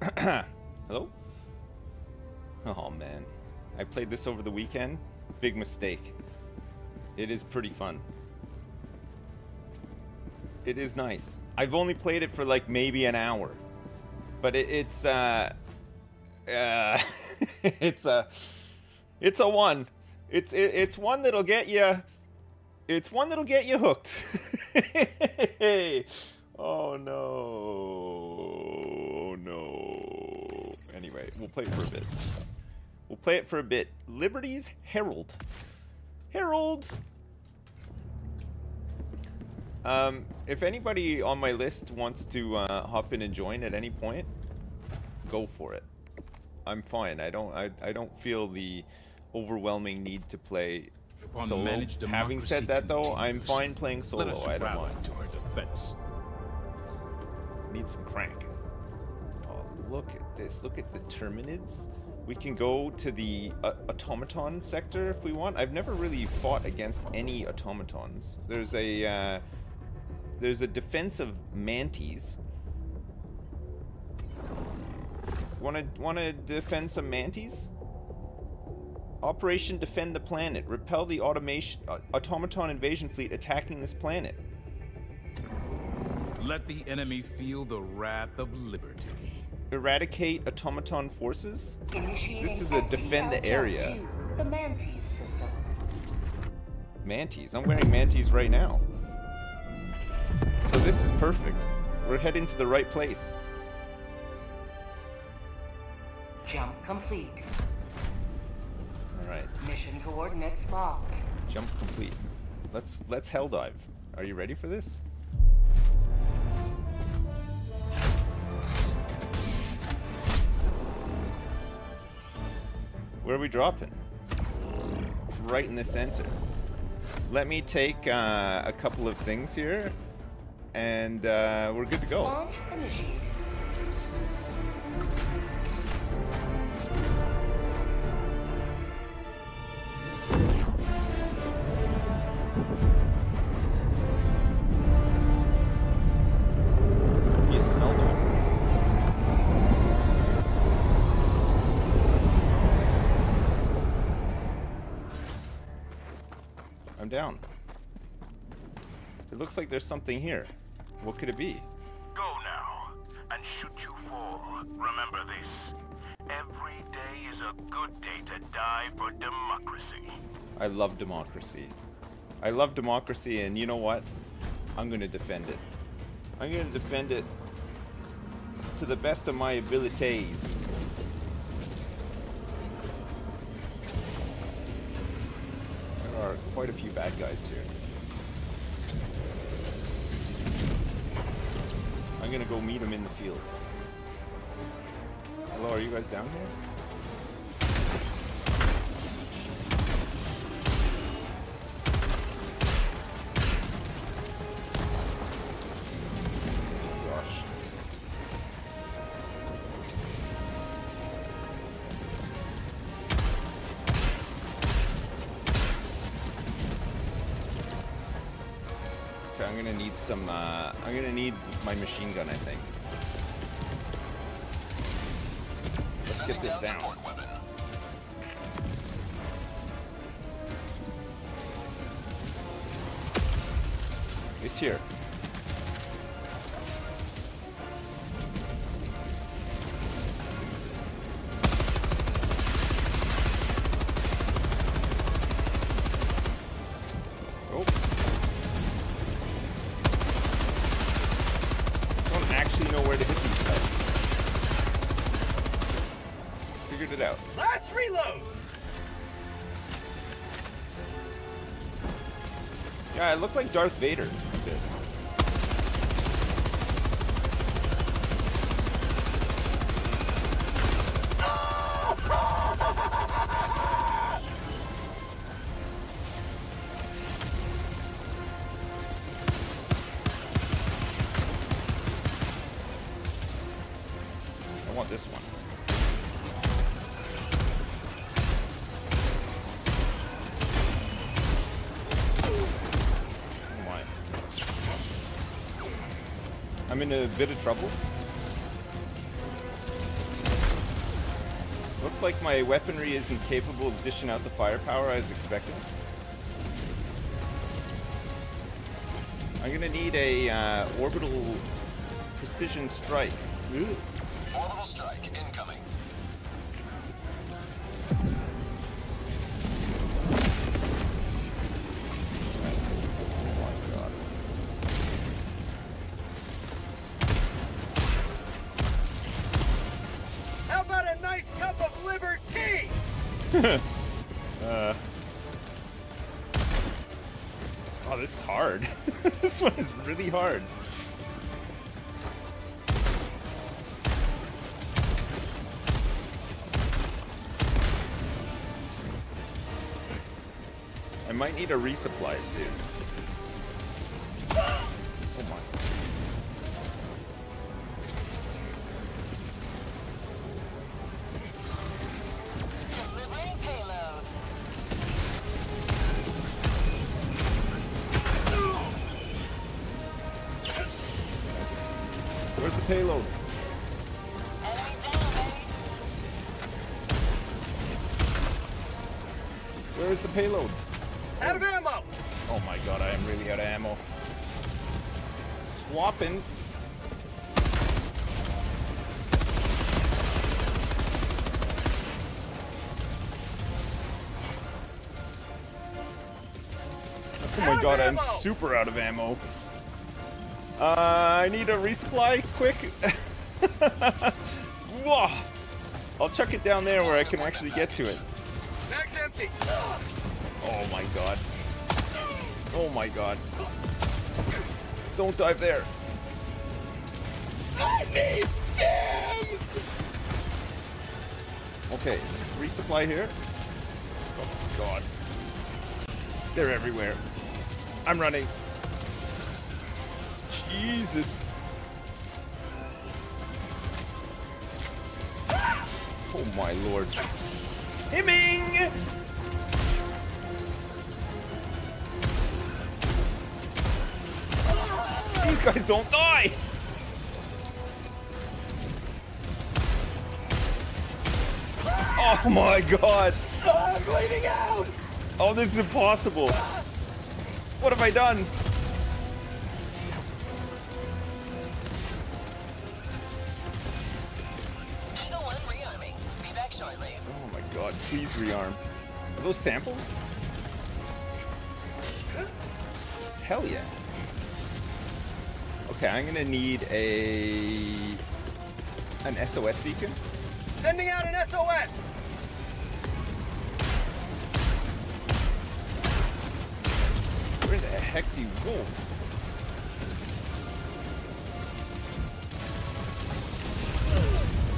Hello? Oh man. I played this over the weekend. Big mistake. It is pretty fun. It is nice. I've only played it for like maybe an hour. But it, it's uh uh it's a it's a one. It's it, it's one that'll get you it's one that'll get you hooked. oh no. Oh no. Anyway, we'll play it for a bit. We'll play it for a bit. Liberty's Herald. Herald! Um, if anybody on my list wants to uh, hop in and join at any point, go for it. I'm fine. I don't. I, I don't feel the overwhelming need to play solo. Having said that, though, I'm fine playing solo. I don't mind. to her defense. Need some crank. Oh, look at this. Look at the Terminids. We can go to the uh, automaton sector if we want. I've never really fought against any automatons. There's a uh, there's a defense of to want to defend some manties? Operation Defend the Planet. Repel the automation uh, automaton invasion fleet attacking this planet. Let the enemy feel the wrath of liberty. Eradicate automaton forces? Initiating This is a defend the area. FTL2, The Mantis system. Manties. I'm wearing Mantis right now. So this is perfect. We're heading to the right place. Jump complete. Alright. Mission coordinates locked. Jump complete. Let's let's hell dive. Are you ready for this? Where are we dropping? Right in the center. Let me take uh, a couple of things here, and uh, we're good to go. Looks like there's something here. What could it be? Go now, and should you fall, remember this. Every day is a good day to die for democracy. I love democracy. I love democracy, and you know what? I'm going to defend it. I'm going to defend it to the best of my abilities. There are quite a few bad guys here. I'm to go meet them in the field. Hello, are you guys down here? Gonna need some, uh, I'm gonna need my machine gun, I think. Let's get this down. It's here. Look like Darth Vader bit of trouble. Looks like my weaponry isn't capable of dishing out the firepower I was expecting. I'm gonna need a uh, orbital precision strike. Ooh. Need a resupply soon. I'm super out of ammo. Uh, I need a resupply, quick. Whoa. I'll chuck it down there where I can actually get to it. Oh my god. Oh my god. Don't dive there. I need stims. Okay, resupply here. Oh god. They're everywhere. I'm running. Jesus. Oh my lord. Stimming! These guys don't die! Oh my god! I'm bleeding out. Oh, this is impossible. What have I done? Eagle 1 rearming. Be back shortly. Oh my god, please rearm. Are those samples? Hell yeah. Okay, I'm gonna need a an SOS beacon. Sending out an SOS.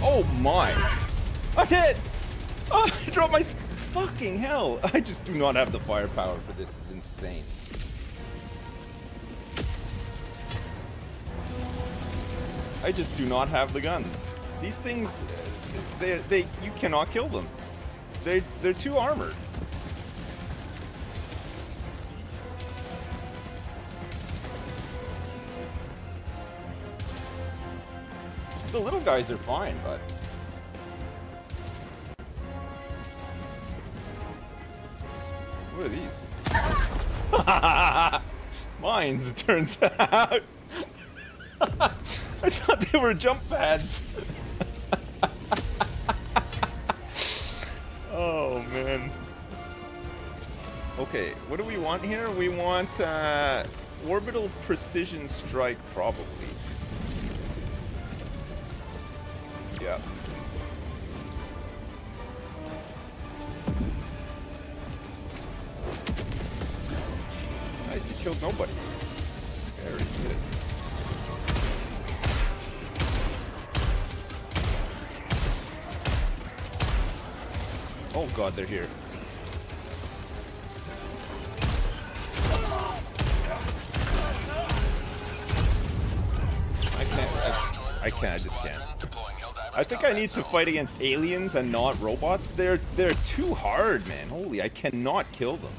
Oh my! I hit! Oh, I dropped my fucking hell! I just do not have the firepower for this. It's insane. I just do not have the guns. These things, uh, they, they, you cannot kill them. They, they're too armored. Guys are fine, but. What are these? Mines, it turns out. I thought they were jump pads. oh man. Okay, what do we want here? We want uh, orbital precision strike, probably. They're here. I can't. I, I can't. I just can't. I think I need to fight against aliens and not robots. They're they're too hard, man. Holy, I cannot kill them.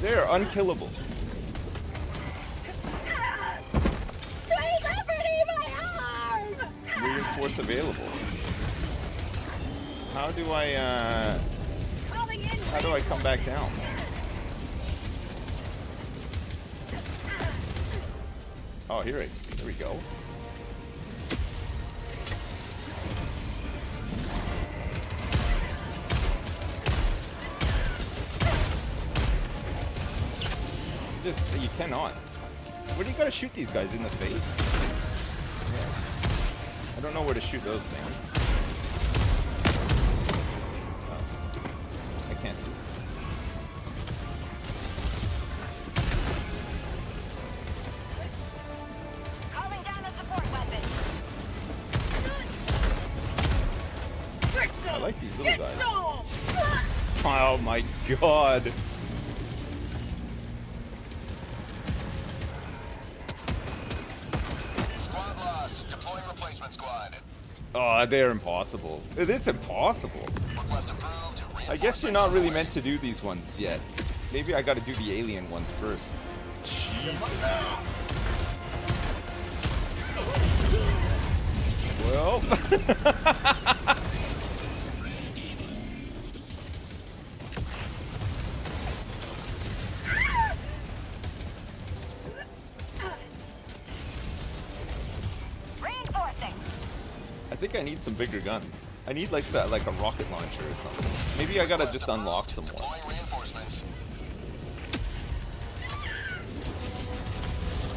They're unkillable. Available. How do I, uh... How do I come back down? Oh, here, it, here we go. Just, you cannot. What do you gotta shoot these guys? In the face? Don't know where to shoot those things. Impossible. It is impossible. I guess you're not really meant to do these ones yet. Maybe I gotta do the alien ones first. Well, some bigger guns. I need like sa- like a rocket launcher or something. Maybe I gotta just unlock some more. Reinforcements.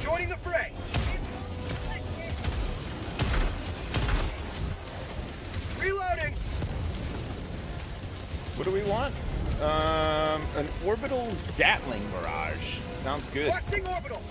Joining the fray. Reloading. What do we want? Um, an orbital Gatling Barrage. Sounds good. Busting orbital.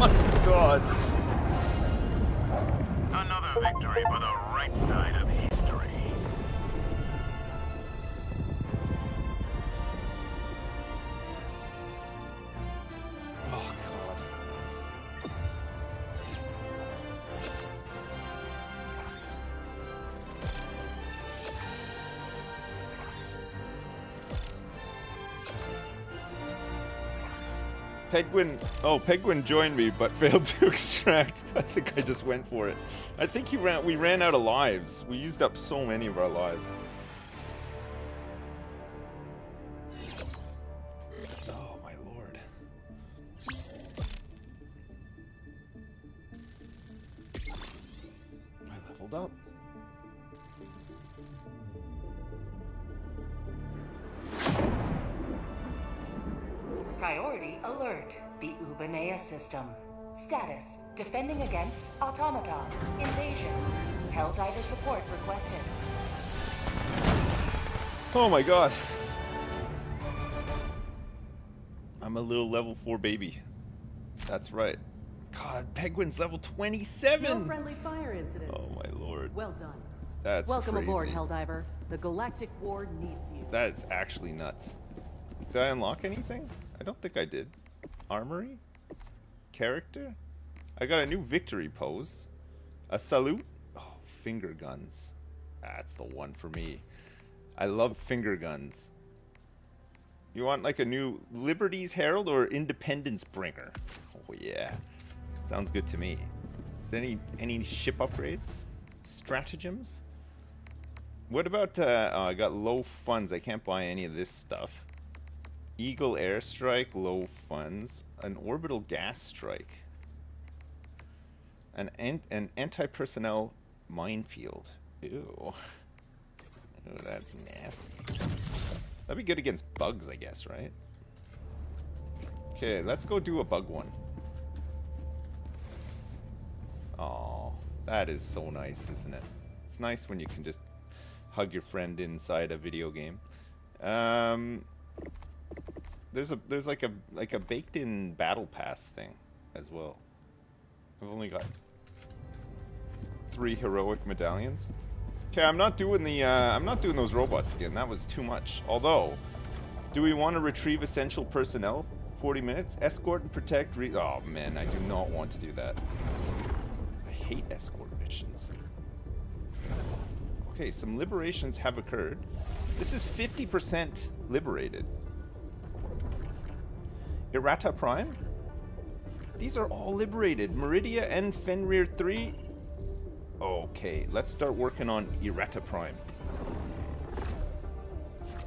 Oh my god. Another victory for the right side of history. Pedguin, oh, Pedguin joined me, but failed to extract. I think I just went for it. I think ran. We ran out of lives. We used up so many of our lives. System. Status. Defending against automaton. Invasion. Helldiver support requested. Oh my god. I'm a little level 4 baby. That's right. God, Pedguin's level 27! No friendly fire incidents. Oh my lord. Well done. That's Welcome crazy. aboard, Helldiver. The Galactic War needs you. That is actually nuts. Did I unlock anything? I don't think I did. Armory? Character? I got a new victory pose. A salute? Oh, finger guns. That's the one for me. I love finger guns. You want like a new Liberty's Herald or Independence Bringer? Oh yeah. Sounds good to me. Is there any any ship upgrades? Stratagems? What about, uh, oh, I got low funds. I can't buy any of this stuff. Eagle airstrike, low funds. An orbital gas strike. An an, an anti-personnel minefield. Ew. Ew, that's nasty. That'd be good against bugs, I guess, right? Okay, let's go do a bug one. Oh, that is so nice, isn't it? It's nice when you can just hug your friend inside a video game. Um, there's a there's like a like a baked in battle pass thing as well. I've only got three heroic medallions. Okay, I'm not doing the uh, I'm not doing those robots again. That was too much. Although, do we want to retrieve essential personnel? 40 minutes. Escort and protect. Re oh man, I do not want to do that. I hate escort missions. Okay, some liberations have occurred. This is 50% liberated. Erata Prime? These are all liberated. Meridia and Fenrir 3. Okay, let's start working on Erata Prime.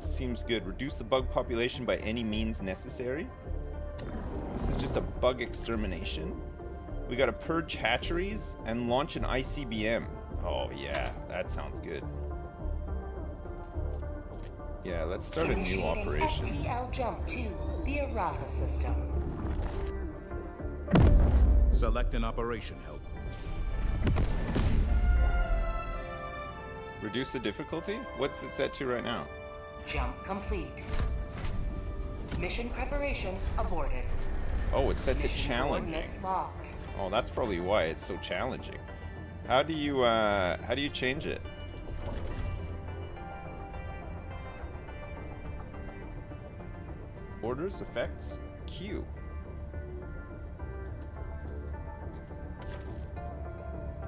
Seems good. Reduce the bug population by any means necessary. This is just a bug extermination. We gotta purge hatcheries and launch an ICBM. Oh yeah, that sounds good. Yeah, let's start a new operation. FTL jump to the Erata system. Select an operation help. Reduce the difficulty? What's it set to right now? Jump complete. Mission preparation aborted. Oh, it's set to Mission challenging. locked. Oh, that's probably why it's so challenging. How do you uh how do you change it? Orders, effects, Q.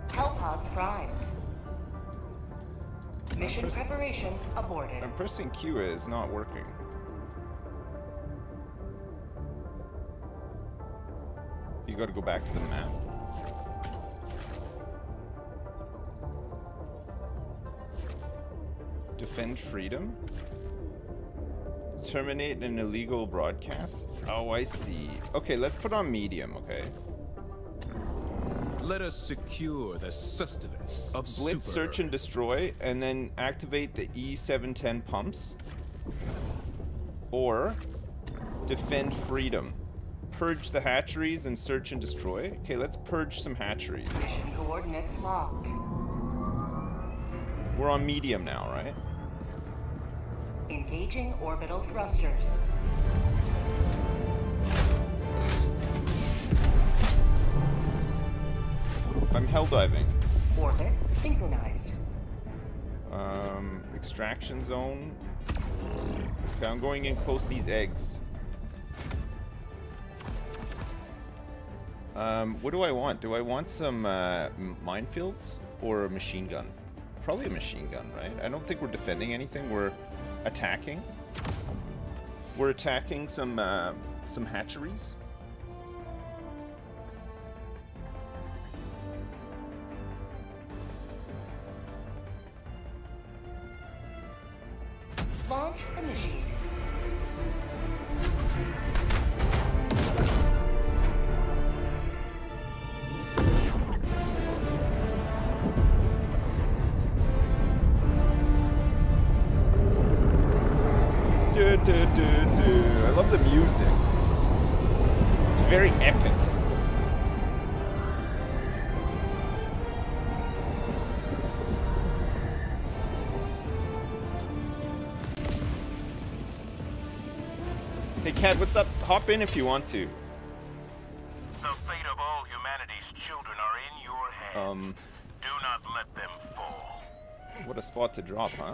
Hellpods Prime. Mission preparation aborted. I'm pressing Q is not working. You gotta go back to the map. Defend freedom? Terminate an illegal broadcast? Oh, I see. Okay, let's put on medium, okay? Let us secure the sustenance of Split, super search, and destroy, and then activate the E710 pumps. Or defend freedom. Purge the hatcheries and search and destroy. Okay, let's purge some hatcheries. Mission coordinates locked. We're on medium now, right? Engaging orbital thrusters. I'm hell diving. Orbit synchronized. Um, extraction zone. Okay, I'm going in close to these eggs. Um, what do I want? Do I want some uh, minefields or a machine gun? Probably a machine gun, right? I don't think we're defending anything. We're attacking. We're attacking some uh, some hatcheries. Launch initiated. Du, du, du, du. I love the music. It's very epic. Hey, Cat, what's up? Hop in if you want to. The fate of all humanity's children are in your hands. Um, Do not let them fall. what a spot to drop, huh?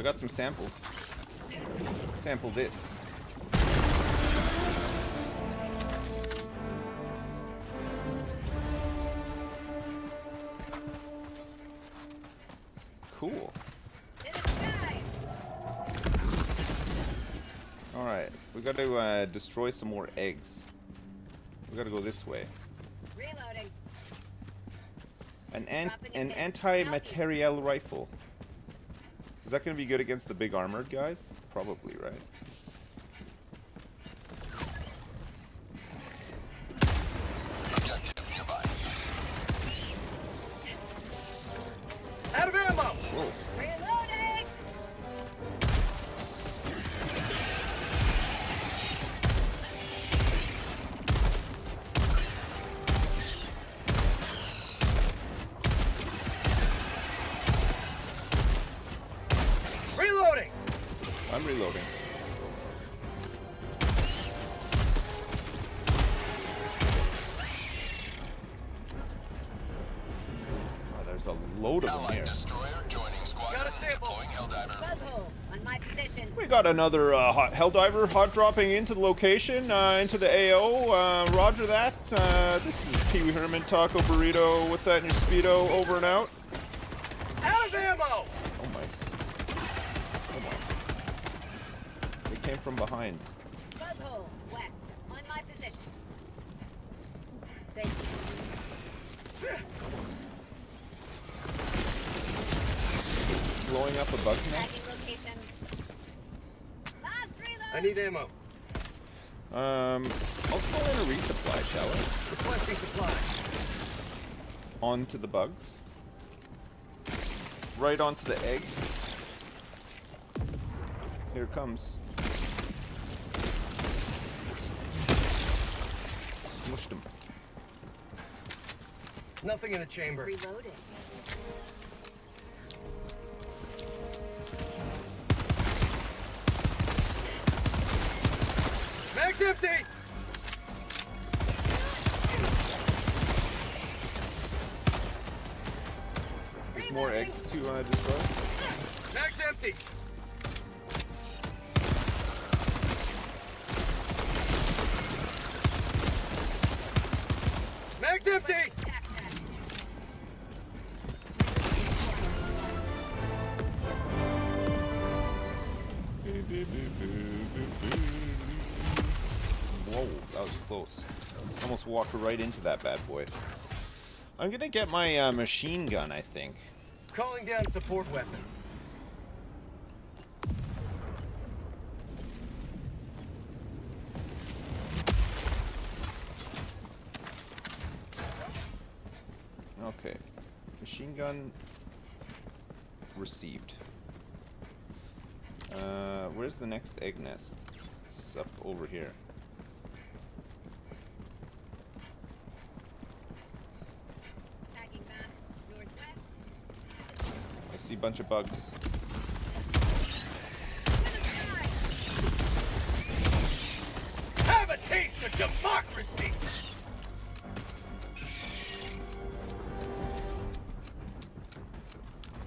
I got some samples. Sample this. Cool. In the sky. Alright, we gotta uh, destroy some more eggs. We gotta go this way. Reloading. An, an, an anti-materiel rifle. Is that gonna be good against the big armored guys? Probably, right? Another uh, hot Helldiver hot dropping into the location, uh, into the AO. Uh, roger that. Uh, this is Pee Wee Herman, Taco Burrito. What's that in your Speedo? Over and out. Out of ammo. Oh my. Oh my. They came from behind. Buzzhole. West. On my position. Thank you. Blowing up a bug's nest. Location. Last reload. I need ammo. Um, I'll call in a resupply, shall we? Requesting supply. Onto the bugs. Right onto the eggs. Here it comes. Smushed them. Nothing in the chamber. Reloading. Mag's empty. There's more eggs to uh, destroy. Mag's empty. Mag's empty. Close. Almost walked right into that bad boy. I'm gonna get my uh, machine gun, I think. Calling down support weapon. Okay. Machine gun received. Uh, where's the next egg nest? It's up over here. Tagging map. Northwest. I see a bunch of bugs. Have a taste of democracy.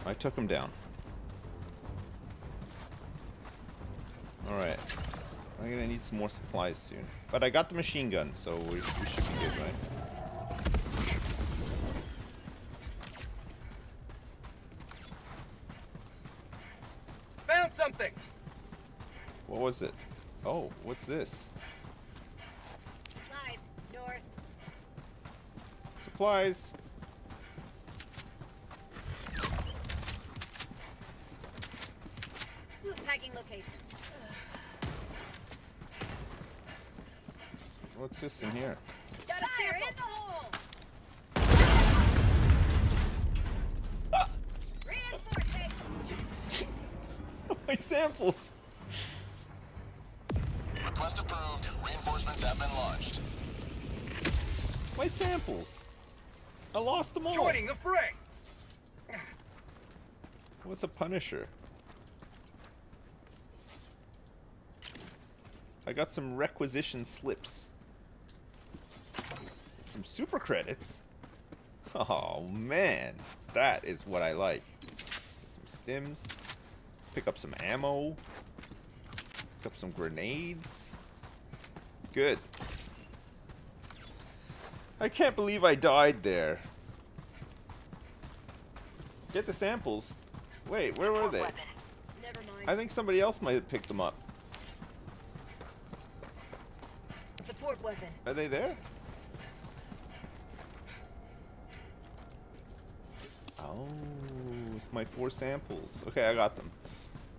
I took him down. Alright. I'm gonna need some more supplies soon. But I got the machine gun, so we, we should be good, right? Found something. What was it? Oh, what's this? Slide. North. Supplies! Tagging location. What's this in here? Got a in the hole. My samples! Request approved. Reinforcements have been launched. My samples! I lost them all! Joining the fray. What's a Punisher? I got some requisition slips. Some super credits. Oh man, that is what I like. Some stims. Pick up some ammo. Pick up some grenades. Good. I can't believe I died there. Get the samples. Wait, where were they? I think somebody else might have picked them up. Support weapon. Are they there? Oh, it's my four samples. Okay, I got them.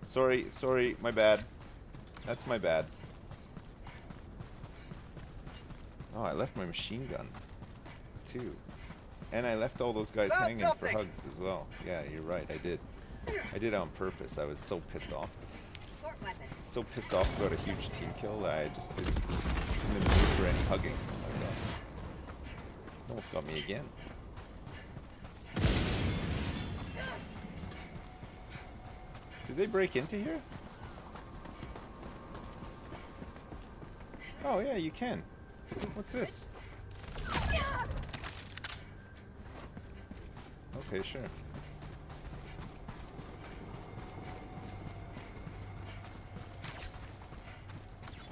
Sorry, sorry, my bad. That's my bad. Oh, I left my machine gun. Too. And I left all those guys Found hanging for hugs as well. Yeah, you're right, I did. I did it on purpose. I was so pissed off. So pissed off about a huge team kill that I just didn't, didn't move for any hugging. Oh my god. Almost got me again. Did they break into here? Oh yeah, you can. What's this? Okay, sure.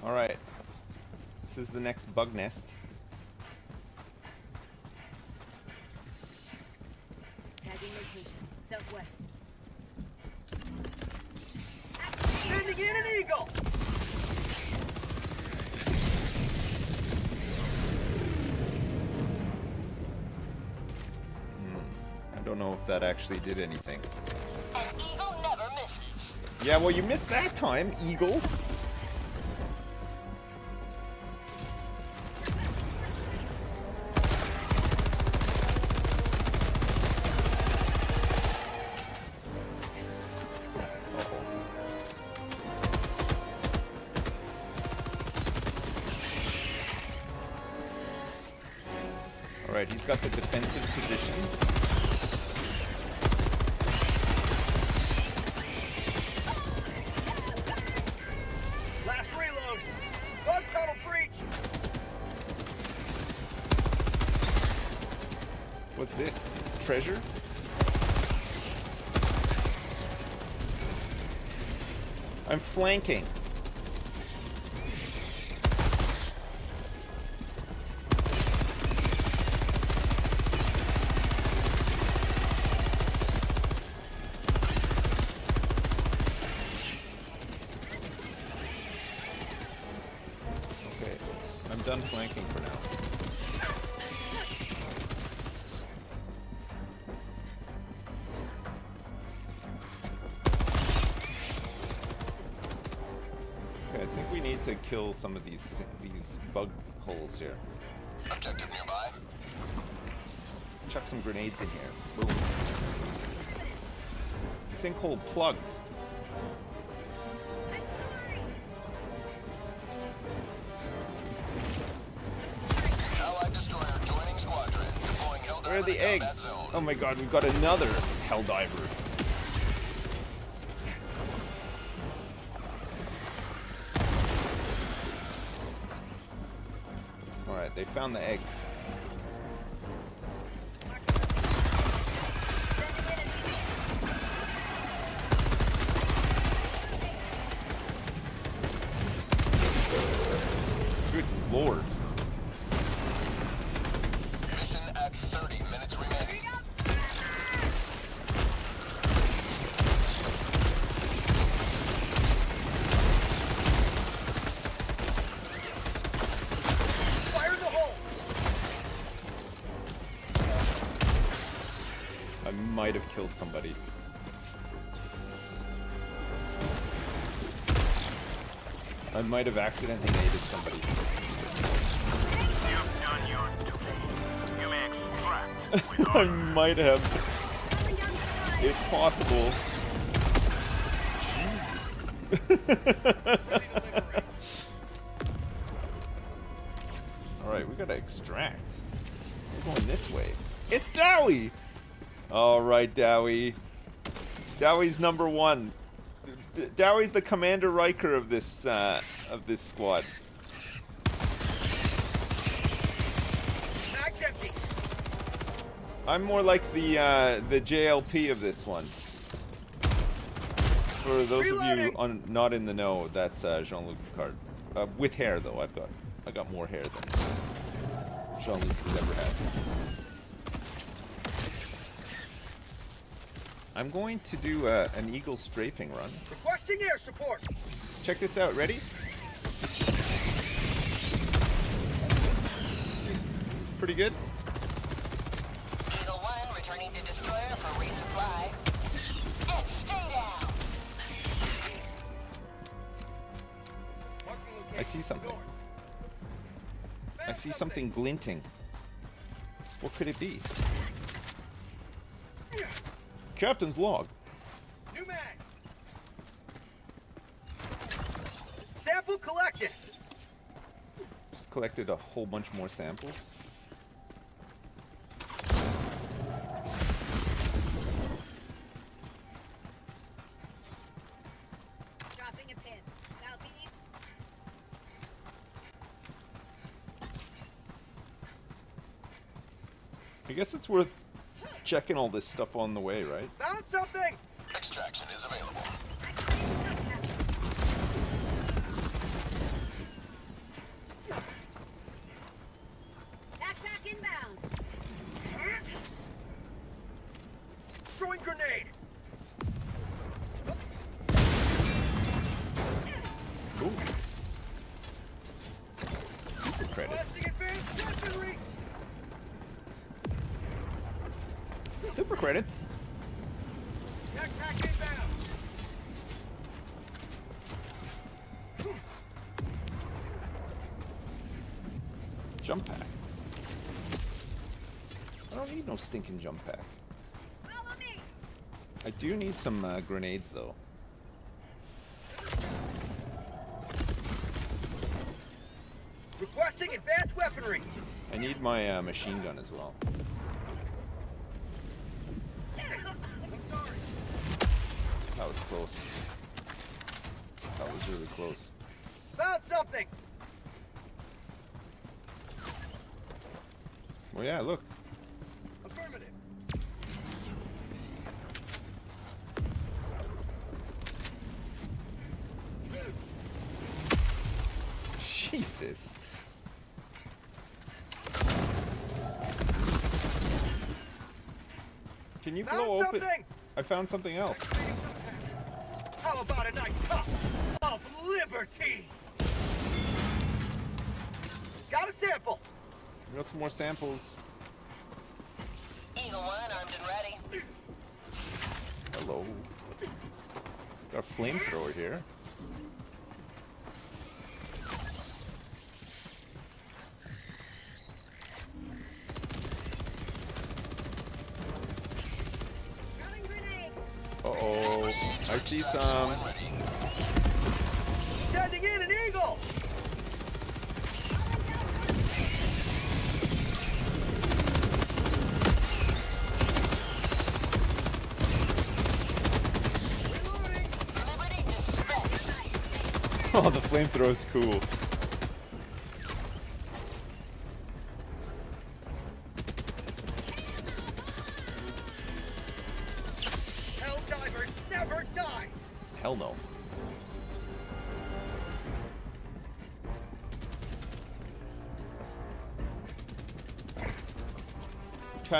Alright. This is the next bug nest. Tagging location. Southwest. Sending in an eagle! Hmm. I don't know if that actually did anything. An eagle never misses. Yeah, well, you missed that time, Eagle. Flanking. Some of these these bug holes here. Objective nearby. Chuck some grenades in here. Boom. Sinkhole plugged. Allied destroyer joining squadron. Deploying Helldiver Where are the eggs? Oh my god, we've got another Helldiver. They found the eggs. Killed somebody. I might have accidentally mated somebody. I might have. If possible. Jesus. Alright, Dowie. Dowie's number one. D- Dowie's the Commander Riker of this, uh, of this squad. I'm more like the uh, the JLP of this one. For those of you on, not in the know, that's uh, Jean-Luc Picard. Uh, with hair though, I've got I got more hair than Jean-Luc has ever had. I'm going to do uh, an eagle strafing run. Requesting air support. Check this out. Ready? Pretty good. Eagle 1 returning to destroyer for resupply. And stay down! I see something. I see something glinting. What could it be? Captain's log. New mag. Sample collected. Just collected a whole bunch more samples. Dropping a pin. Southeast. I guess it's worth checking all this stuff on the way, right? Found something. Extraction is available. No stinking jump pack. Me. I do need some uh, grenades though. Requesting advanced weaponry. I need my uh, machine gun as well. That was close. That was really close. Found something. Well, yeah, look. Affirmative. Jesus. Can you Found blow open? something. I found something else. How about a nice cup of liberty? Got a sample. We got some more samples. Eagle 1 armed and ready. Hello. Got a flamethrower here. Some. Sending in an eagle. Reloading. Liberty dispatch. Oh, the flamethrower's cool.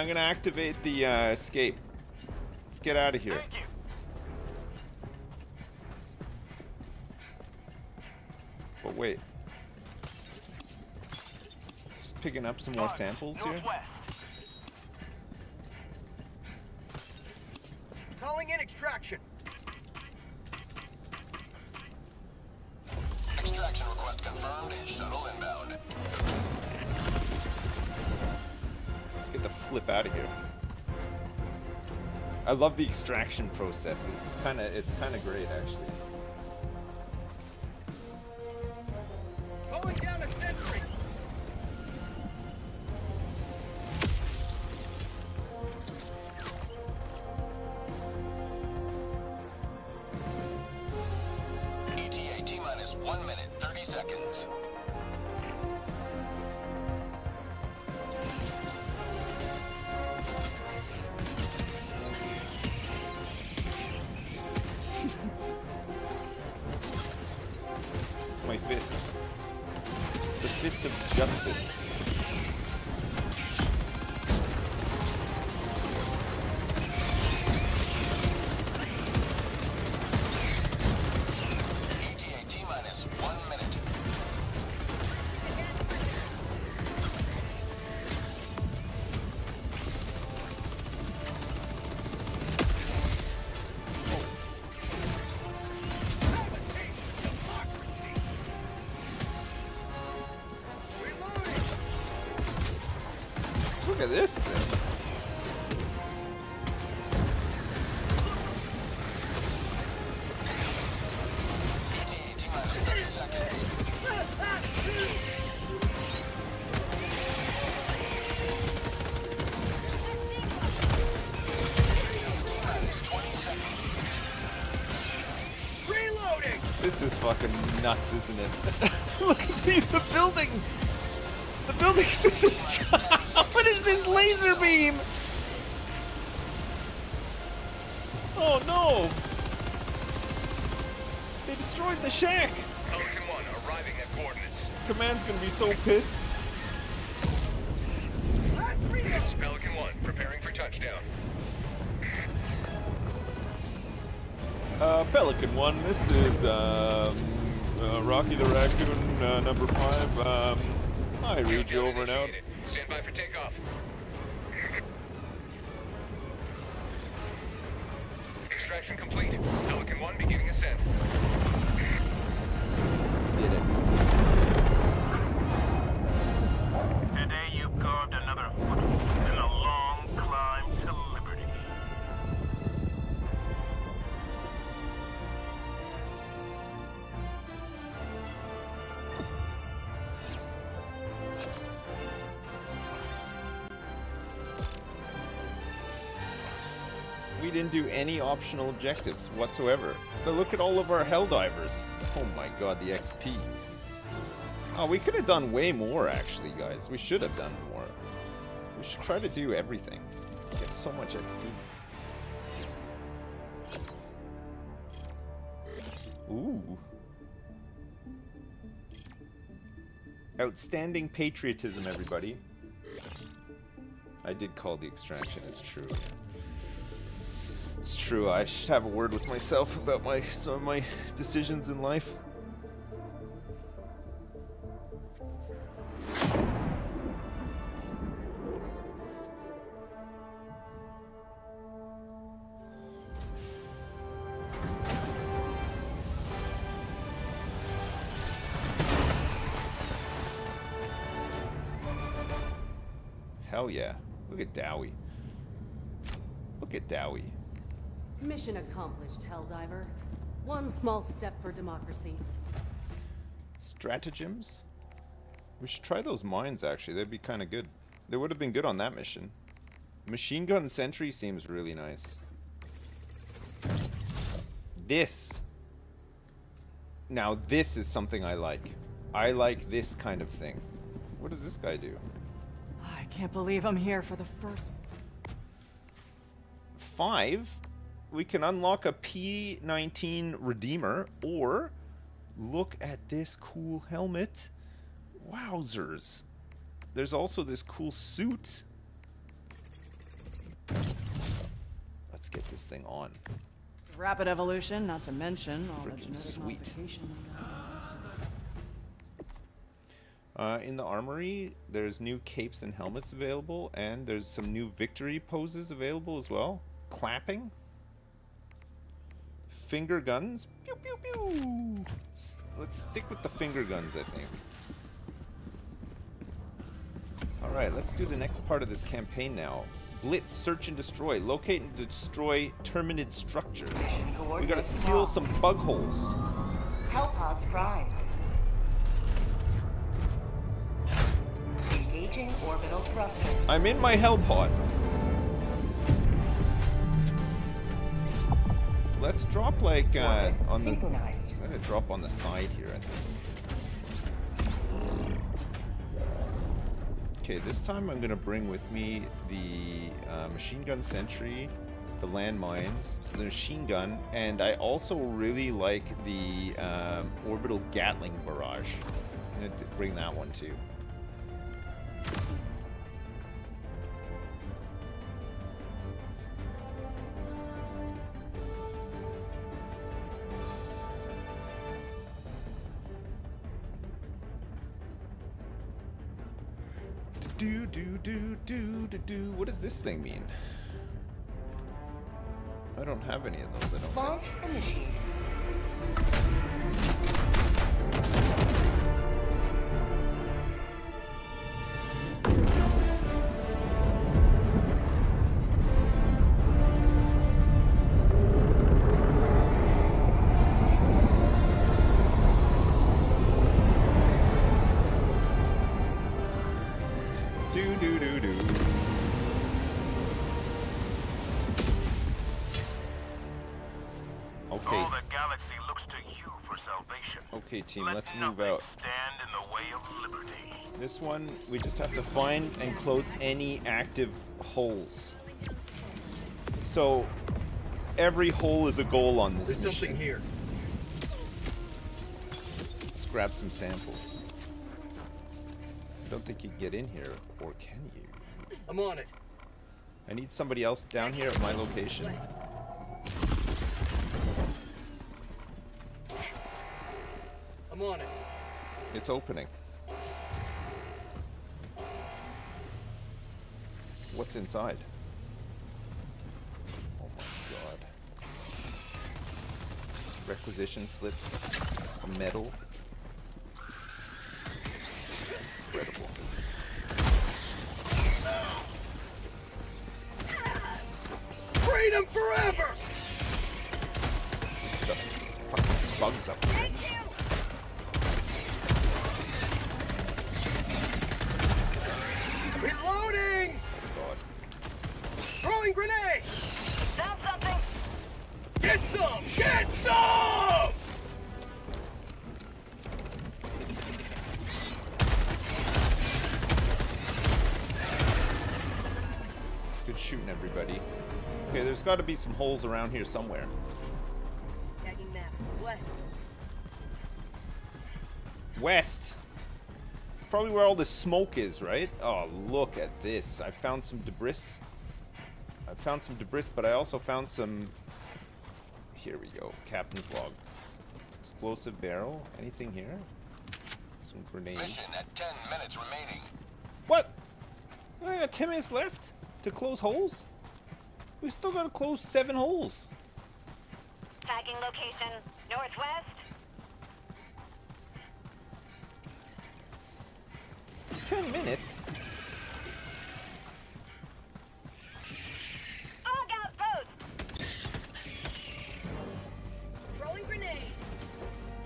I'm gonna activate the uh, escape. Let's get out of here. But wait. Just picking up some more samples here. I love the extraction process. It's kind of it's kind of great actually. Nuts, isn't it? Look at the, the building! The building's been destroyed! what is this laser beam? Oh no! They destroyed the shack! Pelican 1 arriving at coordinates. Command's gonna be so pissed. Uh, number 5. Um, I read you over and out. Do any optional objectives whatsoever. But look at all of our Helldivers. Oh my god, the XP. Oh, we could have done way more, actually, guys. We should have done more. We should try to do everything. Get so much XP. Ooh. Outstanding patriotism, everybody. I did call the extraction, it's true. It's true, I should have a word with myself about my some of my decisions in life. Hell yeah. Look at Dowie. Look at Dowie. Mission accomplished, Helldiver. One small step for democracy. Stratagems? We should try those mines actually, they'd be kinda good. They would have been good on that mission. Machine gun sentry seems really nice. This. Now this is something I like. I like this kind of thing. What does this guy do? I can't believe I'm here for the first. Five, we can unlock a P19 Redeemer, or look at this cool helmet. Wowzers. There's also this cool suit. Let's get this thing on. Rapid evolution, not to mention all the Frickin' genetic sweet. modification. that goes with it. Uh, in the armory, there's new capes and helmets available, and there's some new victory poses available as well. Clapping. Finger guns. Pew pew pew. Let's stick with the finger guns, I think. Alright, let's do the next part of this campaign now. Blitz, search and destroy. Locate and destroy Terminid structures. We gotta seal some bug holes. Hellpods prime. Engaging orbital thrusters. I'm in my hell Let's drop like uh, on the. I'm gonna drop on the side here. I think. Okay, this time I'm gonna bring with me the uh, machine gun sentry, the landmines, the machine gun, and I also really like the um, orbital Gatling barrage. I'm gonna bring that one too. Do do do do do do. What does this thing mean? I don't have any of those. I don't. Launch initiated. Team, Let let's move out. stand in the way of liberty. This one, we just have to find and close any active holes. So, every hole is a goal on this There's mission. something here. Let's grab some samples. I don't think you can get in here, or can you? I'm on it. I need somebody else down here at my location. I'm on it. It's opening. What's inside? Oh my god. Requisition slips. A medal. Incredible. Freedom forever! The fucking bugs up here. Reloading! God. Throwing grenade! Found something. Get some! Get some! Good shooting, everybody. Okay, there's got to be some holes around here somewhere. Tagging map. West. West. Probably where all the smoke is, right? Oh, look at this. I found some debris. I found some debris, but I also found some... Here we go. Captain's log. Explosive barrel. Anything here? Some grenades. Mission at 10 minutes remaining. What? I got 10 minutes left to close holes? We still gotta close seven holes. Tagging location. Northwest. 10 minutes? Fog outpost. Throwing grenade.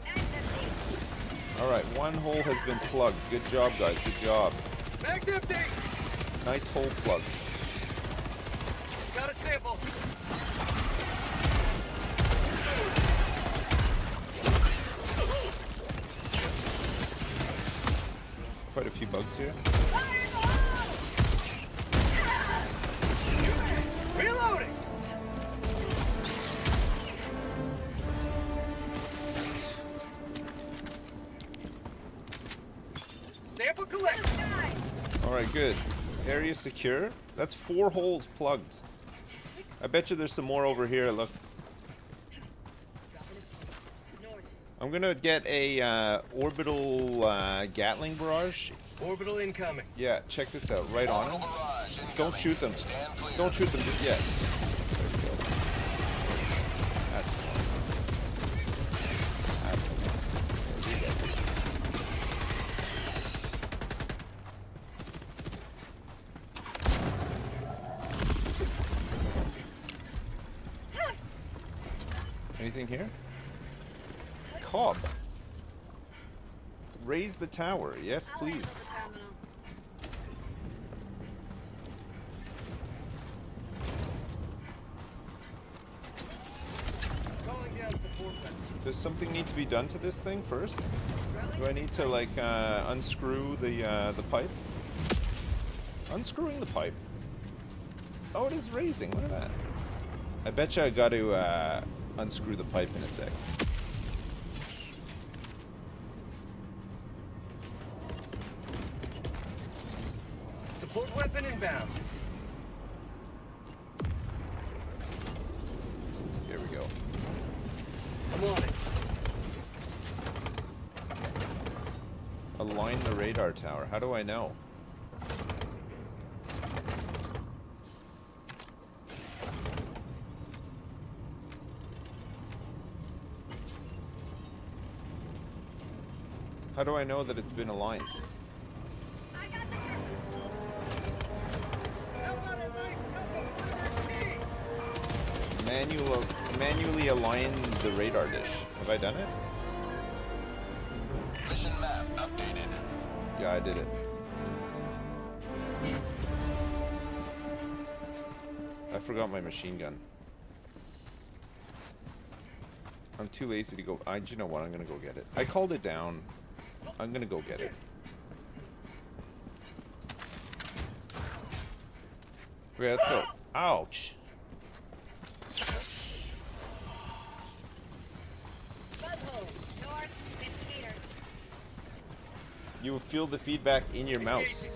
Active. Alright, one hole has been plugged. Good job, guys. Good job. Mag's empty! Nice hole plug. Got a sample. Quite a few bugs here. Reloading! Sample collected. Alright, good. Area secure. That's four holes plugged. I bet you there's some more over here. Look. I'm gonna get a uh, orbital uh, Gatling barrage. Orbital incoming. Yeah, check this out. Right on them. Don't shoot them. Don't shoot them just yet. There we go. That's one. That's one. There we go. Anything here? Cobb. Raise the tower. Yes, please. Calling down support vessel. Does something need to be done to this thing first? Do I need to like uh, unscrew the uh, the pipe? Unscrewing the pipe. Oh, it is raising. Look at that. I bet you I got to uh, unscrew the pipe in a sec. Support weapon inbound. Here we go. I'm on it. Align the radar tower. How do I know? How do I know that it's been aligned? Manual, manually align the radar dish. Have I done it? I did it. I forgot my machine gun. I'm too lazy to go. I, you know what? I'm gonna go get it. I called it down. I'm gonna go get it. Okay, let's go. Ouch. You feel the feedback in your mouse.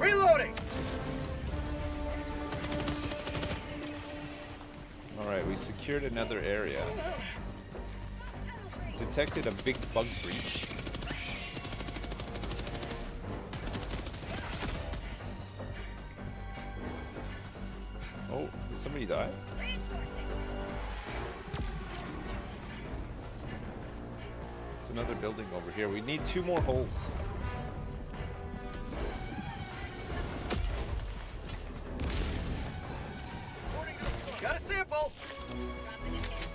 Reloading! Alright, we secured another area. Detected a big bug breach. Here. We need two more holes. Got a sample! Dropping it in.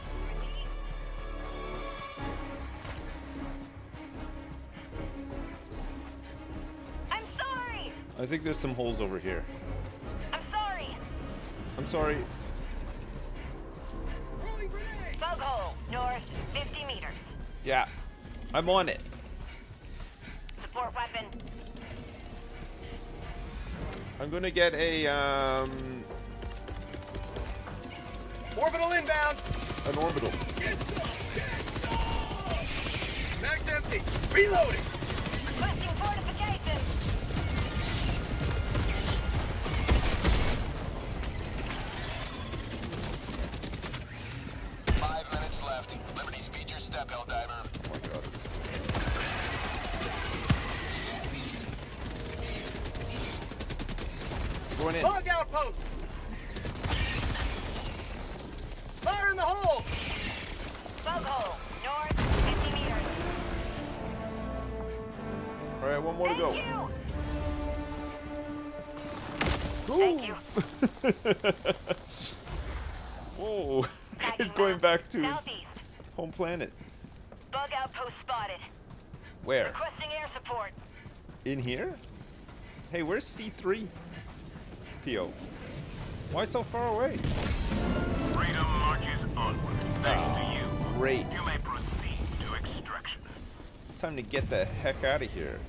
I'm sorry! I think there's some holes over here. I'm sorry! I'm sorry. Bug hole, north, 50 meters. Yeah, I'm on it. Gonna get a um Orbital inbound! an orbital. Mag's empty! Reloading! Home planet. Bug outpost spotted. Where? Requesting air support. In here? Hey, where's C3? PO. Why so far away? Freedom marches onward. Thanks to you. Ah, great. You may proceed to extraction. It's time to get the heck out of here.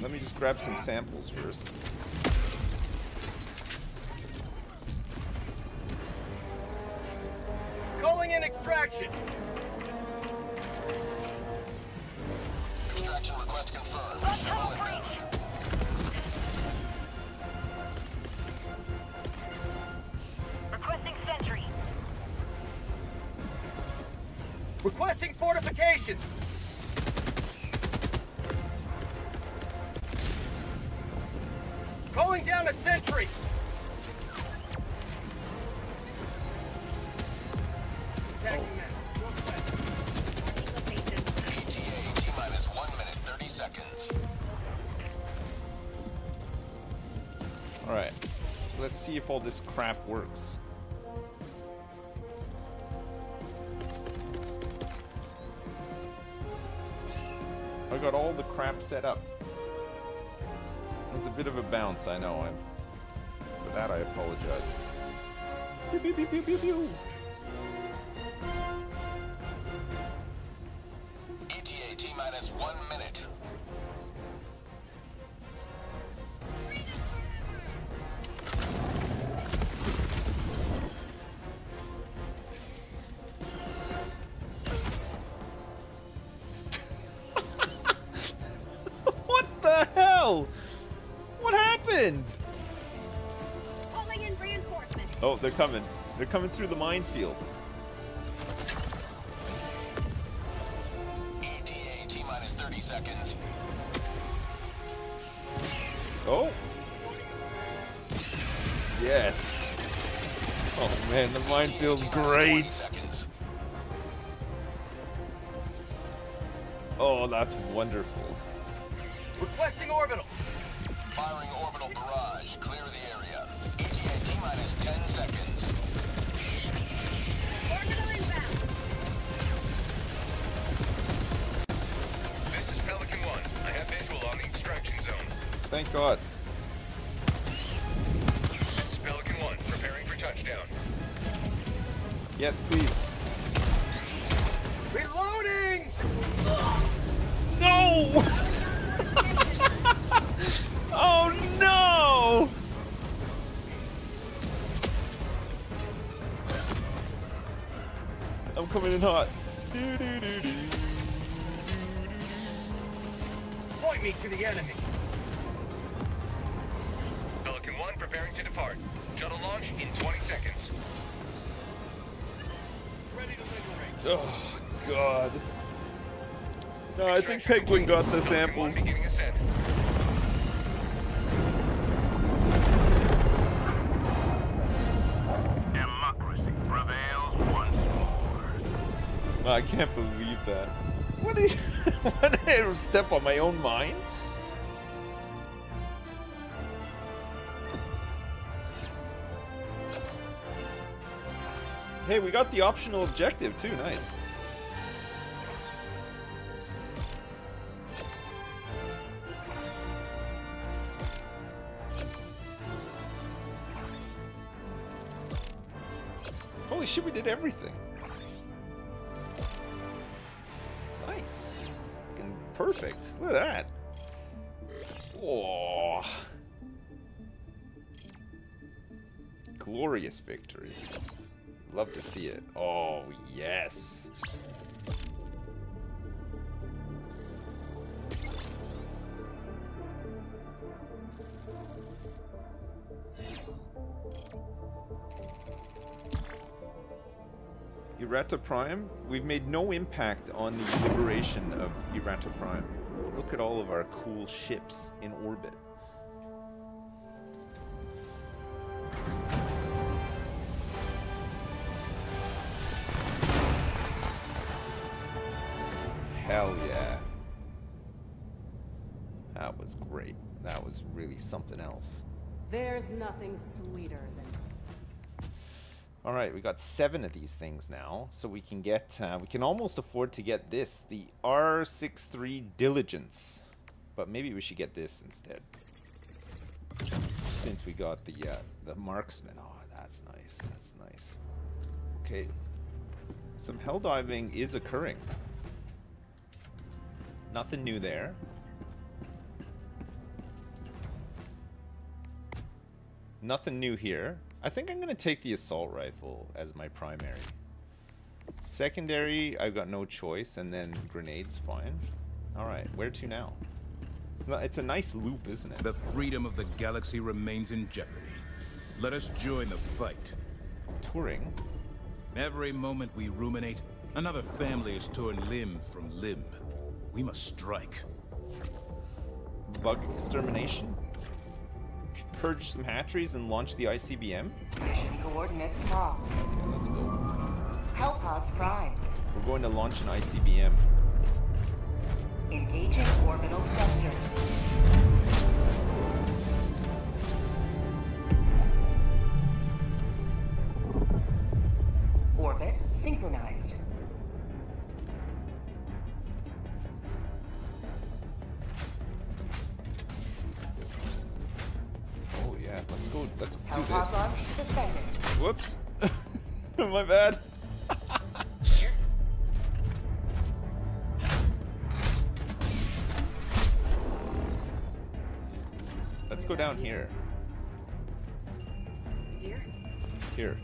Let me just grab some samples first. If all this crap works. I got all the crap set up. It was a bit of a bounce, I know. I'm, for that, I apologize. Pew, pew, pew, they're coming. They're coming through the minefield. ETA T-minus 30 seconds. Oh. Yes. Oh man, the T-minus 20 great. Oh, that's wonderful. Pedguin got the samples. Democracy prevails once more. I can't believe that. What did what did I step on my own mine? Hey, we got the optional objective too. Nice. Oh. Glorious victory. Love to see it. Oh, yes. Erata Prime, we've made no impact on the liberation of Erata Prime. Look at all of our cool ships in orbit. Hell yeah. That was great. That was really something else. There's nothing sweeter than All right, we got seven of these things now, so we can get, uh, we can almost afford to get this, the R63 Diligence. But maybe we should get this instead. Since we got the, uh, the Marksman. Oh, that's nice, that's nice. Okay. Some hell diving is occurring. Nothing new there. Nothing new here. I think I'm going to take the assault rifle as my primary. Secondary, I've got no choice, and then grenades, fine. Alright, where to now? It's, not, it's a nice loop, isn't it? The freedom of the galaxy remains in jeopardy. Let us join the fight. Turing. Every moment we ruminate, another family is torn limb from limb. We must strike. Bug extermination. Purge some hatcheries and launch the ICBM. Mission coordinates locked. Okay, let's go. Hellpods prime. We're going to launch an ICBM. Engaging orbital thrusters. Orbit synchronized. Do this. Whoops. My bad. Let's go down here. here. Here.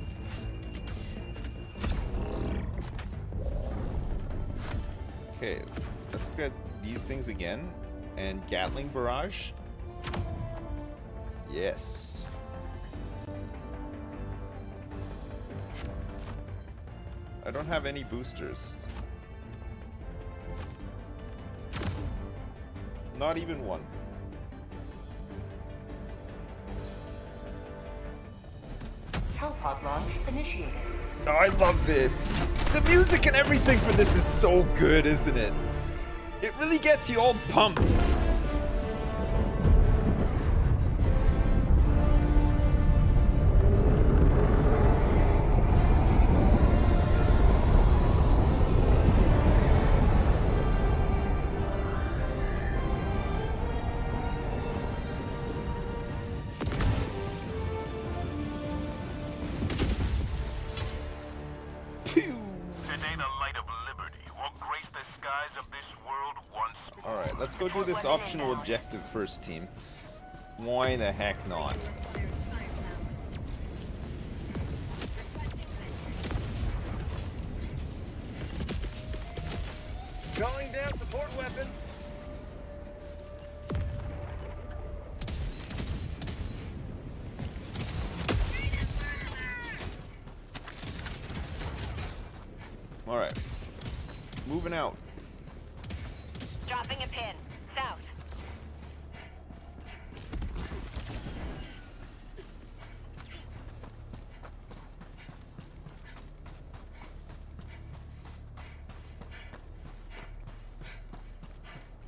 Okay, let's get these things again. And Gatling Barrage. Yes. I don't have any boosters. Not even one. Hellpod launch initiated. Oh, I love this. The music and everything for this is so good, isn't it? It really gets you all pumped. This optional objective first, team. Why the heck not? Calling down support weapon. Alright. Moving out. Dropping a pin. South.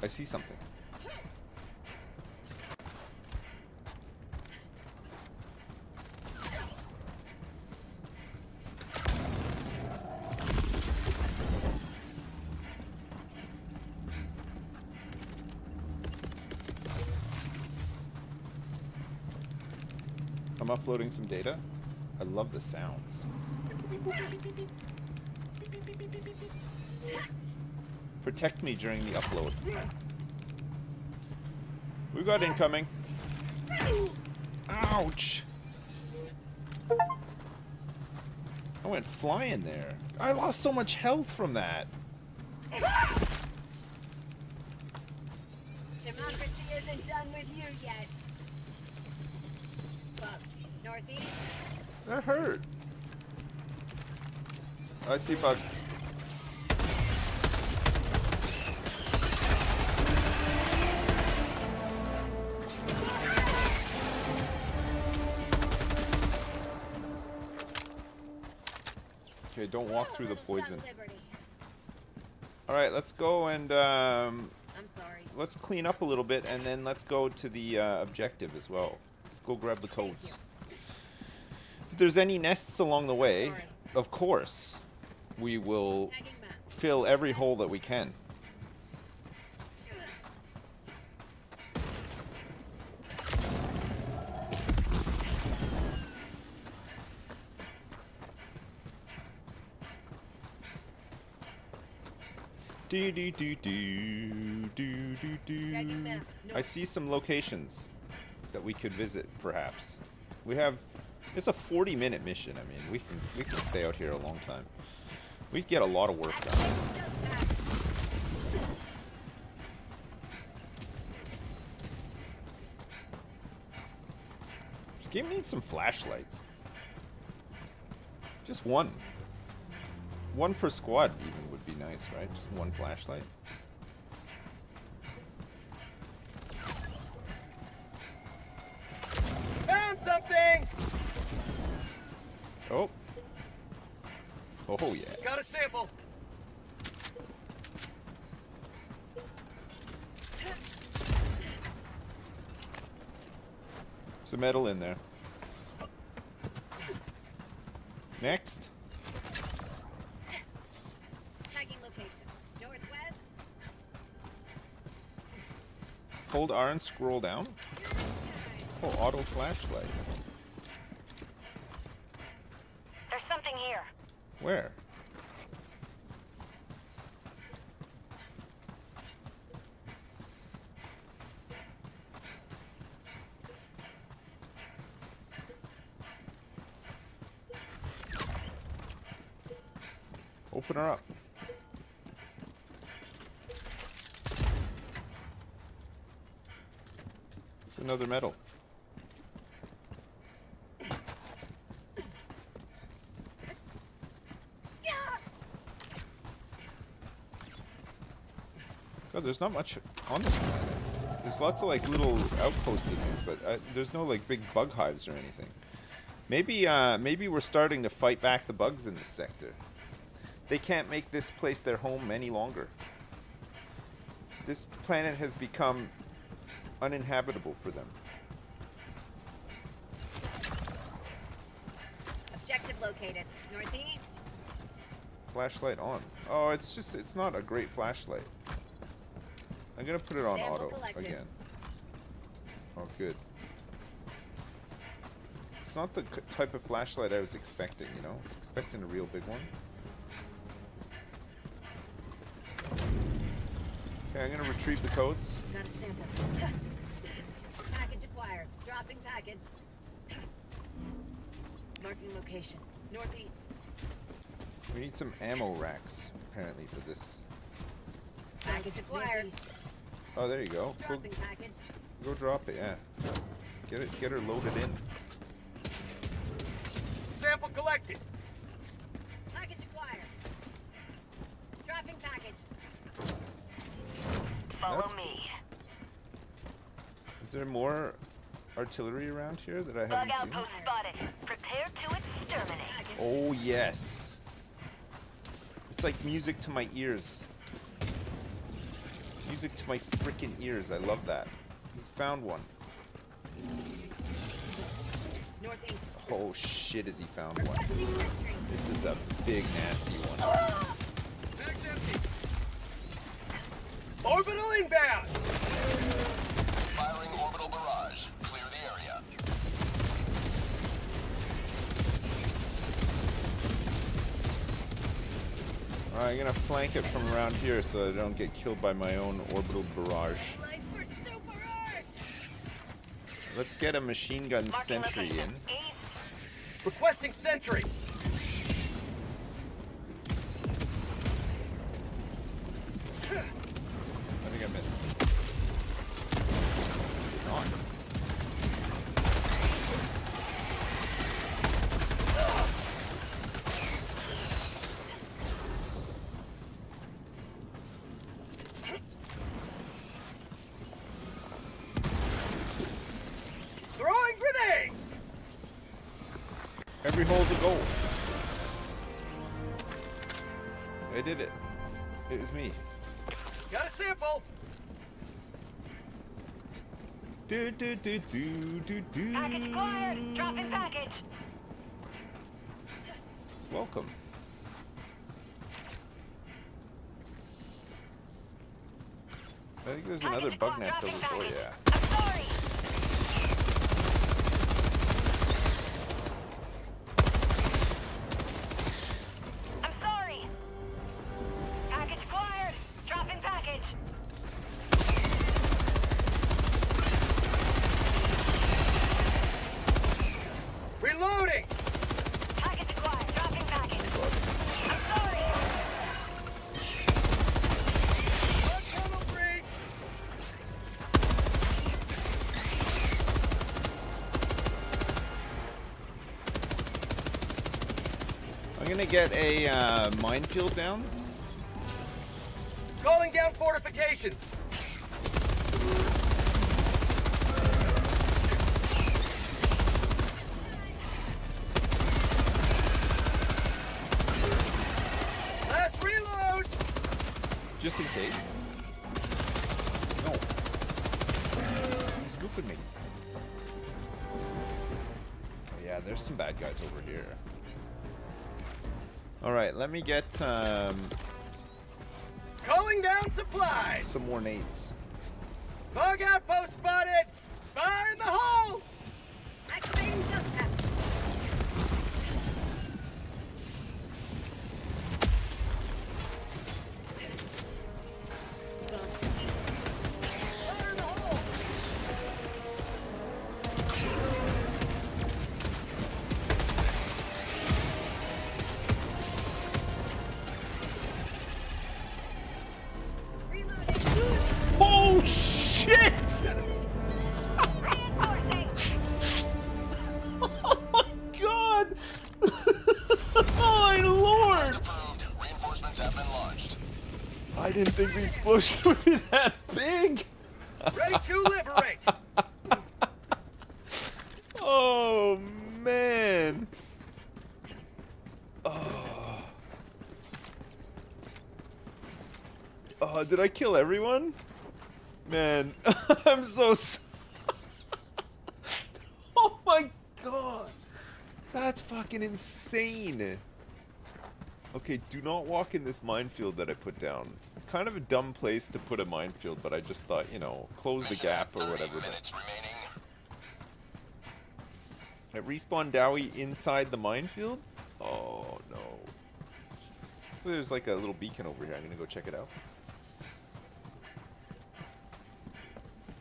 I see something. I'm uploading some data. I love the sounds. Protect me during the upload. We got incoming. Ouch! I went flying there. I lost so much health from that. Democracy isn't done with you yet. Bug. Northeast. That hurt. I see bug. Okay, don't walk through the poison. Alright, let's go and um, let's clean up a little bit and then let's go to the uh, objective as well. Let's go grab the codes. If there's any nests along the way, of course, we will fill every hole that we can. Do do do do do do do. I see some locations that we could visit, perhaps. We have. It's a 40-minute mission. I mean, we can we can stay out here a long time. We get a lot of work done. This game needs some flashlights. Just one. One per squad even would be nice, right? Just one flashlight. Found something! Oh. Oh yeah. Got a sample. Medal in there. Next. Tagging location. Northwest. Hold R and scroll down. Oh, auto flashlight. There's something here. Where? Open her up. It's another medal. God, there's not much on this planet. There's lots of like little outposty things, but uh, there's no like big bug hives or anything. Maybe, uh, maybe we're starting to fight back the bugs in this sector. They can't make this place their home any longer. This planet has become uninhabitable for them. Objective located. Northeast. Flashlight on. Oh, it's just, it's not a great flashlight. I'm gonna put it on Sample auto collected. again. Oh, good. It's not the type of flashlight I was expecting, you know? I was expecting a real big one. I'm gonna retrieve the codes. Got a sample. Package acquired. Dropping package. Marking location. Northeast. We need some ammo racks, apparently, for this. Package acquired. Northeast. Oh, there you go. Go, package. go drop it, yeah. Get it, get her loaded in. Sample collected. Package acquired. Dropping package. Follow That's- me. Is there more artillery around here that I haven't seen? outpost spotted. Prepare to exterminate. Oh yes. It's like music to my ears. Music to my freaking ears. I love that. He's found one. Northeast. Oh shit, has he found one? This is a big nasty one. Bag's. Orbital inbound. I'm gonna flank it from around here so I don't get killed by my own orbital barrage. Life for Super Earth. Let's get a machine gun Marking sentry in. Requesting sentry. Do do do do do. Package acquired. Dropping package. Welcome. I think there's another bug nest over. Dropping Oh yeah. Gonna get a uh, minefield down. Calling down fortifications. Explosion would be that big! Ready to liberate. Oh man! Oh. Oh, did I kill everyone? Man, I'm so. oh my god! That's fucking insane! Okay, do not walk in this minefield that I put down. Kind of a dumb place to put a minefield, but I just thought, you know, close the gap or whatever. minutes remaining. At respawn Dowie inside the minefield? Oh no. So there's like a little beacon over here. I'm gonna go check it out.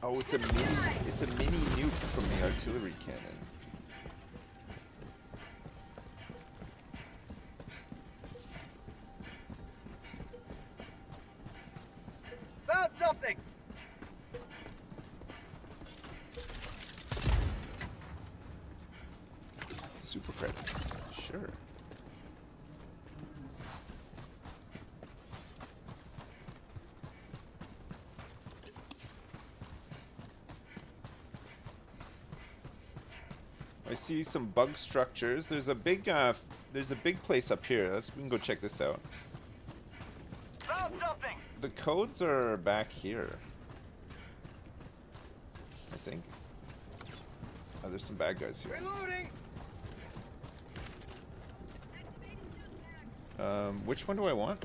Oh, it's a mini. It's a mini nuke from the artillery cannon. Found something! Super credits. Sure. I see some bug structures. There's a big uh f- there's a big place up here. Let's we can go check this out. Found something! The codes are back here. I think. Oh, there's some bad guys here. Reloading! Um, which one do I want?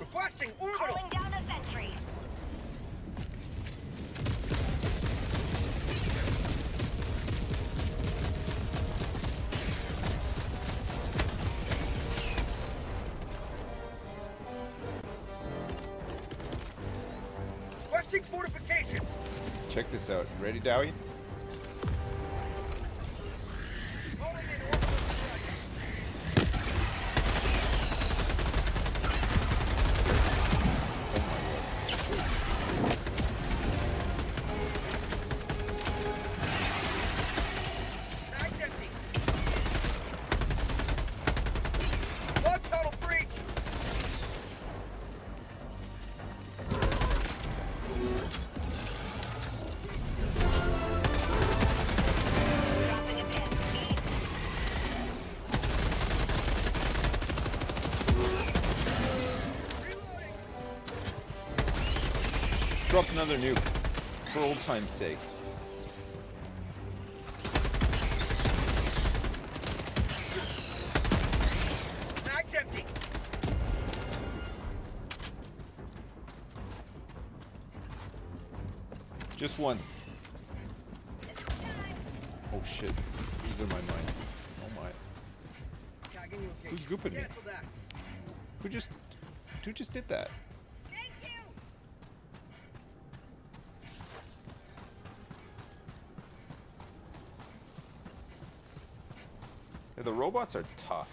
Requesting orbital! Calling down a sentry. Dowie? Another nuke. For old time's sake. Robots are tough.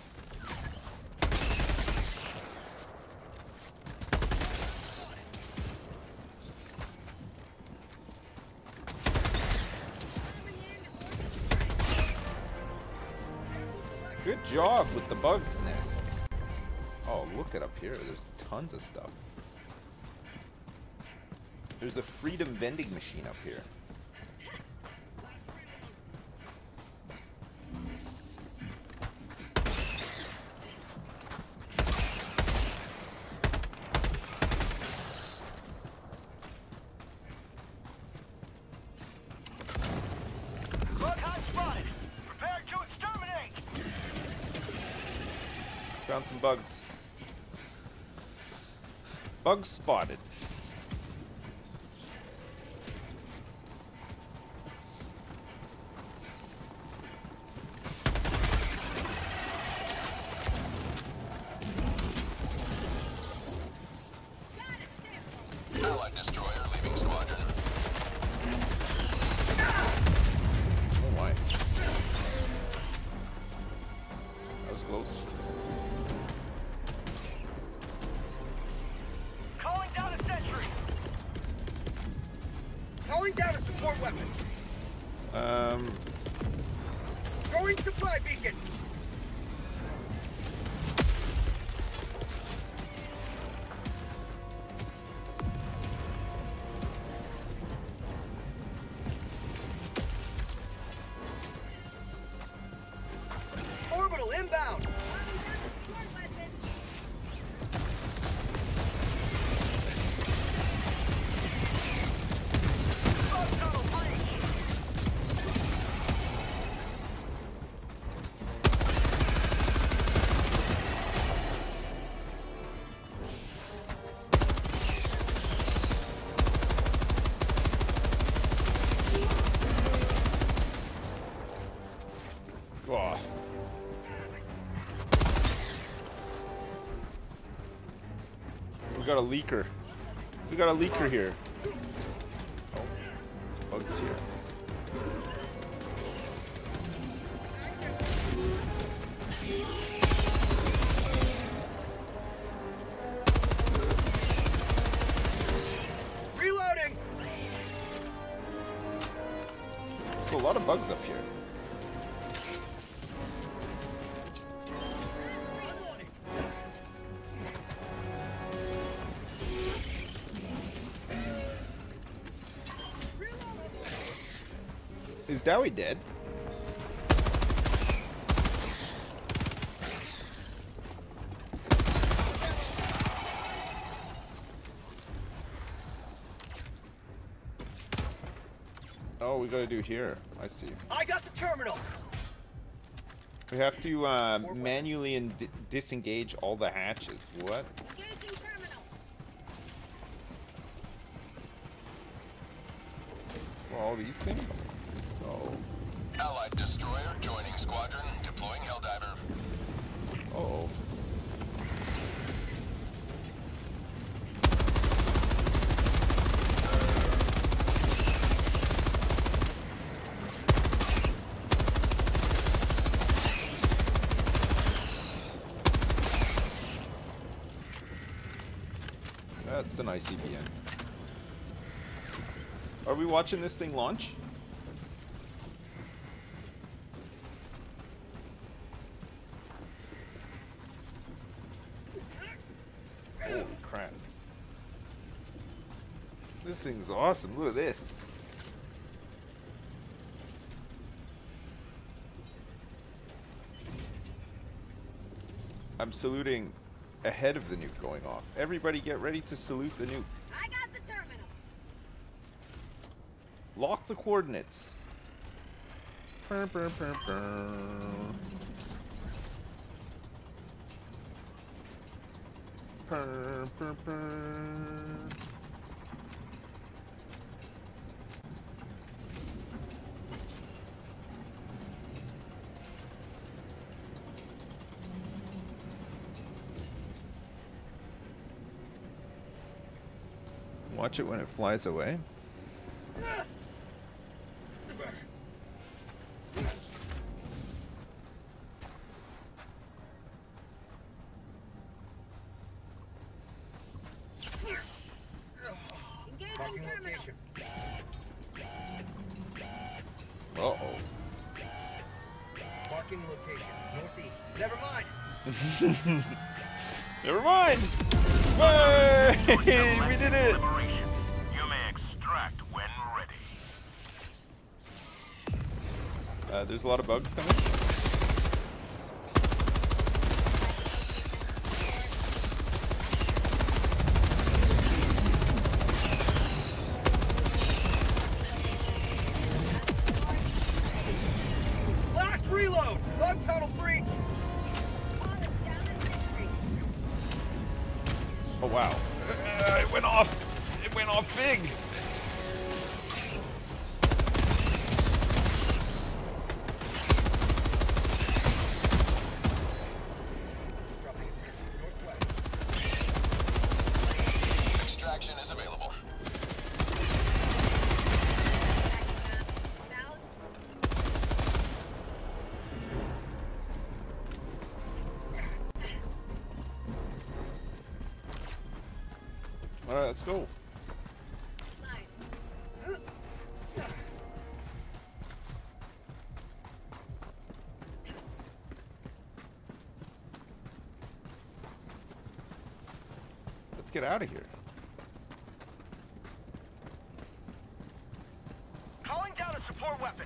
Good job with the bugs nests. Oh, look at up here. There's tons of stuff. There's a freedom vending machine up here. Bug hunt spotted! Prepare to exterminate! Found some bugs. Bugs spotted. Got a leaker. We got a leaker here. Is Dowie dead? Oh, we gotta do here. I see. I got the terminal. We have to uh, manually and disengage all the hatches. What? Engaging terminal. All these things? Oh. Allied destroyer joining squadron, deploying Helldiver. Uh oh. That's an ICBM. Are we watching this thing launch? Holy crap. This thing's awesome. Look at this. I'm saluting ahead of the nuke going off. Everybody get ready to salute the nuke. I got the terminal. Lock the coordinates. Brr, brr, brr. Brr, brr, brr. Watch it when it flies away. There's a lot of bugs coming. All right, let's go. Let's get out of here. Calling down a support weapon.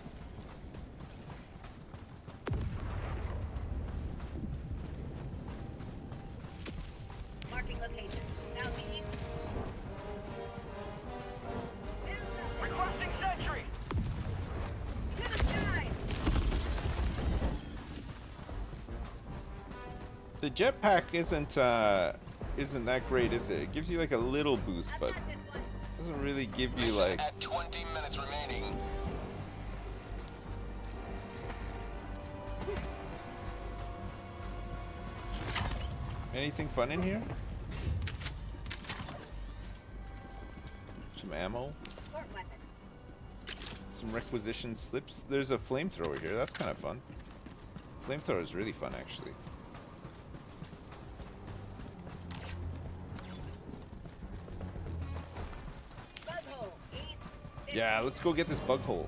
Marking location. Jetpack isn't uh, isn't that great, is it? It gives you like a little boost, but doesn't really give you like. At 20 minutes remaining. Anything fun in here? Some ammo, some requisition slips. There's a flamethrower here. That's kind of fun. Flamethrower is really fun, actually. Yeah, let's go get this bug hole.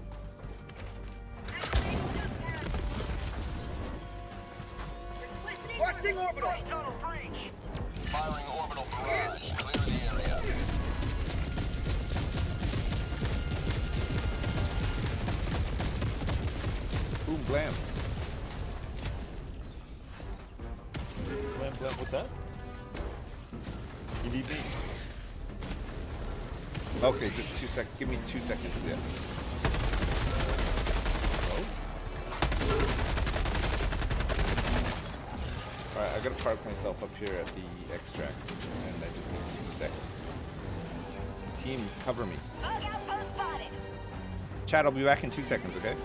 Requesting orbital. Tunnel breach. Orbital barrage. Clear the area. Boom blam. Blam blam. What's that? EVP. Okay, just two sec. Give me two seconds. Yeah. Oh. All right, I gotta park myself up here at the extract, and I just need two seconds. Team, cover me. Bug outpost spotted. Chad, I'll be back in two seconds. Okay.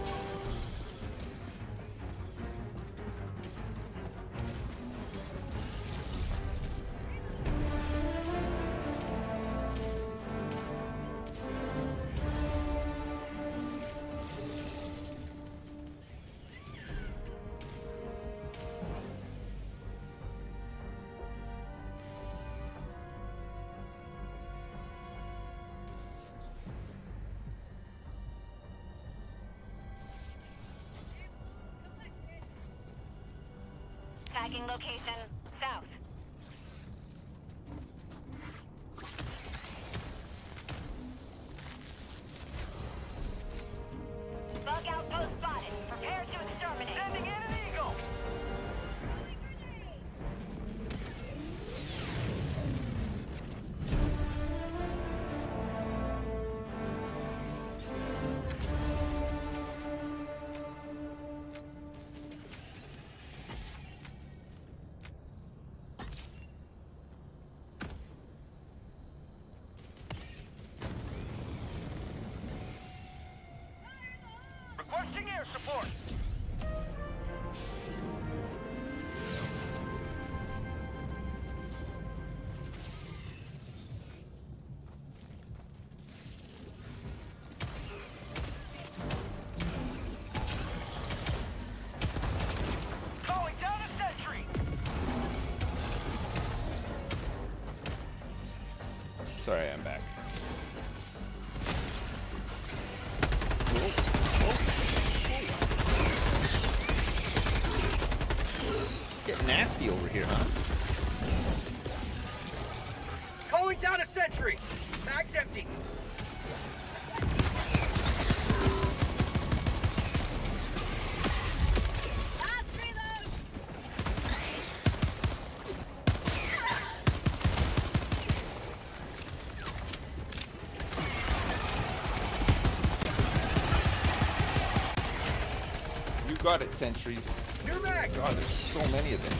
Got it, sentries. New mag. God, there's so many of them.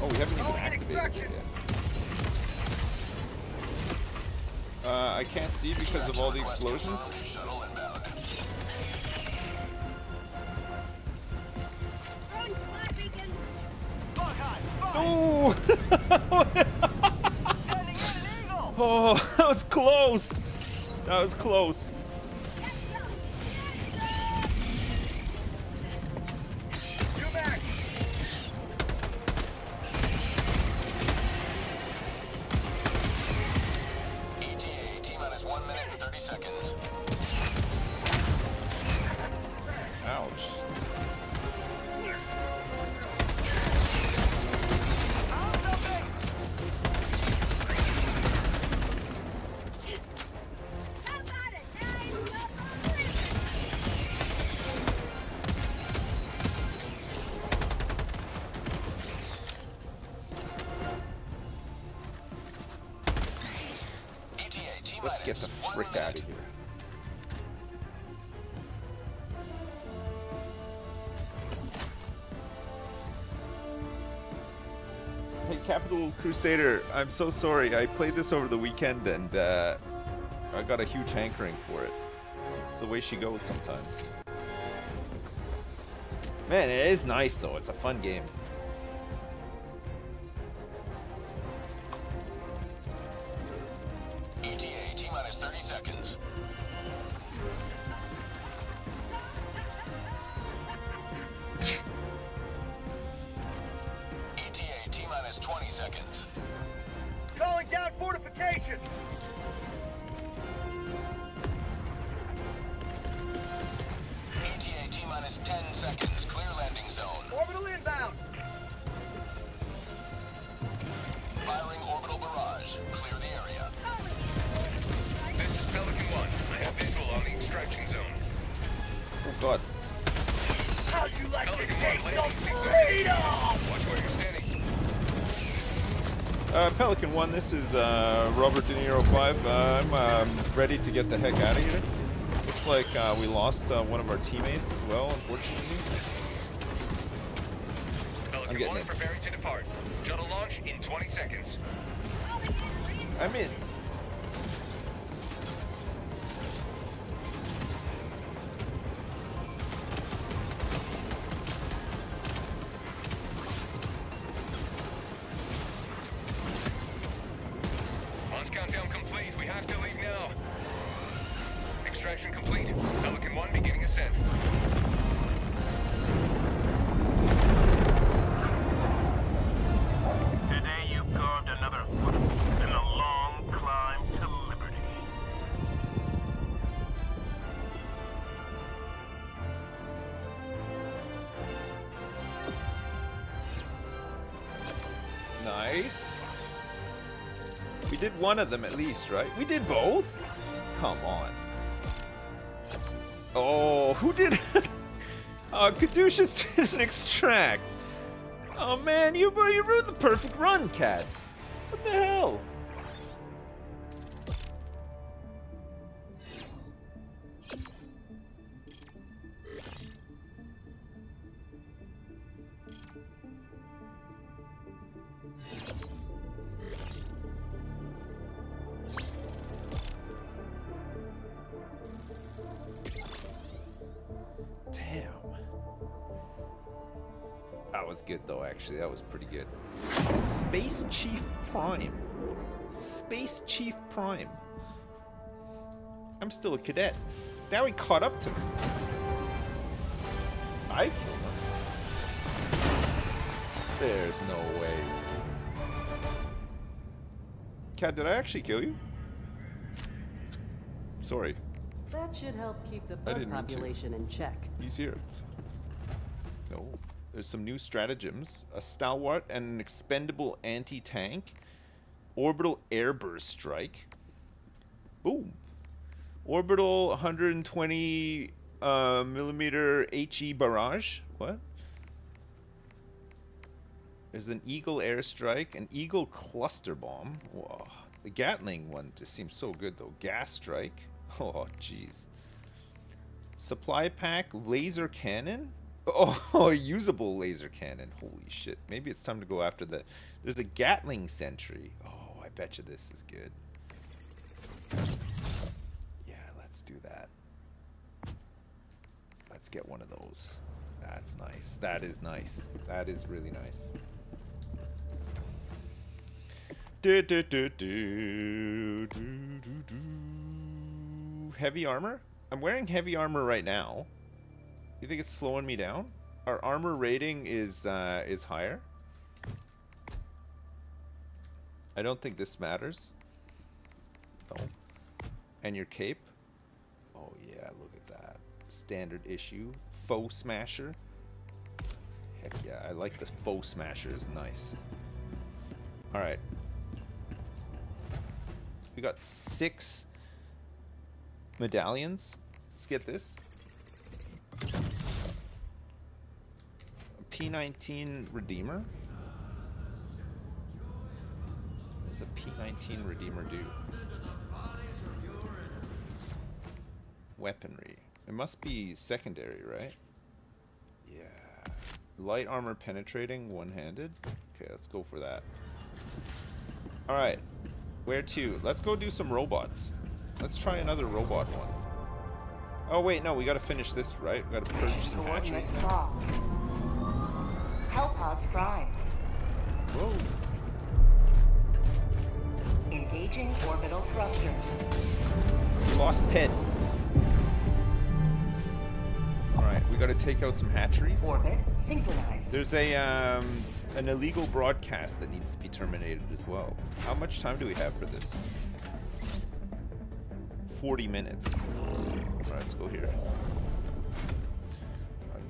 Oh, we haven't even activated it yet. Uh, I can't see because of all the explosions. Oh, that was close. That was close. Crusader, I'm so sorry. I played this over the weekend and uh, I got a huge hankering for it. It's the way she goes sometimes. Man, it is nice though. It's a fun game. Get the heck out of here. Looks like uh, we lost uh, one of our teammates one of them at least, right? We did both? Come on. Oh, who did... uh, Caduceus didn't extract. Oh man, you, you ruined the perfect run, Cat. Actually. That was pretty good. Space Chief Prime. Space Chief Prime. I'm still a cadet. Now he caught up to me. I killed him. There's no way. Cat, did I actually kill you? Sorry, That should help keep the bug population in check. he's here. No. There's some new stratagems. A stalwart and an expendable anti-tank. Orbital airburst strike. Boom. Orbital 120 uh, millimeter HE barrage. What? There's an Eagle airstrike, an Eagle cluster bomb. Whoa. The Gatling one just seems so good though. Gas strike. Oh, jeez. Supply pack, laser cannon. Oh, a usable laser cannon. Holy shit. Maybe it's time to go after the. There's a Gatling sentry. Oh, I bet you this is good. Yeah, let's do that. Let's get one of those. That's nice. That is nice. That is really nice. Do, do, do, do, do, do, do. Heavy armor? I'm wearing heavy armor right now. You think it's slowing me down? Our armor rating is uh, is higher. I don't think this matters. No. And your cape? Oh yeah, look at that. Standard issue. Foe smasher. Heck yeah, I like the foe smashers. Nice. Alright. We got six medallions. Let's get this. A P19 Redeemer. What does a P19 Redeemer do? Weaponry. It must be secondary, right? Yeah. Light armor penetrating, one-handed. Okay, let's go for that. Alright. Where to? Let's go do some robots. Let's try another robot one. Oh wait, no, we gotta finish this, right? We gotta purge some now. Hellpods prime. Whoa. Engaging orbital thrusters. We lost Pen. Alright, we gotta take out some hatcheries. Orbit synchronized. There's a um, an illegal broadcast that needs to be terminated as well. How much time do we have for this? 40 minutes. Alright, let's go here.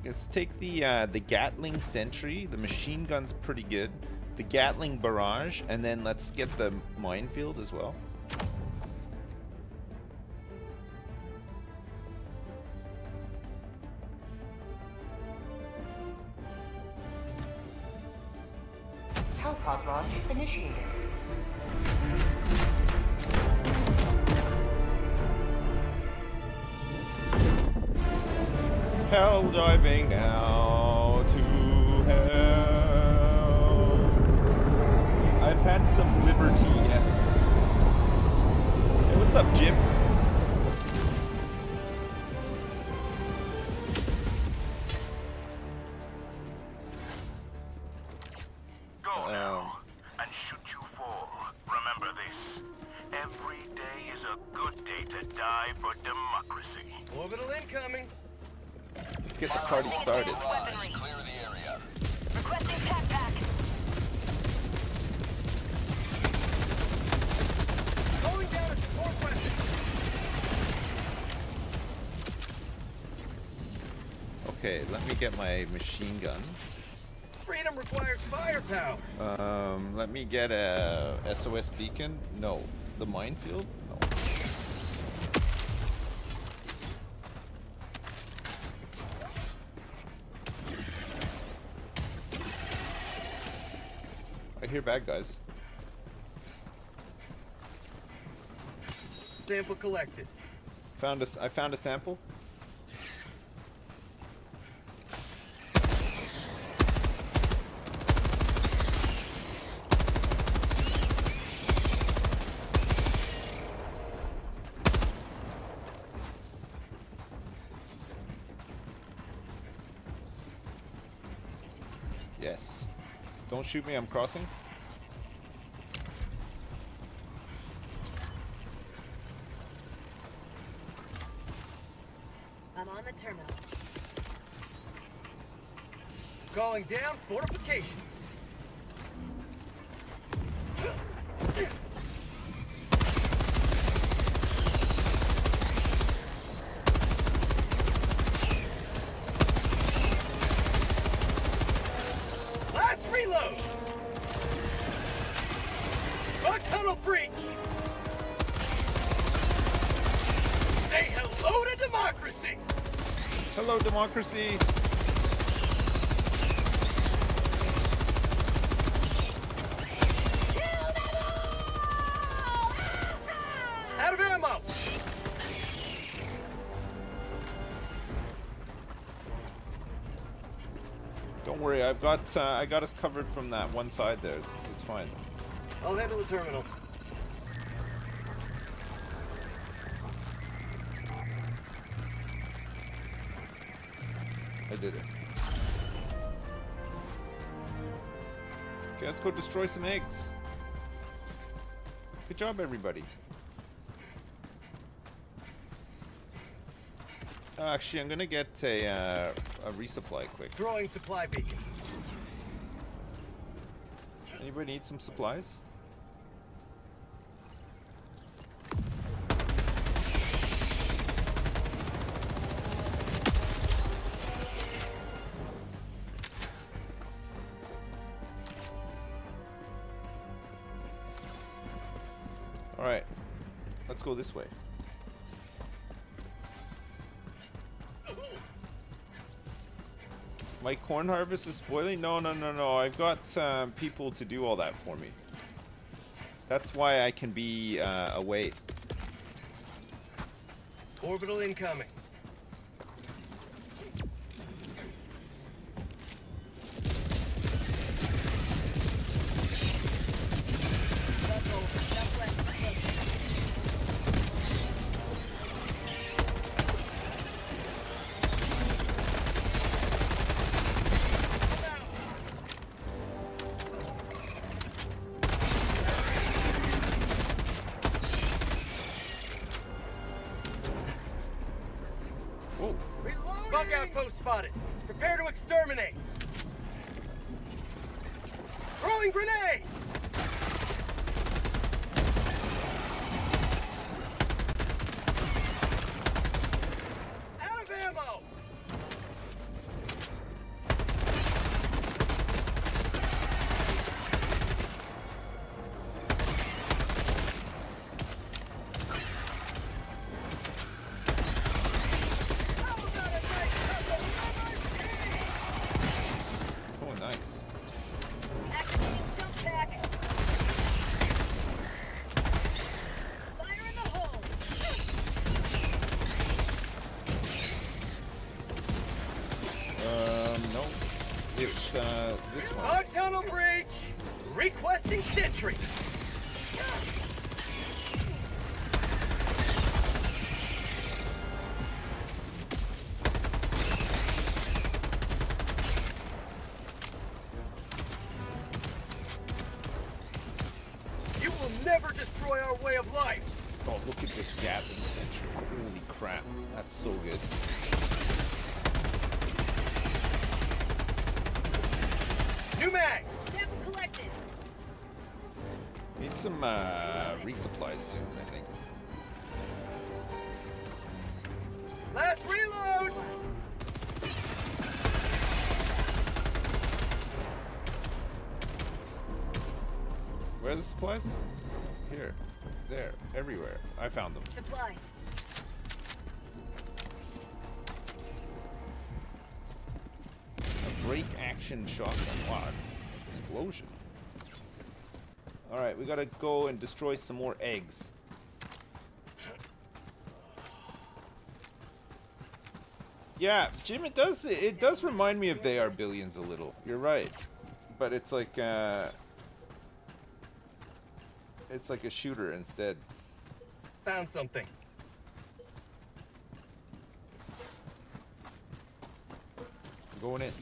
Let's take the uh, the Gatling Sentry. The machine gun's pretty good. The Gatling Barrage, and then let's get the minefield as well. Hellpod launch initiated. Hell diving now to hell. I've had some liberty, yes. Hey, what's up, Jim? Go now, and should you fall, remember this. Every day is a good day to die for democracy. Orbital incoming. Get the party started. Barrage, clear the area. Requesting tech pack. Going down at support weapon. Okay, let me get my machine gun. Freedom requires firepower. Um, let me get a SOS beacon. No, the minefield. No. I hear bad guys. Sample collected. Found a I found a sample. Yes. Don't shoot me, I'm crossing. I'm on the terminal. Calling down fortifications. Got uh, I got us covered from that one side there. It's, it's fine. I'll handle the terminal. I did it. Okay, let's go destroy some eggs. Good job, everybody. Actually, I'm gonna get a uh, a resupply quick. Throwing supply beacon. Anybody need some supplies? All right, let's go this way. My corn harvest is spoiling? No, no, no, no. I've got um, people to do all that for me. That's why I can be uh, away. Orbital incoming. Bug outpost spotted. Prepare to exterminate. Throwing grenade! Some uh, resupplies soon, I think. Last reload! Where are the supplies? Here. There. Everywhere. I found them. Supplies. A break action shotgun. Wow. Explosion. We gotta go and destroy some more eggs. Yeah, Jim, it does it does remind me of They Are Billions a little. You're right. But it's like uh it's like a shooter instead. Found something. I'm going in.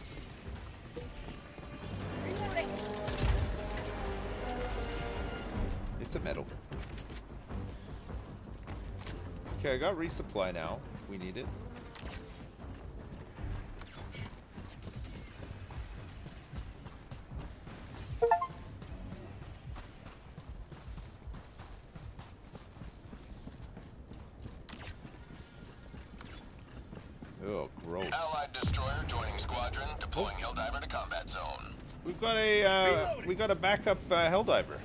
Okay, I got resupply now. We need it. Oh, gross. Allied destroyer joining squadron, deploying Helldiver to combat zone. We've got a uh, we got a backup uh, Helldiver.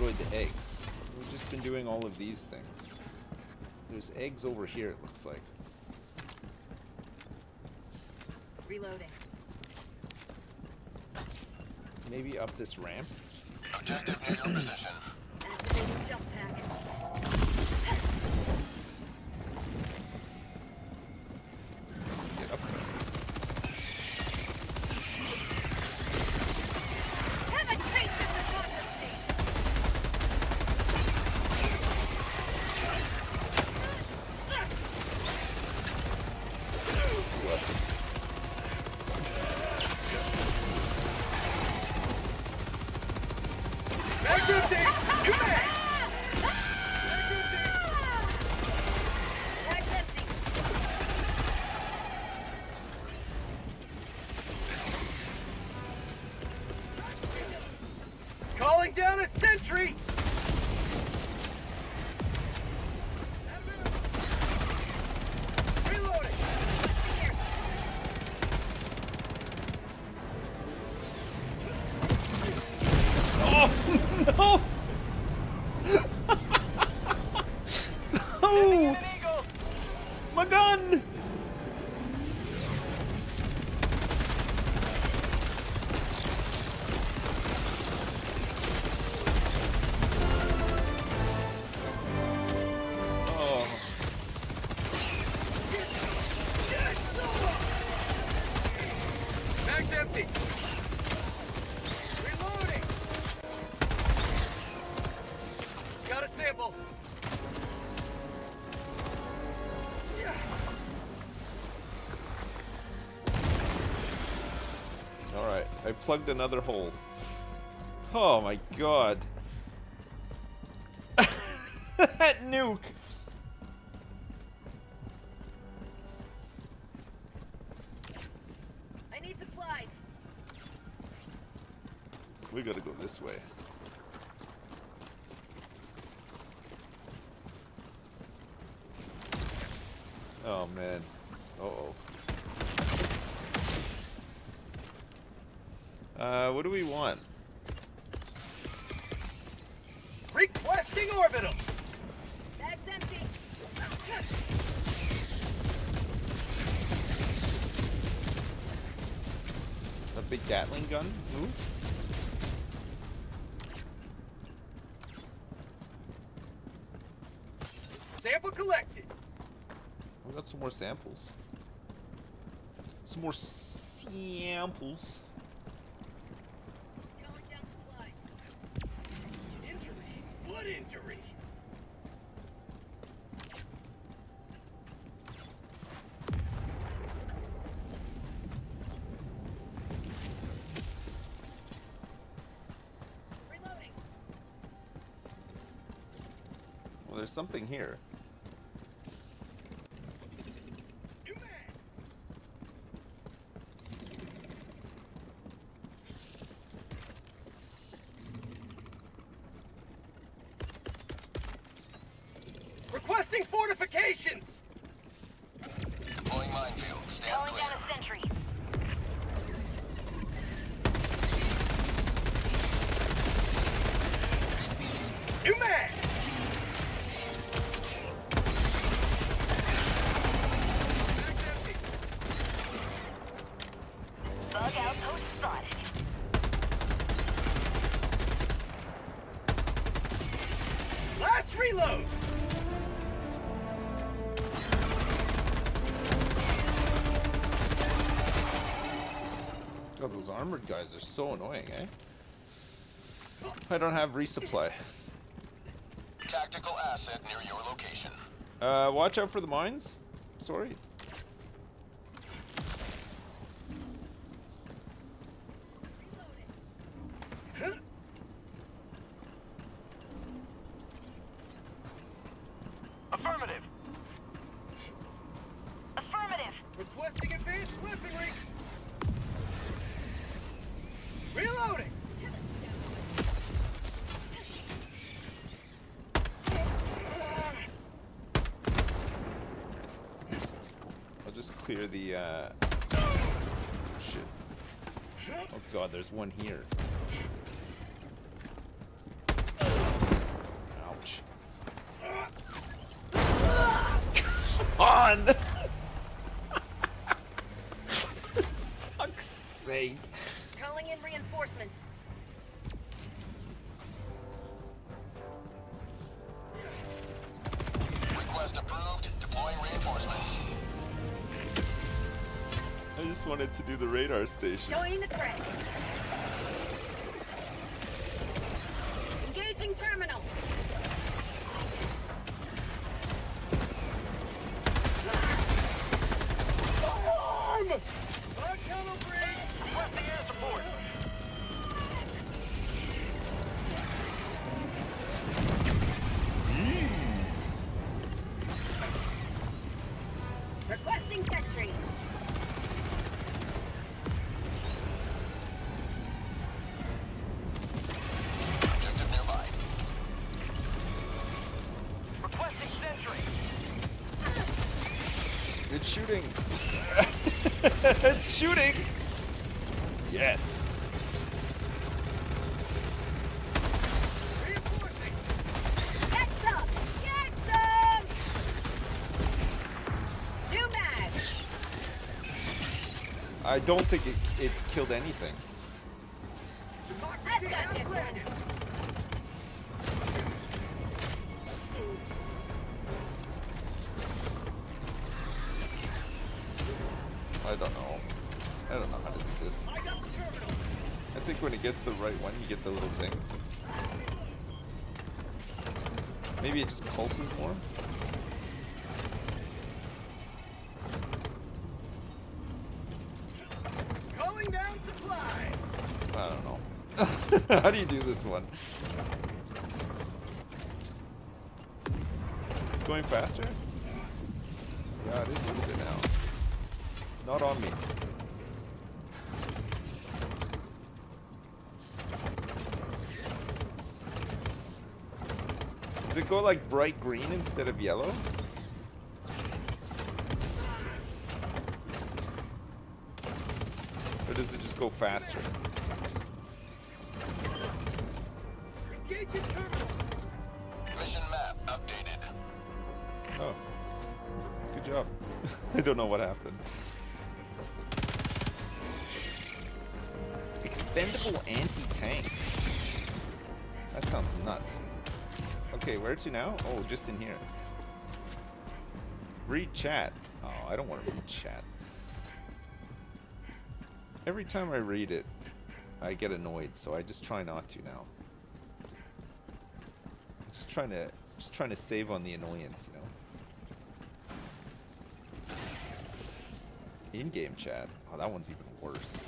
Destroyed the eggs. We've just been doing all of these things. There's eggs over here, it looks like. Reloading. Maybe up this ramp? Objective near your position. Plugged another hole. Oh my god. Gatling gun? Move? Sample collected. We got some more samples. Some more samples. Calling down supplies. Injury. Blood injury. Reloading. Well, something here. Armored guys are so annoying, eh? I don't have resupply. Tactical asset near your location. Uh, watch out for the mines. Sorry. Affirmative. Affirmative. Requesting advanced weaponry. Reloading. I'll just clear the, uh... Shit. Oh god, there's one here. Ouch. Come on! Fuck's sake. Calling in reinforcements. Request approved. Deploying reinforcements. I just wanted to do the radar station. Joining the fray. I don't think it, it killed anything. I don't know. I don't know how to do this. I think when it gets the right one, you get the little thing. Maybe it just pulses more? How do you do this one? It's going faster? Yeah, it is little now. Not on me. Does it go like bright green instead of yellow? Or does it just go faster? To now? Oh, just in here. Read chat. Oh, I don't want to read chat. Every time I read it, I get annoyed, so I just try not to now. Just trying to just trying to save on the annoyance, you know. In-game chat. Oh, that one's even worse.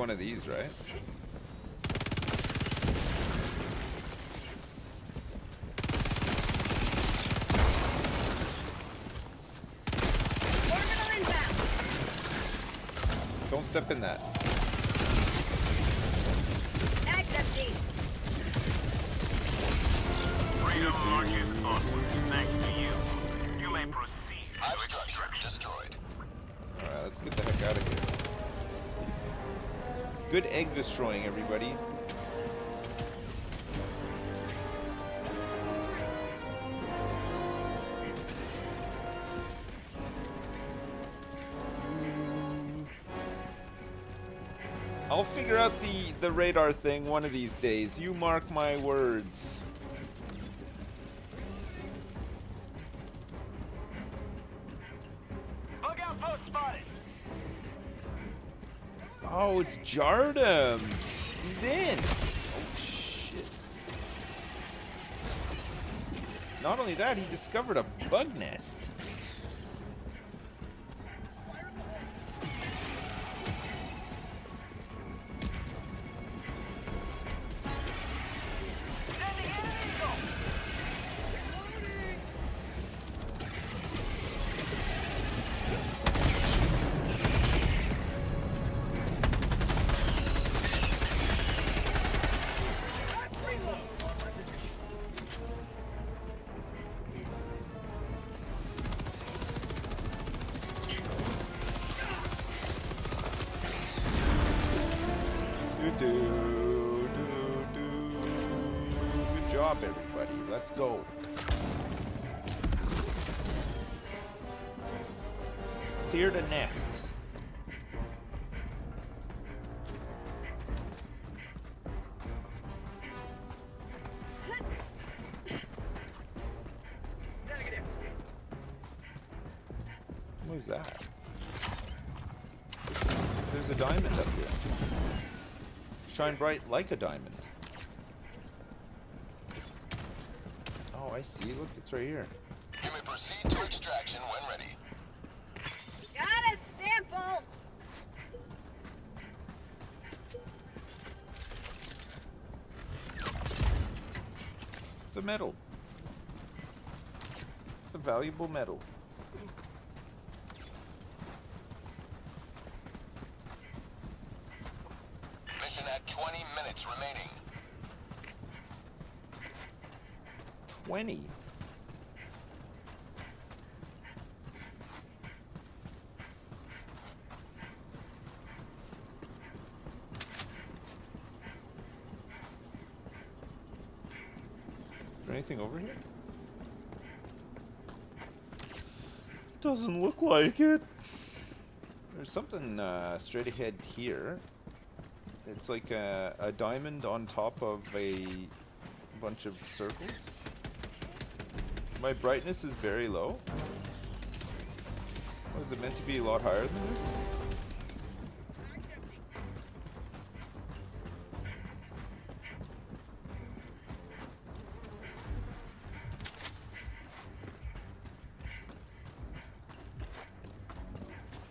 One of these, right? Don't step in that. Destroying, everybody. I'll figure out the, the radar thing one of these days. You mark my words. It's Jardams. He's in. Oh, shit. Not only that, he discovered a bug nest. Bright like a diamond. Oh, I see. Look, it's right here. You may proceed to extraction when ready. Got a sample. It's a metal. It's a valuable metal. Mission at 20 minutes remaining. 20. Is there anything over here? Doesn't look like it. There's something uh, straight ahead here. It's like a, a diamond on top of a bunch of circles. My brightness is very low. Was it meant to be a lot higher than this?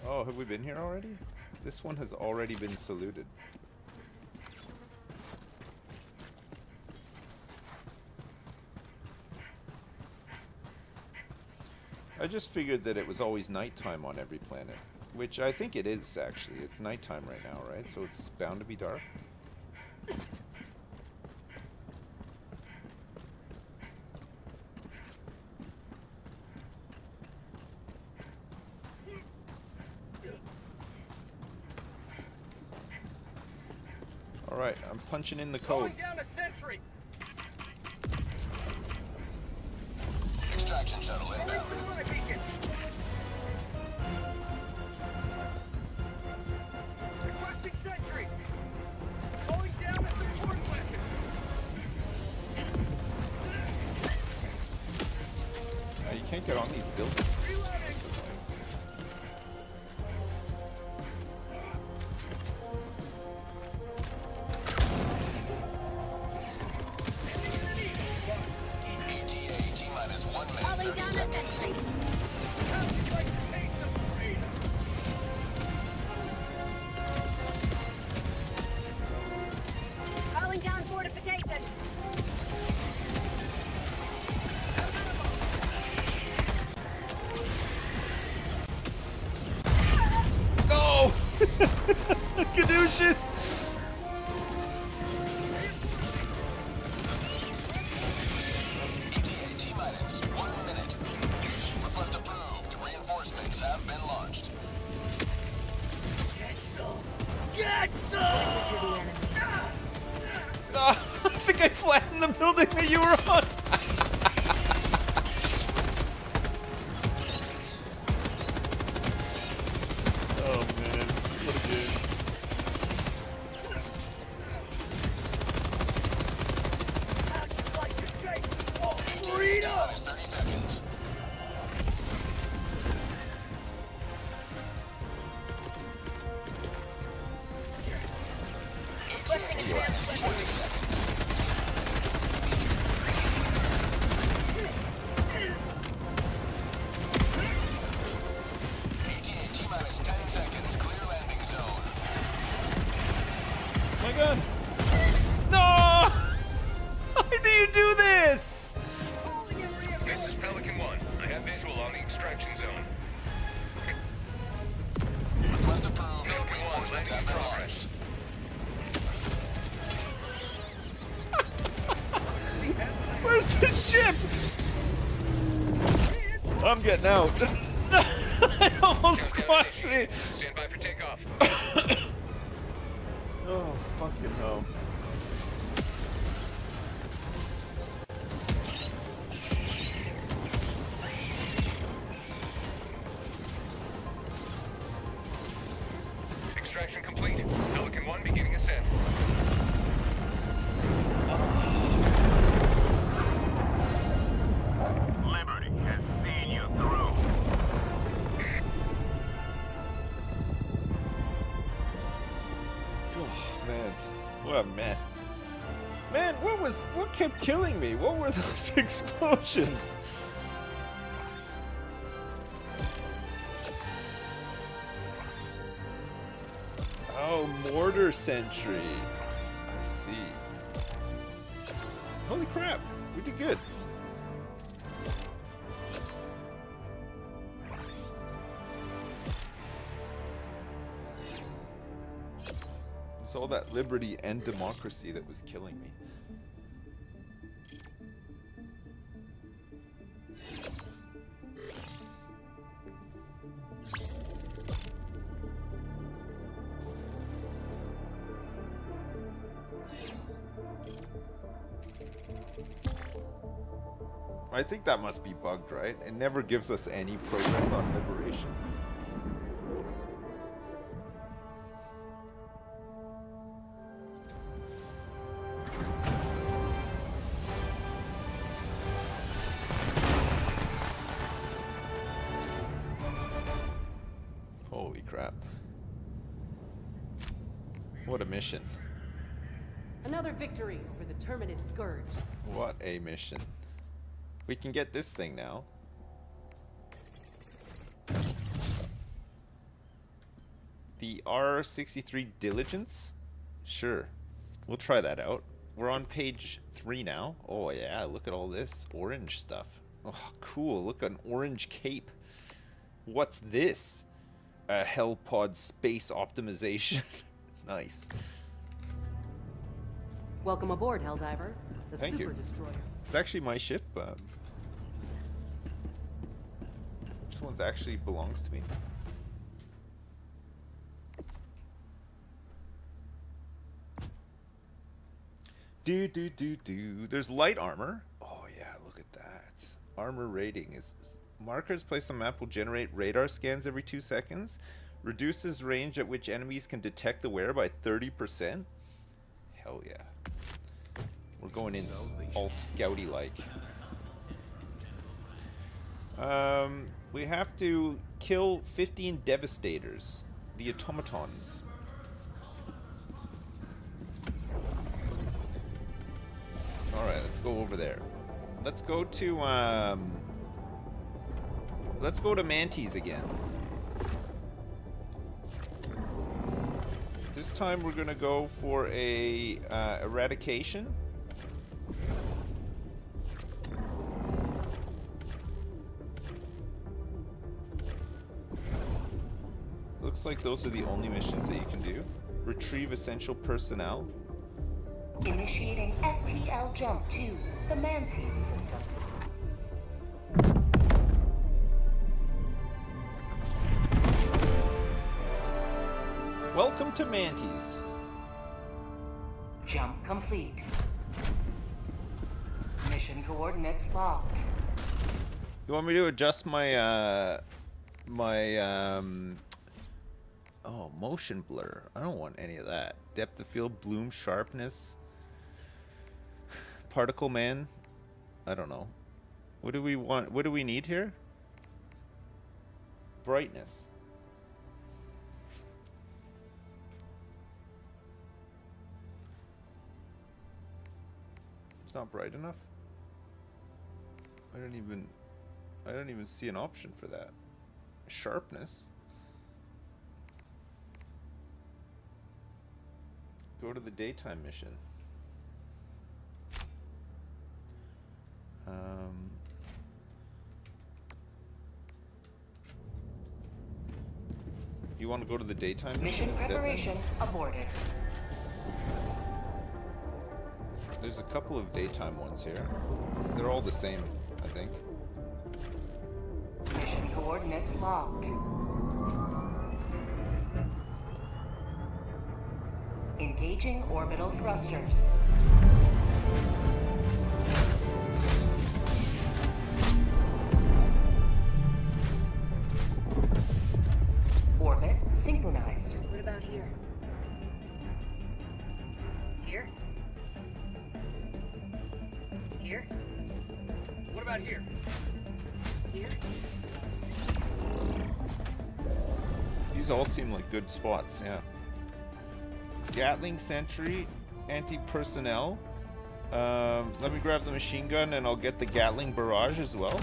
Oh, have we been here already? This one has already been saluted. Just figured that it was always nighttime on every planet. Which I think it is, actually. It's nighttime right now, right? So it's bound to be dark. Alright, I'm punching in the code. Getting explosions? Oh, mortar sentry. I see. Holy crap, we did good. It's all that liberty and democracy that was killing I think that must be bugged, right? It never gives us any progress on liberation. Mission. Another victory over the Terminid Scourge. What a mission. We can get this thing now. The R63 Diligence? Sure. We'll try that out. We're on page 3 now. Oh yeah, look at all this orange stuff. Oh, cool. Look, at an orange cape. What's this? A Hellpod space optimization. nice. Welcome aboard, Helldiver. The Thank Super you. Destroyer. It's actually my ship. Um, this one's actually belongs to me. Do do do do. There's light armor. Oh yeah, look at that. Armor rating is markers placed on map will generate radar scans every two seconds. Reduces range at which enemies can detect the wearer by 30%. Hell yeah. We're going in all scouty like. Um, we have to kill 15 devastators, the automatons. All right, let's go over there. Let's go to um. Let's go to Mantis again. This time we're gonna go for a uh, eradication. Looks like those are the only missions that you can do. Retrieve essential personnel. Initiating FTL jump to the Mantis system. Welcome to Mantis. Jump complete. Mission coordinates locked. You want me to adjust my uh my um oh motion blur? I don't want any of that. Depth of field, bloom, sharpness, particle man. I don't know. What do we want? What do we need here? Brightness. Not bright enough. I don't even I don't even see an option for that. Sharpness. Go to the daytime mission. Um, you want to go to the daytime mission, Mission instead? preparation aborted. There's a couple of daytime ones here. They're all the same, I think. Mission coordinates locked. Engaging orbital thrusters. Orbit synchronized. What about here? Here? Here? Here? These all seem like good spots, yeah. Gatling Sentry, anti-personnel. Um, let me grab the machine gun and I'll get the Gatling Barrage as well.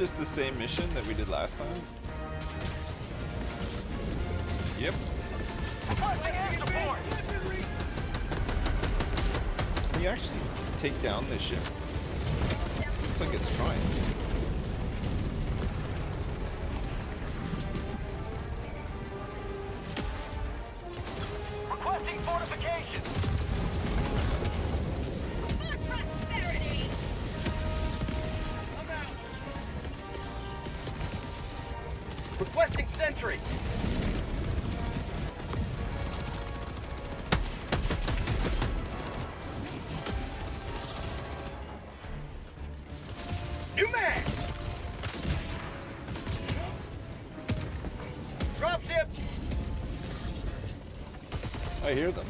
Just the same mission that we did last time? Hear them.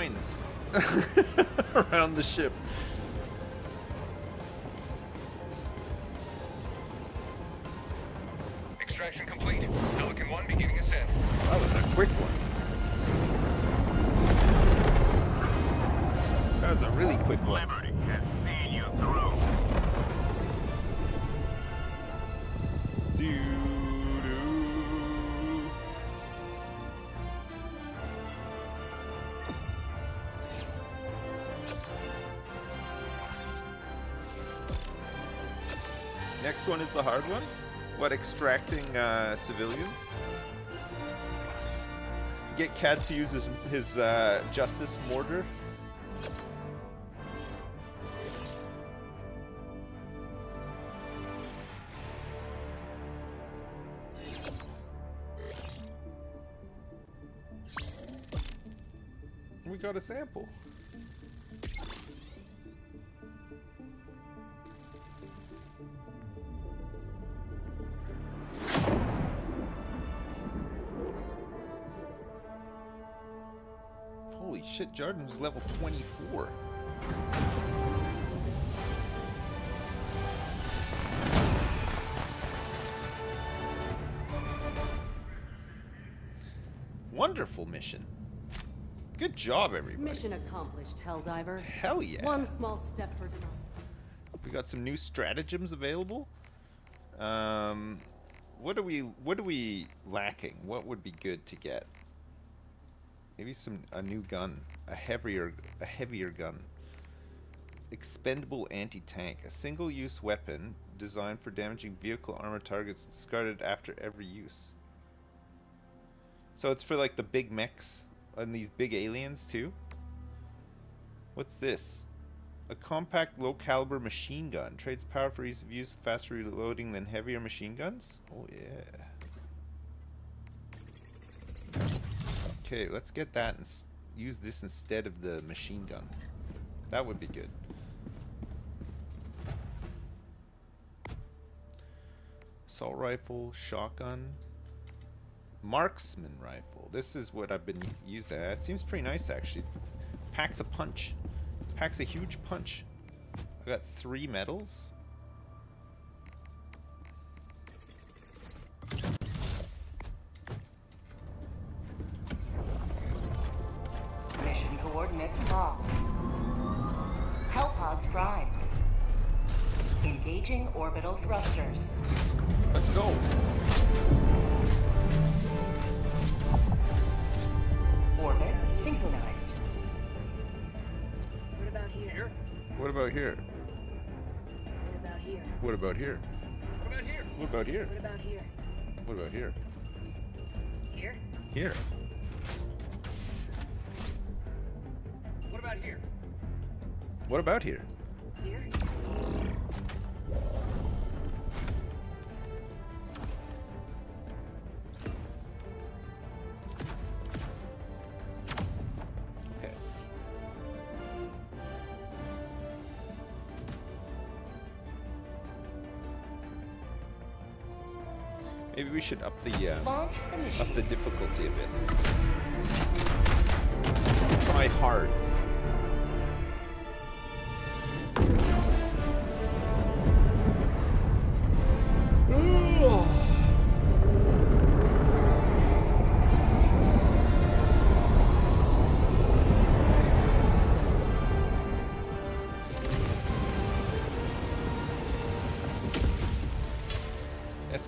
Mines around the ship. One is the hard one. What, extracting uh, civilians? Get Cad to use his, his uh, justice mortar. We got a sample. Shit, Jordan was level 24. Wonderful mission. Good job, everybody. Mission accomplished, Helldiver. Hell yeah. One small step for democracy. We got some new stratagems available. Um, what are we what are we lacking? What would be good to get? Maybe some a new gun, a heavier a heavier gun. Expendable anti-tank, a single-use weapon designed for damaging vehicle armor targets discarded after every use. So it's for like the big mechs and these big aliens too. What's this? A compact, low-caliber machine gun. Trades power for ease of use, faster reloading than heavier machine guns. Oh yeah. Okay, let's get that and use this instead of the machine gun. That would be good. Assault rifle, shotgun, marksman rifle. This is what I've been using. It seems pretty nice actually. Packs a punch. Packs a huge punch. I got three medals. soft. Hellpods prime. Engaging orbital thrusters. Let's go. Orbit synchronized. What about here? What about here? What about here? What about here? What about here? What about here? What about here? Here? Here. About here? What about here? Here? Okay. Maybe we should up the uh, up the difficulty a bit. Try hard.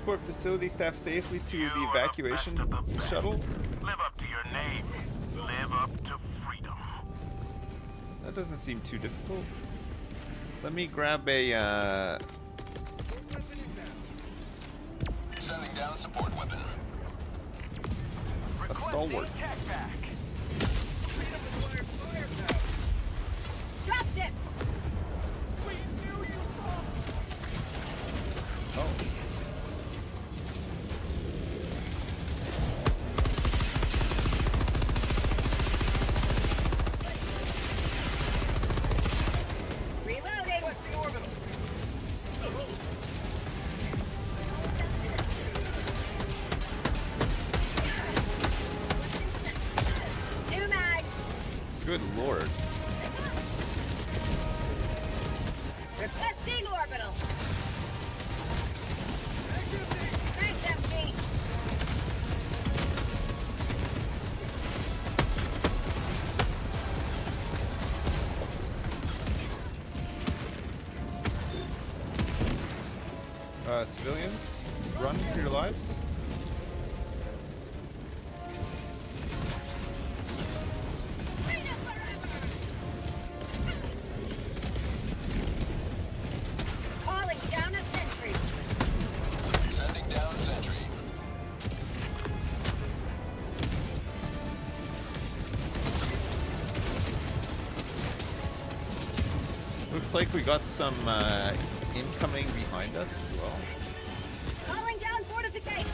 Escort facility staff safely to You the evacuation the shuttle. Live up to your name. Live up to freedom. That doesn't seem too difficult. Let me grab a uh, Sending down support weapon. a stalwart. Looks like we got some uh, incoming behind us as well. Calling down fortifications!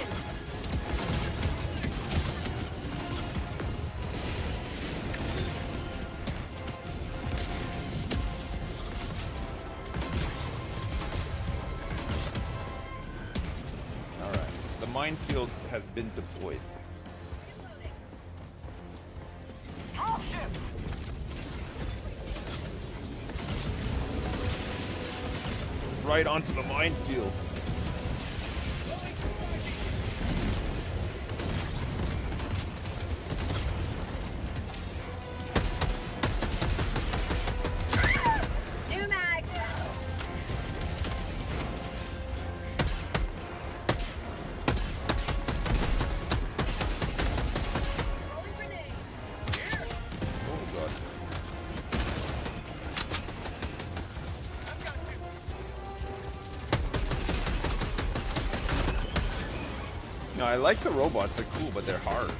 Alright. The minefield has been deployed. Right onto the minefield. I like the robots. They're cool, but they're hard.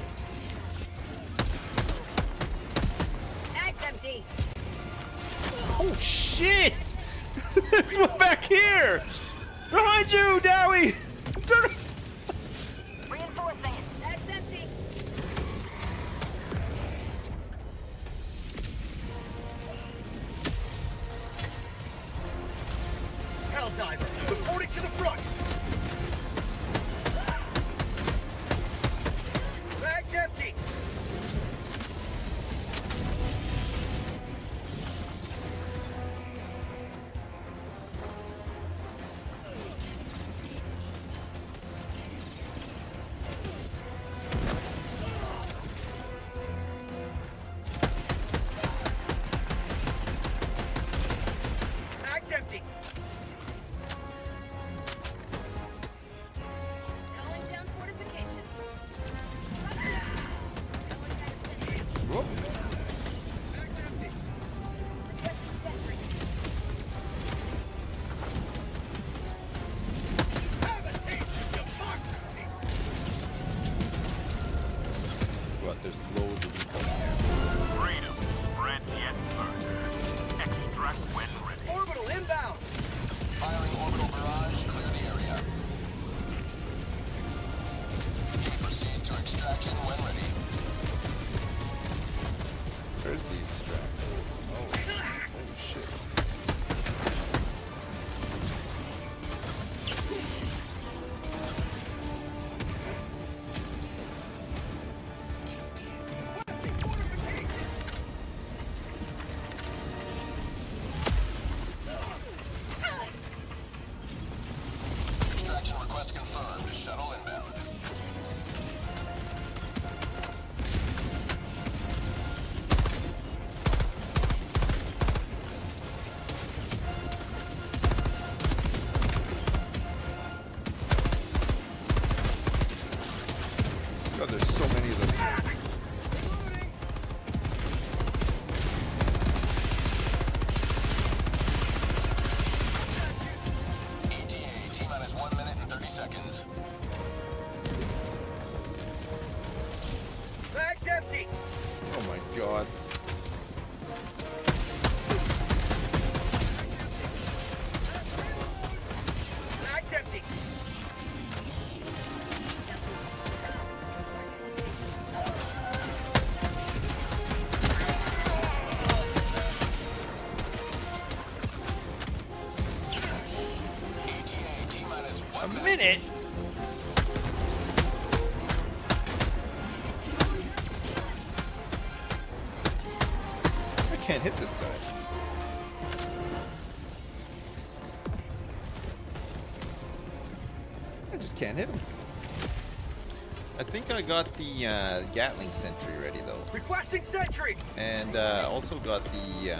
I got the uh, Gatling sentry ready though, Requesting sentry. and uh, also got the uh,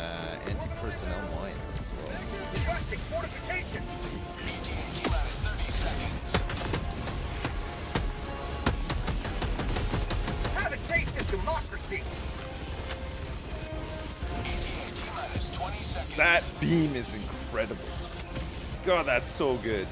anti-personnel mines as well. Requesting fortification. ETA T minus 30 seconds. Have a taste of democracy. ETA minus 20 seconds. That beam is incredible. God, that's so good.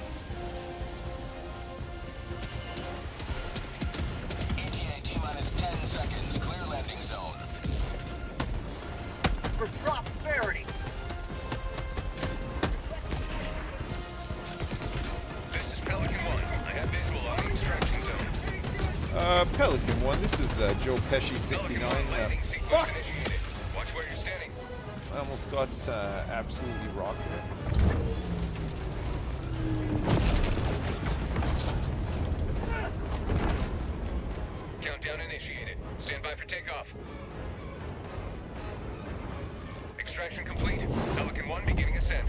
Joe 69. Uh, fuck! Watch where you're standing. I almost got uh, absolutely rocked there. Countdown initiated. Stand by for takeoff. Extraction complete. Pelican 1 beginning ascent.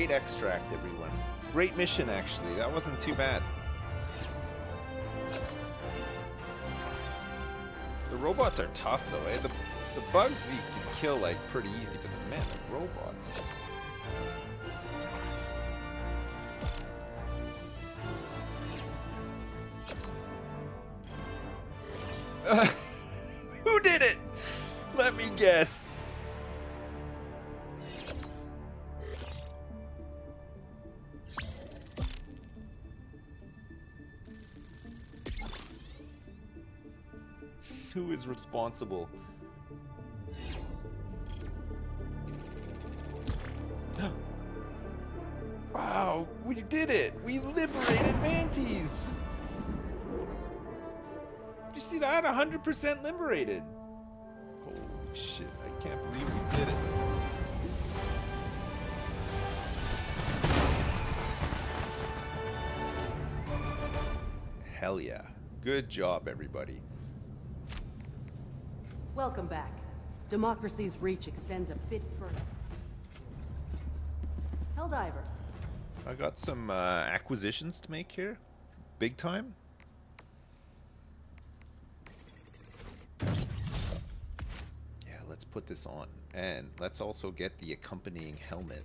Great, extract, everyone. Great mission, actually. That wasn't too bad. The robots are tough, though, eh? The, the bugs you can kill, like, pretty easy, but the man, the robots... is responsible? wow, we did it! We liberated Mantis! Did you see that? 100% liberated. Holy shit, I can't believe we did it. Hell yeah. Good job, everybody. Welcome back. Democracy's reach extends a bit further. Helldiver, I got some uh, acquisitions to make here. Big time. Yeah, let's put this on. And let's also get the accompanying helmet.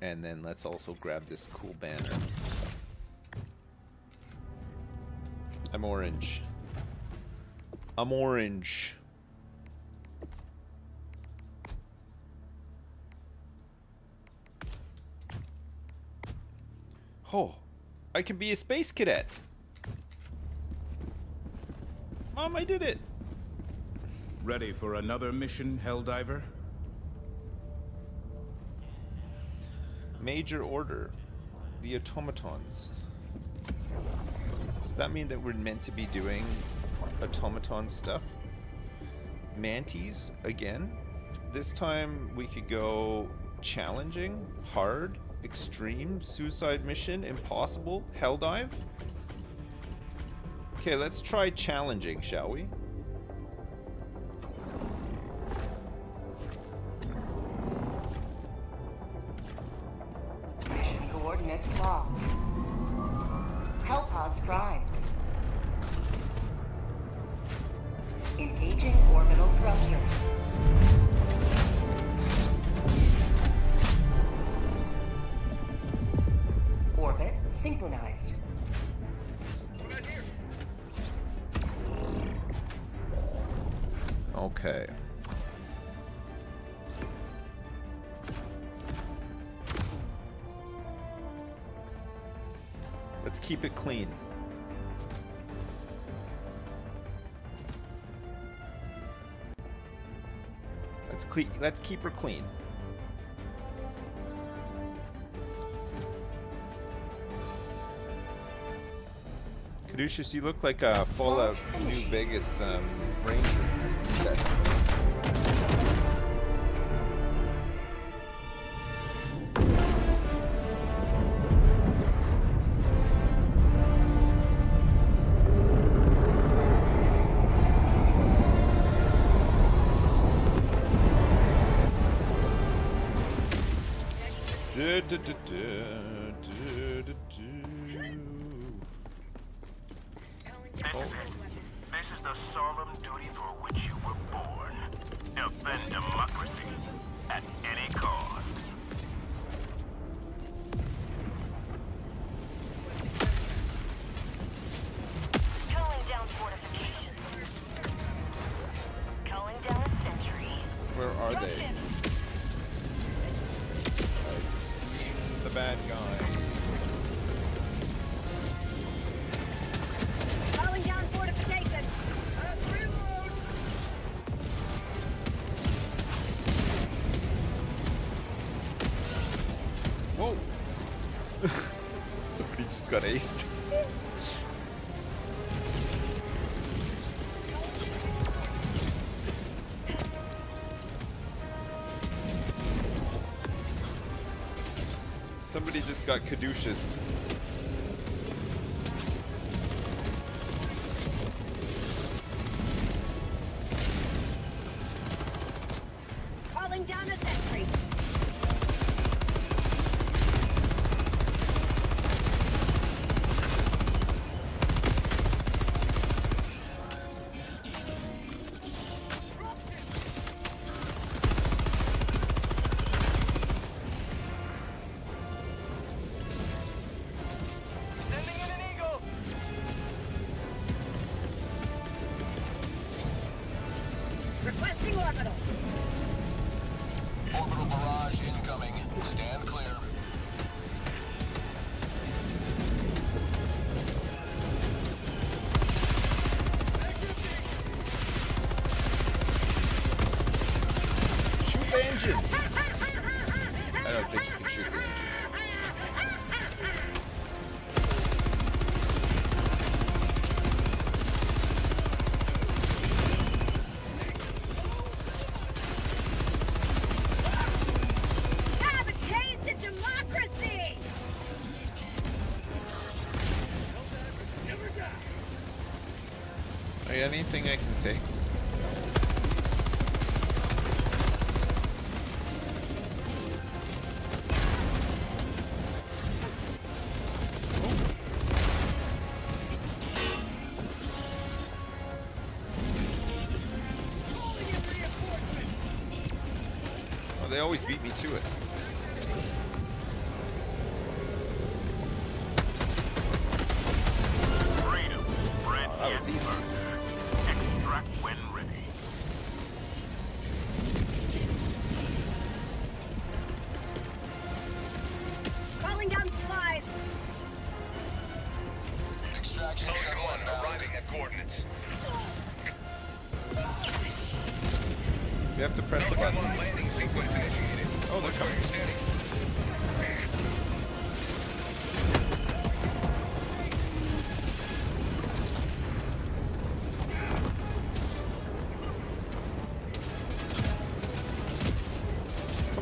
And then let's also grab this cool banner. I'm orange. I'm orange. Oh, I can be a space cadet. Mom, I did it. Ready for another mission, Helldiver? Major order. The automatons. That mean that we're meant to be doing automaton stuff? Mantis again? This time we could go challenging, hard, extreme, suicide mission, impossible, hell dive. Okay, let's try challenging, shall we? Mission coordinates locked. Hellpods primed. Engaging orbital thrusters. Orbit synchronized. Okay. Let's keep it clean. Let's cle let's keep her clean. Caduceus, you look like a Fallout New Vegas um, ranger. Just got aced. Somebody just got caduceus. Anything I can take? Oh, they always beat me to it.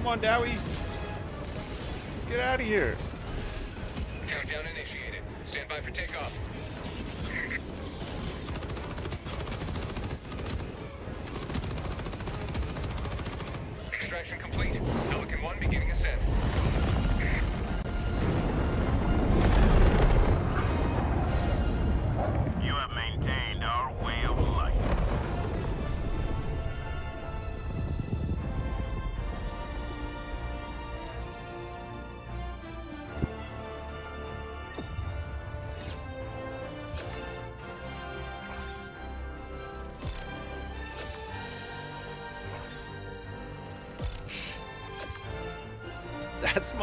Come on, Dowie. Let's get out of here.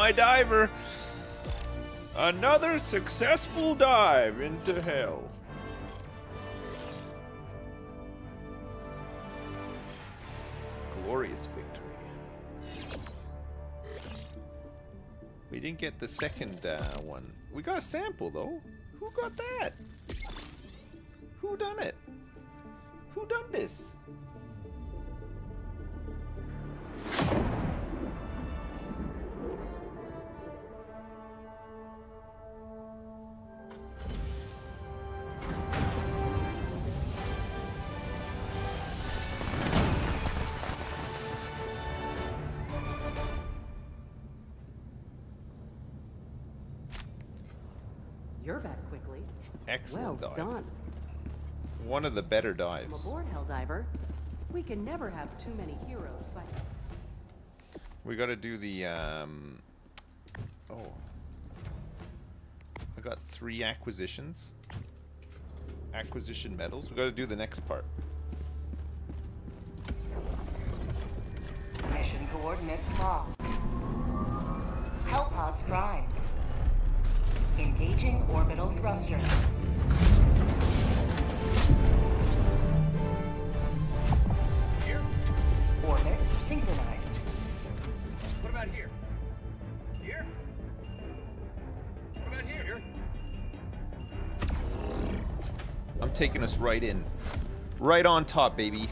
My diver. Another successful dive into hell. Glorious victory. We didn't get the second uh, one. We got a sample though. Who got that? Who done it? Excellent well dive. done. One of the better Come dives. aboard, Helldiver. We can never have too many heroes fight. We gotta do the, um... Oh. I got three acquisitions. Acquisition medals. We gotta do the next part. Mission coordinates locked. Hellpods primed. Engaging orbital thrusters. Here? Orbit synchronized. What about here? Here? What about here? Here? I'm taking us right in. Right on top, baby.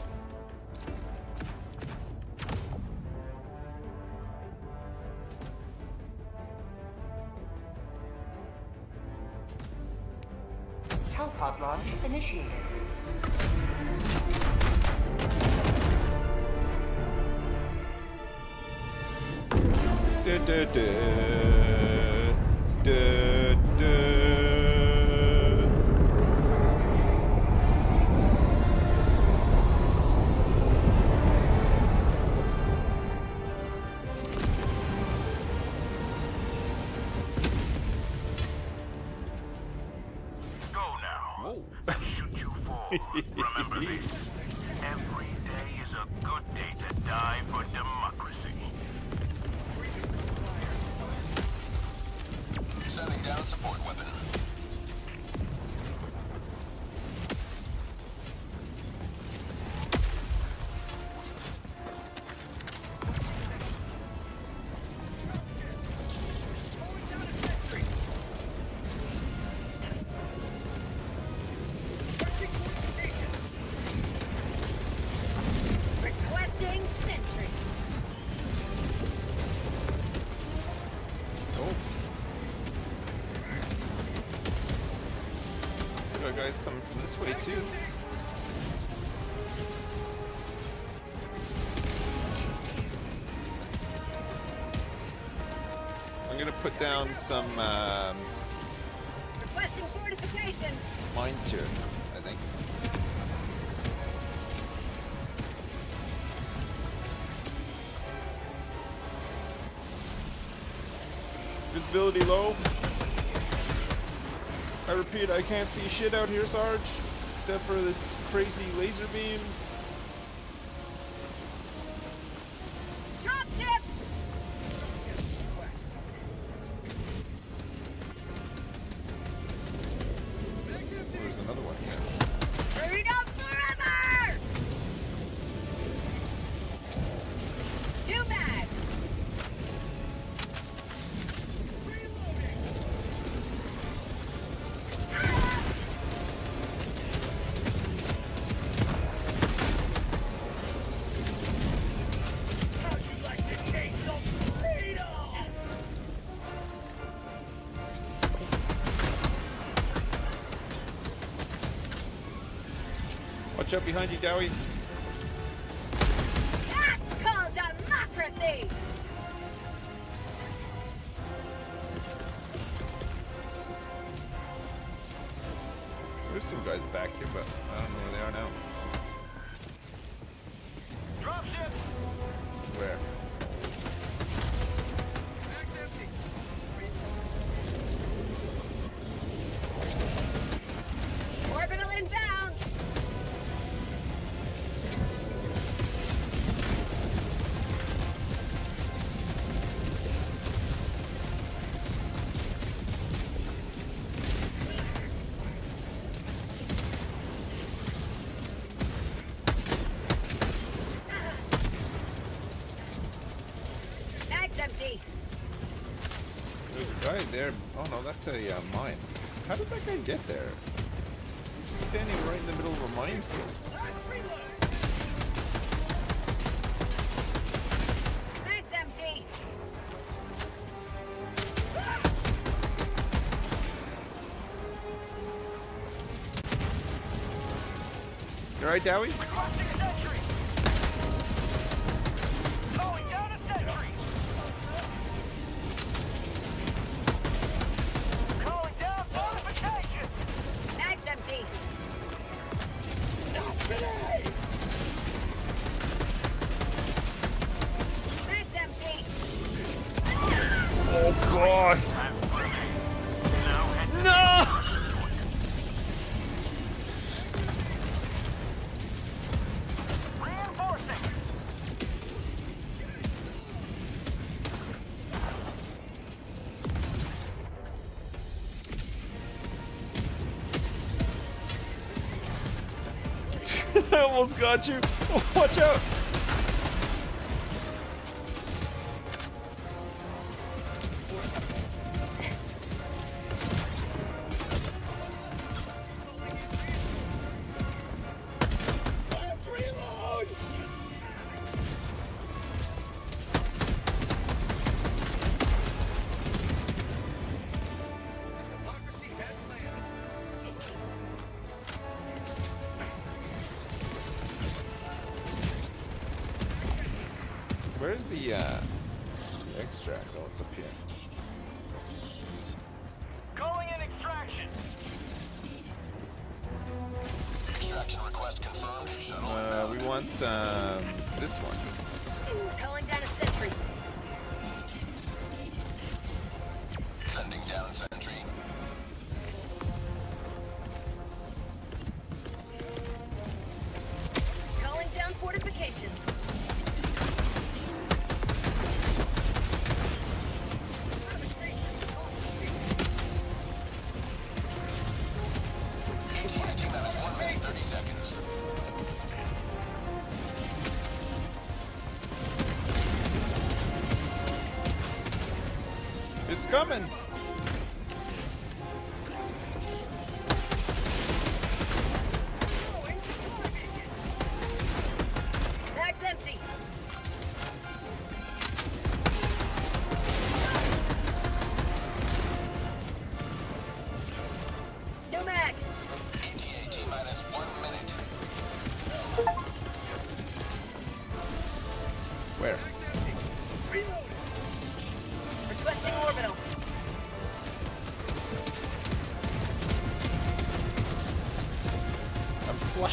some um, mines here, I think. Visibility low. I repeat, I can't see shit out here, Sarge, except for this crazy laser beam. up behind you, Dowie. Oh, that's a uh, mine. How did that guy get there? He's just standing right in the middle of a minefield. All right, Dowie? almost got you. Watch out.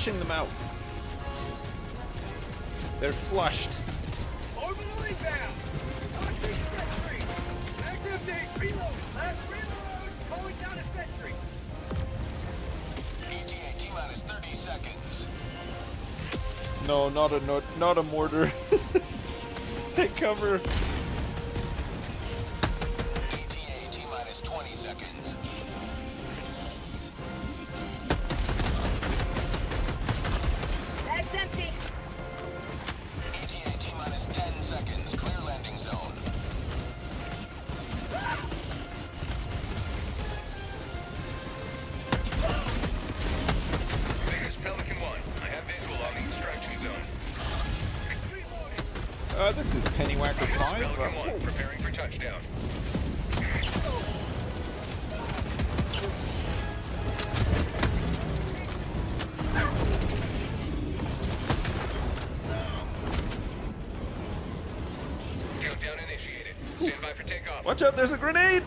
Flushing them out. They're flushed. Orbital rebound! Launching sentry! Active date reload! Last reload! Calling down a sentry! ETA T-minus 30 seconds. No, not a not a mortar. Take cover. Out, there's a grenade!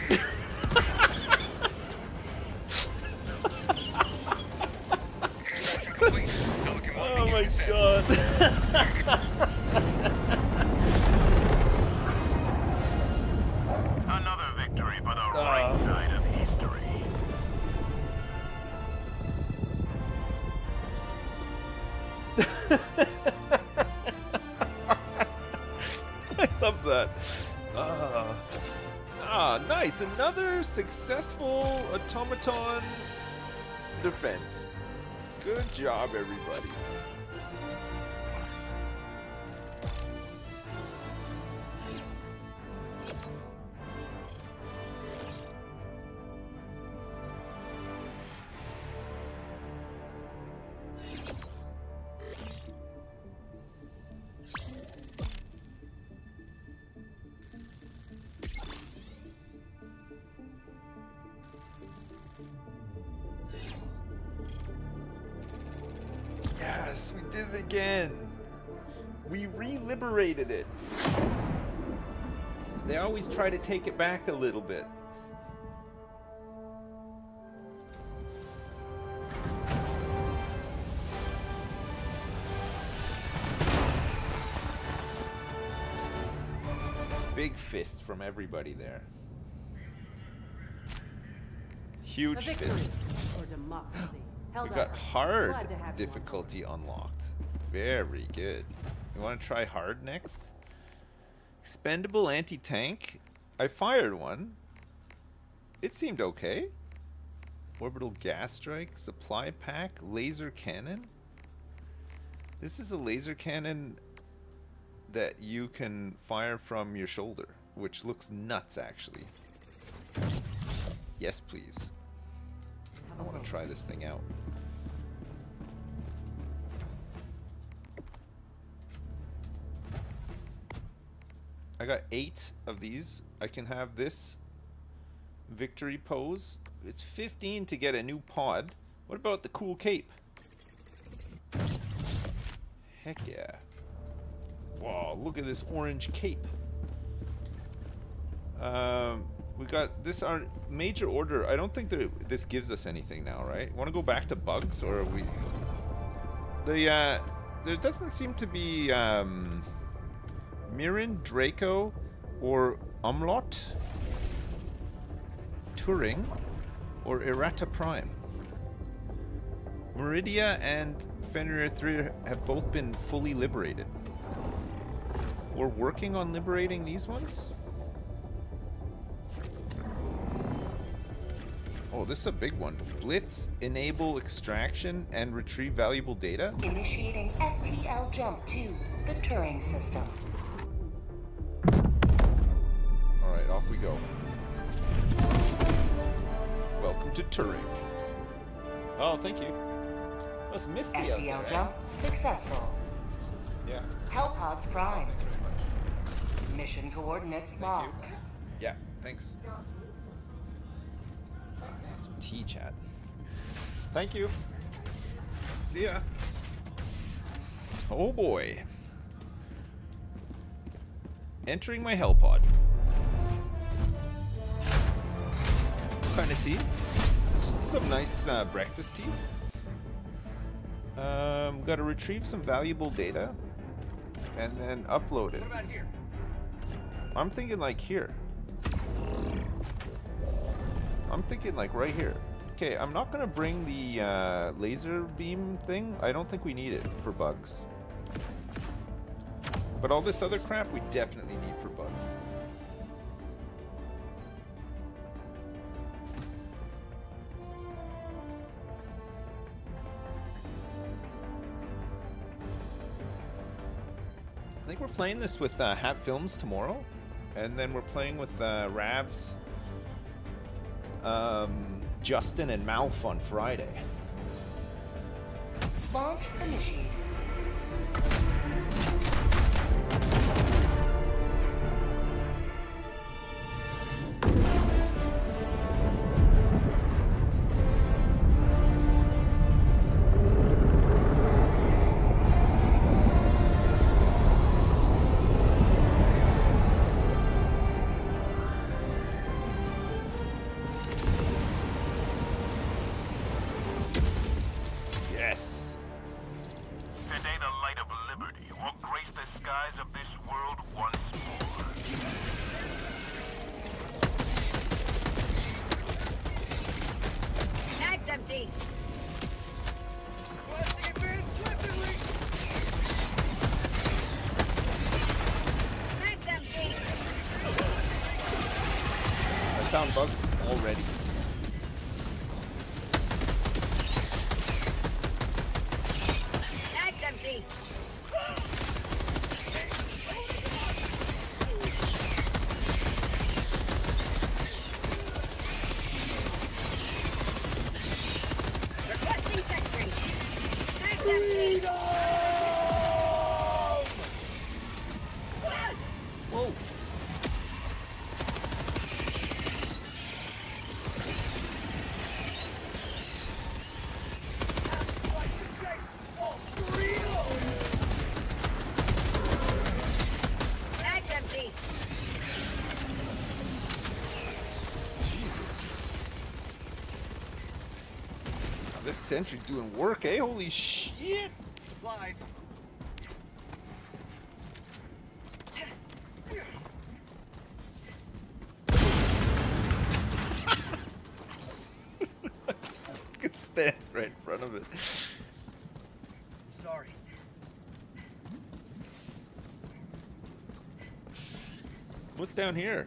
Automaton again. We re-liberated it. They always try to take it back a little bit. Big fist from everybody there. Huge fist. We got hard Glad to have you on difficulty unlocked. Very good. You want to try hard next? Expendable anti-tank. I fired one. It seemed okay. Orbital gas strike, supply pack, laser cannon. This is a laser cannon that you can fire from your shoulder, which looks nuts actually. Yes, please. I want to try this thing out. I got eight of these. I can have this victory pose. It's 15 to get a new pod. What about the cool cape? Heck yeah. Wow, look at this orange cape. Um, we got this our major order. I don't think that this gives us anything now, right? Want to go back to bugs or we? The uh, there doesn't seem to be um, Mirin, Draco, or Umlaut, Turing, or Erata Prime. Meridia and Fenrir 3 have both been fully liberated. We're working on liberating these ones? Oh, this is a big one. Blitz, enable extraction, and retrieve valuable data? Initiating FTL jump to the Turing system. Alright, off we go. Welcome to Turing. Oh, thank you. Oh, it's misty out there. FTL eh? jump successful. Yeah. Hellpods primed. Thanks very much. Mission coordinates Thank locked. you. Yeah, thanks. That's some tea chat. Thank you. See ya. Oh boy. Entering my hell pod. Kind of tea? Some nice uh, breakfast tea. Um, got to retrieve some valuable data and then upload it. What about here? I'm thinking like here. I'm thinking like right here. Okay, I'm not gonna bring the uh, laser beam thing. I don't think we need it for bugs. But all this other crap we definitely need for bugs. I think we're playing this with uh, Hat Films tomorrow, and then we're playing with uh, Ravs, um, Justin, and Malf on Friday. Launch initiated. I found bugs already. Mag's empty. Requesting sentry. Mag's empty. Whoa. Mag's empty. Jesus. Now this sentry doing work, eh? Holy shit! Supplies. Could stand right in front of it. Sorry. What's down here?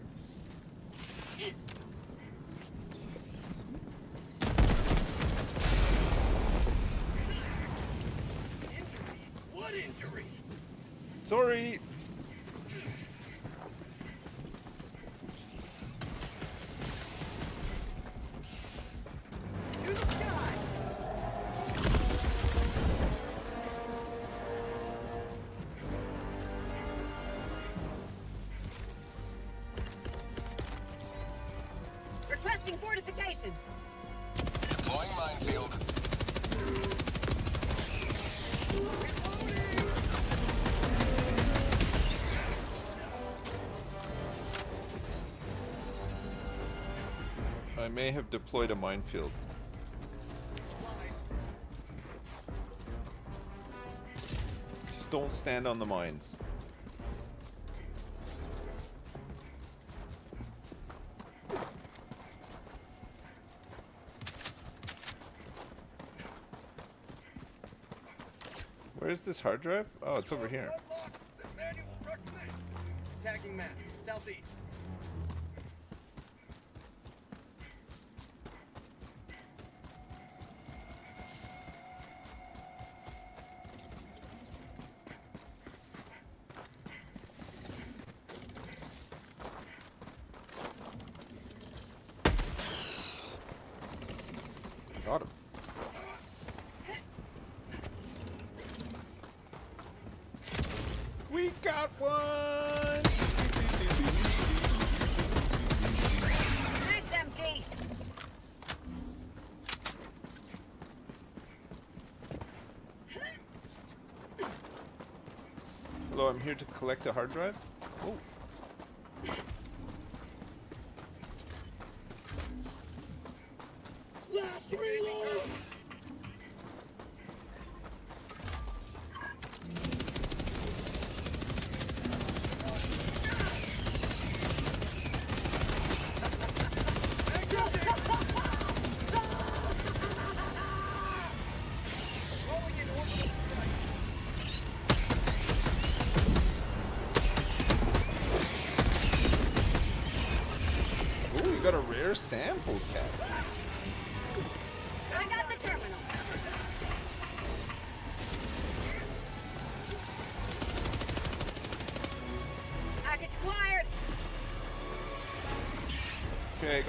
May have deployed a minefield. Just don't stand on the mines. Where's this hard drive? Oh, it's over here. Unlock the manual fragment. Tagging map. Southeast. Got him. We got one! Mag's empty. Hello, I'm here to collect a hard drive.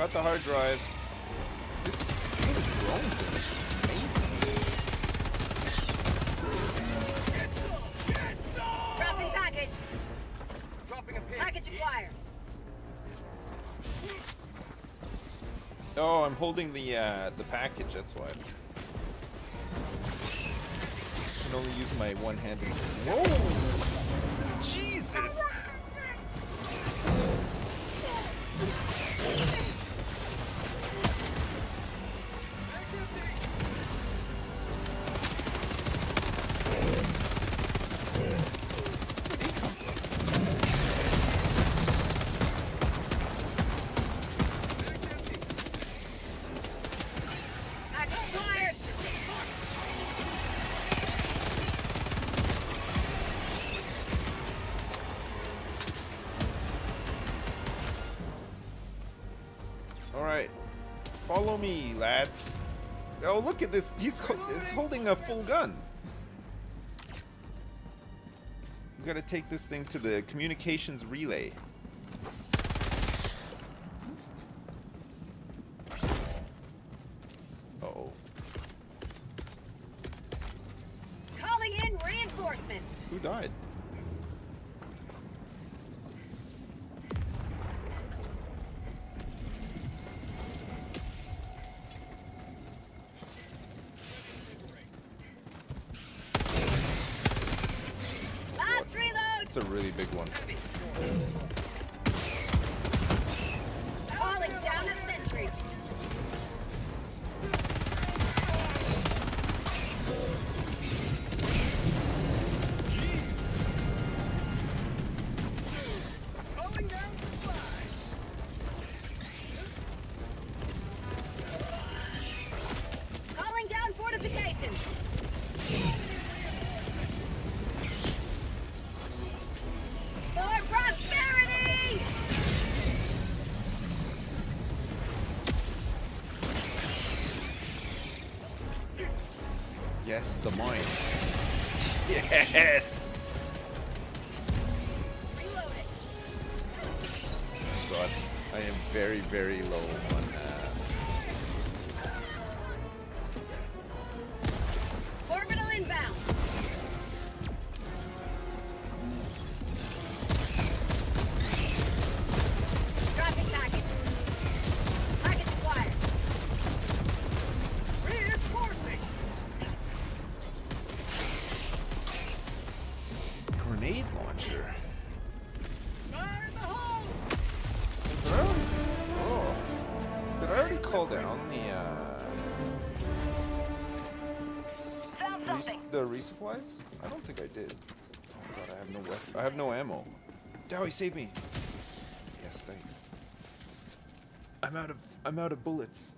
Okay, got the hard drive. This drone thing is amazing. Dropping package. Dropping a pin. Package acquired. Oh, I'm holding the uh, the package. That's why. I can only use my one-handed. Whoa! Jesus! Follow me, lads. Oh, look at this. He's, ho- he's holding a full gun. We gotta take this thing to the communications relay. Yes, the mines. Yes! God, I am very, very did. Oh god, I have no weapon. I have no ammo. Dowie, save me. Yes, thanks. I'm out of I'm out of bullets.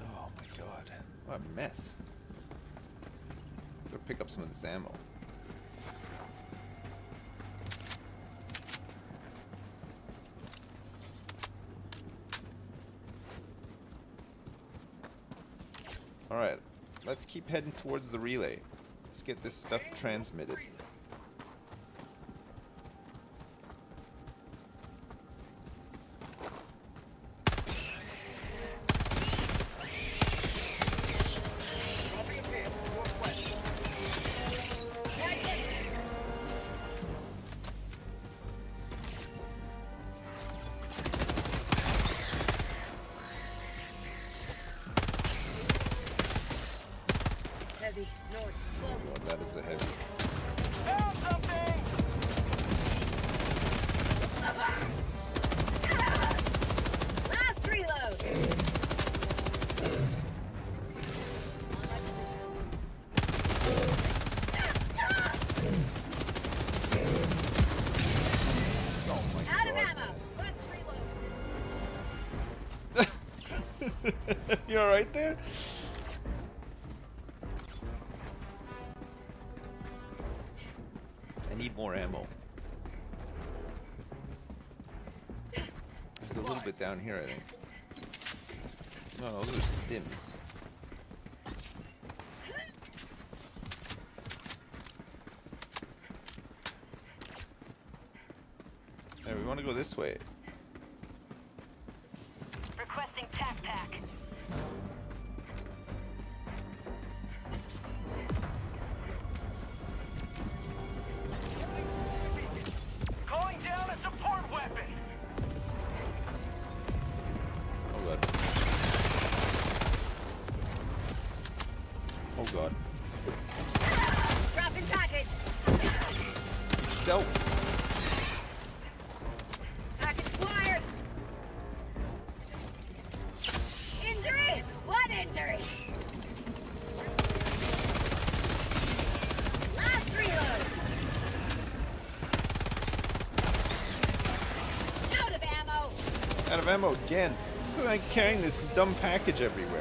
Oh my god. What a mess. Gotta pick up some of this ammo. Alright, let's keep heading towards the relay. Let's get this stuff transmitted. This way. Of ammo again. It's because carrying this dumb package everywhere.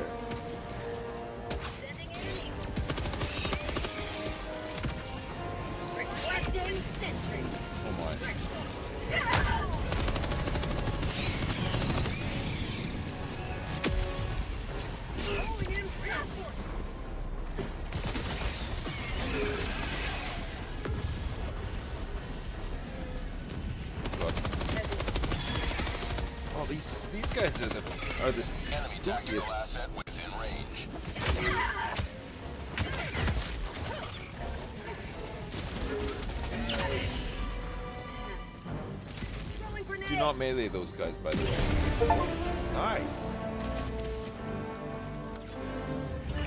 Those guys, by the way. Nice.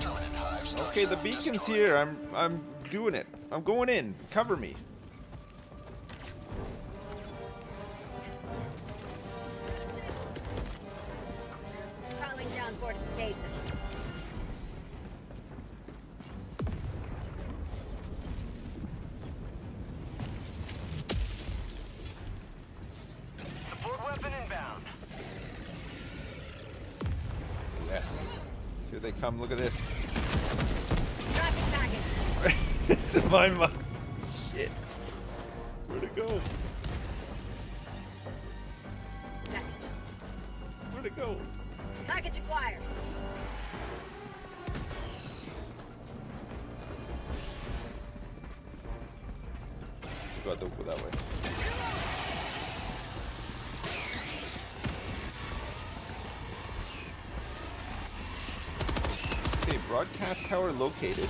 Terminid hive structure Okay, the beacon's here. I'm I'm doing it. I'm going in. Cover me. Tower located.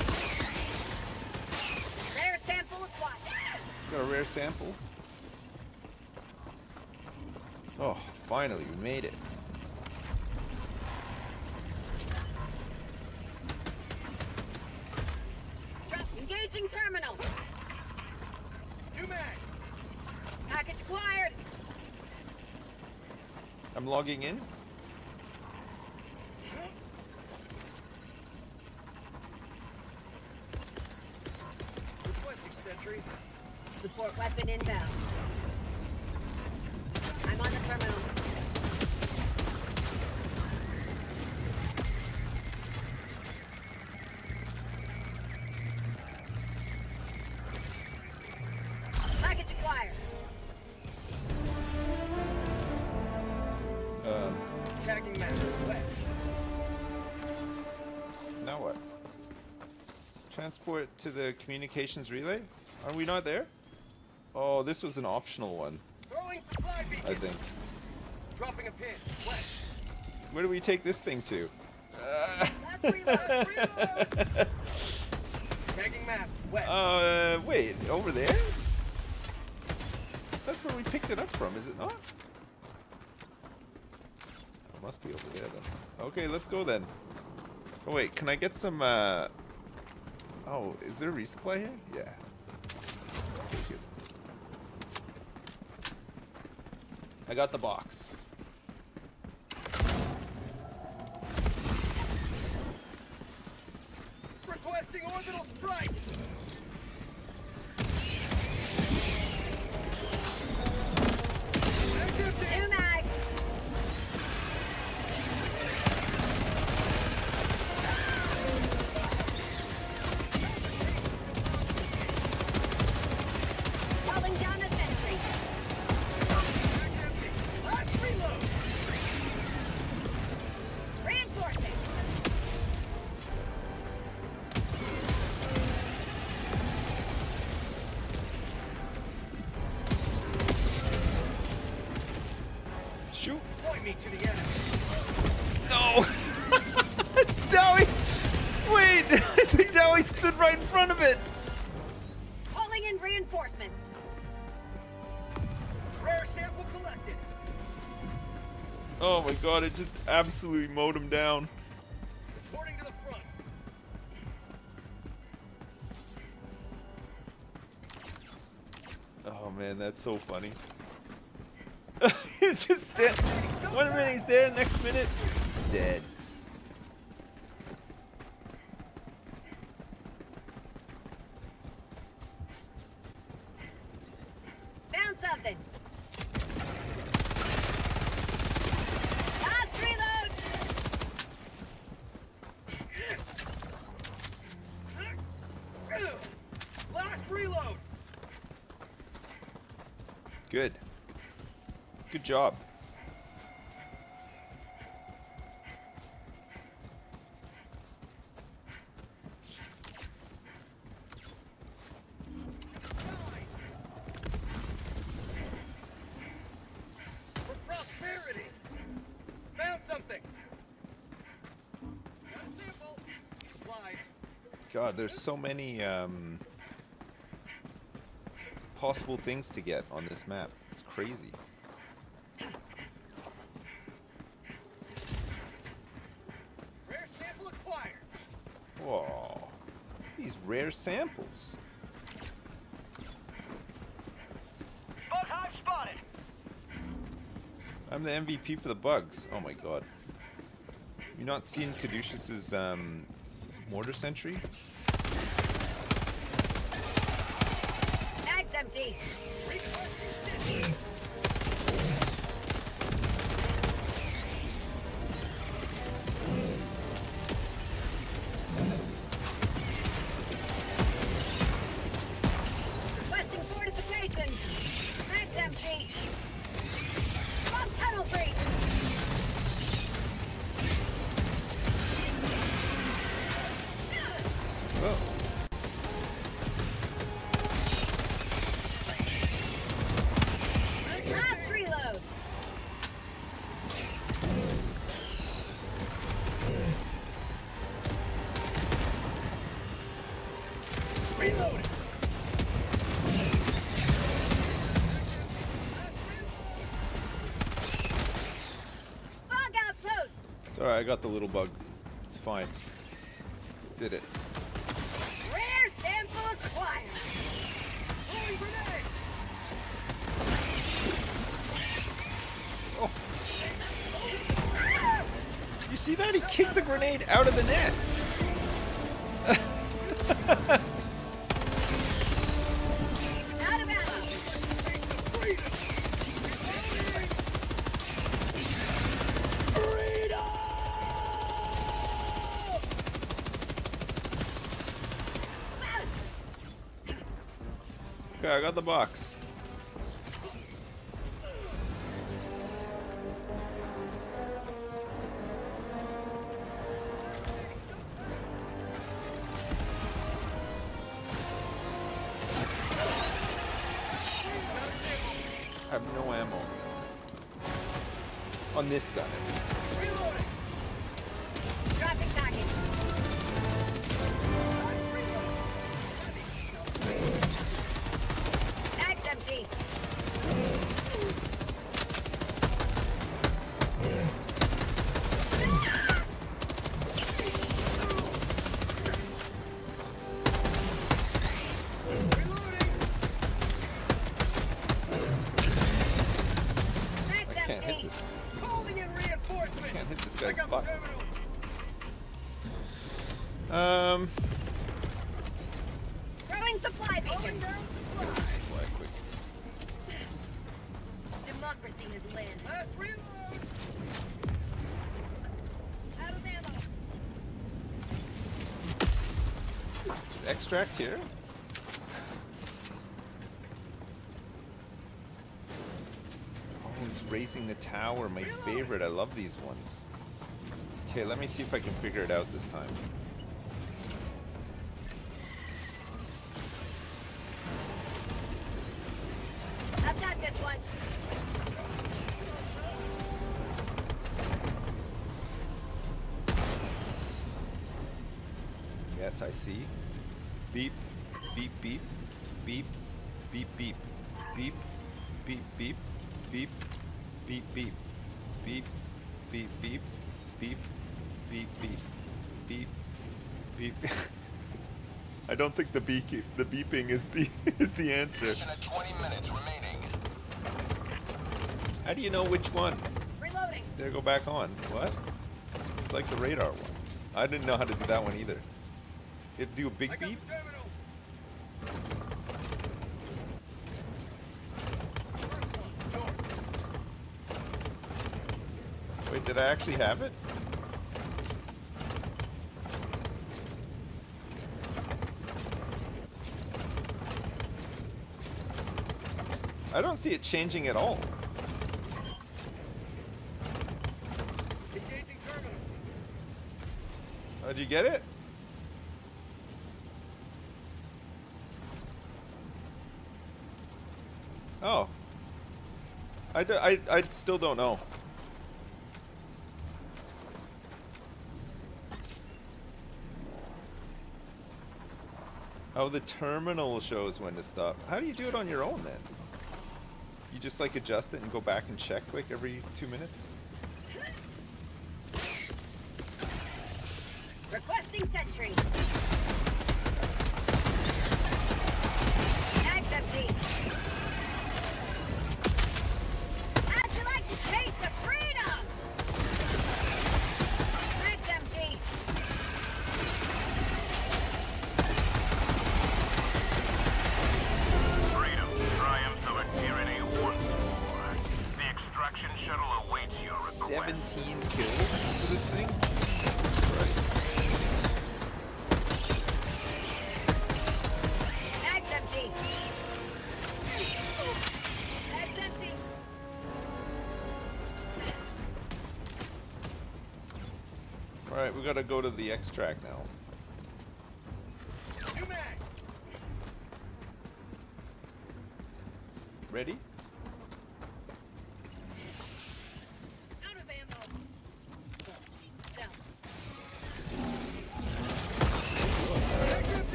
Rare sample acquired. Got a rare sample. Oh, finally, we made it. Engaging terminal. New mag. Package acquired. I'm logging in. Transport to the communications relay? Are we not there? Oh, this was an optional one, Throwing supply beacon. I think. Dropping a pin. West. Where do we take this thing to? Uh, Last reload. Reload. Tagging map. West. uh, wait, over there? That's where we picked it up from, is it not? It must be over there then. Okay, let's go then. Oh wait, can I get some, uh... Oh, is there a resupply here? Yeah. Thank you. I got the box. God, it just absolutely mowed him down. Reporting to the front. Oh man, that's so funny. Just dead. One minute he's there, next minute, dead. Found something. Last reload. Last reload. Good. Good job. For prosperity. Found something. Got a sample. Supplies. God, there's so many um, possible things to get on this map. It's crazy. Rare sample acquired. Whoa. These rare samples. Bug hive spotted. I'm the MVP for the bugs. Oh my god. You not seen Caduceus's um, mortar sentry? Mag's Sorry, I got the little bug. It's fine. Did it. Rare sample acquired. Grenade. Oh. You see that? He kicked the grenade out of the nest. Okay, the box. I have no ammo. On this gun, extract here? Oh, he's raising the tower. My favorite. I love these ones. Okay, let me see if I can figure it out this time. Beep, beep, beep, beep, beep, beep, beep, beep, beep, beep, beep, beep, beep, beep. I don't think the beep the beeping is the is the answer. Mission at 20 minutes remaining. How do you know which one? Reloading. There, go back on. What? It's like the radar one. I didn't know how to do that one either. It do a big beep? the terminal. Wait, did I actually have it? I don't see it changing at all. Oh, did you get it? Oh. I, I, I still don't know. Oh, the terminal shows when to stop. How do you do it on your own then? You just like adjust it and go back and check like every two minutes? Requesting sentry. We gotta go to the extract now.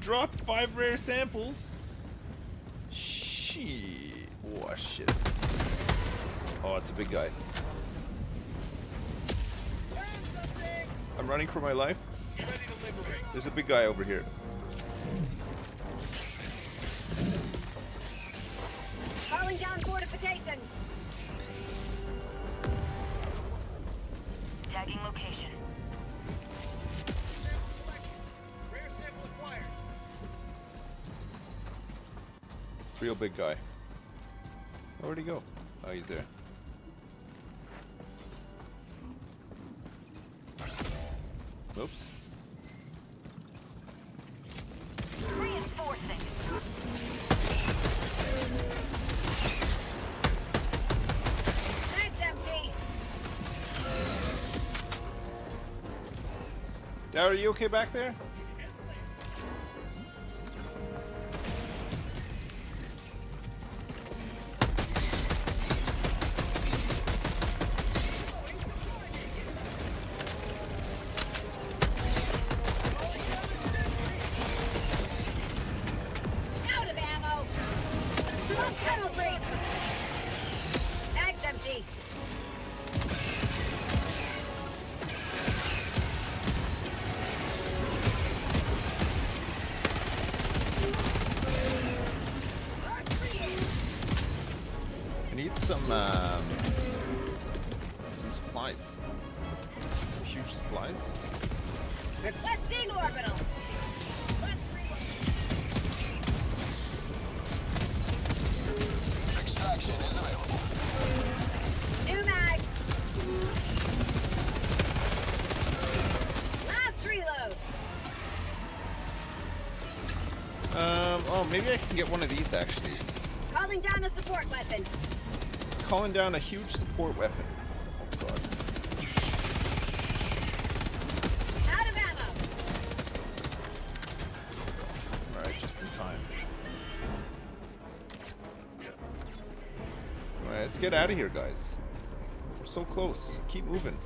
Dropped five rare samples. Shit. Oh, shit. Oh, it's a big guy. I'm running for my life. Ready to liberate. There's a big guy over here. Big guy. Where'd he go? Oh, he's there. Oops. Reinforcing. Tags empty. Dowie, are you okay back there? nice, actually. Calling down a support weapon. Calling down a huge support weapon. All right, just in time. All right, let's get out of here, guys. We're so close. Keep moving.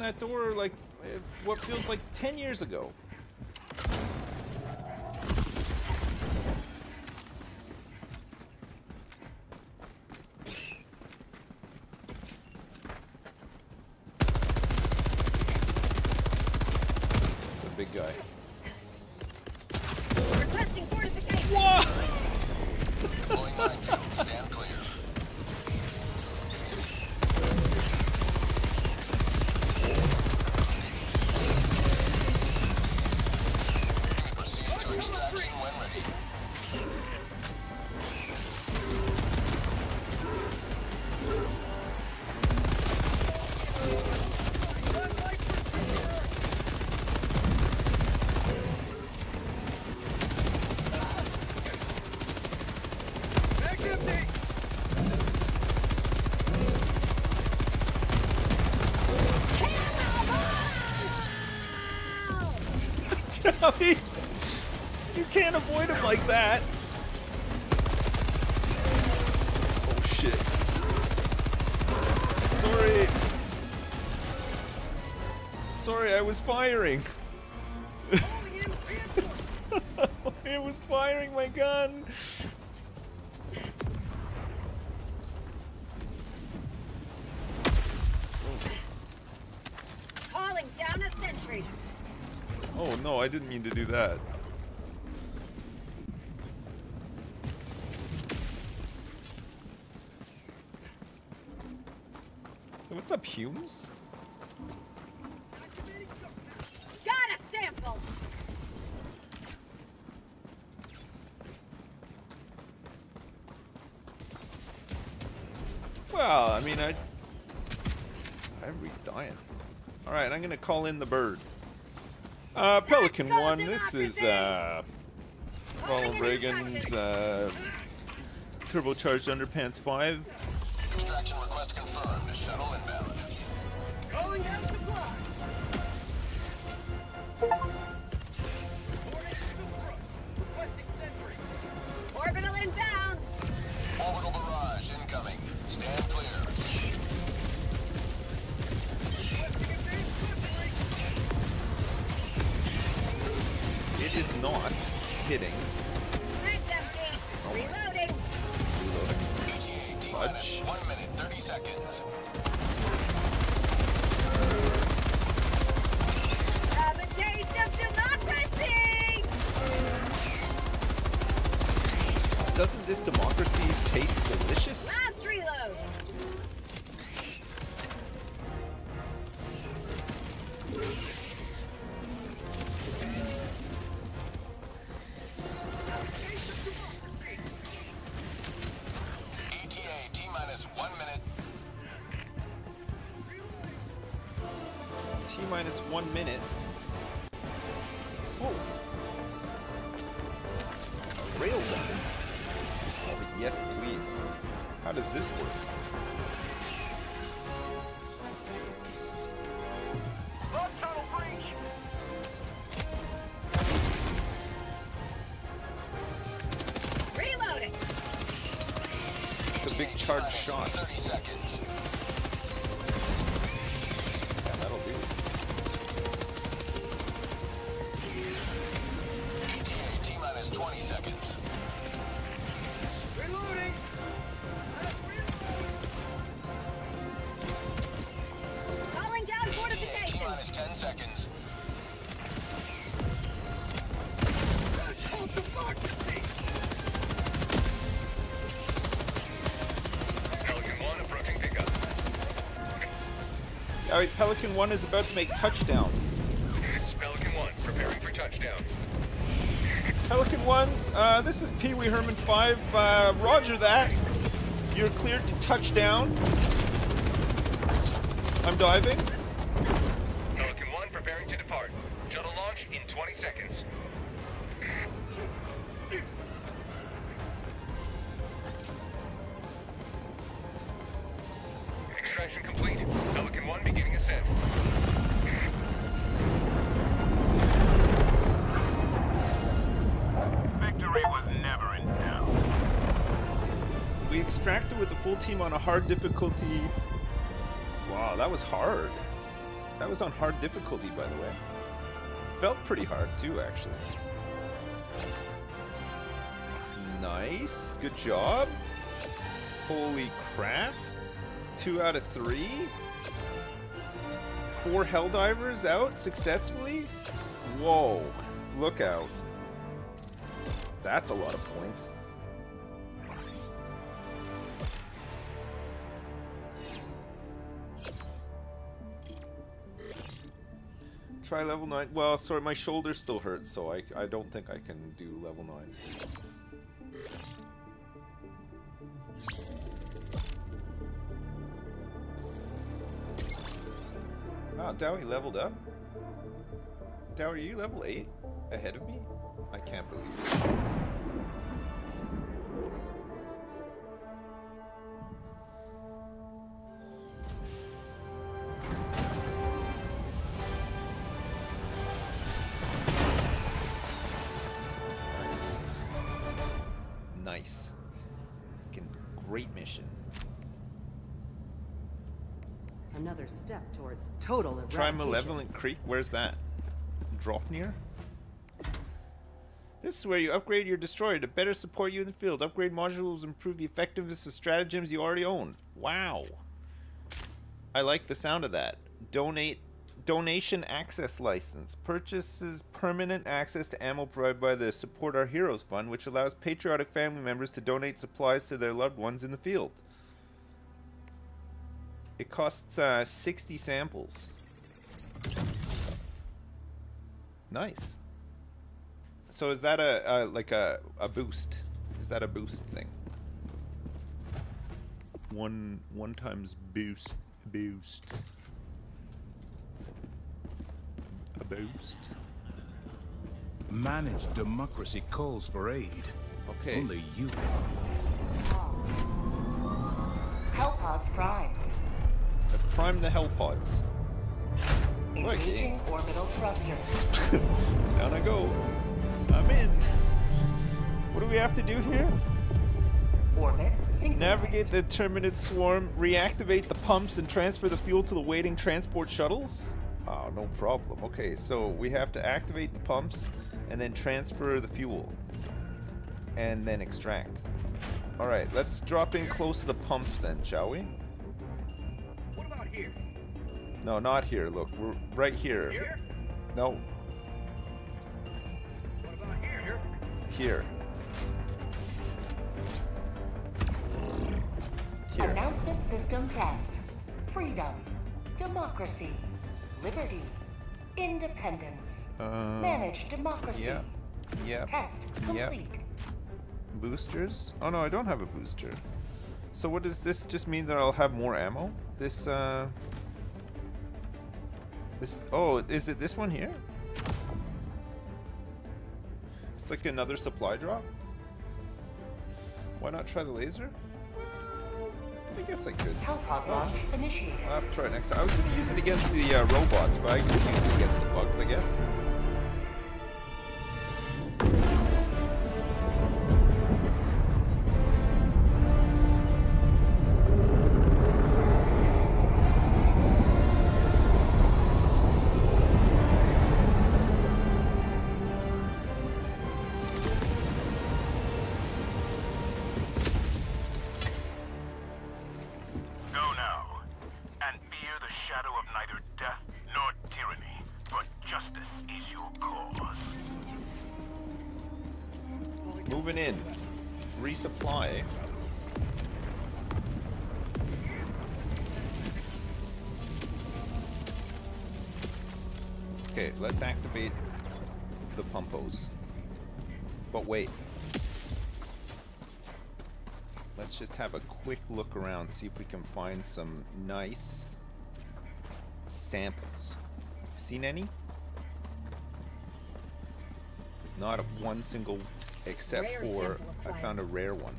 that door like what feels like 10 years ago. was firing. it was firing my gun. Calling down a sentry. Oh no, I didn't mean to do that. What's up, Humes? call in the bird. Uh, Pelican 1, this is uh, Ronald Reagan's uh, turbocharged underpants 5. Alright, Pelican 1 is about to make touchdown. This is Pelican 1, preparing for touchdown. Pelican 1, uh, this is Pee Wee Herman 5. Uh, roger that. You're cleared to touchdown. I'm diving. Team on a hard difficulty. Wow, that was hard. That was on hard difficulty, by the way. Felt pretty hard, too, actually. Nice. Good job. Holy crap. Two out of three. Four Helldivers out successfully. Whoa. Look out. That's a lot of points. Try level 9. Well, sorry, my shoulder still hurts, so I, I don't think I can do level 9. Ah, Dowie leveled up. Dowie, are you level 8? Ahead of me? I can't believe it. Try Malevolent Creek. Where's that? Drop near? This is where you upgrade your destroyer to better support you in the field. Upgrade modules improve the effectiveness of stratagems you already own. Wow. I like the sound of that. Donate donation access license purchases permanent access to ammo provided by the Support Our Heroes Fund, which allows patriotic family members to donate supplies to their loved ones in the field. It costs uh, 60 samples. Nice. So is that a, a like a, a boost? Is that a boost thing? One one times boost boost. A boost. Managed democracy calls for aid. Okay. Only you. Hellpods primed. I've primed the hell pods. Engaging orbital thruster. Down I go. I'm in. What do we have to do here? Orbit. Navigate the Terminid swarm, reactivate the pumps, and transfer the fuel to the waiting transport shuttles? Oh, no problem. Okay, so we have to activate the pumps and then transfer the fuel. And then extract. Alright, let's drop in close to the pumps then, shall we? What about here? No, not here. Look, we're right here. Here? No, What about here? Here? here. Here. Announcement system test. Freedom. Democracy. Liberty. Independence. Uh, Manage democracy. yeah. Yeah. Test Yep. complete. Boosters? Oh no, I don't have a booster. So what does this just mean that I'll have more ammo? This uh This oh, is it this one here? It's like another supply drop? Why not try the laser? Well, I guess I could. Launch initiated. I'll have to try it next time. I was gonna use it against the uh, robots, but I could use it against the bugs, I guess. Quick look around, see if we can find some nice samples. Seen any? Not one single, except Rare for I found a rare one.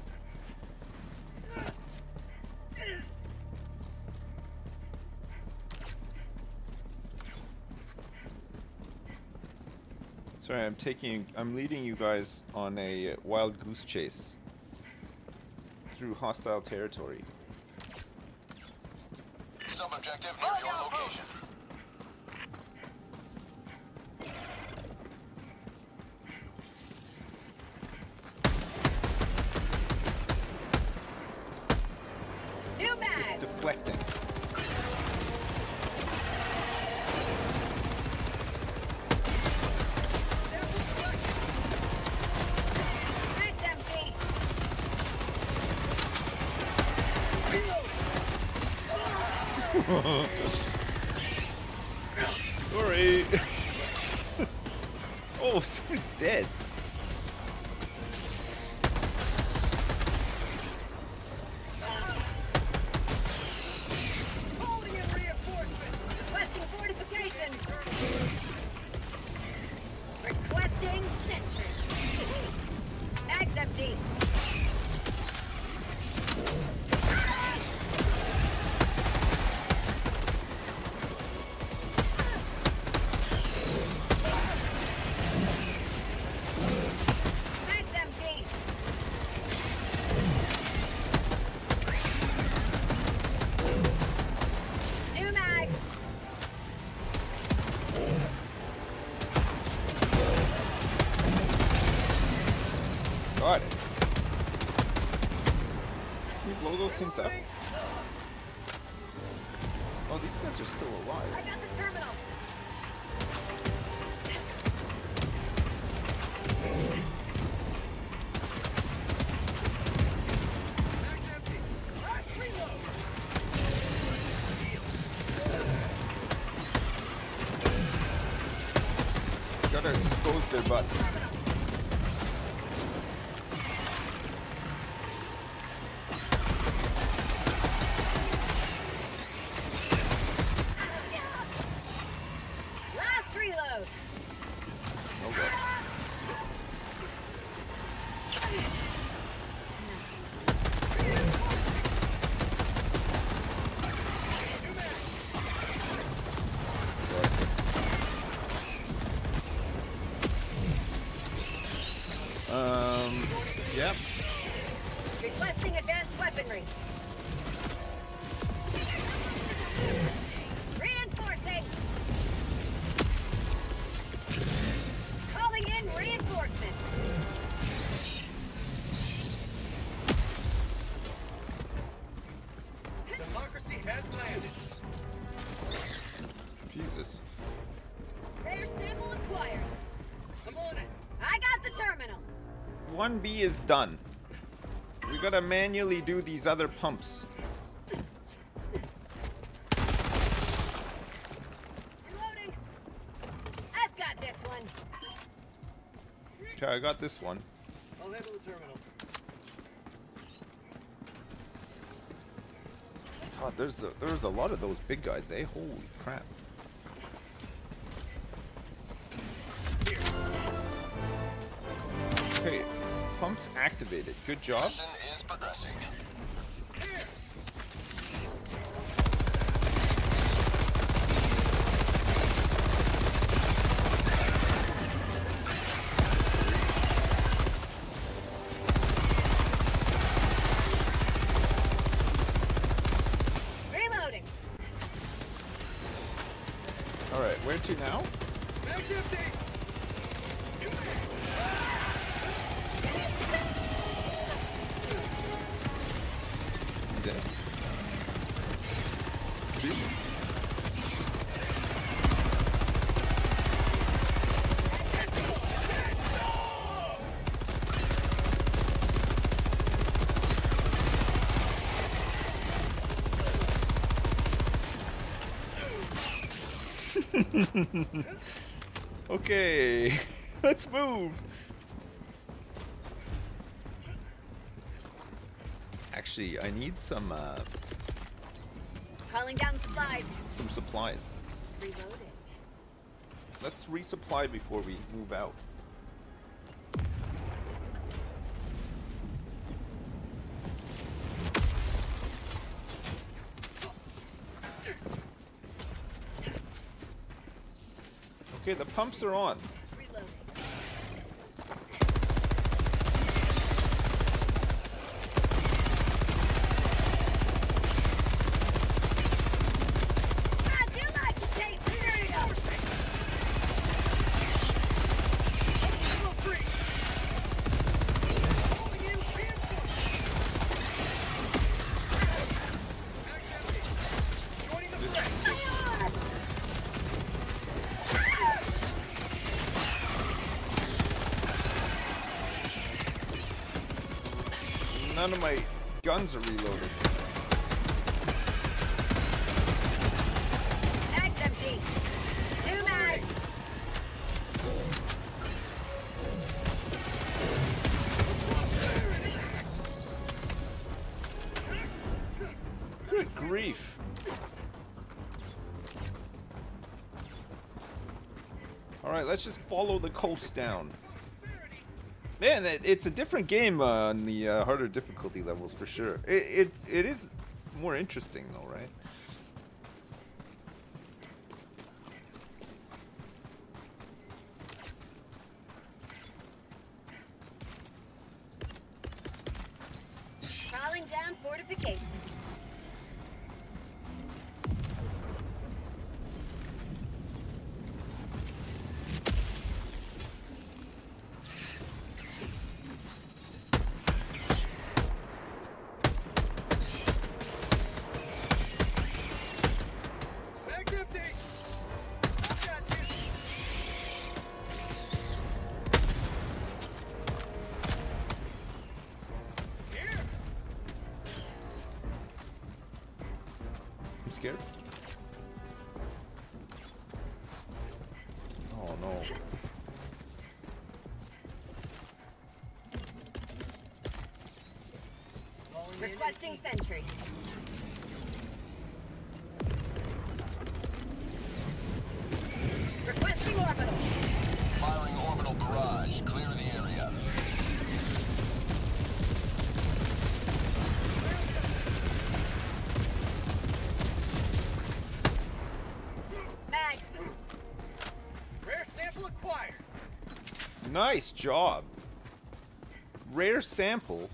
Sorry, I'm taking, I'm leading you guys on a wild goose chase through hostile territory. Sub-objective near your location. New mag! deflecting. Mag's empty! Sorry. oh, someone's dead. Their butts. 1B is done. We gotta manually do these other pumps. I've got this one. Okay, I got this one. I'll handle the terminal. God, there's the, there's a lot of those big guys, eh? Holy crap. Good job. Okay, let's move. Actually, I need some uh, Calling down supplies. some supplies. Reloading. Let's resupply before we move out. Pumps are on. Reloading. I do like to taste cereal. None of my guns are reloaded. Mag's empty. New mag. Good grief. Alright, let's just follow the coast down. Man, it's a different game on the uh, harder difficulty levels for sure. It, it, it is more interesting though, Nice job. Rare sample.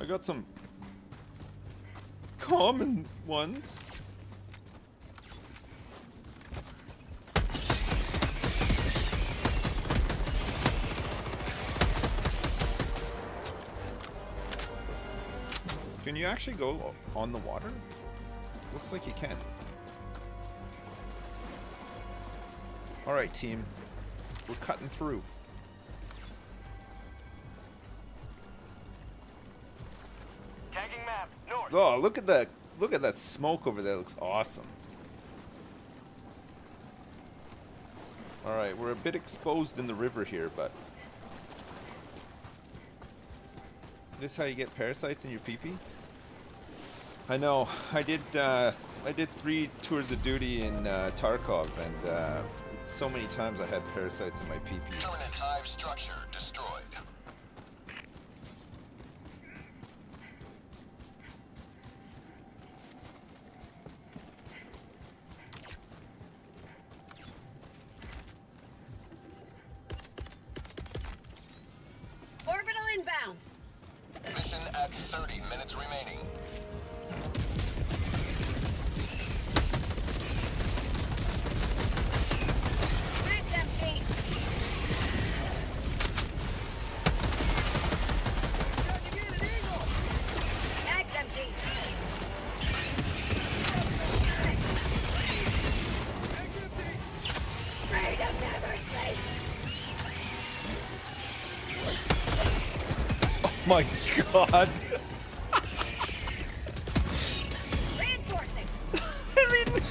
I got some common ones. You actually go on the water? Looks like you can. Alright, team. We're cutting through. Tagging map, north. Oh, look at that! Look at that smoke over there. It looks awesome. All right, we're a bit exposed in the river here, but this how you get parasites in your pee-pee? I know. I did. Uh, I did three tours of duty in uh, Tarkov, and uh, so many times I had parasites in my pee-pee. Terminate hive structure god. I mean,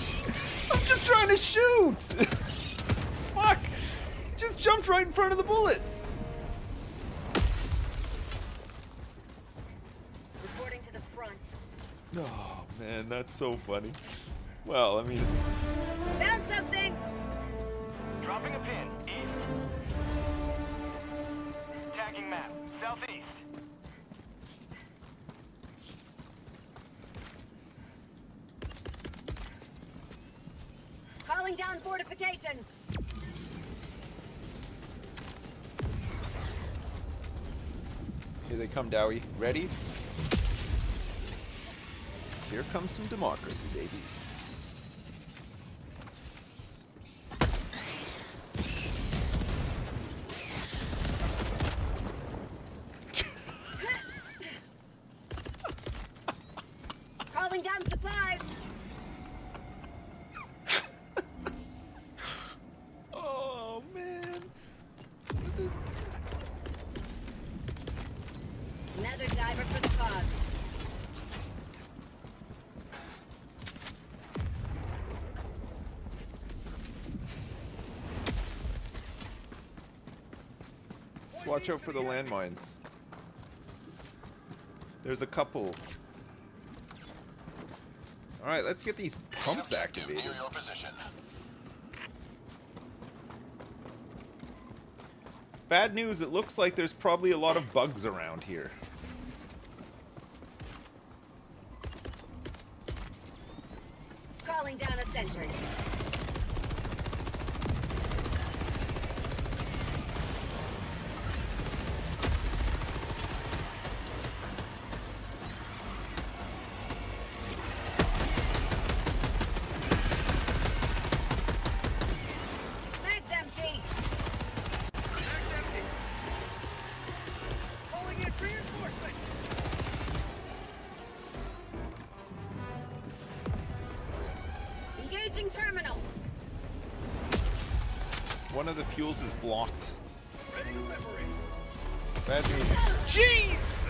I'm just trying to shoot. Fuck. Just jumped right in front of the bullet. Reporting to the front. Oh man, that's so funny. Well, I mean, it's. Found something. Fortifications. here they come, Dowie. Ready? Here comes some democracy, baby. Calling down supplies. Oh man. Another diver for the cause. Just watch out for the landmines. There's a couple. Alright, let's get these pumps Objective activated. near your position. Bad news, it looks like there's probably a lot of bugs around here. Calling down a sentry. Fuels is blocked. Ready delivery. Jeez!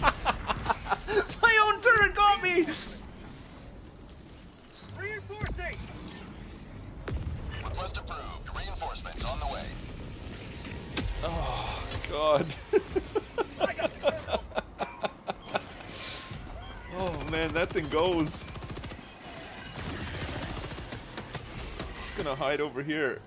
My own turret got me! Reinforcing. Request approved. Reinforcements on the way. Oh, God. I got the terminal. oh, man, that thing goes. Just gonna hide over here.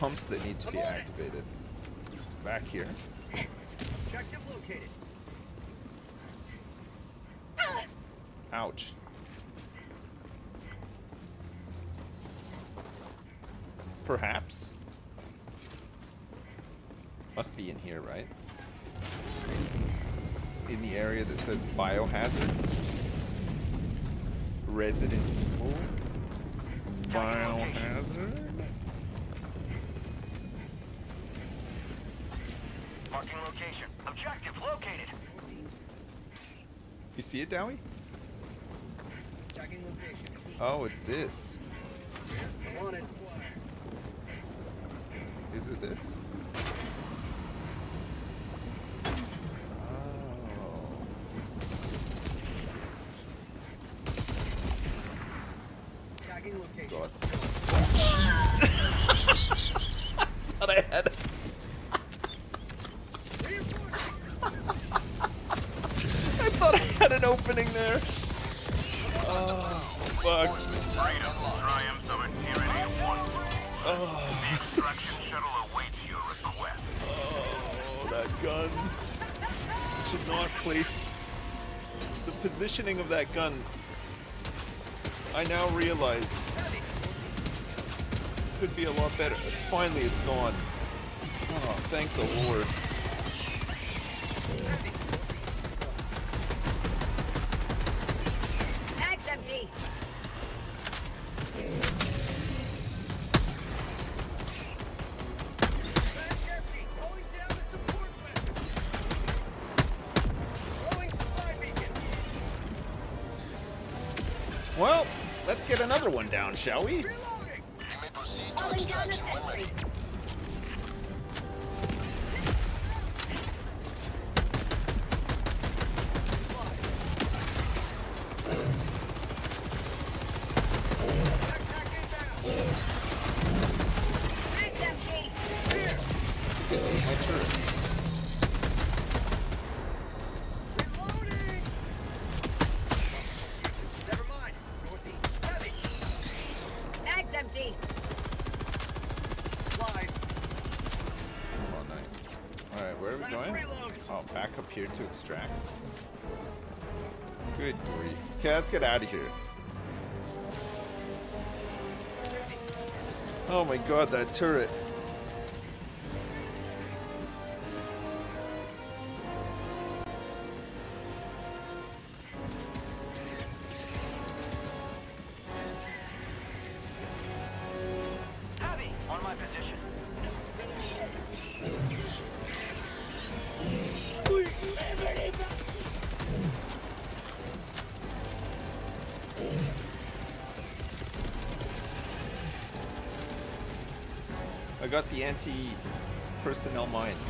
Pumps that need to be activated? Back here. Objective located. Ouch. Perhaps. Must be in here, right? In the area that says biohazard. Resident Evil. Biohazard. Marking location. Objective located. You see it, Dowie? Oh, it's this. I'm on it. Is it this? positioning of that gun. I now realize could be a lot better. Finally, it's gone. Oh, thank the Lord. shall we? to extract. Good grief. Okay, let's get out of here. Oh my god, that turret. anti-personnel mines.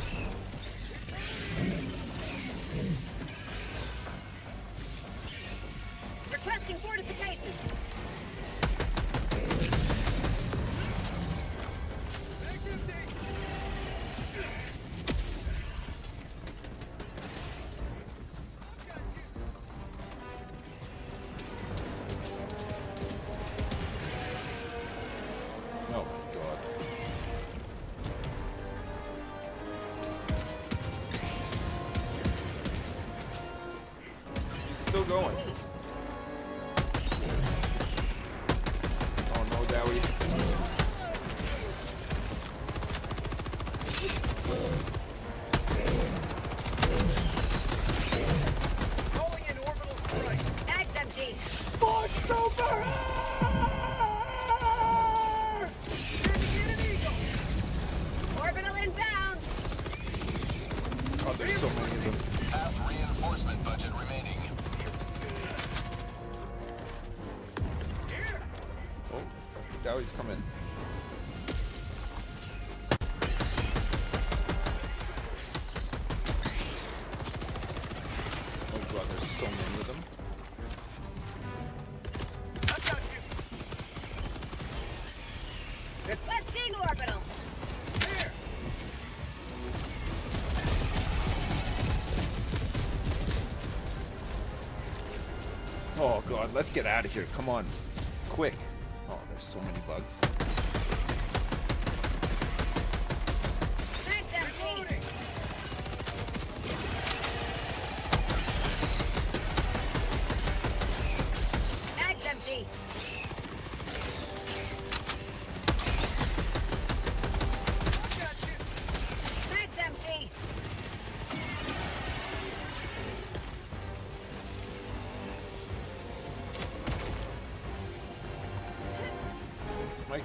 Let's get out of here. Come on.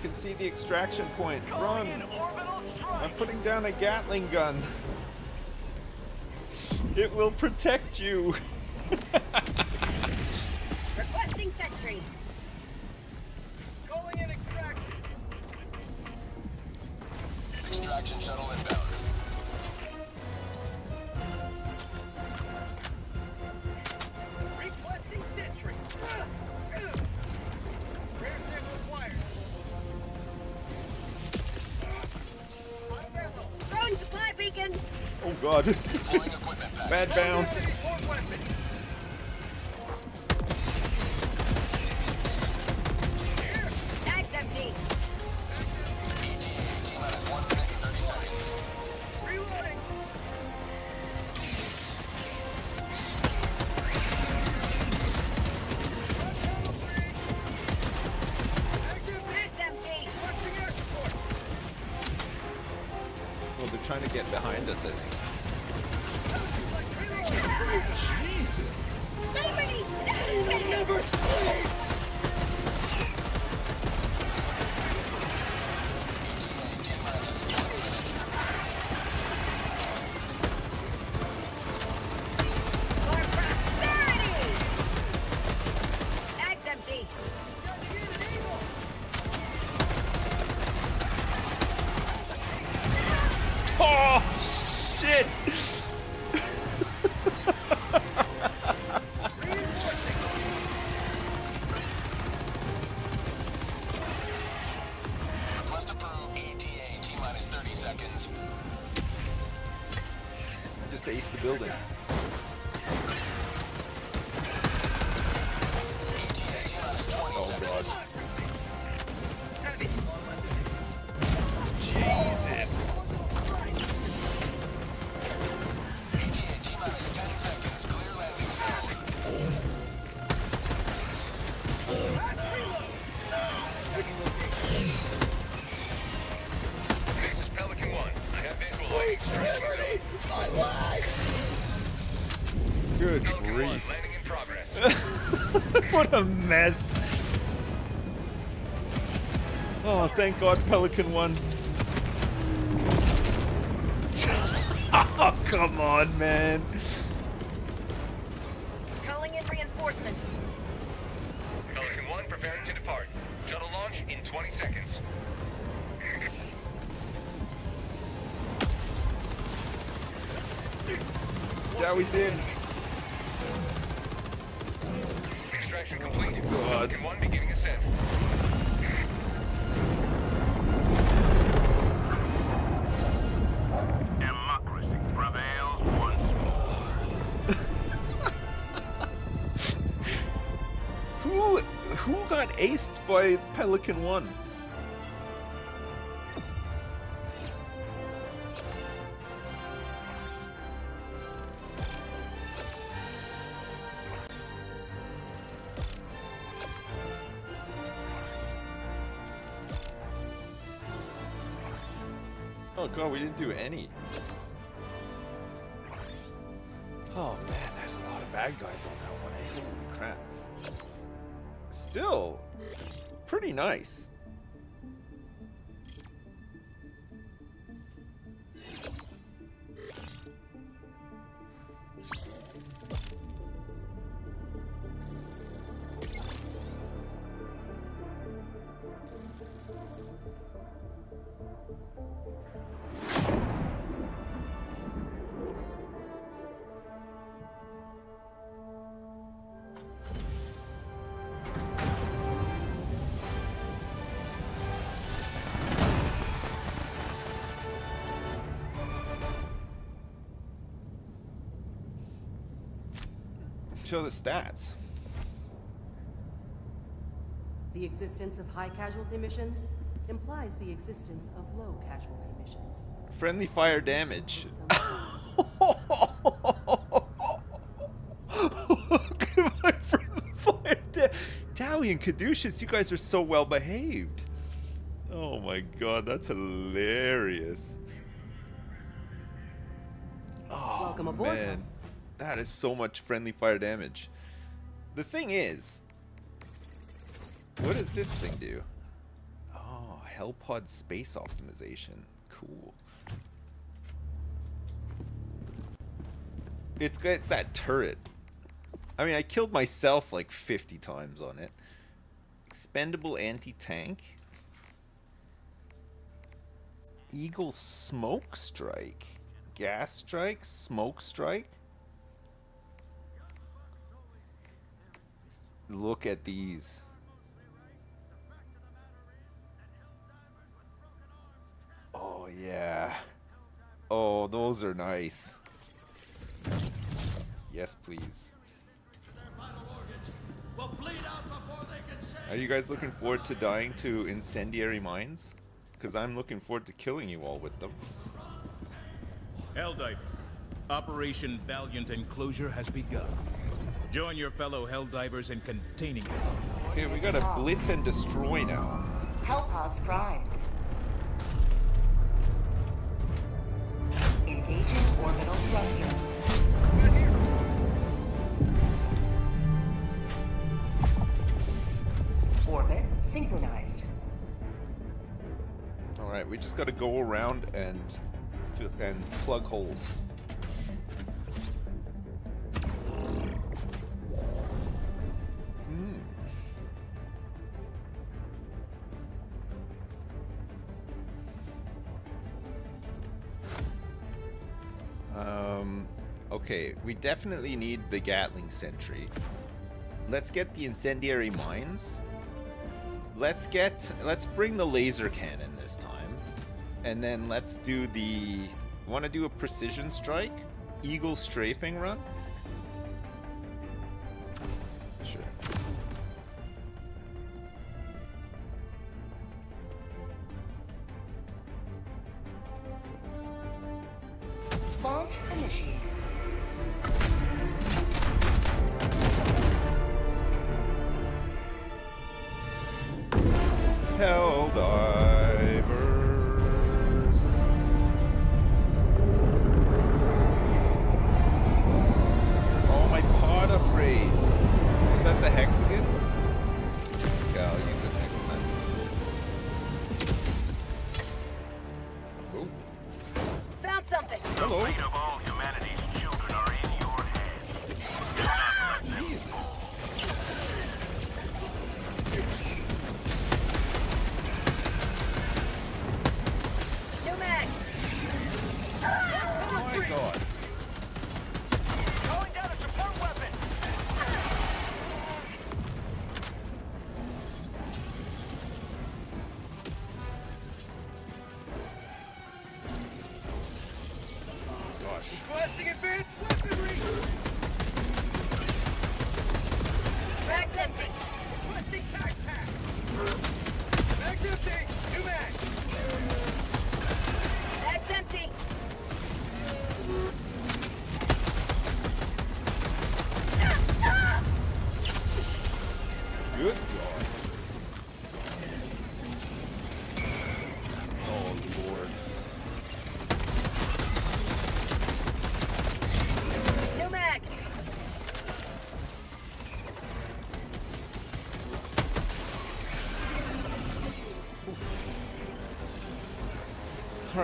can see the extraction point. Run! I'm putting down a Gatling gun. It will protect you. Mess. Oh, thank God Pelican 1. oh, come on, man. Pelican 1? Oh god, we didn't do any. Nice. Stats. The existence of high casualty missions implies the existence of low casualty missions. Friendly fire damage. Look at my friendly fire da- Dowie and Caduceus, you guys are so well behaved. Oh my god, that's hilarious. Oh, Welcome aboard, Man, that is so much friendly fire damage. The thing is, what does this thing do? Oh, Hellpod space optimization. Cool. It's good. It's that turret. I mean, I killed myself like 50 times on it. Expendable anti-tank. Eagle smoke strike. Gas strike, smoke strike. Look at these. Oh yeah. Oh, those are nice. Yes, please. Are you guys looking forward to dying to incendiary mines? Because I'm looking forward to killing you all with them. Helldiver, Operation Valiant Enclosure has begun. Join your fellow Helldivers in containing it. Okay, we gotta blitz and destroy now. Hellpods primed. Engaging orbital thrusters. Orbit synchronized. All right, we just got to go around and and plug holes. Okay, we definitely need the Gatling sentry. Let's get the incendiary mines. Let's get let's bring the laser cannon this time. And then let's do the want to do a precision strike? Eagle strafing run?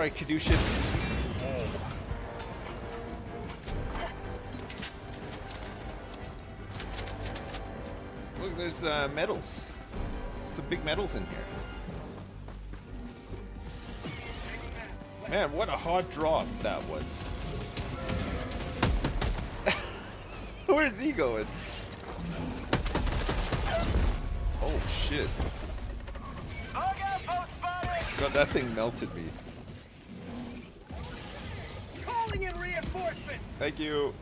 Alright, Caduceus. Look, there's uh, medals. Some big medals in here. Man, what a hard drop that was. Where's he going? Oh shit. God, that thing melted me. Thank you.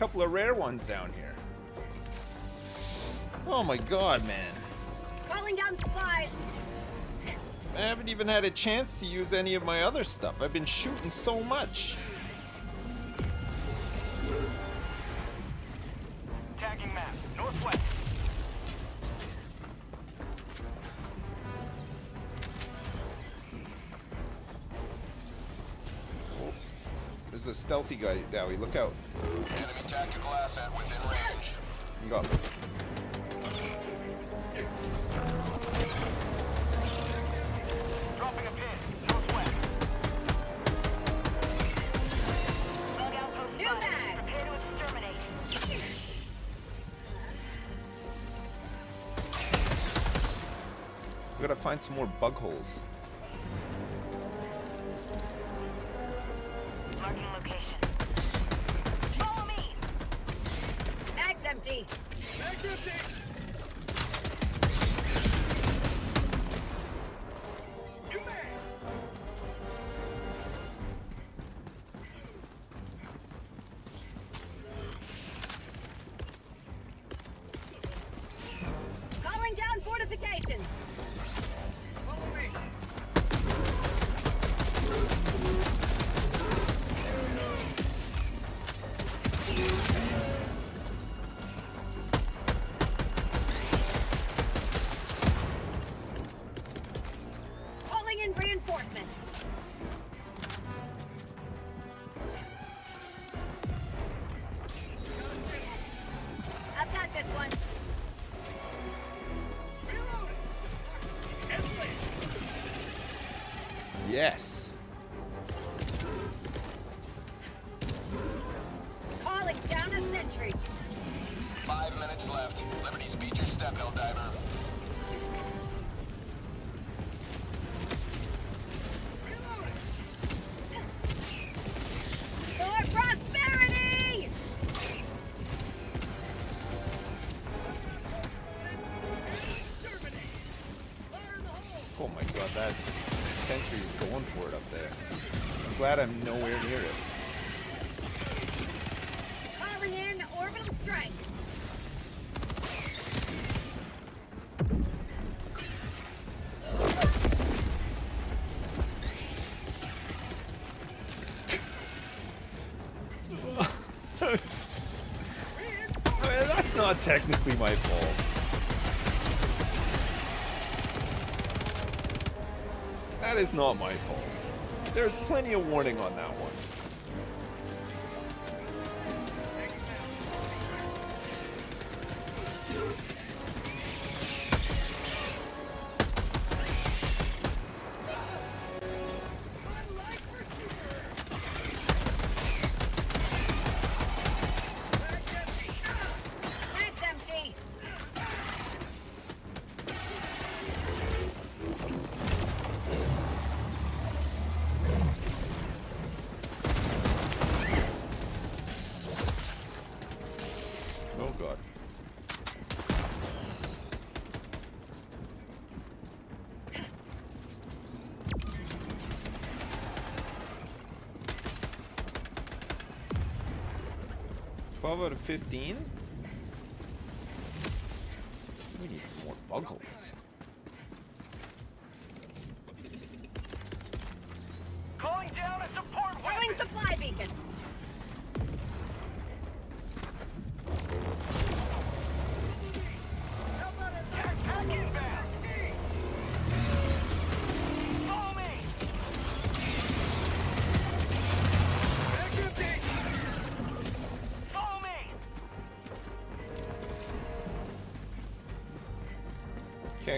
Couple of rare ones down here. Oh my god, man. Calling down supplies. I haven't even had a chance to use any of my other stuff. I've been shooting so much. Tagging map. Northwest. There's a stealthy guy, Dowie. Look out. Holes. Yes. Glad I'm nowhere near it. Calling in orbital strike. That's not technically my fault. That is not my fault. There's plenty of warning on that one. 15?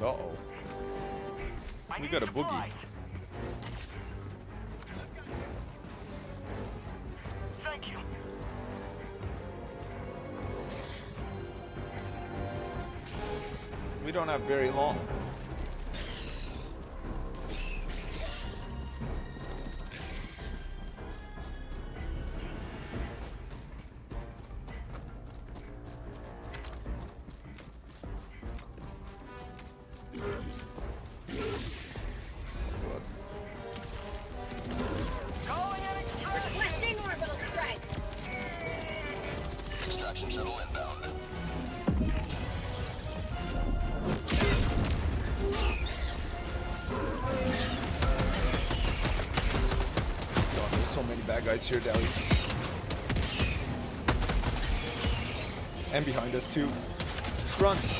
Uh-oh. We got a boogie. Thank you. We don't have very long. to trust.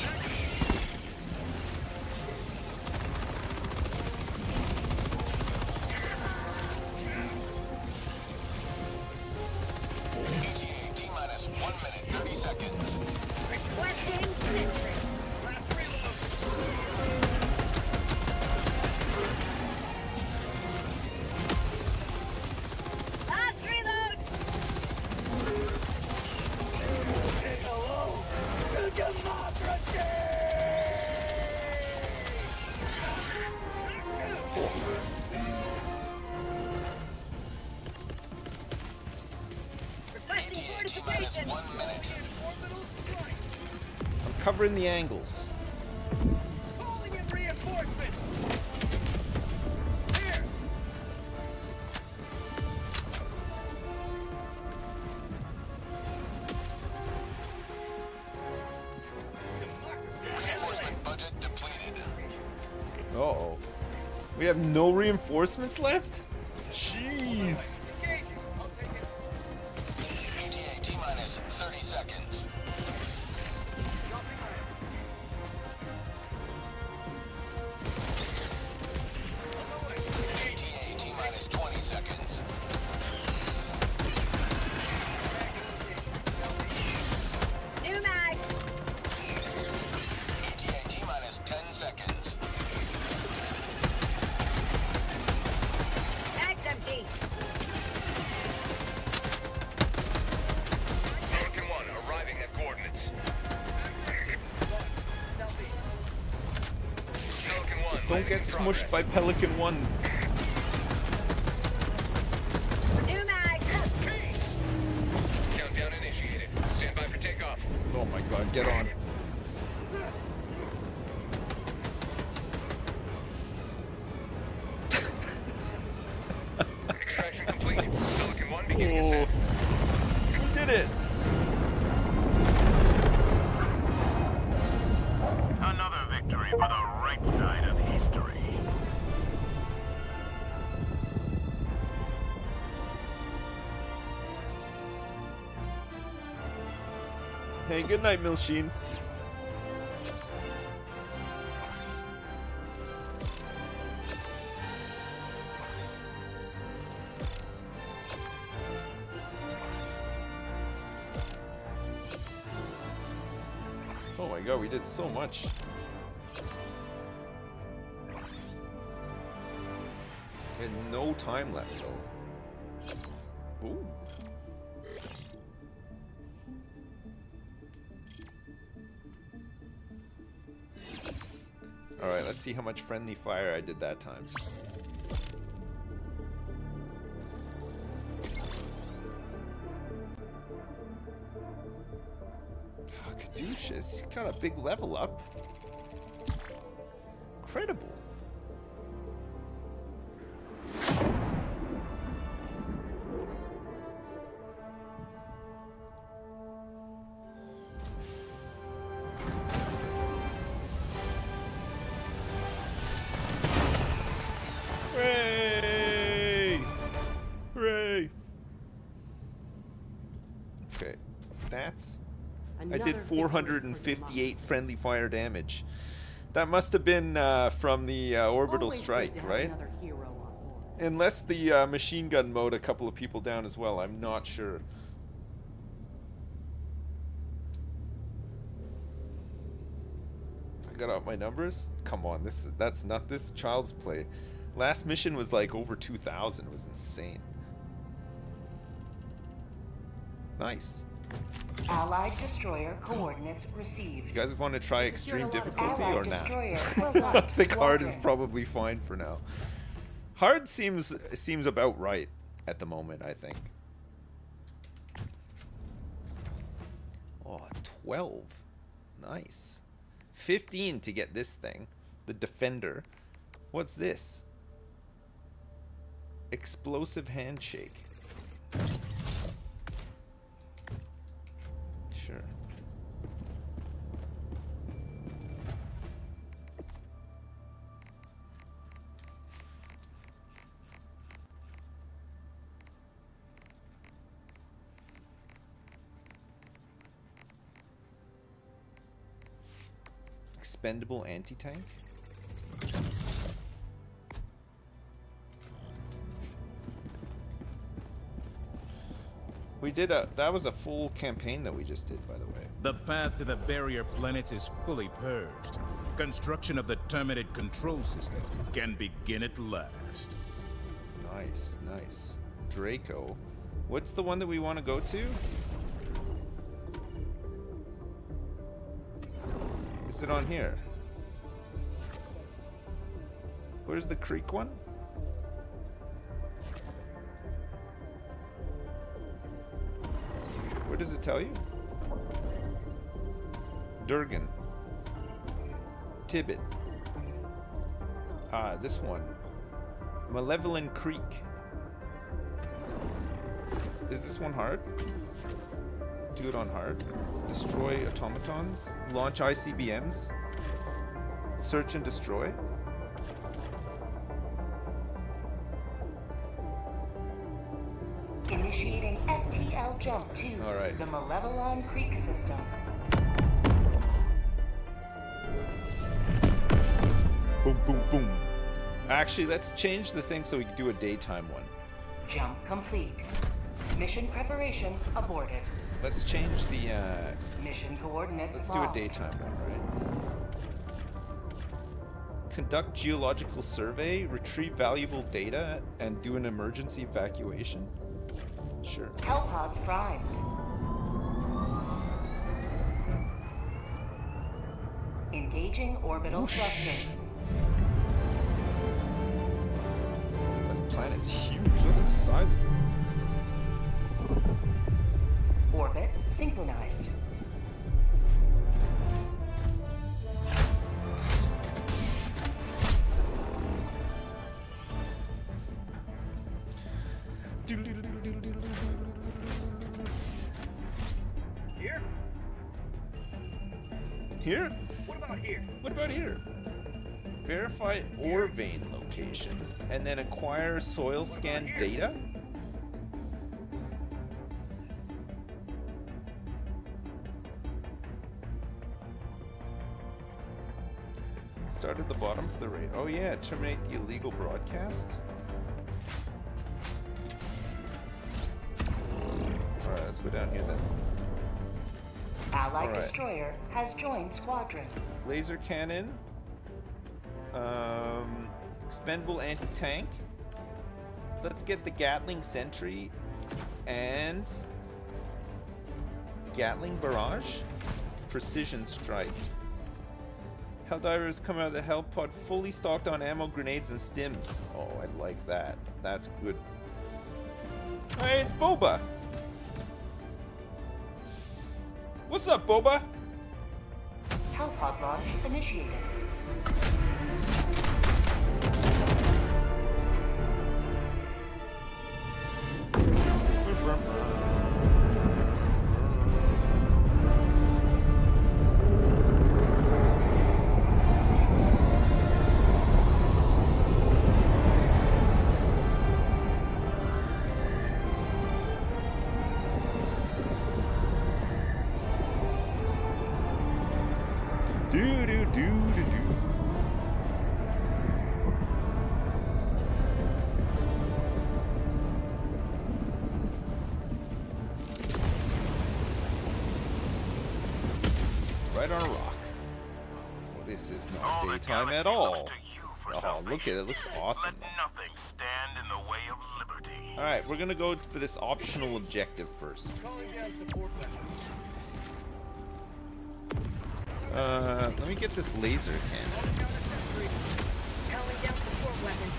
covering the angles. Uh oh We have no reinforcements left? smushed by Pelican 1 Good night, Milsheen. Oh my god, we did so much. And no time left, though. See how much friendly fire I did that time. Caduceus, got a big level up. Incredible. 458 friendly fire damage. That must have been uh, from the uh, orbital Always strike, right? Another hero on board. Unless the uh, machine gun mowed a couple of people down as well. I'm not sure. I got out my numbers. Come on, this that's not this child's play. Last mission was like over 2,000. It was insane. Nice. Allied destroyer coordinates received. You guys want to try This is doing extreme a lot of difficulty or not? destroyer I select think hard is probably fine for now. Hard seems seems about right at the moment, I think. Oh, 12. Nice. 15 to get this thing. The Defender. What's this? Explosive handshake. Expendable anti-tank? We did a that was a full campaign that we just did by the way. The path to the barrier planets is fully purged. Construction of the Terminid control system can begin at last. Nice, nice. Draco. What's the one that we want to go to? Is it on here? Where's the creek one? Where does it tell you? Durgan. Tibbet. Ah, this one. Malevelon Creek. Is this one hard? Do it on hard. Destroy automatons. Launch ICBMs. Search and destroy. Initiating FTL jump to right. the Malevelon Creek system. Boom, boom, boom. Actually, let's change the thing so we can do a daytime one. Jump complete. Mission preparation aborted. Let's change the, uh, Mission coordinates let's do a daytime one, right? Conduct geological survey, retrieve valuable data, and do an emergency evacuation? Sure. Hellpods prime. Engaging orbital thrusters. This planet's huge. Look at the size of it. Synchronized. Here? Here? What about here? What about here? Verify ore vein location and then acquire soil scan data? Start at the bottom for the rate. Oh yeah, terminate the illegal broadcast. Alright, let's go down here then. Allied Alright. destroyer has joined squadron. Laser cannon. Um, expendable anti-tank. Let's get the Gatling Sentry and Gatling Barrage. Precision strike. Helldivers come out of the hell pod fully stocked on ammo, grenades, and stims. Oh, I like that. That's good. Hey, it's Boba. What's up, Boba? Hellpod launch initiated. Do look at it. It looks awesome. Let nothing stand in the way of liberty. All right, we're gonna go for this optional objective first. Calling down support weapons. Uh, let me get this laser cannon. Calling down support weapons.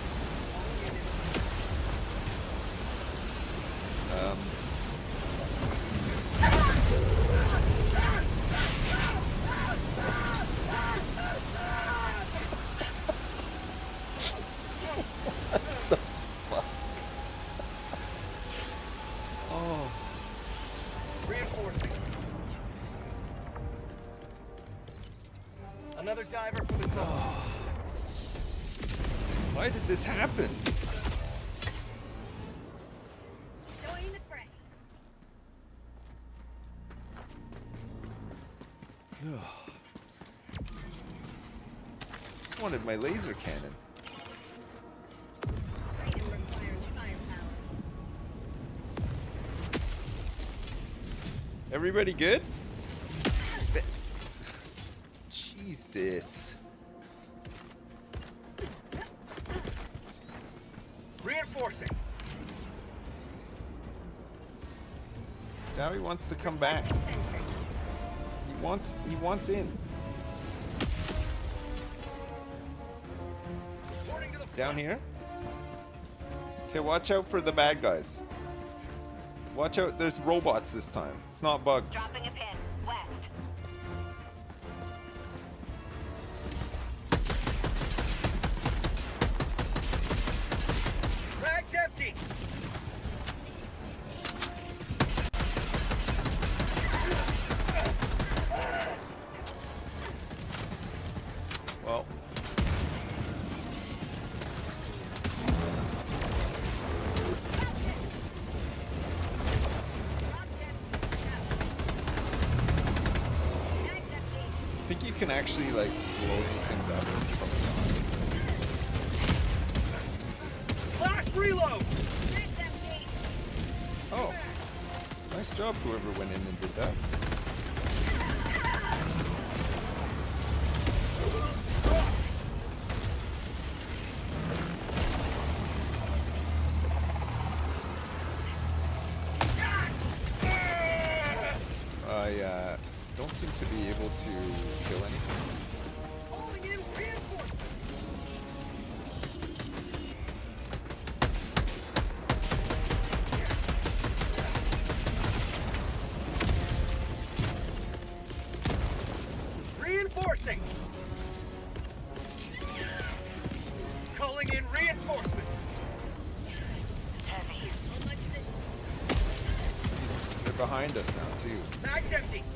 Um, wanted my laser cannon. Item requires firepower. Everybody good? Spe- Jesus. Reinforcing. Now he wants to come back. He wants he wants in. Down here. Okay, watch out for the bad guys. Watch out, there's robots this time. It's not bugs. Dropping a pin. Behind us now too. Mag's empty.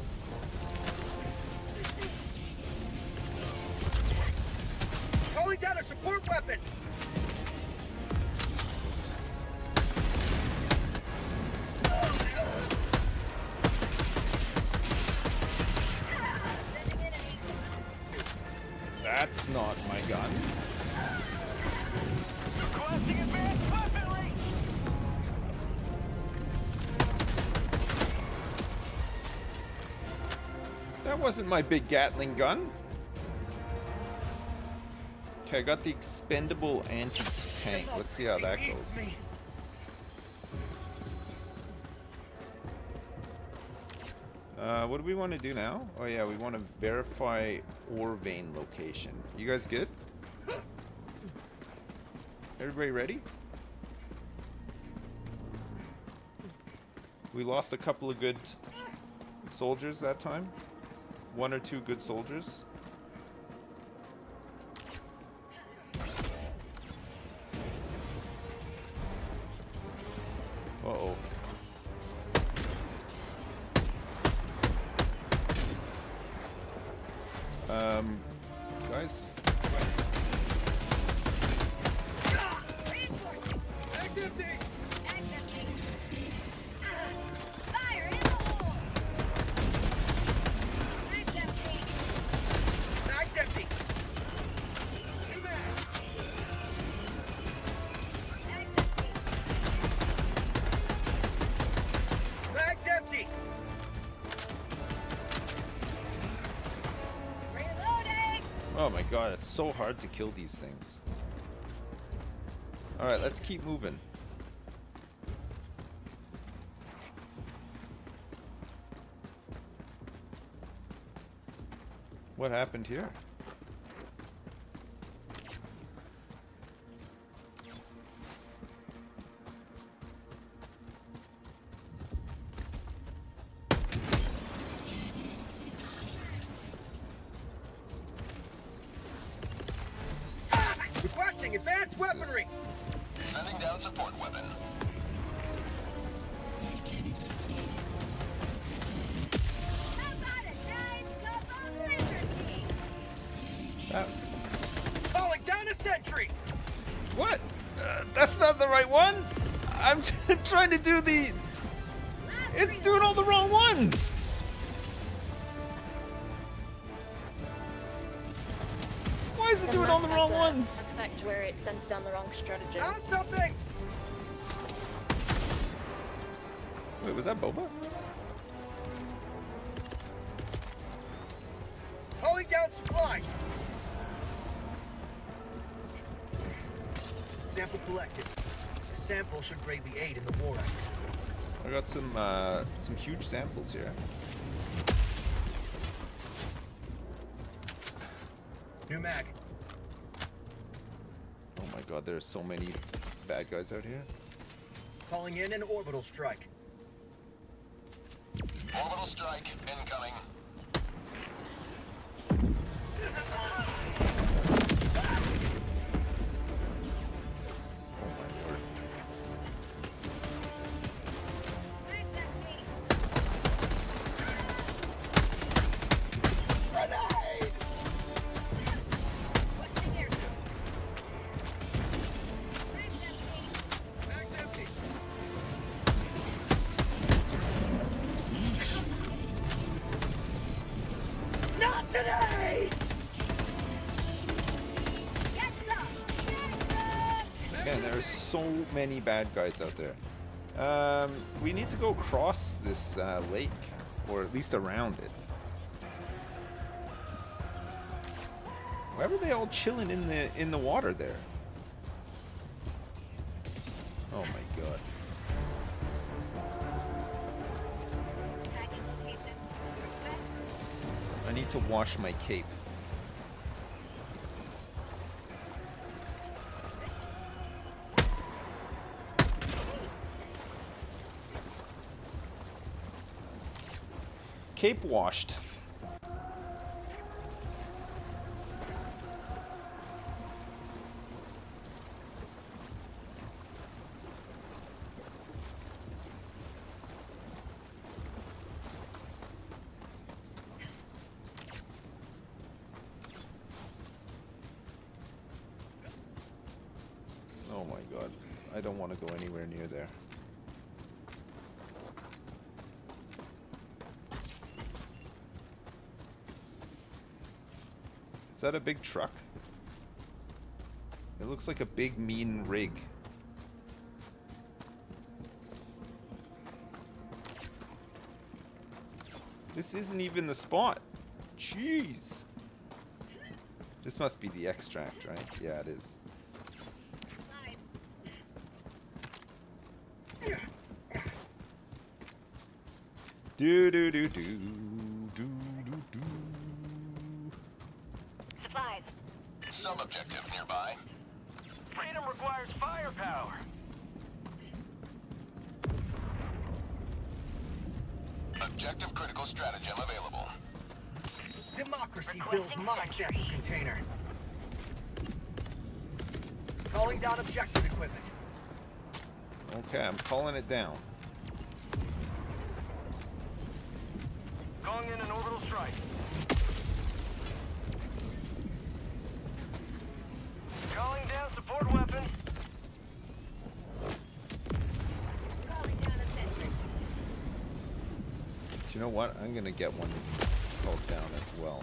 Wasn't my big Gatling gun. Okay, I got the expendable anti-tank. Let's see how that goes. Uh, what do we want to do now? Oh yeah, we want to verify ore vein location. You guys good? Everybody ready? We lost a couple of good soldiers that time. One or two good soldiers. God, it's so hard to kill these things. Alright, let's keep moving. What happened here? Trying to do the... It's doing all the wrong ones! Why is it doing all the wrong ones? Effect where it sends down the wrong. Found something! Wait, was that Boba? The sample should greatly aid in the war effort. I got some uh, some huge samples here. New mag. Oh my god, there's so many bad guys out here. Calling in an orbital strike. Bad guys out there. Um, we need to go across this uh, lake, or at least around it. Why were they all chilling in the in the water there? Oh my god. I need to wash my cape. Cape washed. Oh my god. I don't want to go anywhere near there. Is that a big truck? It looks like a big mean rig. This isn't even the spot. Jeez. This must be the extract, right? Yeah, it is. Do do do do Requesting builds mock sentry. sample container. Calling down objective equipment. Okay, I'm calling it down. Calling in an orbital strike. Calling down support weapon. Calling down a sentry. Do you know what? I'm gonna get one called down as well.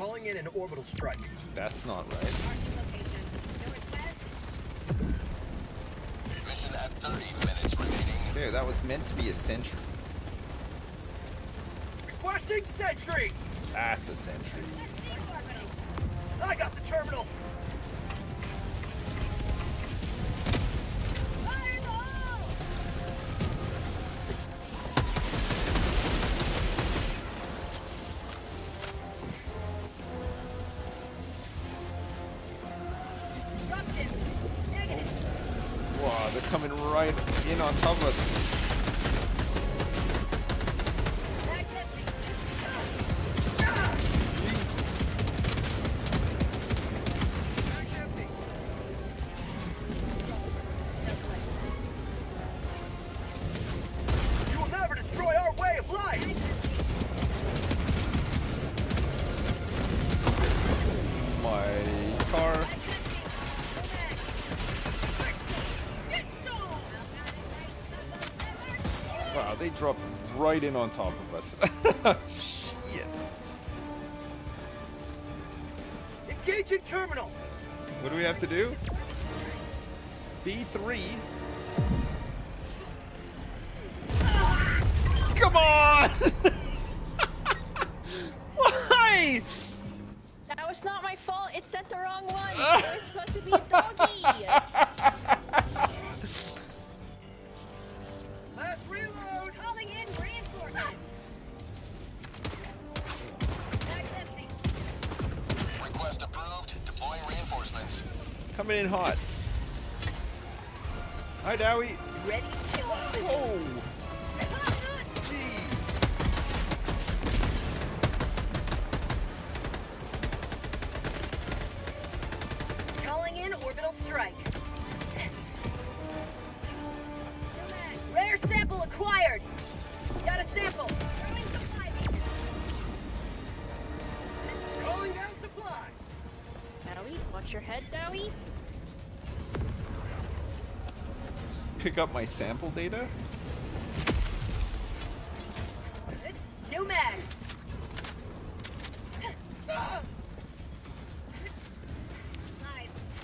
Calling in an orbital strike. That's not right. Marking location. Northwest. Mission at 30 minutes remaining. There, that was meant to be a sentry. Requesting sentry. That's a sentry. I got the terminal. Right in on top of us. Shit. Engaging terminal. What do we have to do? B3. Pick up my sample data. New mag.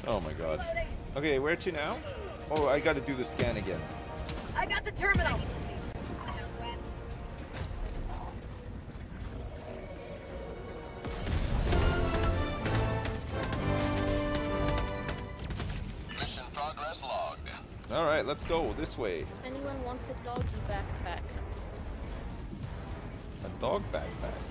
Oh my god. Okay, where to now? Oh, I gotta do the scan again. I got the terminal. Let's go this way. Anyone wants a doggy backpack? A dog backpack.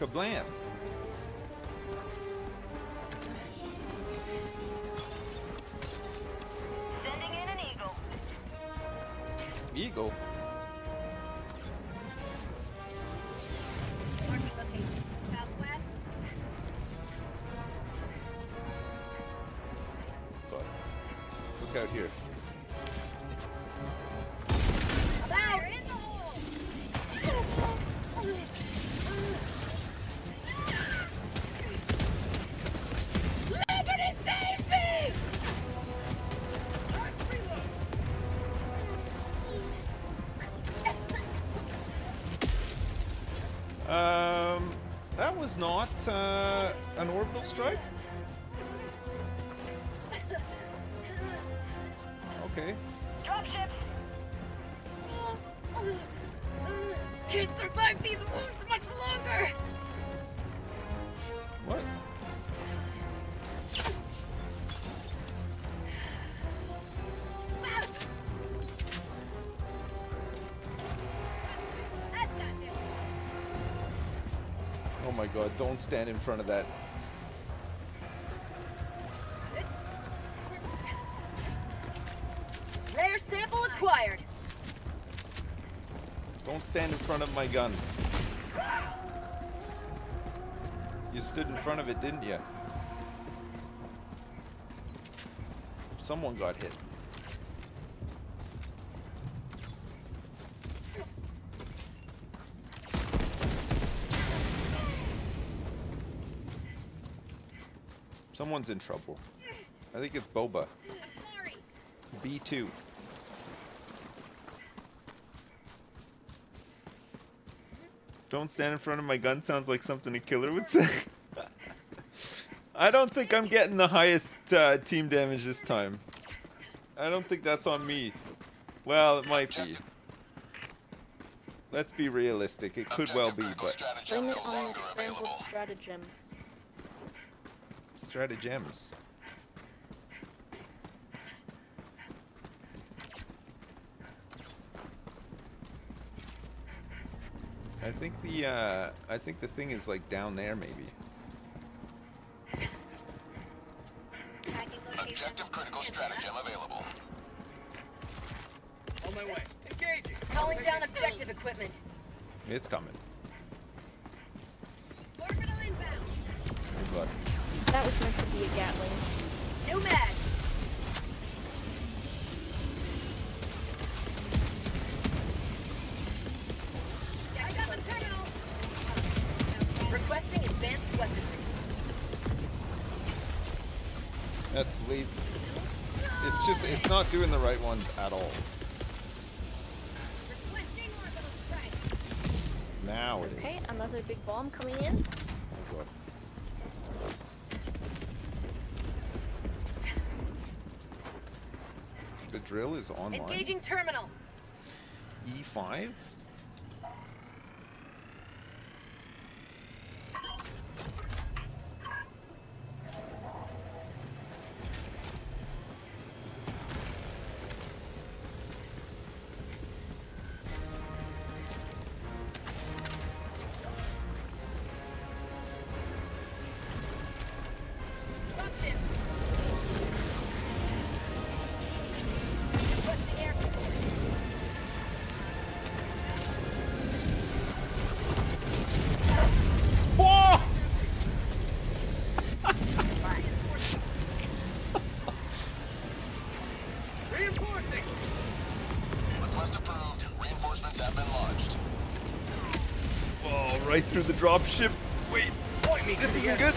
Kablam. Uh, an orbital strike. God, don't stand in front of that. Rare sample acquired. Don't stand in front of my gun. You stood in front of it, didn't you? Someone got hit. Someone's in trouble. I think it's Boba. B2. Don't stand in front of my gun sounds like something a killer would say. I don't think I'm getting the highest uh, team damage this time. I don't think that's on me. Well, it might be. Let's be realistic. It could well be, but on the stratagems. Stratagems. I think the uh, I think the thing is like down there maybe. Objective critical stratagem available. On my way. Engaging. Calling down objective equipment. It's coming. Not doing the right ones at all. Requesting orbital strike. Now it is. Okay, another big bomb coming in. Oh God. The drill is online. Engaging terminal. E5? Through the drop ship. Wait, Point me this isn't good.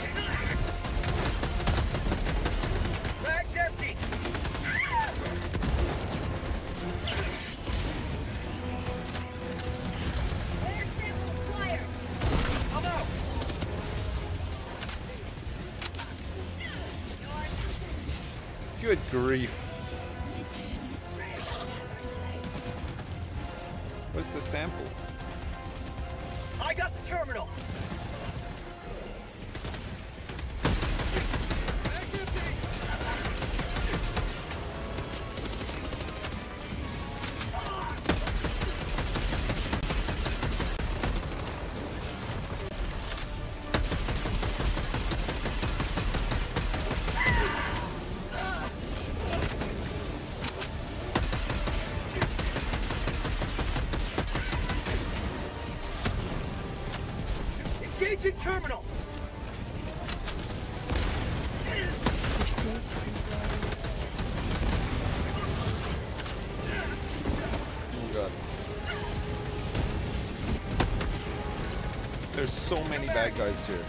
So many bad guys here.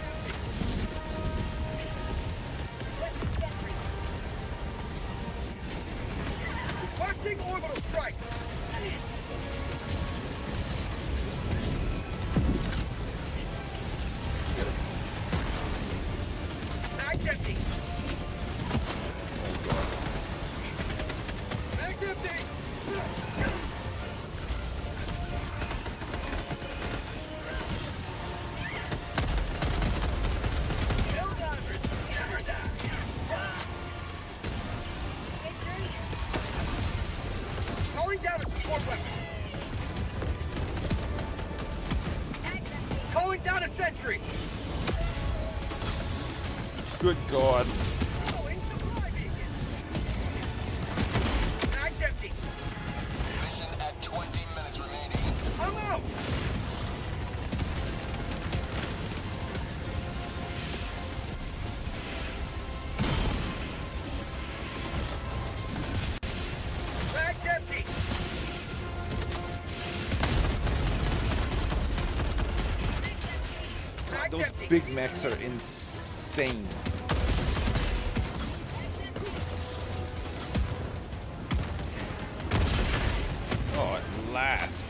Big mechs are insane. Oh, at last.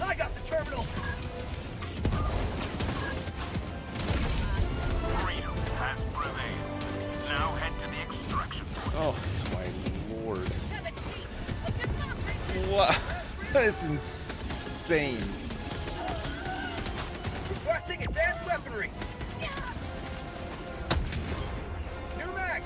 I got the terminal. Freedom has prevailed. Now head to the extraction point. Oh my lord. What? It's insane. Requesting advanced weaponry. New mag.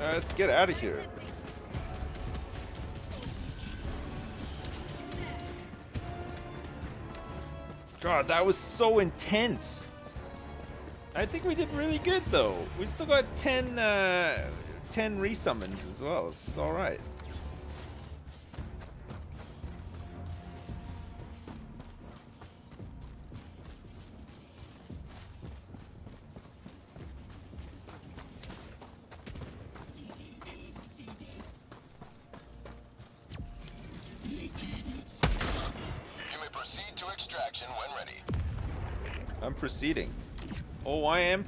Let's get out of here. That was so intense. I think we did really good though. We still got 10, uh, 10 resummons as well. It's alright.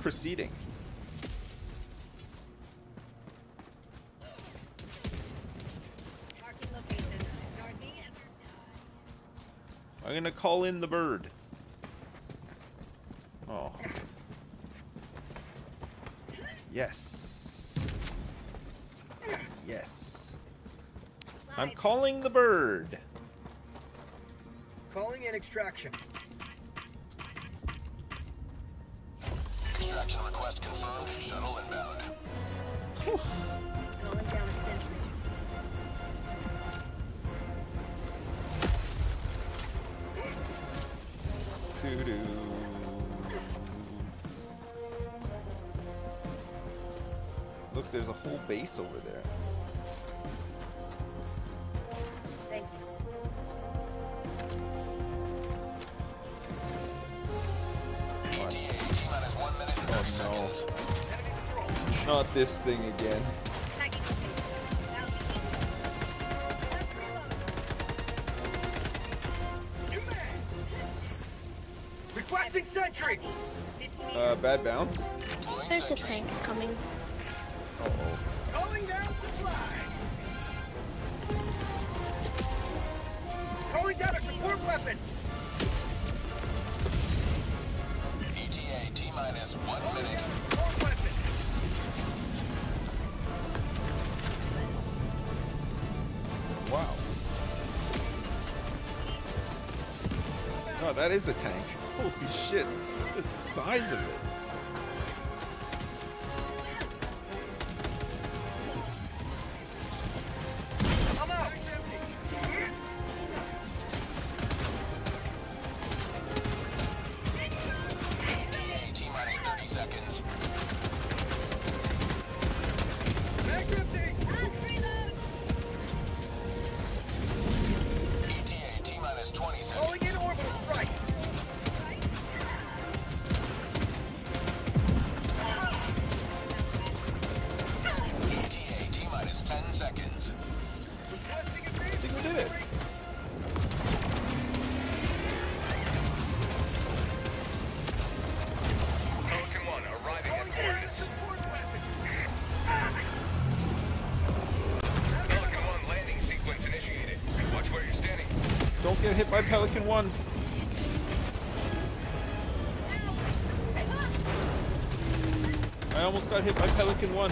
Proceeding. Marking location. Northeast. I'm gonna call in the bird. Oh. Yes. Yes. I'm calling the bird. Calling in extraction. Extraction this thing again. Tagging location. Southeast. Let's reload. New mag. Requesting sentry. Uh, bad bounce? There's a tank coming. Is a tank. Holy shit. The size of it. Hit by Pelican 1. I almost got hit by Pelican 1.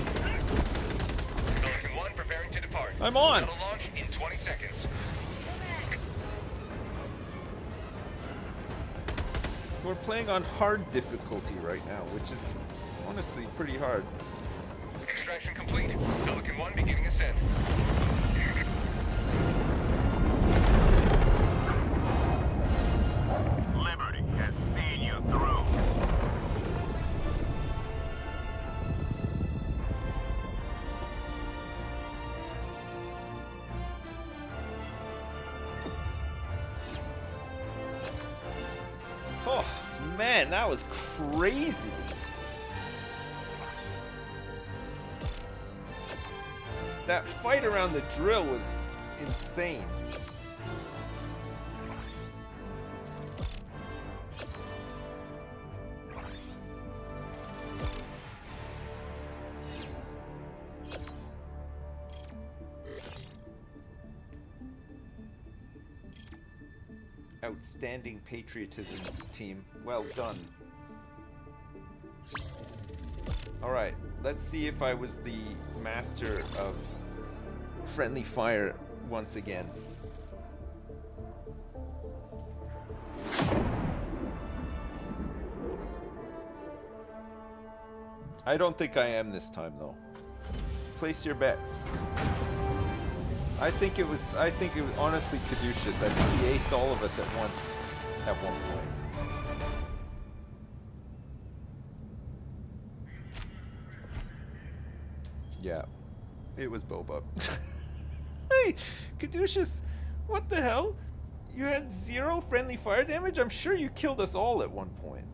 Pelican 1 preparing to depart. I'm on. Shuttle launch in 20 seconds. We're playing on hard difficulty right now, which is honestly pretty hard. Extraction complete. Pelican 1 beginning ascent. Man, that was crazy. That fight around the drill was insane. Patriotism, team. Well done. Alright, let's see if I was the master of friendly fire once again. I don't think I am this time though. Place your bets. I think it was I think it was honestly Caduceus. I think he aced all of us at one at one point. Yeah. It was Boba. hey, Caduceus, what the hell? You had zero friendly fire damage? I'm sure you killed us all at one point.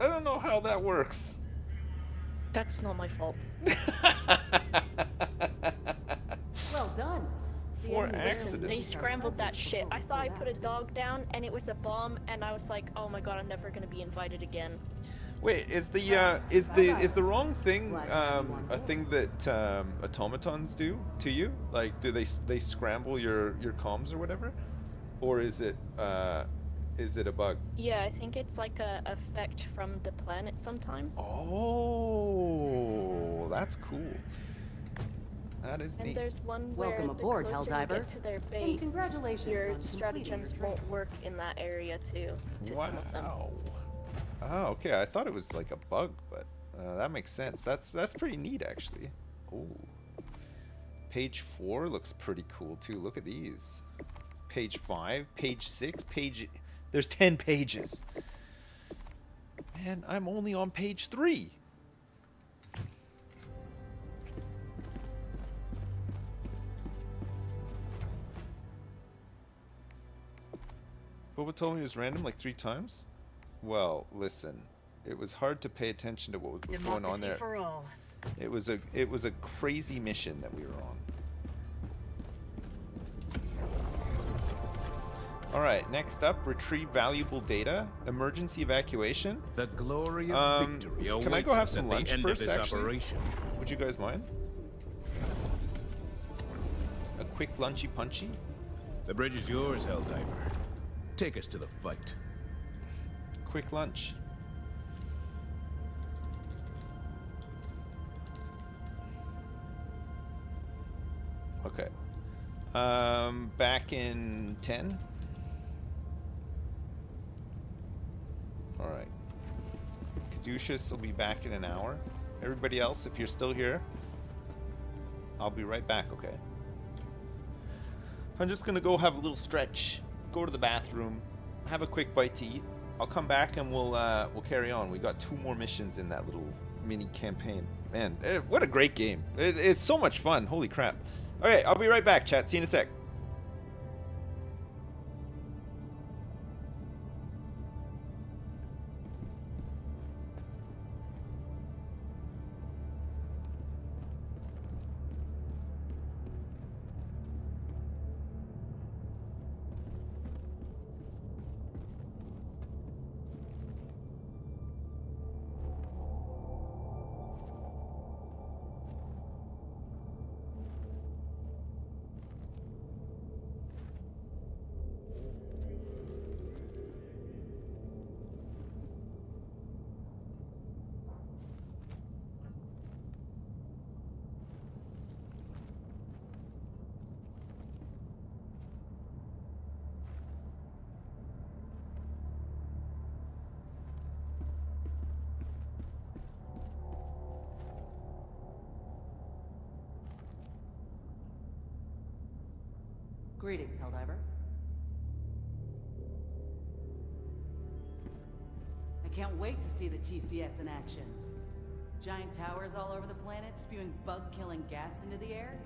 I don't know how that works. That's not my fault. Well done. The For enemy accidents. They scrambled that shit. I thought I put a dog down and it was a bomb and I was like, oh my god, I'm never gonna be invited again. Wait, is the uh, is the is the wrong thing um, a thing that um, automatons do to you? Like, do they they scramble your your comms or whatever, or is it uh, is it a bug? Yeah, I think it's like a effect from the planet sometimes. Oh, that's cool. That is And neat. there's one where Welcome the aboard, closer Helldiver. you get to their And base, congratulations your on stratagems your won't work in that area too. To some of them. Wow. Oh, okay. I thought it was like a bug, but uh, that makes sense. That's that's pretty neat, actually. Ooh. Page four looks pretty cool too. Look at these. Page five, page six, page. There's ten pages. Man, I'm only on page three. Boba told me it was random like three times. Well, listen, it was hard to pay attention to what was going on there. for all. It was a it was a crazy mission that we were on. All right, next up, retrieve valuable data, emergency evacuation. The glory of Um, victory can I go awaits have us some lunch end first, of this actually? operation. Would you guys mind? A quick lunchy punchy. The bridge is yours, Helldiver. Take us to the fight. Quick lunch. Okay. Um, back in 10. Alright. Caduceus will be back in an hour. Everybody else, if you're still here, I'll be right back, okay? I'm just gonna go have a little stretch, go to the bathroom, have a quick bite to eat. I'll come back and we'll uh, we'll carry on. We got two more missions in that little mini campaign. Man, eh, what a great game! It's so much fun. Holy crap! All right, I'll be right back. Chat. See you in a sec. Helldiver. I can't wait to see the TCS in action. Giant towers all over the planet spewing bug-killing gas into the air?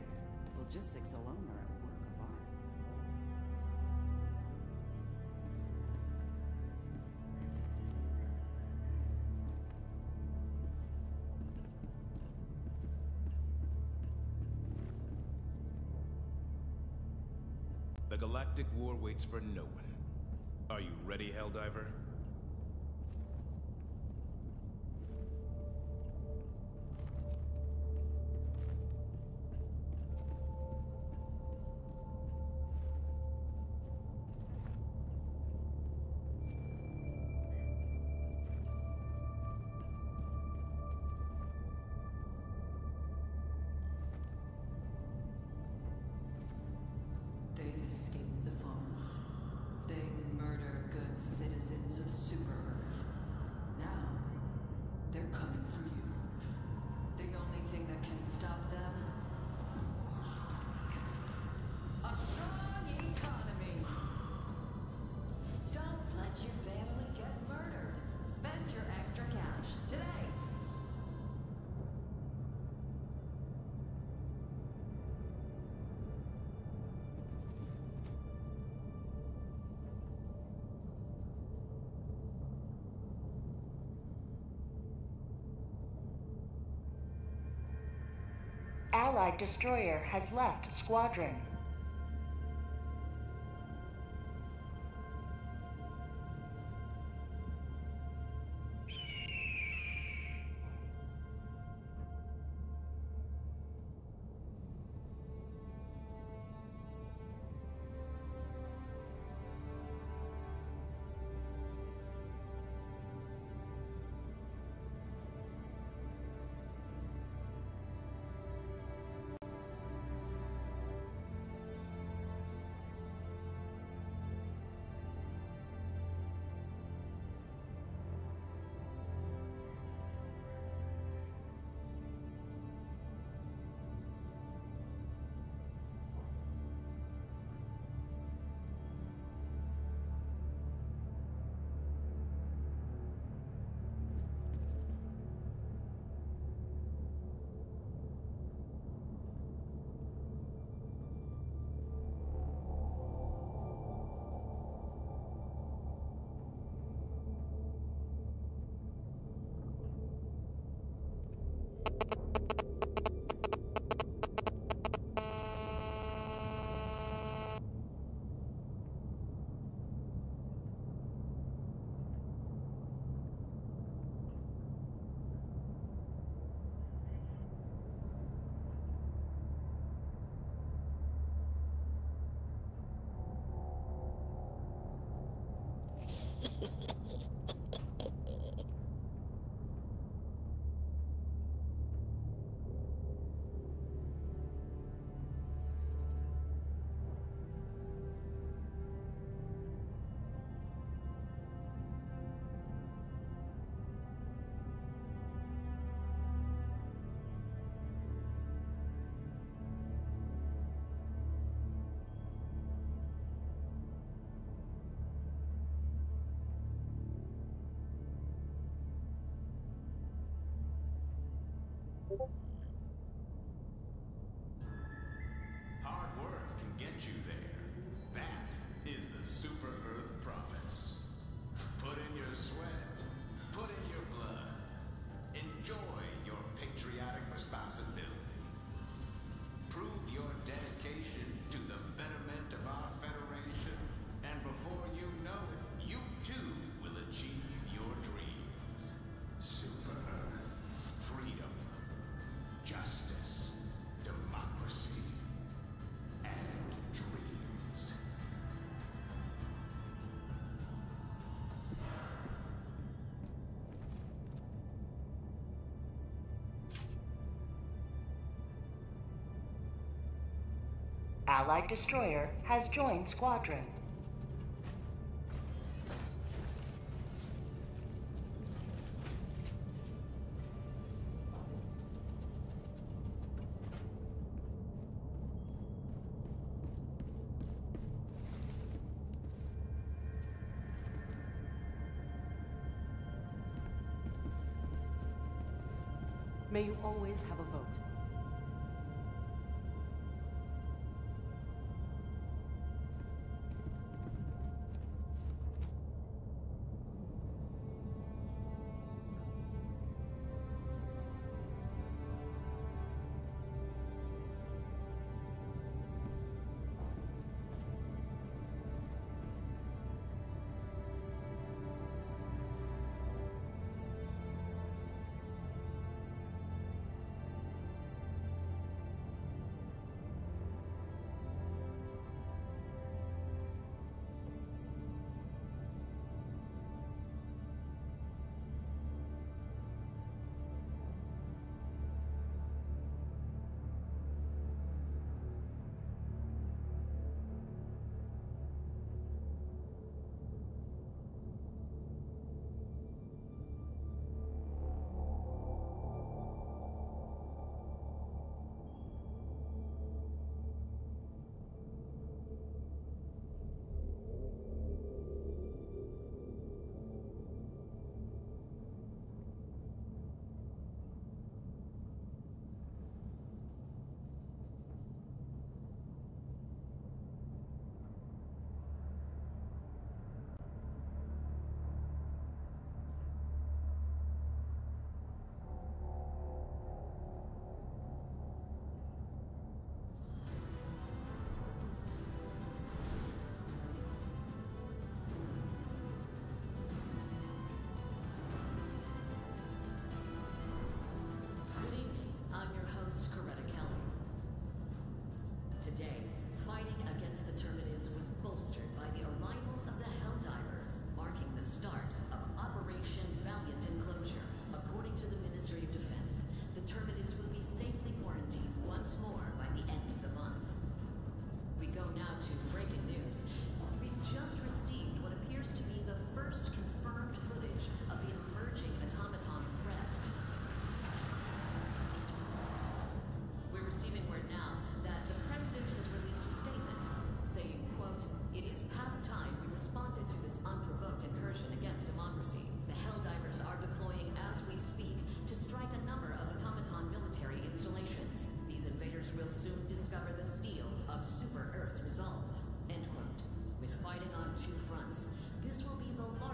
Logistics alone Galactic War waits for no one. Are you ready, Helldiver? Allied destroyer has left squadron. Allied destroyer has joined squadron. May you always have a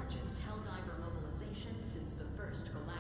largest Helldiver mobilization since the first Galactic.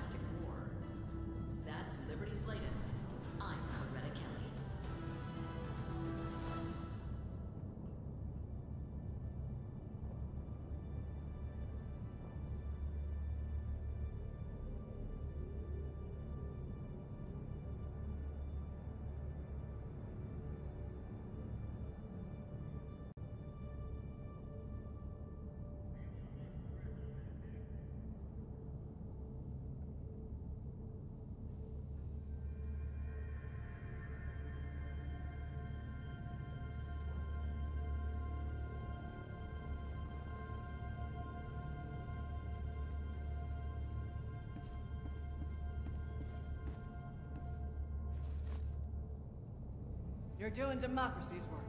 You're doing democracy's work.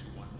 two one.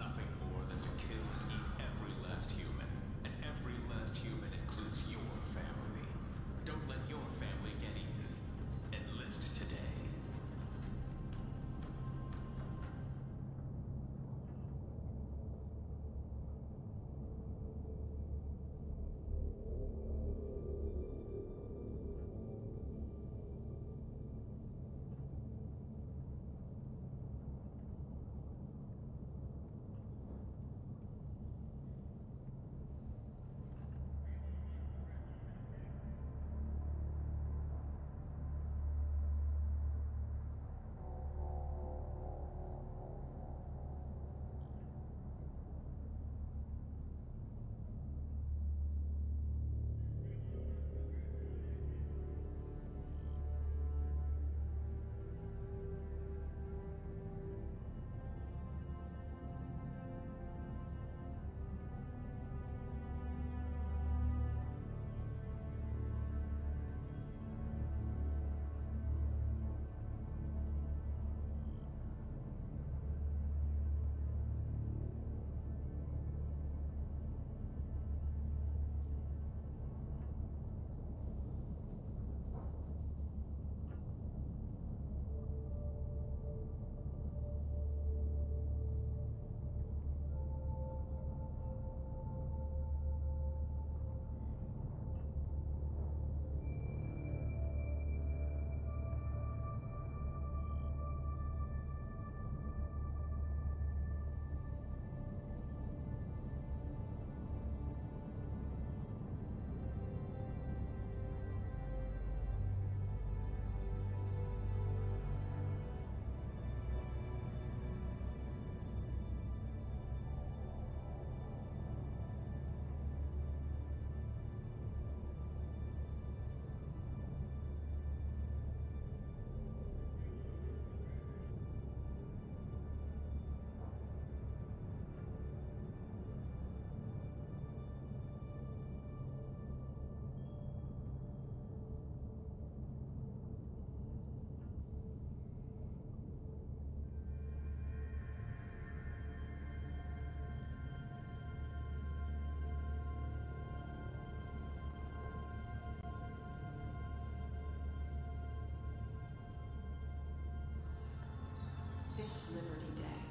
This Liberty Day,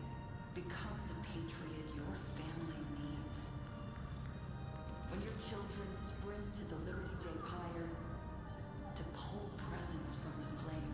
become the patriot your family needs. When your children sprint to the Liberty Day pyre, to pull presents from the flames,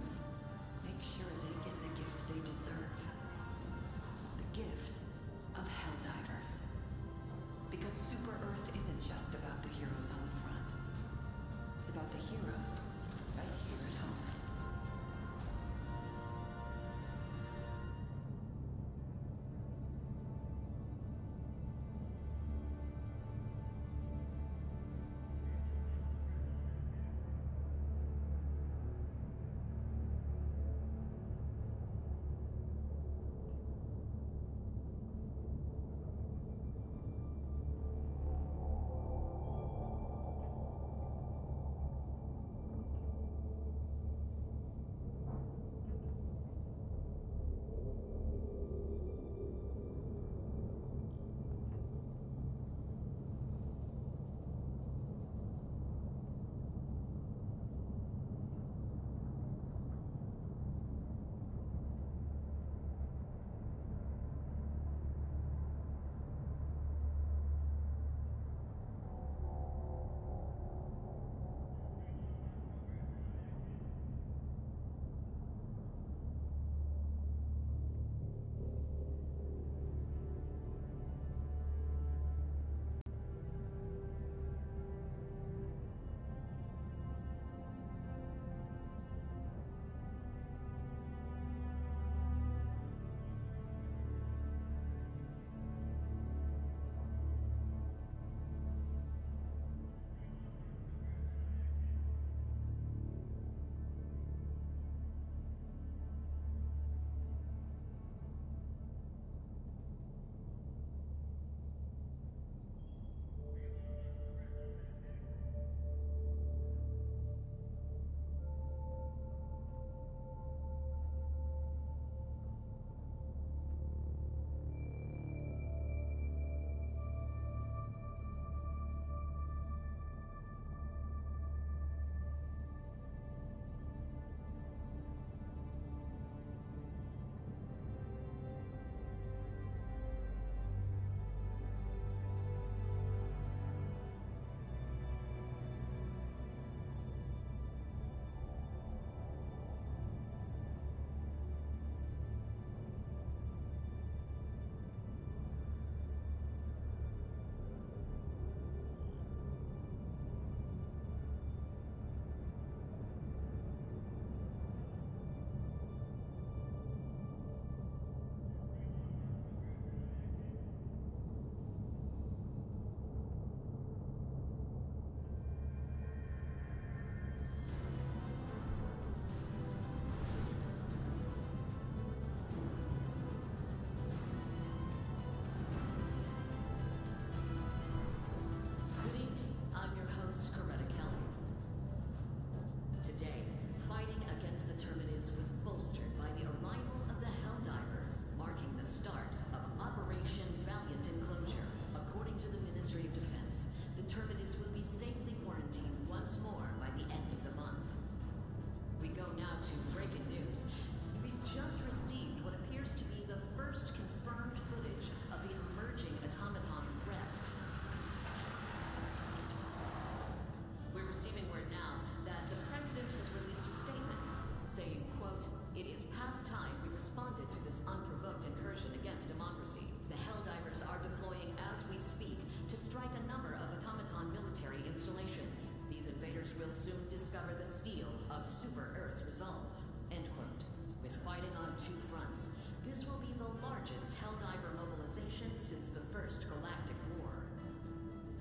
soon discover the steel of Super Earth's resolve. End quote. With fighting on two fronts, this will be the largest Helldiver mobilization since the First Galactic War.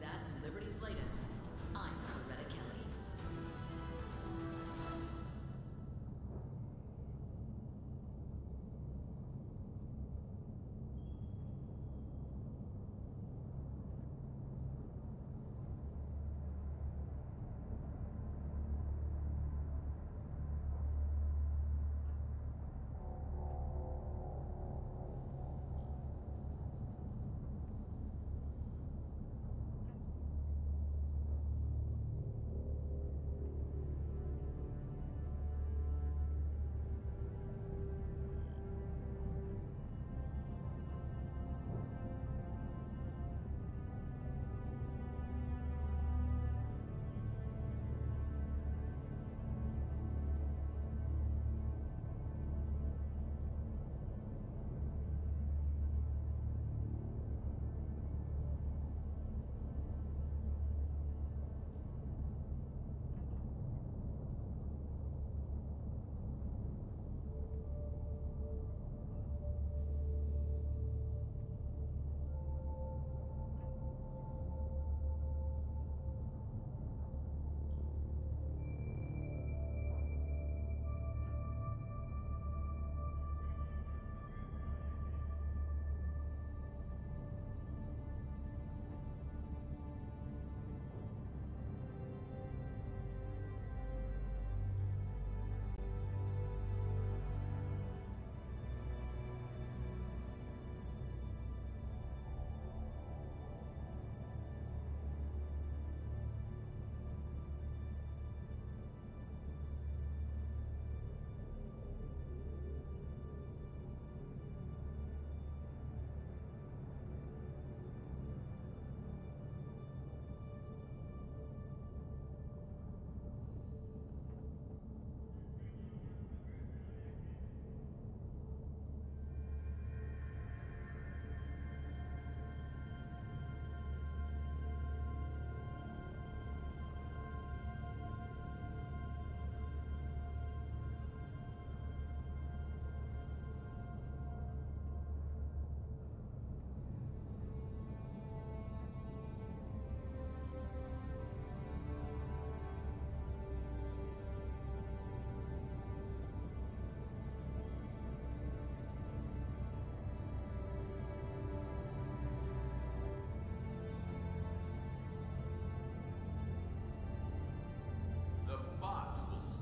That's Liberty's latest.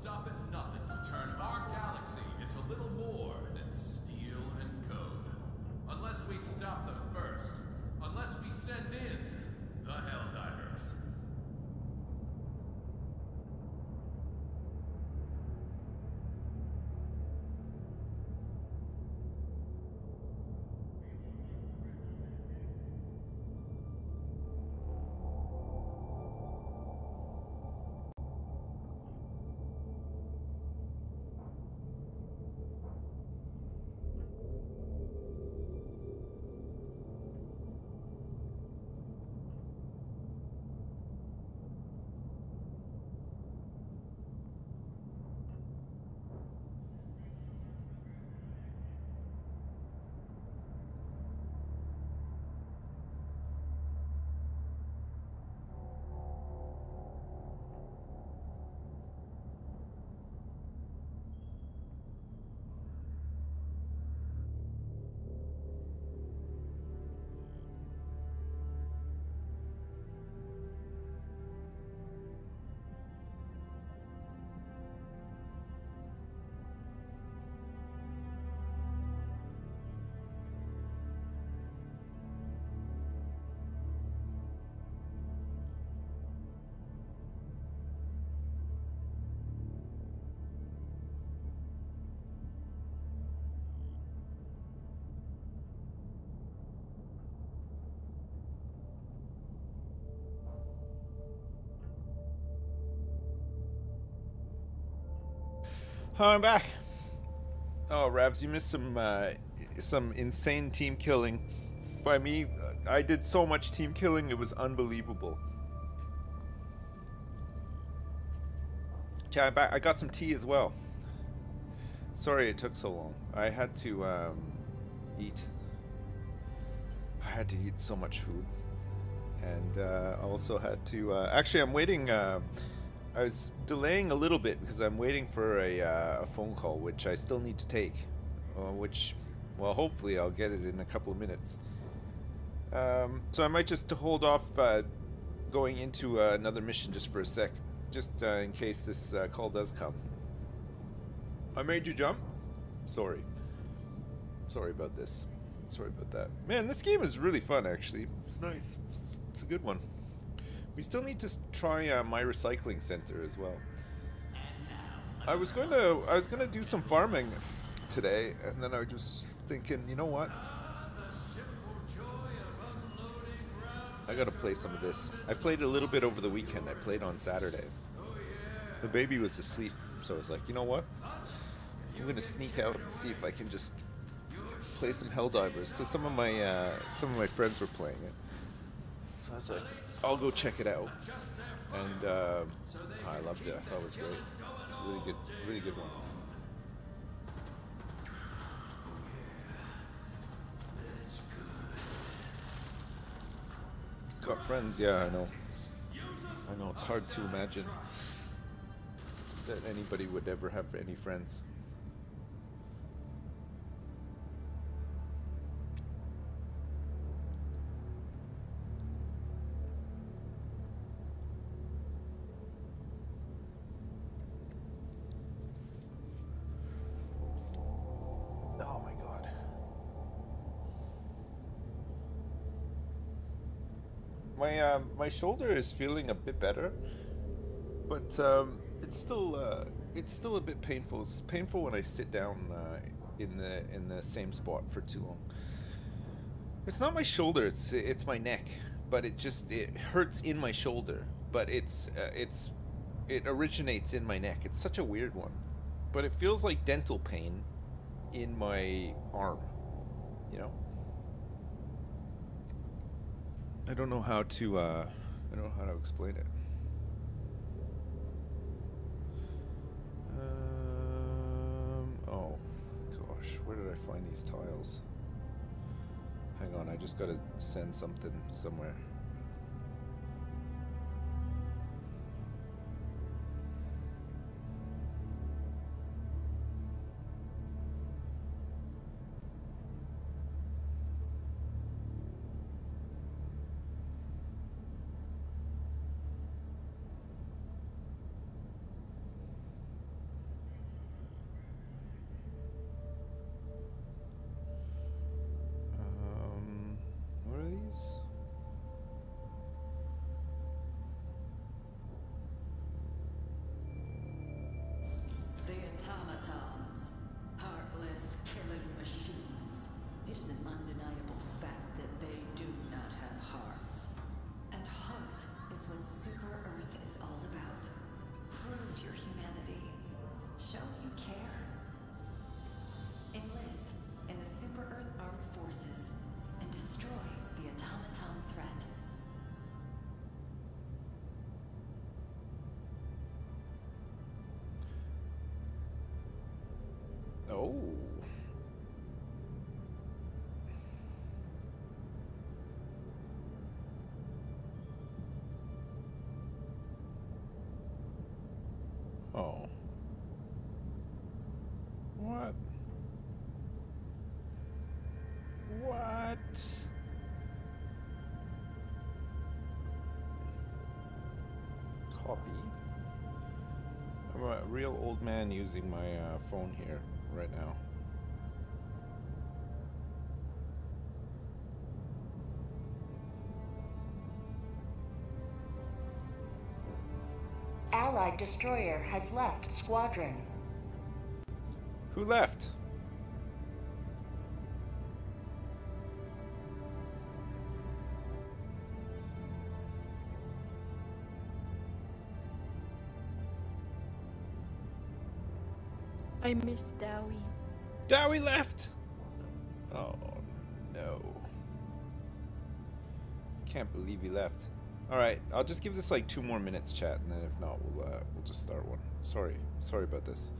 Stop it. Oh, I'm back. Oh, Ravs, you missed some uh, some insane team killing by me. I did so much team killing; it was unbelievable. Yeah, I'm back. I got some tea as well. Sorry it took so long. I had to um, eat. I had to eat so much food, and uh, also had to. Uh, actually, I'm waiting. Uh, I was delaying a little bit because I'm waiting for a, uh, a phone call, which I still need to take. Uh, which, well, hopefully I'll get it in a couple of minutes. Um, so I might just hold off uh, going into uh, another mission just for a sec, just uh, in case this uh, call does come. I made you jump. Sorry. Sorry about this. Sorry about that. Man, this game is really fun. Actually, it's nice. It's a good one. We still need to try uh, my recycling center as well. I was going to I was going to do some farming today, and then I was just thinking, you know what? I got to play some of this. I played a little bit over the weekend. I played on Saturday. The baby was asleep, so I was like, you know what? I'm going to sneak out and see if I can just play some Helldivers because some of my uh, some of my friends were playing it. I was like, I'll go check it out. And um I loved it. I thought it was great. It's a really good, really good one. He's got friends, yeah, I know. I know, it's hard to imagine that anybody would ever have any friends. Um, my shoulder is feeling a bit better, but um, it's still uh, it's still a bit painful. It's painful when I sit down uh, in the in the same spot for too long. It's not my shoulder; it's it's my neck, but it just it hurts in my shoulder. But it's uh, it's it originates in my neck. It's such a weird one, but it feels like dental pain in my arm. You know. I don't know how to. Uh, I don't know how to explain it. Um, oh, gosh, where did I find these tiles? Hang on, I just gotta send something somewhere. Man using my uh, phone here right now. Allied destroyer has left squadron. Who left? I miss Dowie. Dowie left! Oh no. Can't believe he left. Alright, I'll just give this like two more minutes chat and then if not we'll uh, we'll just start one. Sorry. Sorry about this.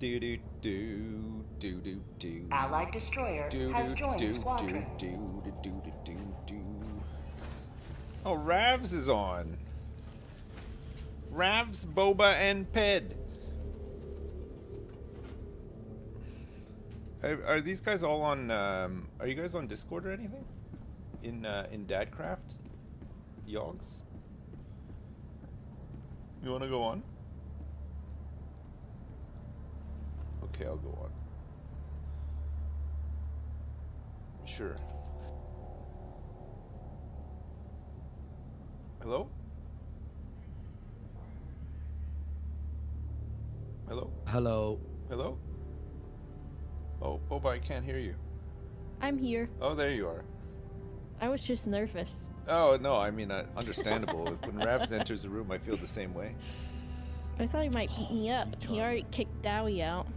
Do do do do do do. Allied destroyer do, has do, joined do, squadron. Do, do, do, do, do, do. Oh, Ravs is on. Ravs, Boba, and Ped. Are, are these guys all on? Um, are you guys on Discord or anything? In uh, in Dadcraft, Yogs. You want to go on? Okay, I'll go on. Sure. Hello? Hello? Hello. Hello? Oh, Boba, I can't hear you. I'm here. Oh, there you are. I was just nervous. Oh, no, I mean, uh, understandable. when Ravs enters the room, I feel the same way. I thought he might beat me up. He already kicked Dowie out.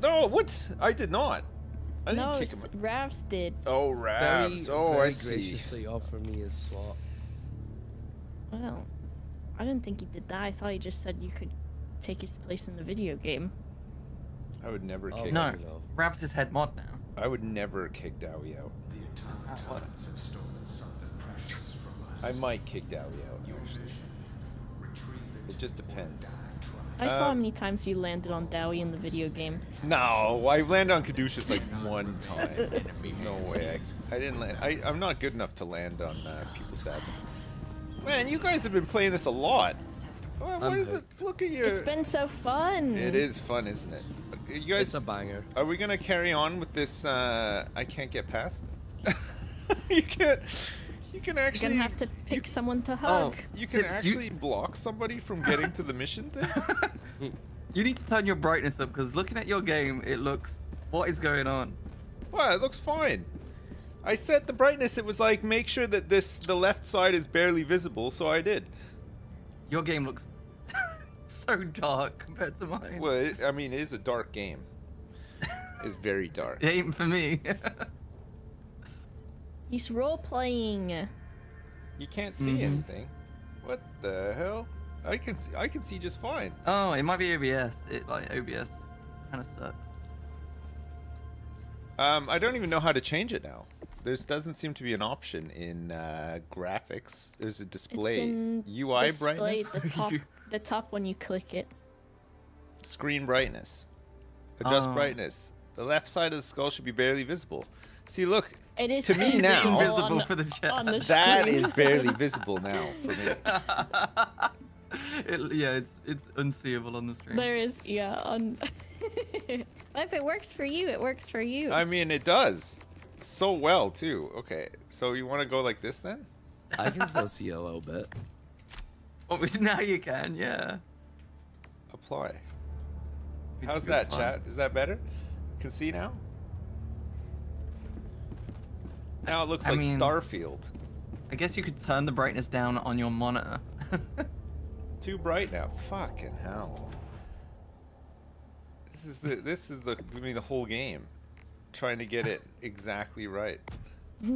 No, what? I did not. I didn't no, kick s- him. Ravs did. Oh, Very, Ravs. Oh, very I see. graciously offer me his slot. Well, I didn't think he did that. I thought he just said you could take his place in the video game. I would never Oh, kick No, him. Ravs is head mod now. I would never kick Dowie out. The Automatons have stolen something precious from us. I might kick Dowie out, actually. It it just depends. I saw how Um, many times you landed on Dowie in the video game. No, I landed on Caduceus like one time. There's no way. I, I didn't land. I, I'm not good enough to land on uh, people's admin. Man, you guys have been playing this a lot. What, what is it? Look at your. It's been so fun. It is fun, isn't it? You guys. It's a banger. Are we gonna carry on with this? Uh, I can't get past. you can't. You can actually. You're actually. gonna have to pick Oh, someone to hug. You can Sips, you- actually block somebody from getting to the mission thing. You need to turn your brightness up because looking at your game, it looks. What is going on? Wow, it looks fine. I set the brightness. It was like make sure that this the left side is barely visible, so I did. Your game looks so dark compared to mine. Well, it, I mean, it is a dark game. It's very dark. It ain't for me. He's role playing. You can't see Mhm. anything. What the hell? I can see. I can see just fine. oh, it might be OBS. It like OBS kind of sucks. Um, I don't even know how to change it now. There doesn't seem to be an option in uh, graphics. There's a display It's in UI display, brightness, The top, the top when you click it. screen brightness, adjust Oh. brightness. The left side of the skull should be barely visible. See, look. It is to me invisible now. Invisible on, for the chat. on the That barely visible now for me. It, yeah, it's it's unseeable on the screen. There is, yeah. On. if it works for you, it works for you. I mean, it does so well too. Okay, so you want to go like this then? I can still see a little bit. Oh, now you can, yeah. Apply. How's that, fun. chat? Is that better? Can see now? Now it looks I like mean- Starfield. I guess you could turn the brightness down on your monitor. Too bright now. Fucking hell. This is the this is the I mean the whole game. Trying to get it exactly right.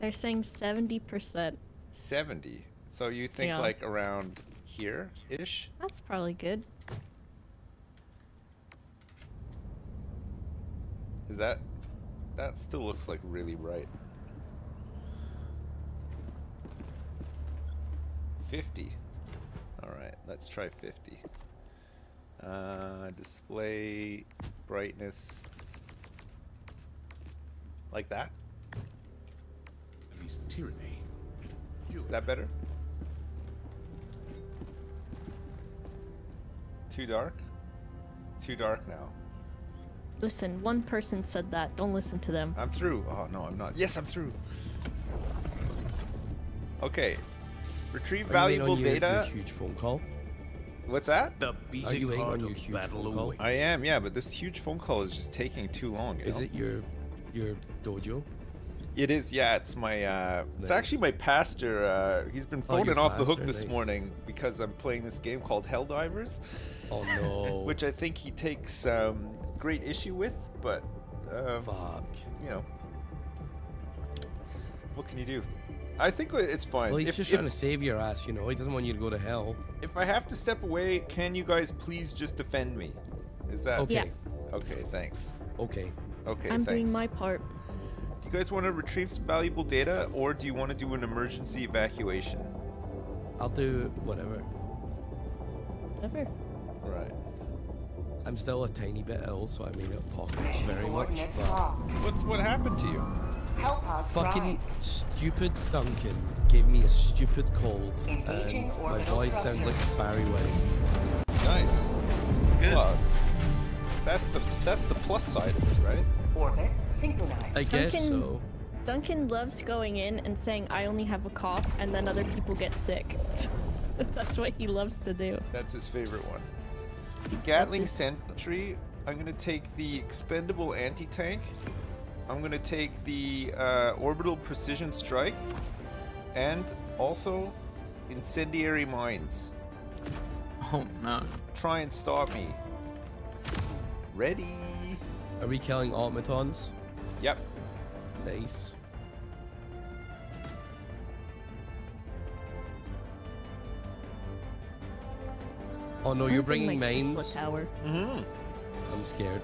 They're saying 70%. 70. So you think Yeah. like around here ish? That's probably good. Is that that still looks like really bright. 50. Alright, let's try 50. Uh, display brightness. Like that? At least tyranny. Is that better? Too dark? Too dark now. Listen, one person said that. Don't listen to them. I'm through. Oh, no, I'm not. Yes, I'm through. Okay. Retrieve Are valuable on data. Huge phone call. What's that? The Are beating you waiting heart on your of huge battle phone call? awaits. I am, yeah, but this huge phone call is just taking too long. you Is know? it your your dojo? It is, yeah. It's my. Uh, It's actually my pastor. Uh, he's been Oh, your phoning off the hook this nice. morning because I'm playing this game called Helldivers. Oh no. Which I think he takes um, great issue with, but. Um, Fuck. You know. What can you do? I think it's fine. Well, he's if, just if, trying to save your ass, you know. He doesn't want you to go to hell. if I have to step away, can you guys please just defend me? Is that Okay. Yeah. Okay, thanks. Okay. Okay, I'm thanks. doing my part. Do you guys want to retrieve some valuable data, or do you want to do an emergency evacuation? I'll do whatever. Whatever. Right. I'm still a tiny bit ill, so I may not talk very much. But. What's what happened to you? Help us fucking drive. stupid Duncan gave me a stupid cold, Engaging and my orbital voice sounds like thrusters. Barry White. Nice. Good. Well, that's the that's the plus side of it, right? Orbit synchronized. I guess Duncan- so. Duncan loves going in and saying, I only have a cough, and then other people get sick. That's what he loves to do. That's his favorite one. Gatling his- Sentry. I'm gonna take the expendable anti-tank. I'm gonna take the uh, orbital precision strike, and also incendiary mines. Oh no. Try and stop me. Ready? Are we killing automatons? Yep. Nice. Oh no, you're bringing bringing my Tesla mines. Tower. Mm-hmm. I'm scared.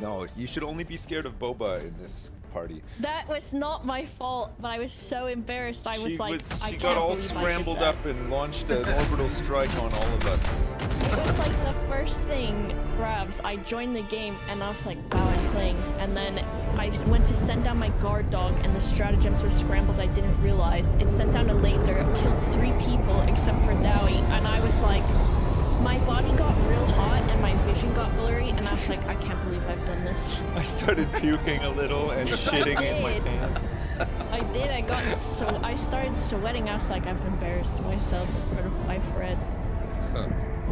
No, you should only be scared of Boba in this party. That was not my fault, but I was so embarrassed. I was like, was, I she got all believe I did scrambled up and launched an orbital strike on all of us. It was like the first thing, Ravs, I joined the game and I was like, wow, I'm playing. And then I went to send down my guard dog and the stratagems were scrambled. I didn't realize. It sent down a laser, killed three people except for Dowie. And I was like, my body got real hot and my vision got blurry. And I was like, I can't believe I've done this. I started puking a little and shitting in my pants. I did, I got so I started sweating. I was like, I've embarrassed myself in front of my friends.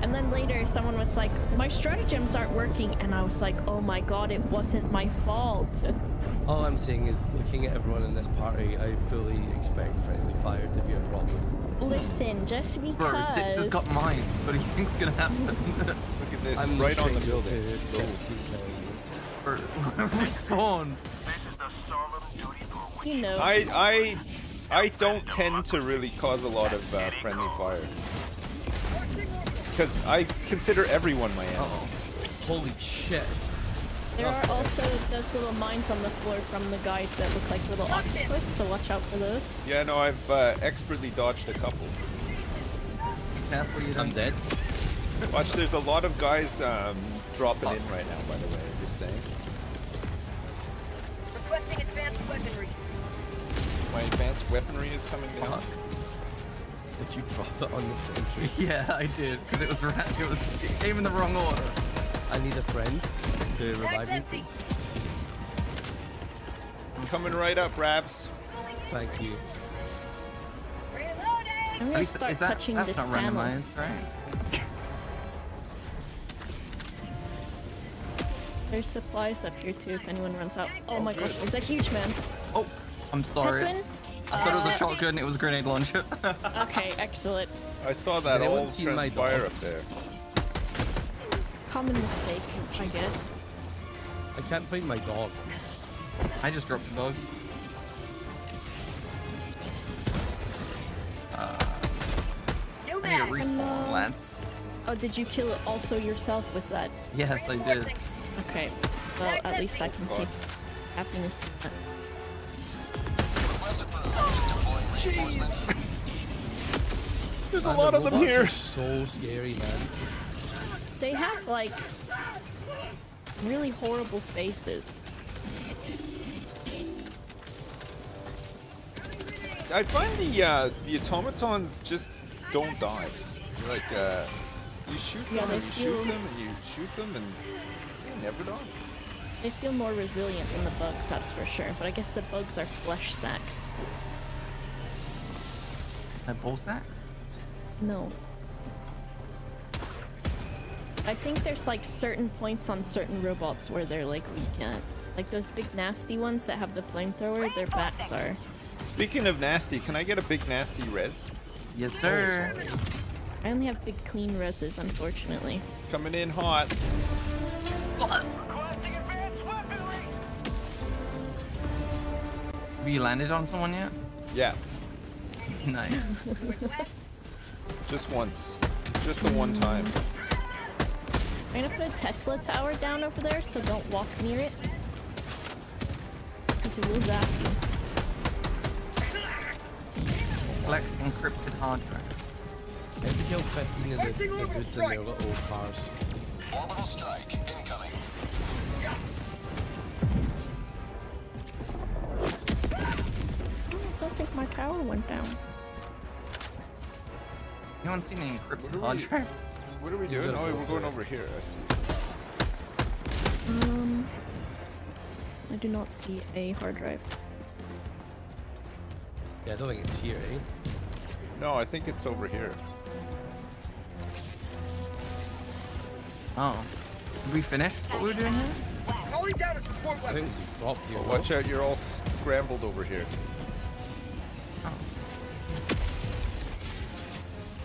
And then later, someone was like, My stratagems aren't working. And I was like, Oh my god, it wasn't my fault. All I'm saying is, looking at everyone in this party, I fully expect friendly fire to be a problem. Listen, just Bro, because. Six has got mine. What do you think's gonna happen? Look at this, I'm right on the stranger building. To Go. 16 killing Bro, Respawn. You know. I I I don't tend to really cause a lot of uh, friendly fire because I consider everyone my enemy. Holy shit. There are also those little mines on the floor from the guys that look like little octopus, so watch out for those. Yeah, no, I've uh, expertly dodged a couple. Be careful you I'm dead. Watch, there's a lot of guys um, dropping in right now. By the way, just saying. Requesting advanced weaponry. My advanced weaponry is coming down. Did you drop it on the sentry? Yeah, I did, because it was ra- it was it came in the wrong order. I need a friend to revive me, please. I'm coming right up, Ravs. Thank you. Reloading! I'm gonna start is that touching that's this not panel. randomized, right? There's supplies up here too if anyone runs out. Oh, Oh, my good. gosh, there's a huge man. Oh, I'm sorry. Hedwin? I thought it was a Uh, shotgun. It was a grenade launcher. Okay, excellent. I saw that anyone all seen my transpire dog? up there. Common mistake, I guess. I can't find my dog. I just dropped the dog. Uh, New I need a respawn, Hello. lads. Oh, did you kill it also yourself with that? Yes, I did. Reinforcing. Okay. Well, at least I can keep happiness in that. Request approved. Deploying reinforcements. There's a lot the of them robots here. Are so scary, man. They have like really horrible faces. I find the uh, the automatons just don't die. Like uh, you shoot Yeah, them and you shoot them and you shoot them and they never die. They feel more resilient than the bugs, that's for sure. But I guess the bugs are flesh sacks. That ball sack? No. I think there's like certain points on certain robots where they're like weak at. Like those big nasty ones that have the flamethrower, their backs are. Speaking of nasty, can I get a big nasty res? Yes, sir. I only have big clean reses, unfortunately. Coming in hot. Have you landed on someone yet? Yeah, Nice. just once. Just the one time. I'm gonna put a Tesla tower down over there, so don't walk near it. Because it will zap you. Collect encrypted hard drive. How to kill 15 of the, the dudes in their little cars. Orbital strike incoming. I think my tower went down. Anyone seen any encrypted What are we- What are we doing? gotta Oh, we're going over here. I see. Um, I do not see a hard drive. Yeah, I don't think it's here, eh? No, I think it's over here. Oh. Did we finish what we were doing here? Calling down a support I weapon. think we just dropped here. But watch out, you're all scrambled over here.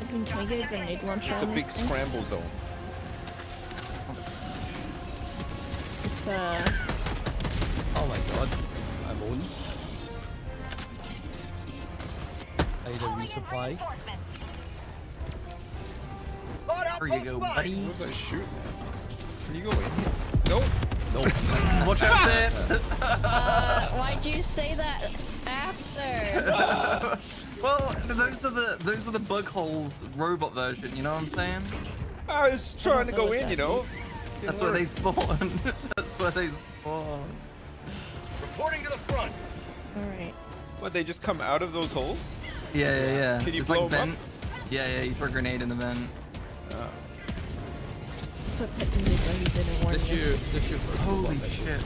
Edwin, can I get a grenade launcher It's a big this thing? scramble zone. Just, uh, Oh my god, I'm owned. I need a resupply. Spot There you go, buddy. What was I shooting at? Can you go in here? Nope. Nope. Watch out, Sips! uh, why'd you say that s- after? well, those are the those are the bug holes robot version. You know what I'm saying? I was trying to go in, you know. That's Didn't where they spawn. That's where they spawn. Reporting to the front. Alright. What, they just come out of those holes? Yeah, yeah, yeah. Can you it's blow like 'em up? Yeah, yeah. You throw a grenade in the vent. Uh, That's what Pittman did when he didn't warn Is this me. your, is this your first Holy robot mission? shit!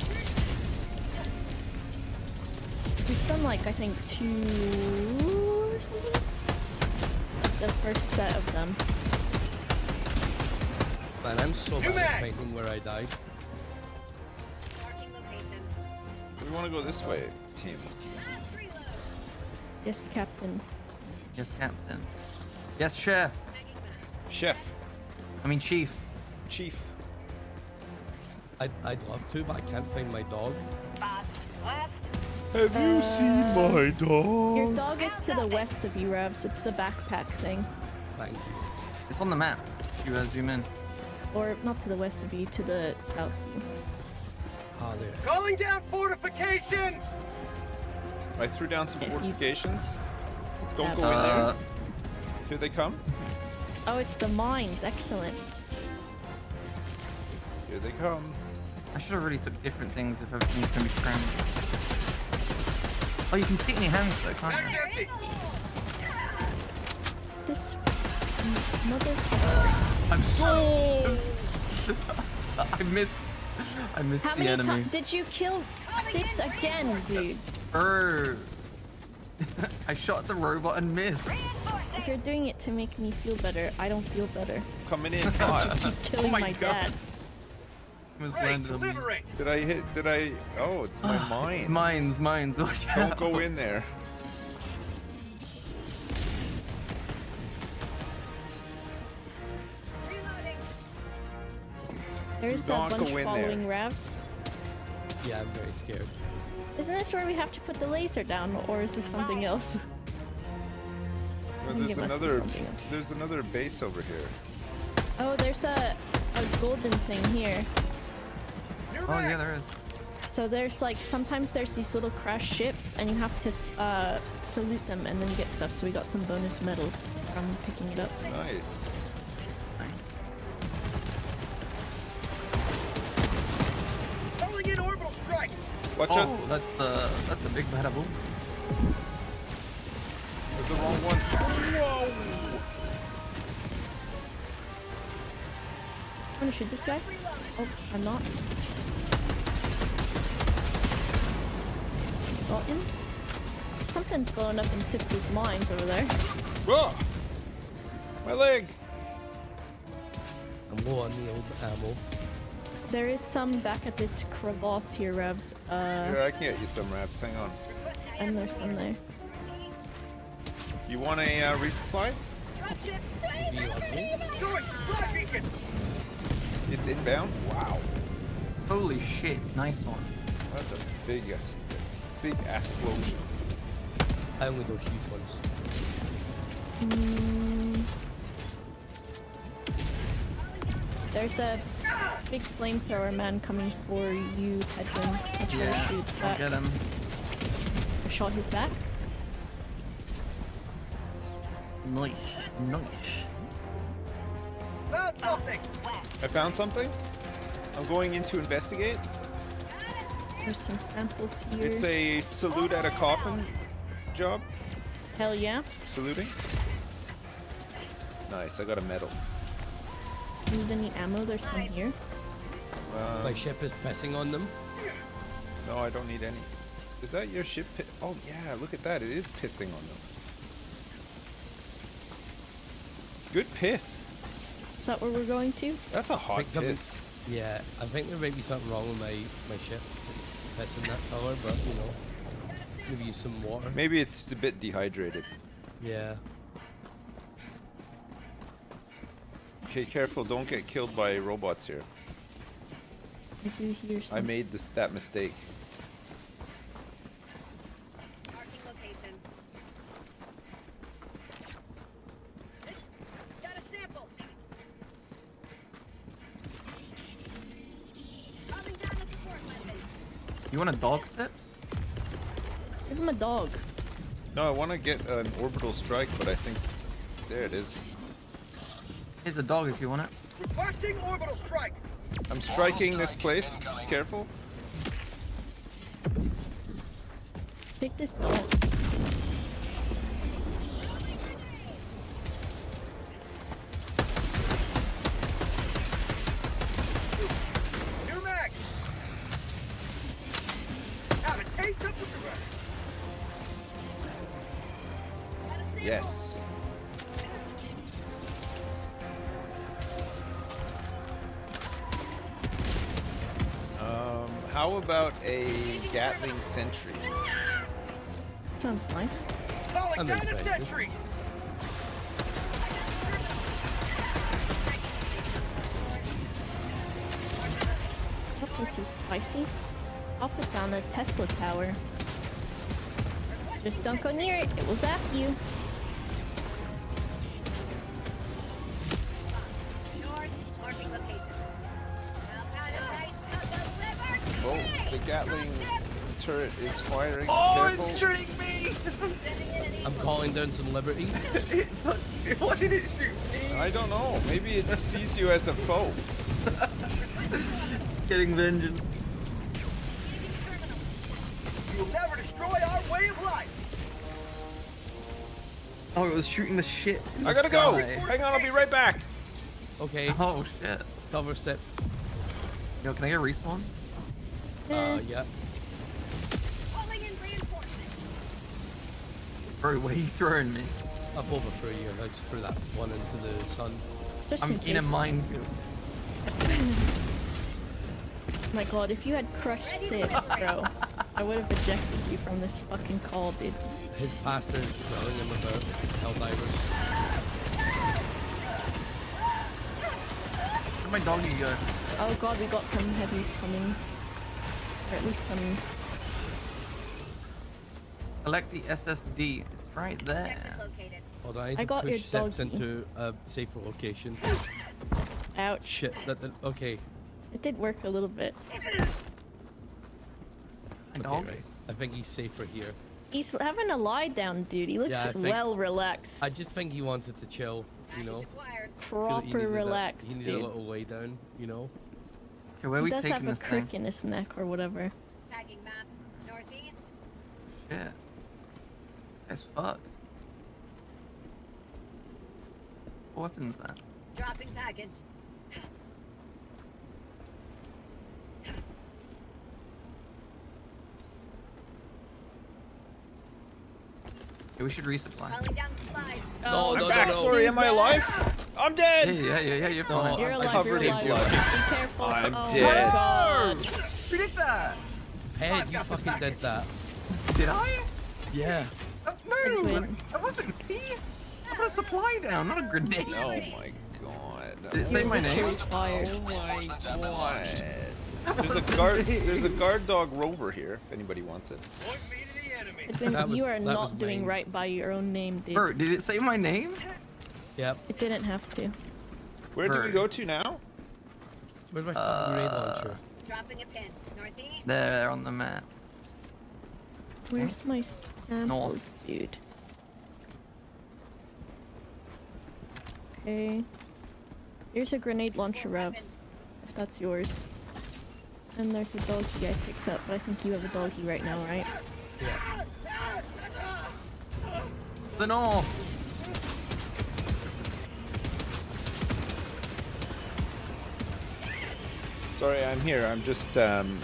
He's done like, I think, two or something? The first set of them. Man, I'm so Two bad at mags. finding where I died. we want to go this way, team. Yes, Captain. Yes, Captain. Yes, Chef. Chef. I mean, Chief. Chief. I'd, I'd love to, but I can't find my dog. Have you seen my dog? Your dog is to the west of you, Ravs. It's the backpack thing. Thank you. It's on the map. If you uh, zoom in. Or not to the west of you, to the south of you. Ah, there. Calling down fortifications. I threw down some If you- fortifications. Don't Yeah. go in Uh, there. Here they come. Oh, it's the mines. Excellent. Here they come. I should have really took different things if everything's gonna be scrambled. Oh, you can see it in your hands though, can't you? This m- mother. I'm so. I missed. I missed How the many enemy. times did you kill Sips again, dude? Brr. I shot the robot and missed. If you're doing it to make me feel better, I don't feel better. Coming in hot. Keep killing Oh my my, God. dad. Almost Ready landed to on me. liberate. Did I hit? Did I? Oh, it's my mines. Mines, mines. Watch Don't out. go in there. There's Do a bunch go there. following Ravs. Yeah, I'm very scared. Isn't this where we have to put the laser down, or is this something else? Well, there's it must be another. There's another base over here. Oh, there's a a golden thing here. New Oh yeah, there is. So there's like sometimes there's these little crashed ships and you have to uh, salute them and then you get stuff. So we got some bonus medals from picking it up. Nice. Watch oh, out. that's uh, that's a big bada boom. There's the wrong one. Whoa. I'm gonna shoot this guy. Oh, I'm not. Got him. Something's blowing up in Sips's mines over there. Whoa! My leg. I'm low on the old ammo. There is some back at this crevasse here, Ravs. Uh, Yeah, I can get you some wraps. Hang on. and there's some there. You want a uh, resupply? Joy, supply beacon. It's inbound. Wow. Holy shit, nice one. That's a big, ass- big explosion. I only do huge ones. Mm. There's a big flamethrower man coming for you, Pedguin. I tried to Yeah, shoot his I'll back. get him. I shot his back. Nice, nice. Found something. I found something. I'm going in to investigate. There's some samples here. It's a salute at a coffin job. Hell yeah. Saluting. Nice. I got a medal. Need any ammo? There's some here. Um, My ship is pissing on them. No, I don't need any. Is that your ship? Oh yeah, look at that. It is pissing on them. Good piss. Is that where we're going to? That's a hot think something- piss. Yeah, I think there might be something wrong with my, my ship. It's pissing that color, but you know, maybe use some water. Maybe it's just a bit dehydrated. Yeah. Okay, careful. Don't get killed by robots here. I do hear some. I made this that mistake. Marking location. Got a sample. Coming down the support weapon. You want a dog fit? Give him a dog. No, I want to get an orbital strike, but I think there it is. Here's a dog if you want it. Requesting orbital strike. I'm striking this place. Just careful. Take this dog. New how about a Gatling Sentry? Sounds nice. Calling That down a sense, sentry. Oh, this is spicy. I'll put down the Tesla tower. Just don't go near it. It will zap you. Gatling turret is firing. Oh, Careful. it's shooting me! I'm calling down some liberty. Why did it shoot me? I don't know. Maybe it sees you as a foe. Getting vengeance. You will never destroy our way of life. Oh, it was shooting the shit. in I gotta go. Hang on, I'll be right back. Okay, Oh shit. cover steps. Yo, can I get a respawn? Uh, yeah. calling in reinforcements. Bro, where are you throwing me? I Up over for you. I just threw that one into the sun. Just I'm in in a case. minefield. My god, if you had crushed six, bro, I would have ejected you from this fucking call, dude. His pastor is telling him about Helldivers. Where'd my doggy go? Oh god, we got some heavies coming. Or at least some. Select the SSD. It's right there. Hold on, I need I to got your push Sips doggy. into a safer location. Ouch. Shit, that, that okay. It did work a little bit. My Okay, dog? right. I think he's safer here. He's having a lie down, dude. He looks Yeah, think- well relaxed. I just think he wanted to chill, you know. Feel that he Proper needed a- relaxed, He needed dude. a little lay down, you know. Okay, where are he we does taking have a this thing? crick in his neck or whatever. Tagging map. Northeast. Shit. As fuck. What weapon's that? Dropping package. Yeah, we should resupply. Calling down supplies. Oh, I'm back. Sorry, am I alive? I'm Yeah, dead. yeah, yeah, yeah, you're No. You're I'm alive, covered you're in alive. blood. Be careful. I'm oh dead. My God. Who did that? Head, you fucking did that. Did I? Yeah. Uh, no, Edwin. that wasn't me. I put a supply down, not a grenade. Oh my god. Did it say my name? Literally. Oh my god. There's a guard. There's a guard dog rover here. If anybody wants it. Edwin, That was- you are not doing mine. right by your own name, dude. Bert, did it say my name? Yep. It didn't have to. Where do we go to now? Where's my fucking grenade Uh, launcher? Dropping a pin. Northeast. There on the map. Where's my samples, dude? Okay. Here's a grenade launcher, Ravs. If that's yours. And there's a doggy I picked up, but I think you have a doggy right now, right? Yeah. The north. Sorry, I'm here. I'm just. um...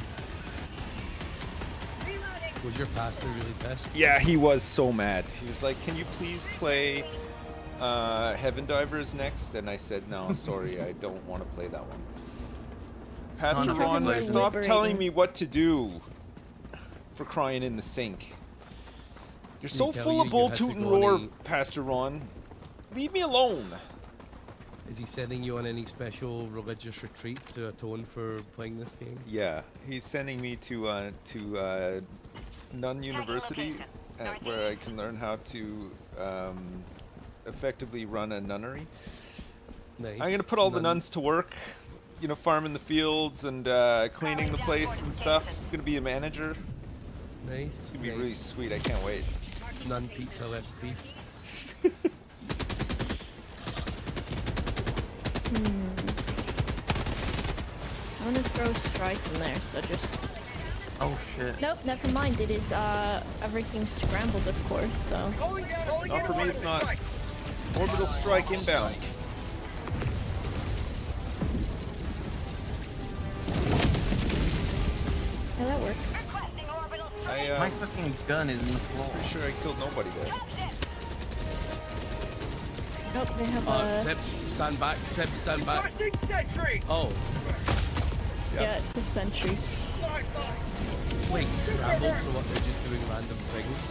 Was your pastor really pissed? Yeah, he was so mad. He was like, "Can you please play uh, Heaven Divers next?" And I said, "No, sorry, I don't want to play that one." Pastor no, Ron, no, no. stop Liberating. telling me what to do. For crying in the sink. You're so full you of bull toot and roar, a- Pastor Ron. Leave me alone. Is he sending you on any special religious retreats to atone for playing this game? Yeah, he's sending me to uh, to uh, Nun University, uh, where I can learn how to um, effectively run a nunnery. Nice. I'm gonna put all the nuns to work, you know, farming the fields and uh, cleaning the place and stuff. I'm gonna be a manager. Nice. It's gonna be nice. really sweet. I can't wait. None pizza left beef. Hmm. I'm gonna throw strike in there, so just... Oh shit. Nope, never mind. It is, uh, everything scrambled, of course, so... Calling down. Calling Not for me, it's not. strike. Orbital strike inbound. Yeah, that works. I My uh, fucking gun is in the floor. pretty sure I killed nobody there. Nope, they have Uh, a... Sips, stand back. Sips, stand back. Sentry. Oh, Yeah, it's a sentry. Fly, fly. wait, scrambled, so what, they're just doing random things?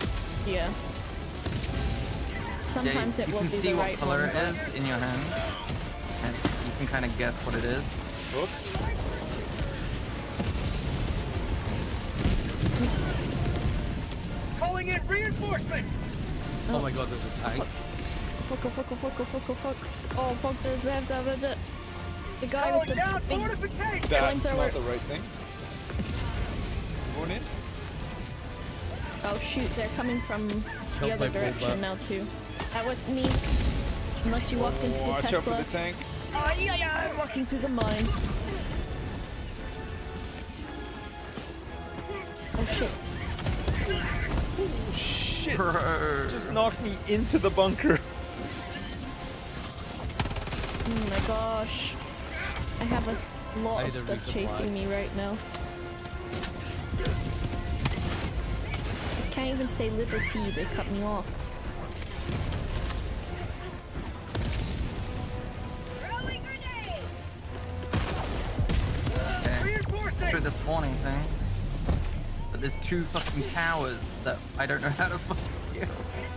Yeah. Sometimes yeah, it you will can be see the what right color one. it but- is in your hand. And you can kind of guess what it is. Oops. Calling in reinforcements. Oh, my god, there's a tank. Fuck, oh, fuck, oh, fuck, oh, fuck, oh, fuck. Oh, fuck, there's that, that, that, that. The guy with Calling down the big... fortification. That's Flamethrower. not the right thing. Going in? Oh shoot, they're coming from the other by Boba. direction now too. That was me. Unless you walked into the Watch out for the tank. Oh yeah, yeah, I'm walking through the mines. Oh shit. Oh shit! Bro. Just knocked me into the bunker. Oh my gosh. I have a lot I of stuff resupply. chasing me right now. I can't even say liberty, they cut me off. Throwing grenade. Okay. Reinforcing. Through the spawning thing. But there's two fucking towers that I don't know how to fucking kill.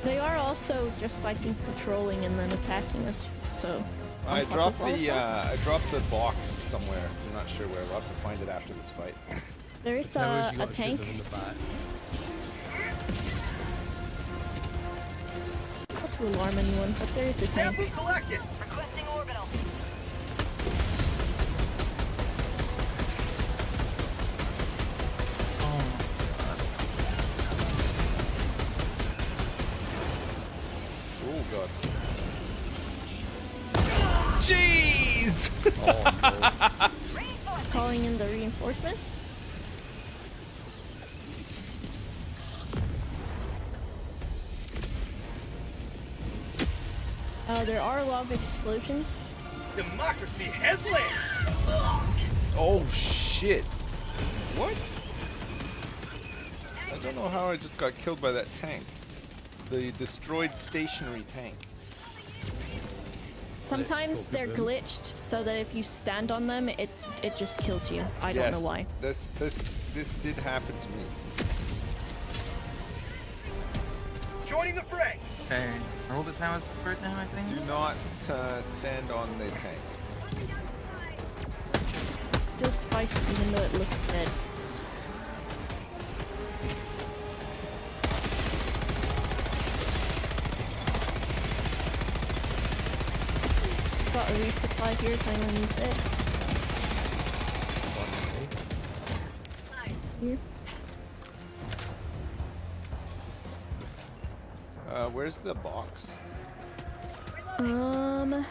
They are also just, I think, patrolling and then attacking us, so... I on top dropped the uh, I dropped the box somewhere. I'm not sure where. I'll have to find it after this fight. There is Towers, uh, a got to shoot tank. them in the back. Not to alarm anyone, but there is a tank. Sample collected. god. Jeez! Oh, no. Calling in the reinforcements? Uh, there are a lot of explosions. Democracy has landed! Oh shit! What? I don't know how I just got killed by that tank. The destroyed stationary tank. Sometimes they're glitched so that if you stand on them, it it just kills you. I don't know Yes, why. This this this did happen to me. Joining the fray. Okay, are all the towers burnt now, I think? Do not uh, stand on the tank. It's still spicy even though it looks dead. Got a resupply here if anyone needs it. Here. Uh, where's the box? Um,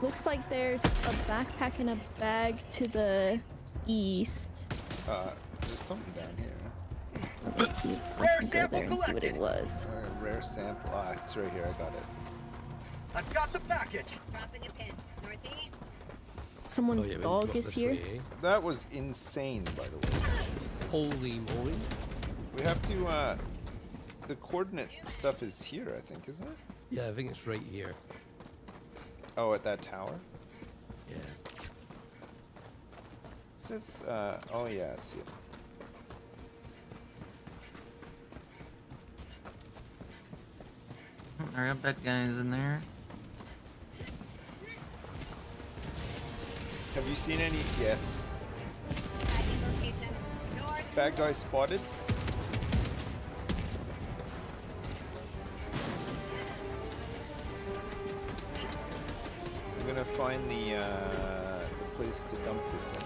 looks like there's a backpack and a bag to the east. Uh, there's something down here. Let's see if I can go there and see what it was. Uh, rare sample. Ah, it's right here. I got it. I've got the package. Dropping a pin. Northeast. Someone's Oh, yeah, we dog is here. way, eh? That was insane, by the way. Holy moly. We have to, uh, the coordinate stuff is here, I think, isn't it? Yeah, I think it's right here. Oh, at that tower? Yeah. It says, uh, oh yeah, I see it. Alright, I bet guys in there. Have you seen any? Yes. Bad guy spotted. I'm gonna find the, uh, the place to dump this in.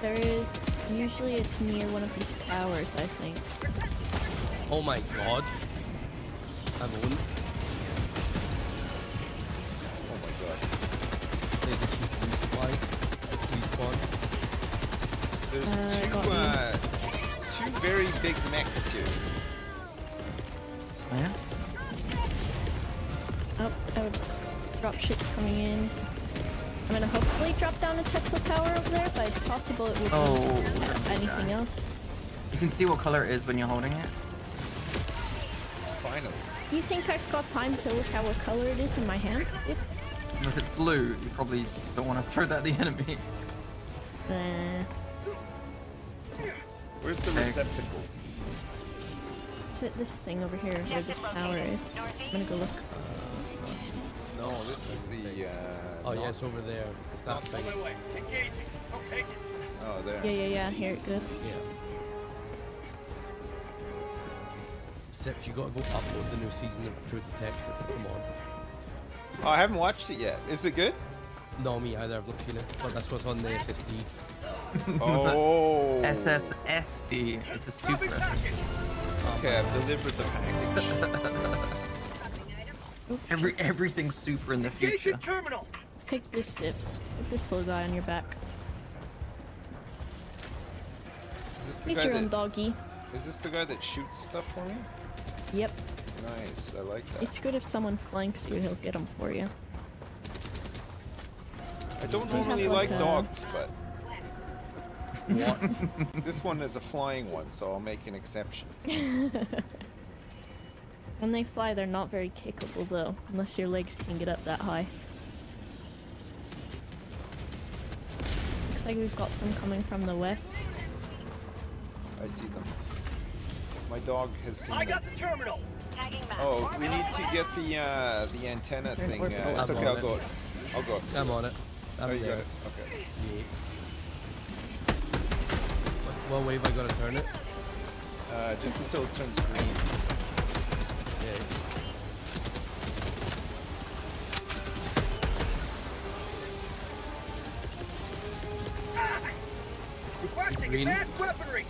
There is, usually it's near one of these towers, I think. Oh my god. I'm owned. Oh my god. They just use resupply. Respawn. There's Uh, two, uh, two very big mechs here. Oh, yeah? Oh, oh, drop ships coming in. I'm gonna hopefully drop down a Tesla tower over there, but it's possible it will be Oh, that'd be anything bad. else. You can see what color it is when you're holding it. Finally. You think I've got time to look at what color it is in my hand? It, if it's blue, you probably don't want to throw that at the enemy. uh, Where's the receptacle? is it this thing over here where this tower is? I'm gonna go look. No, this is the, uh... Oh yeah, not- it's over there. It's that thing. Wait, wait. Engaging. I'll take it. Oh, there. Yeah, yeah, yeah, here it goes. Yeah. Except you gotta go upload the new season of True Detective. Come on. Oh, I haven't watched it yet. Is it good? No, me either. I've not seen it. But that's what's on the SSD. Oh. SSSD. It's a super. Okay, I've delivered the package. Every everything's super in the future. terminal. Take this sips. Put this little guy on your back. Is this the He's guy your own that, doggy. Is this the guy that shoots stuff for me? Yep. Nice, I like that. It's good if someone flanks you, he'll get them for you. I don't They have normally like like dogs, but what? this one is a flying one, so I'll make an exception. When they fly, they're not very kickable though, unless your legs can get up that high. Looks like we've got some coming from the west. I see them. My dog has seen I them. got the terminal. Oh, we need to get the uh, the antenna Is there an thing. orbital Uh, it's I'm okay, on I'll it. go. I'll go. I'm on it. I'm oh, you there. got it. Okay. Yeah. What, what wave I gotta turn it? Uh, just until it turns green. Okay. Requesting Green. advanced weaponry.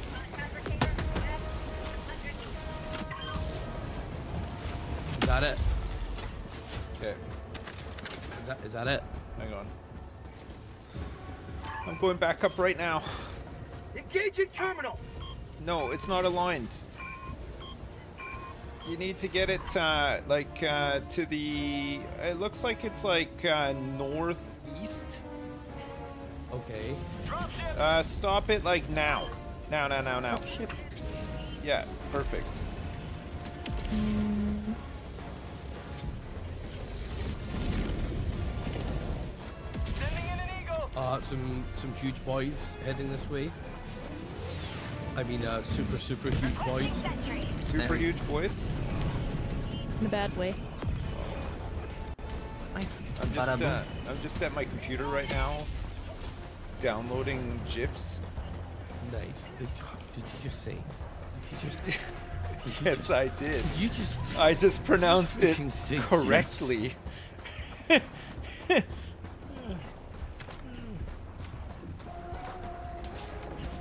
Got it. Okay. Is that, is that it? Hang on. I'm going back up right now. Engaging terminal. No, it's not aligned. You need to get it uh, like uh, to the. It looks like it's like uh, northeast. Okay. Uh, stop it like now. Now, now, now, now. Ship. Yeah, perfect. Mm, Uh, some some huge boys heading this way. I mean, uh, super super huge voice. Super huge voice? in a bad way. I'm just uh, I'm just at my computer right now, downloading gifs. Nice. Did you, did you just say? Did you just? Did you Yes, just- I did. Did you just? I just pronounced it freaking say correctly.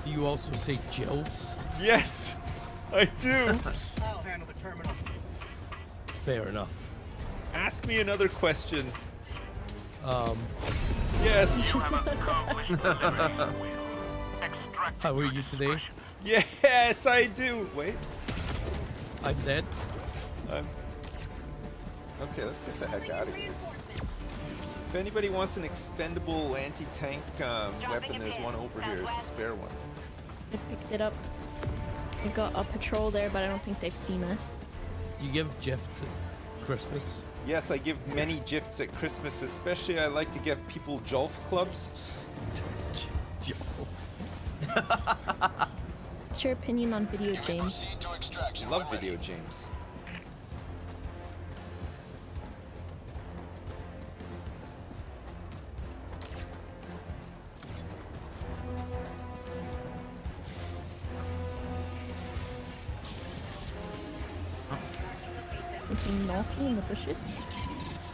Do you also say jilfs? Yes, I do. I'll handle the terminal. Fair enough. Ask me another question. Um, Yes. how are you today? Yes, I do. Wait. I'm dead. I'm. Okay, let's get the heck out of here. If anybody wants an expendable anti-tank um, weapon, there's one over here. It's a spare one. I picked it up. We got a patrol there, but I don't think they've seen us. You give gifts at Christmas. Yes, I give many gifts at Christmas. Especially, I like to give people Jolf clubs. What's your opinion on video games? Love video games. Something naughty in the bushes?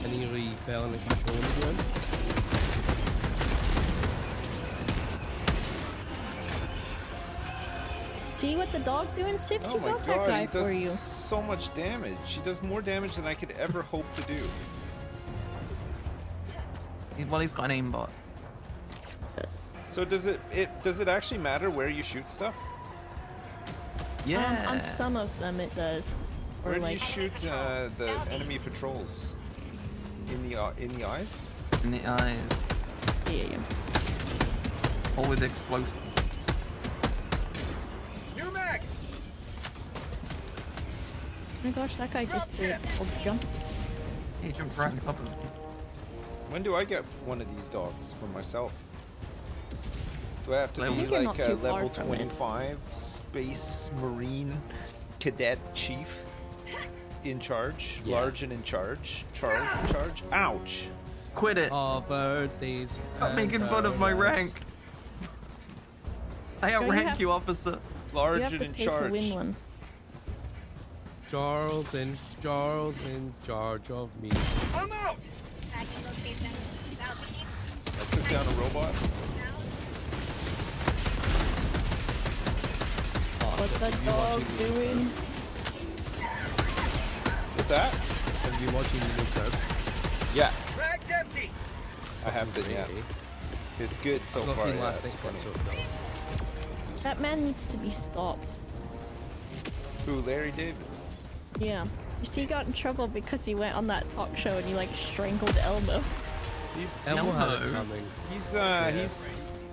Any re fell in the control again? See what the dog doing, Sips? Oh you my got that god, guy he for does you. so much damage. He does more damage than I could ever hope to do. Well, he's got an aimbot. So does it it does it actually matter where you shoot stuff? Yeah. Um, on some of them it does. Or Where do you shoot uh, the enemy patrols? In the uh, in the eyes? In the eyes. Yeah, yeah. Or with explosive. New mag. Oh my gosh, that guy just did a jump. He jumped right on top of me. When do I get one of these dogs for myself? Do I have to Level- be I think you're like a level from it. 25 space marine cadet chief in charge? Yeah. Large and in charge? Charles in charge? Ouch! Quit it. Of these. Stop and making fun of my rank. I you outrank have- you, officer. Large you and in charge. win one. Charles in Charles in charge of me. Oh, I'm out. I took down a robot. What's Awesome. that Have dog watching the- doing? What's that? Have you watching the new crowd? Yeah, Mag's empty. I have been, yeah. It's good so I've not far. seen yeah, last it's night's funny. That man needs to be stopped. Who, Larry David? Yeah. You see, he got in trouble because he went on that talk show and he like strangled Elmo. He's Elmo had Elmo. coming. he's uh Yeah. he's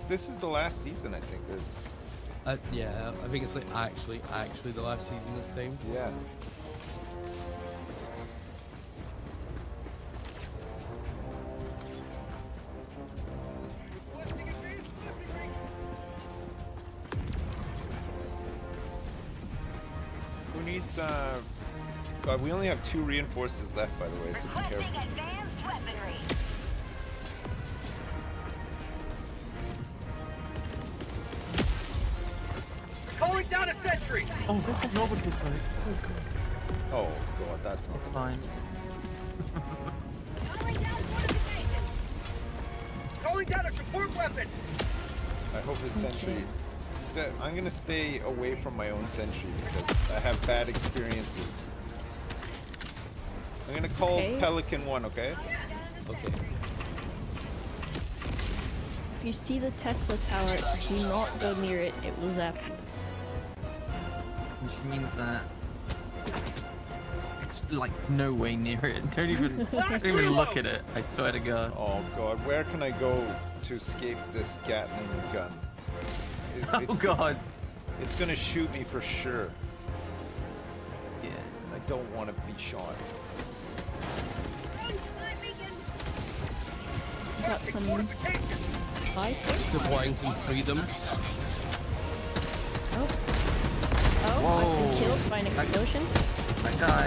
this is the last season I think. There's Uh, yeah, I think it's like actually, actually the last season this time. yeah. Needs uh God, we only have two reinforces left by the way, so be careful. Calling down a sentry. Oh, nobody's right. Oh god, that's not It's fine. Calling down a support weapon. I hope his sentry. Sta- I'm gonna stay away from my own sentry because I have bad experiences. I'm gonna call Okay. Pelican One, okay? Okay. If you see the Tesla tower, do not go near it. It will zap you. Which means that it's like no way near it. Don't even don't even look at it. I swear to God. Oh god, where can I go to escape this Gatling gun? It- Oh it's God. It's gonna shoot me for sure. Yeah. I don't want to be shot. Got some ice. Deploying some freedom. Oh. Oh, I've been killed by an explosion. That guy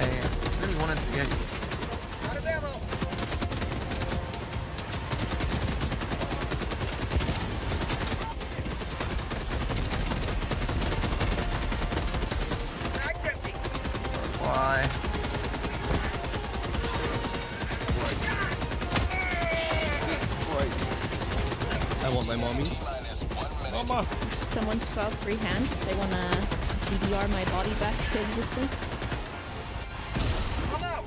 really wanted to get you. Out of ammo. Mag's empty. Why? Jesus Christ. I want my mommy. Mama. Someone's got free hand. They wanna DDR my body back to existence. I'm out.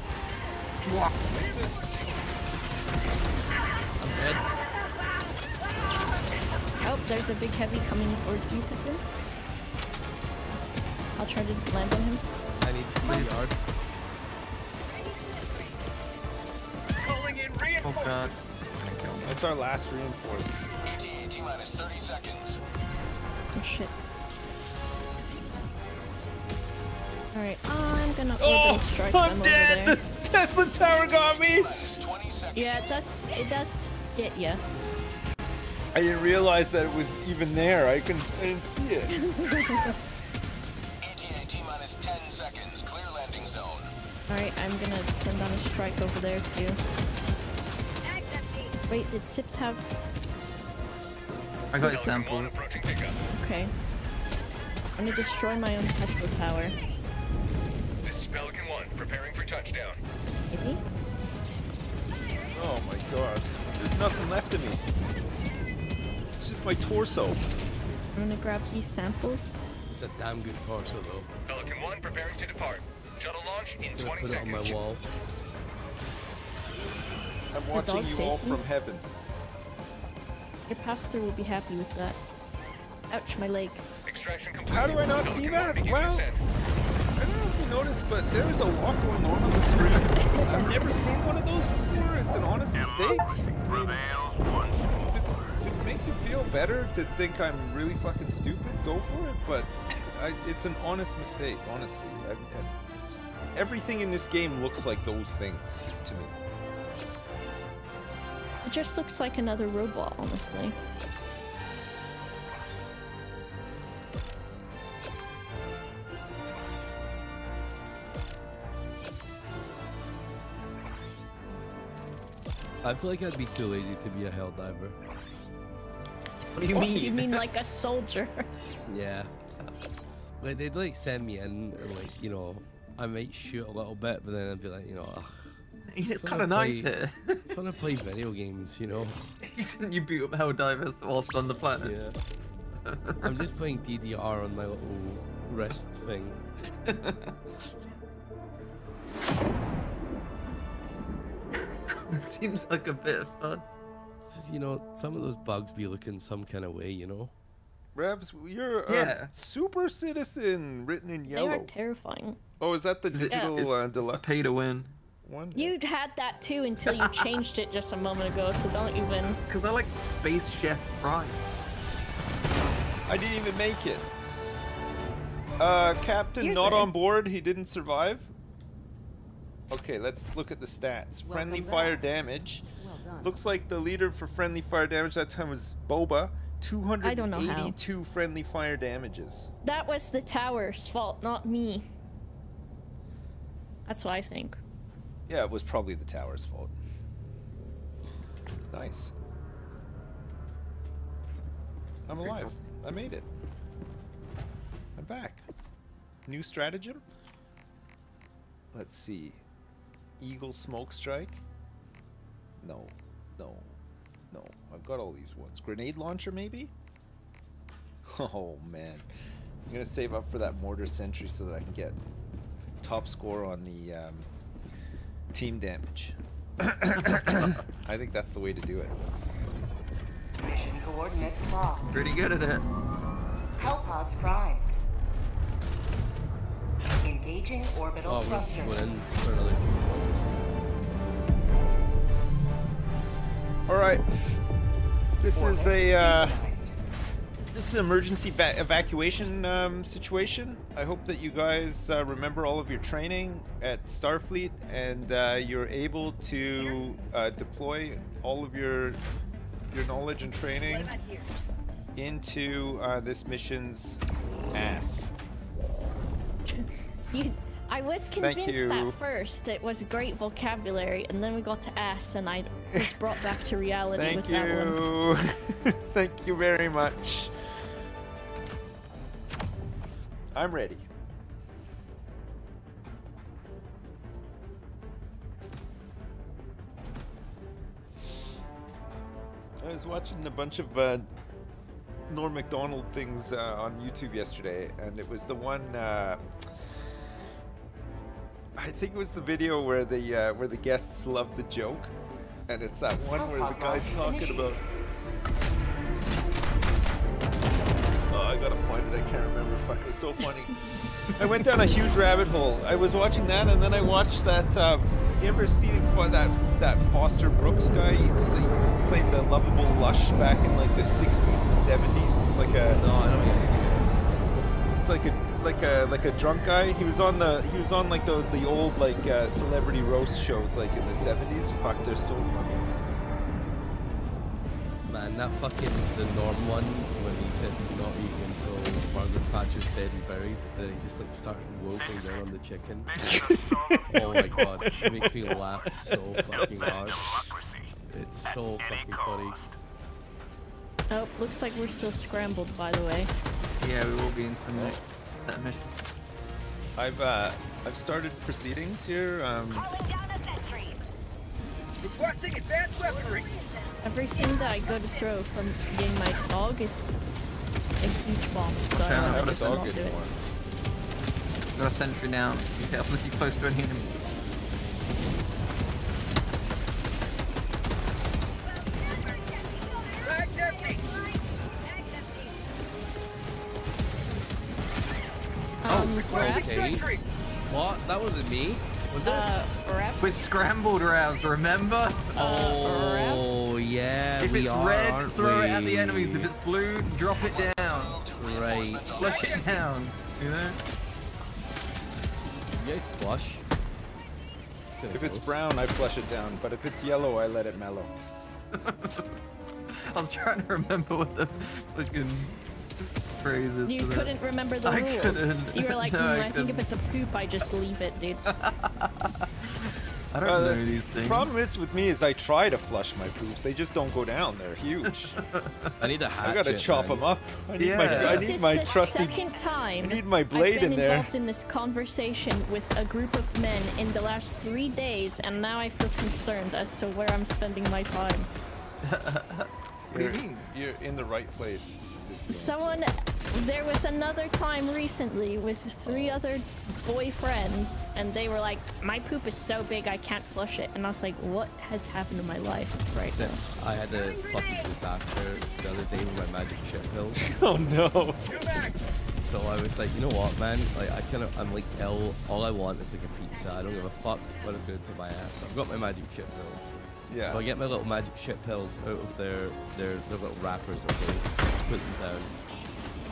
I'm dead. Oh, there's a big heavy coming towards you, Pippin. I'll try to land on him. I need three yards. Calling in Oh. God. That's our last reinforce. ETA T minus 30 seconds. Oh shit. Alright, I'm gonna Oh, strike I'm dead! The Tesla tower got me! Yeah, it does, it does get ya. I didn't realize that it was even there. I couldn't, I didn't see it. Alright, I'm gonna send on a strike over there too. Wait, did Sips have... I got his samples. Approaching pickup. Okay. I'm gonna destroy my own Tesla tower. This is Pelican 1, preparing for touchdown. Maybe? Oh my god. There's nothing left of me. It's just my torso. I'm gonna grab these samples. It's a damn good torso though. Pelican 1 preparing to depart. Shuttle launch in I'm 20 put it on my wall. I'm watching you all me? from heaven. Your pastor will be happy with that. Ouch, my leg. Extraction complete. How do I not see that? Well, descent. I don't know if you noticed, but there is a lot going on on the screen. I've never seen one of those before. It's an honest mistake. Prevails once If it makes you feel better to think I'm really fucking stupid, go for it. But I, it's an honest mistake, honestly. I, I, everything in this game looks like those things to me. It just looks like another robot, honestly. I feel like I'd be too lazy to be a hell diver. What do you What, mean? You mean like a soldier? Yeah. Like they'd like send me in and like, you know, I might shoot a little bit, but then I'd be like, you know, ugh. It's kind of nice play- here. Just want to play video games, you know. Didn't you beat up Helldivers whilst on the planet? Yeah. I'm just playing DDR on my little wrist thing. Seems like a bit of fun. Just, you know, some of those bugs be looking some kind of way, you know. Ravs, you're a super citizen written in yellow. They are yellow. terrifying. Oh, is that the digital it's- uh, it's deluxe pay to win. one? You had that too until you changed it just a moment ago, so don't even. Because I like Space Chef Fry. I didn't even make it. Uh, Captain You're not good. on board. He didn't survive. Okay, let's look at the stats. friendly Welcome fire damage. Well. Looks like the leader for friendly fire damage that time was Boba. I don't know 282 friendly fire damages. That was the tower's fault, not me. That's what I think. Yeah, it was probably the tower's fault. Nice. I'm alive. I made it. I'm back. New stratagem? Let's see. Eagle smoke strike? No. No. No. I've got all these ones. Grenade launcher maybe? Oh man. I'm gonna save up for that mortar sentry so that I can get top score on the um, team damage. I think that's the way to do it. Mission coordinates locked. Pretty good at it. Hellpods primed. Engaging orbital Oh, we're thrusters. going in for another. All right. This is a uh, this is an emergency va- evacuation um, situation. I hope that you guys uh, remember all of your training at Starfleet and uh, you're able to uh, deploy all of your your knowledge and training into uh, this mission's ass. You, I was convinced at first it was great vocabulary, and then we got to S, and I was brought back to reality Thank with that one. you. Thank you very much. I'm ready. I was watching a bunch of uh, Norm Macdonald things uh, on YouTube yesterday, and it was the one. Uh, I think it was the video where the uh, where the guests love the joke, and it's that one where the guy's talking about. Oh, I gotta find it. I can't remember. Fuck, it's so funny. I went down a huge rabbit hole. I was watching that, and then I watched that. Uh, you ever see that that Foster Brooks guy? He's, he played the lovable Lush back in like the '60s and '70s. He's like a no, I don't It's like a like a like a drunk guy. He was on the he was on like the the old like uh, celebrity roast shows like in the '70s. Fuck, they're so funny. Man, that fucking the Norm one when he says he's not eating until Margaret Thatcher's dead and buried, and he just like starts wolfing down on the chicken. oh my god, it makes me laugh so fucking hard. It's so fucking funny. Oh, looks like we're still scrambled, by the way. Yeah, we will be in some next that mission. I've uh I've started proceedings here. Um, Requesting advanced weaponry. Everything that I go to throw from getting my dog is a huge bomb, so Fair I enough. don't What a just dog not is do it. Got a sentry now. Be careful if you're close to any enemy. Um, Requesting okay. sentry. What? That wasn't me? Was it? Uh, reps? With scrambled rounds, remember? oh yeah, If we it's are, red, aren't throw it at the enemies. If it's blue, drop it down. Right. Flush it down. You know? You guys flush? if it's brown, I flush it down, but if it's yellow, I let it mellow. I was trying to remember what the fucking phrase is. You for couldn't remember the I rules. couldn't. You were like, No, "Hmm, I I, think if it's a poop, I just leave it, dude. I don't Uh, know the these things. Problem is with me is I try to flush my poops. They just don't go down. They're huge. I need a I hatchet. I gotta chop man. them up. I need my Yeah. I need is my the trusty. second time I need my blade I've been in there. involved in this conversation with a group of men in the last three days, and now I feel concerned as to where I'm spending my time. What do you You're, mean? you're in the right place. Is the answer. Someone, there was another time recently with three other boyfriends, and they were like, "My poop is so big I can't flush it," and I was like, "What has happened to my life right now?" I had a fucking disaster the other day with my magic shit pills. Oh no. So I was like, you know what, man? Like, I kind of, I'm like ill. All I want is like a pizza. I don't give a fuck what it's going to my ass. So I've got my magic shit pills. Yeah. So I get my little magic shit pills out of their their, their little wrappers, okay? Put them down.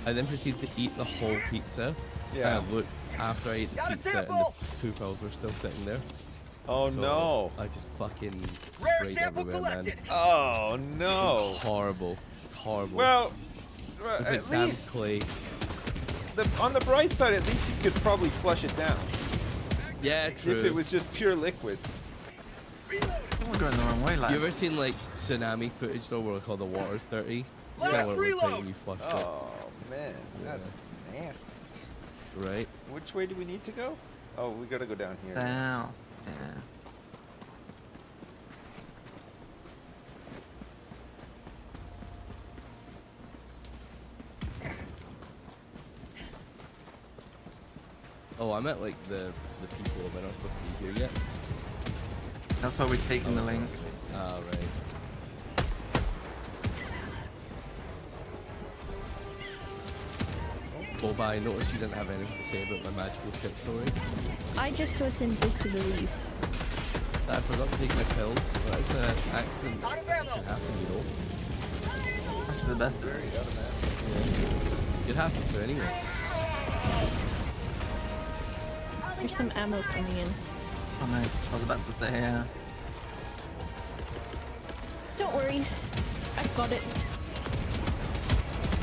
I then proceed to eat the whole pizza. Yeah. And I looked after I ate the Got pizza and the two pills were still sitting there. Oh So no. I just fucking sprayed sample everywhere, man. collected. Oh It no. was horrible. It's horrible. Well, it's like at damn least clay. the, on the bright side, at least you could probably flush it down. Yeah, true. If it was just pure liquid. We're going the wrong way, lad. You ever seen like tsunami footage though where like all the water's dirty? It's Last kinda what it looked like reload. when you flushed Oh man, that's nasty. right? Which way do we need to go? Oh, we gotta go down here. Down. Yeah. Oh, I meant like the the people that are not supposed to be here yet. That's why we're taking oh, the link. Alright. Okay. Oh, Boba, I noticed you didn't have anything to say about my magical shit story. I just was in disbelief. I forgot to take my pills. but it's an accident that can happen, you know. That's the best of. Yeah. It happens to anyone. Anyway. There's some ammo coming in. Oh no, I was about to say, yeah. Don't worry, I've got it.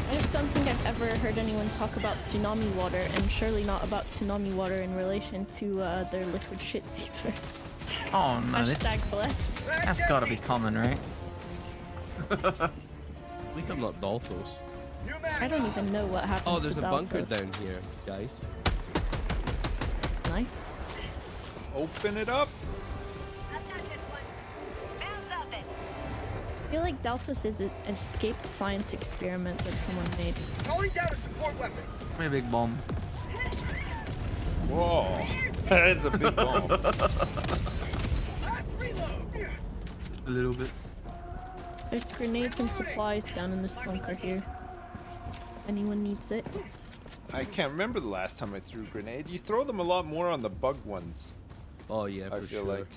I just don't think I've ever heard anyone talk about tsunami water, and surely not about tsunami water in relation to uh, their liquid shits either. Oh no, this, Hashtag blessed. that's gotta be common, right? At least I'm not Daltos. I don't even know what happens Oh, there's to a bunker down here, guys. Nice. Open it up. I feel like Daltos is an escaped science experiment that someone made. Calling down a support weapon. Give me a big bomb. Whoa. That is a big bomb. Just a little bit. There's grenades and supplies down in this bunker here. Anyone needs it. I can't remember the last time I threw a grenade. You throw them a lot more on the bug ones. Oh yeah, I for feel sure. like.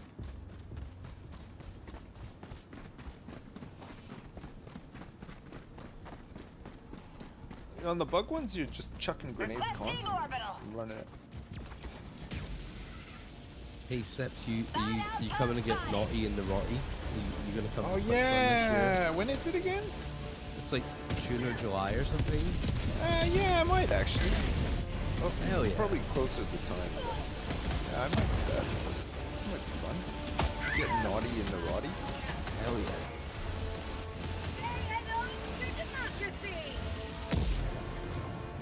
On the bug ones, you're just chucking grenades constantly. Running it. Hey Sips, you are you you coming to get naughty in the rotty? You, you gonna come? Oh to Fun Fun this year? yeah! When is it again? It's like June or July or something. Uh, yeah, I might actually. I'll see. Hell yeah. Probably closer to the time. Yeah, I might do that. That might be fun. Get naughty in the roddy. Hell yeah.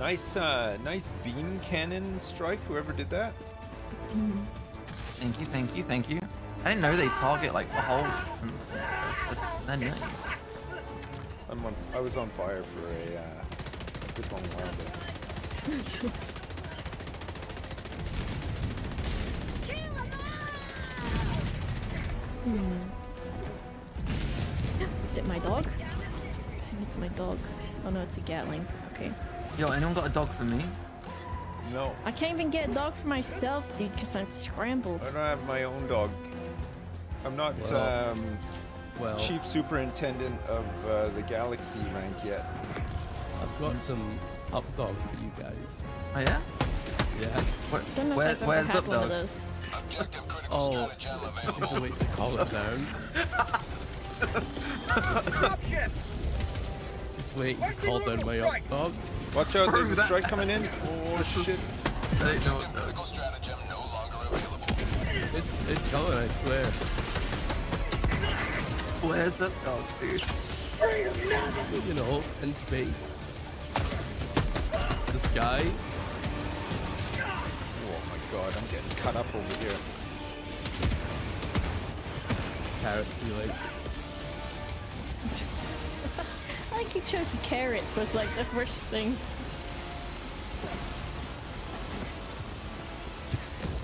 Nice, uh, nice beam cannon strike. Whoever did that. Thank you, thank you, thank you. I didn't know they target like the whole. They're nice. I'm on. I was on fire for a, uh, a good long while there. Hmm. Is it my dog? I think it's my dog. Oh no, it's a Gatling. Okay. Yo, anyone got a dog for me? No, I can't even get a dog for myself, dude, because I'm scrambled. I don't have my own dog. I'm not Well- um, Well, chief superintendent of uh, the galaxy rank yet. I've got some up dog for you guys. Oh yeah? Yeah. Where, where, where's up had one of dog? Those. Oh, it's the way to call it down. Just wait to call down my up dog. Watch out! There's a strike coming in. Oh shit! I didn't know. Critical stratagem no longer available. It's it's coming, I swear. Where's up dog, dude? You know, in space. The sky. Oh my god! I'm getting cut up over here. Carrots be like. I think you chose carrots was like the first thing.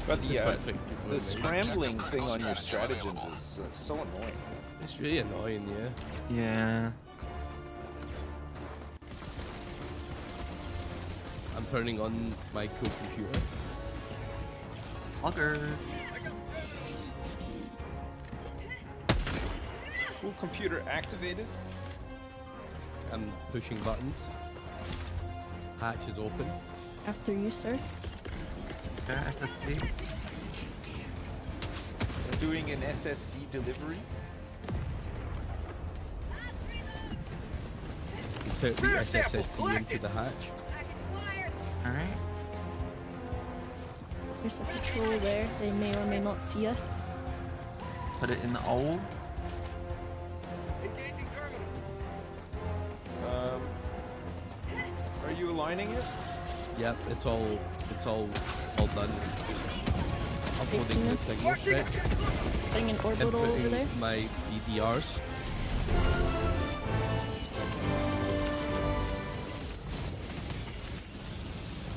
But It's the, the uh, first the scrambling thing on your stratagems is uh, so annoying. It's really annoying, yeah. Yeah. I'm turning on my cool computer. Fucker. Cool computer activated. I'm pushing buttons. Hatch is open. After you, sir. SSD. I'm doing an SSD delivery. Insert the SSD into the hatch. Alright. There's a patrol there. They may or may not see us. Put it in the old. Engaging terminal. Um, are you aligning it? Yep, it's all it's all all done. It's just uploading the us? signal strip Putting an orbital over there. my DDRs.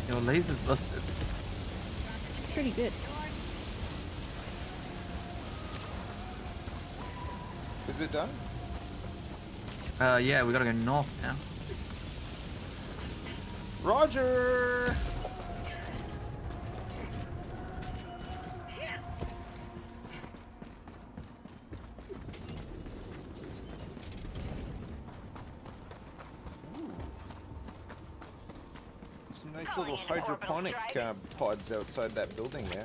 Your laser's busted. It's pretty good. Is it done? Uh, yeah, we gotta go north now. Roger. Nice little hydroponic uh, pods outside that building there.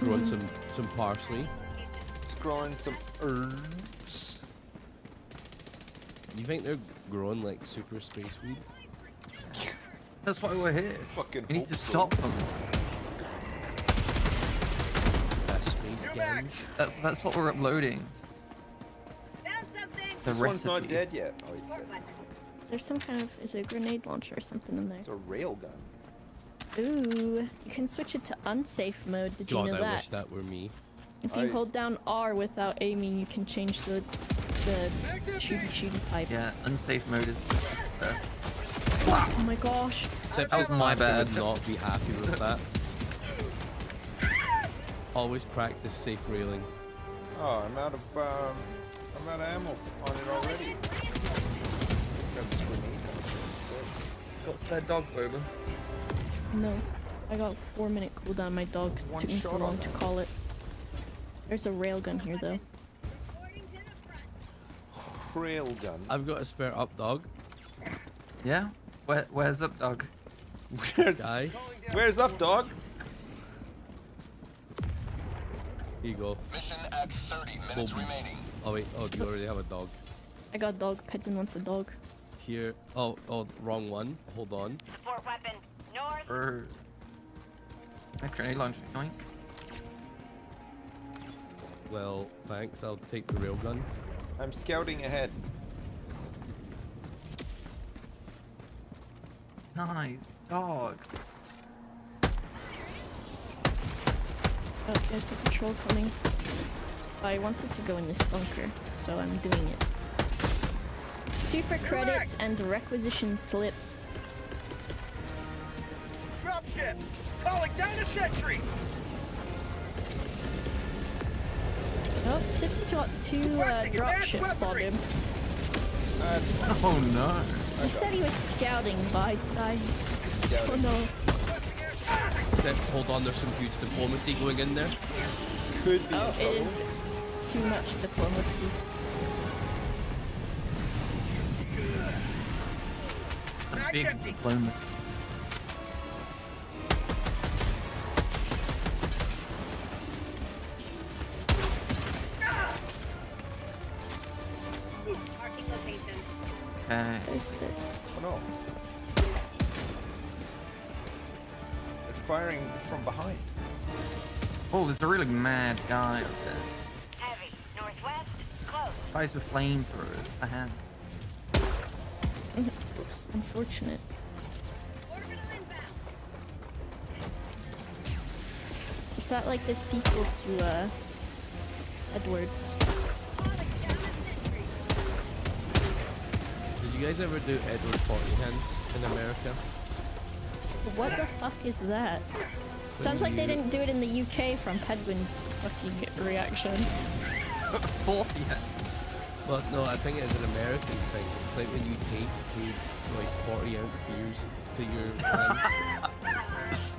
Growing some some parsley. It's growing some herbs. You think they're growing like super space weed? That's why we're here. Fucking We need to hope so. stop them. Uh, space gang. That's, that's what we're uploading. Found something. The This one's not dead yet. Oh, he's dead. There's some kind of is it a grenade launcher or something in there? It's a railgun. Ooh, you can switch it to unsafe mode. Did God, you know I that? wish that were me. If you I- hold down R without aiming, you can change the the shooty shooty pipe. Yeah, unsafe mode is. Oh my gosh. Except That was my bad. would not be happy with that. Always practice safe railing. Oh, I'm out of um, I'm out of ammo on it already. Got spare dog, Boba. No. I got four minute cooldown. My dogs One took me so long to call it. There's a railgun here though. Railgun. I've got a spare up dog. Yeah? Where, where's up, dog? Where's, Guy. where's up, dog? Here you go. Mission at 30 minutes Boom. remaining. Oh wait, oh you already have a dog. I got dog. Pedman wants a dog. Here. Oh, oh, wrong one. Hold on. Support weapon. North. Or... Nice grenade launcher, yoink. Well, thanks. I'll take the railgun. I'm scouting ahead. Nice. Dog. Oh, there's a patrol coming. I wanted to go in this bunker, so I'm doing it. Super credits and requisition slips. Dropship! Calling down a sentry! Oh, Sips has got two uh, dropships on him. Oh no. He said he was scouting, but I, I Scouting. don't know. Sips, hold on. There's some huge diplomacy going in there. Could be Oh, in it trouble. is too much diplomacy. Big diplomacy. Marking location. Okay. There's this. Oh no. They're firing from behind. Oh, there's a really mad guy up there. Heavy. Northwest. Close. Guys with flamethrowers. A hand. Oops. Unfortunate. Is that like the sequel to uh, Edwards? Calling down a sentry. Did you guys ever do Edward Forty Hands in America? What the fuck is that? So Sounds like they didn't do it in the UK from Pedguin's fucking reaction. 40 hand. Well, no, I think it's an American thing. It's like when you take two like 40 ounce beers to your hands.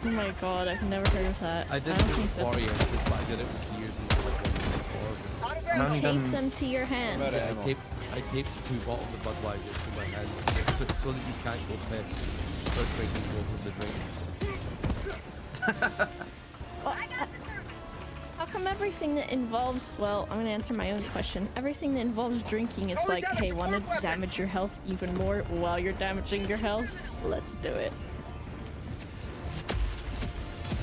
Oh my god, I've never heard of that. I did don't do think 40 that's... ounces, but I did it with beers and like one like four. I'm only Tape done- them to your hands. Yeah, I taped, I taped two bottles of Budweiser to my hands so, so that you can't go piss without drinking both of the drinks. Well, how come everything that involves, well, I'm gonna answer my own question. Everything that involves drinking is like, hey, wanna damage your health even more while you're damaging your health? Let's do it.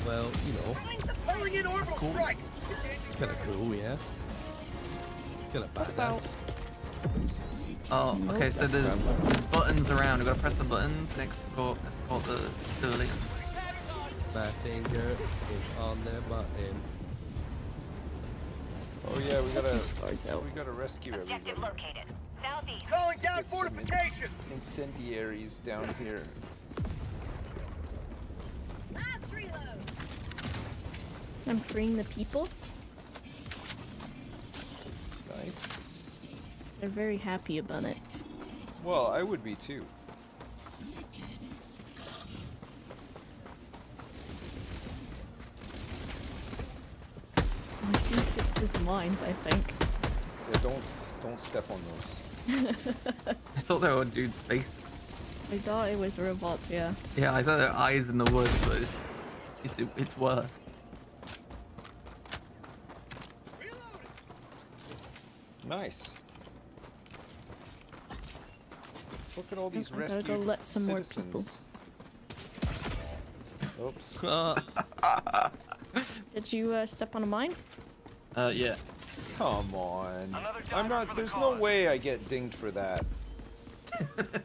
Well, you know, Calling in orbital strike! it's kind of cool, yeah. Kind of badass. Oh, okay, so there's, there's buttons around. We've got to press the buttons next to support, support the civilian. My finger is on the button. Oh yeah, we gotta Stars we gotta rescue Objective everybody. located. Southeast. Calling down Get some fortifications! Incendiaries down here. Last reload. I'm freeing the people. Nice. They're very happy about it. Well, I would be too. I see Sips's mines, I think. Yeah, don't don't step on those. I thought they were dude's face. I thought it was robots, yeah. Yeah, I thought there were eyes in the woods, but it's, it's, it's worse. Nice. Look at all these I gotta rescued go let some more people. citizens. Oops. Did you uh, step on a mine? Uh, yeah. Come on. I'm not. There's no way I get dinged for that.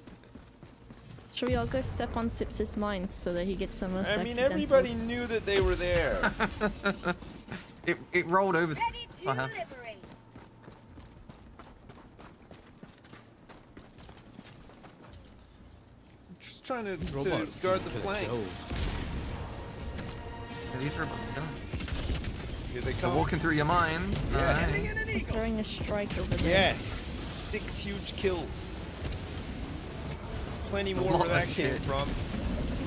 Should we all go step on Sips's mines so that he gets some of I mean, everybody knew that they were there. It, it rolled over. Ready So to have- liberate. Just trying to, to guard the could've planks. Yeah, these robots don't. Here they They're come. walking through your mind. Yes. Nice. Throwing a strike over there. Yes. Six huge kills. Plenty more lot where that came shit. from.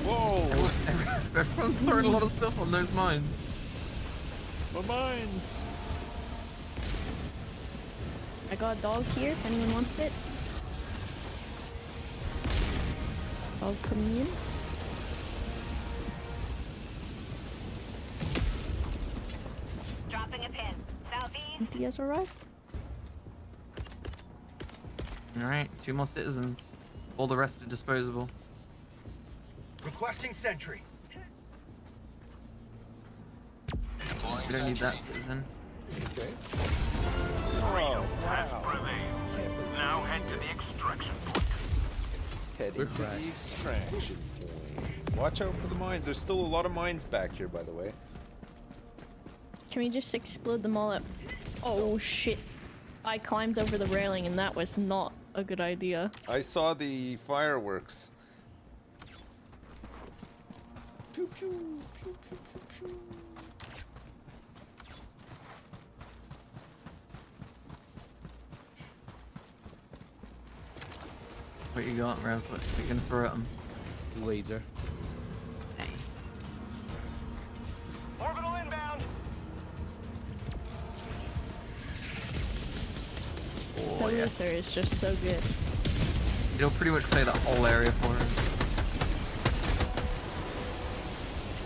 Whoa. Everyone's throwing a lot of stuff on those mines. My mines. I got a dog here if anyone wants it. I'll come in. Dropping a pin. Southeast. He has arrived. Alright, two more citizens. All the rest are disposable. Requesting sentry. We don't need that citizen. Okay. Freedom has prevailed. Now head to the extraction point. Heading We're to the extraction point. Watch out for the mines. There's still a lot of mines back here, by the way. Can we just explode them all up? Oh shit. I climbed over the railing and that was not a good idea. I saw the fireworks. What you got, Ravs? What are you gonna throw at them? Laser. The Oh, yeah. laser is just so good. It'll pretty much play the whole area for us.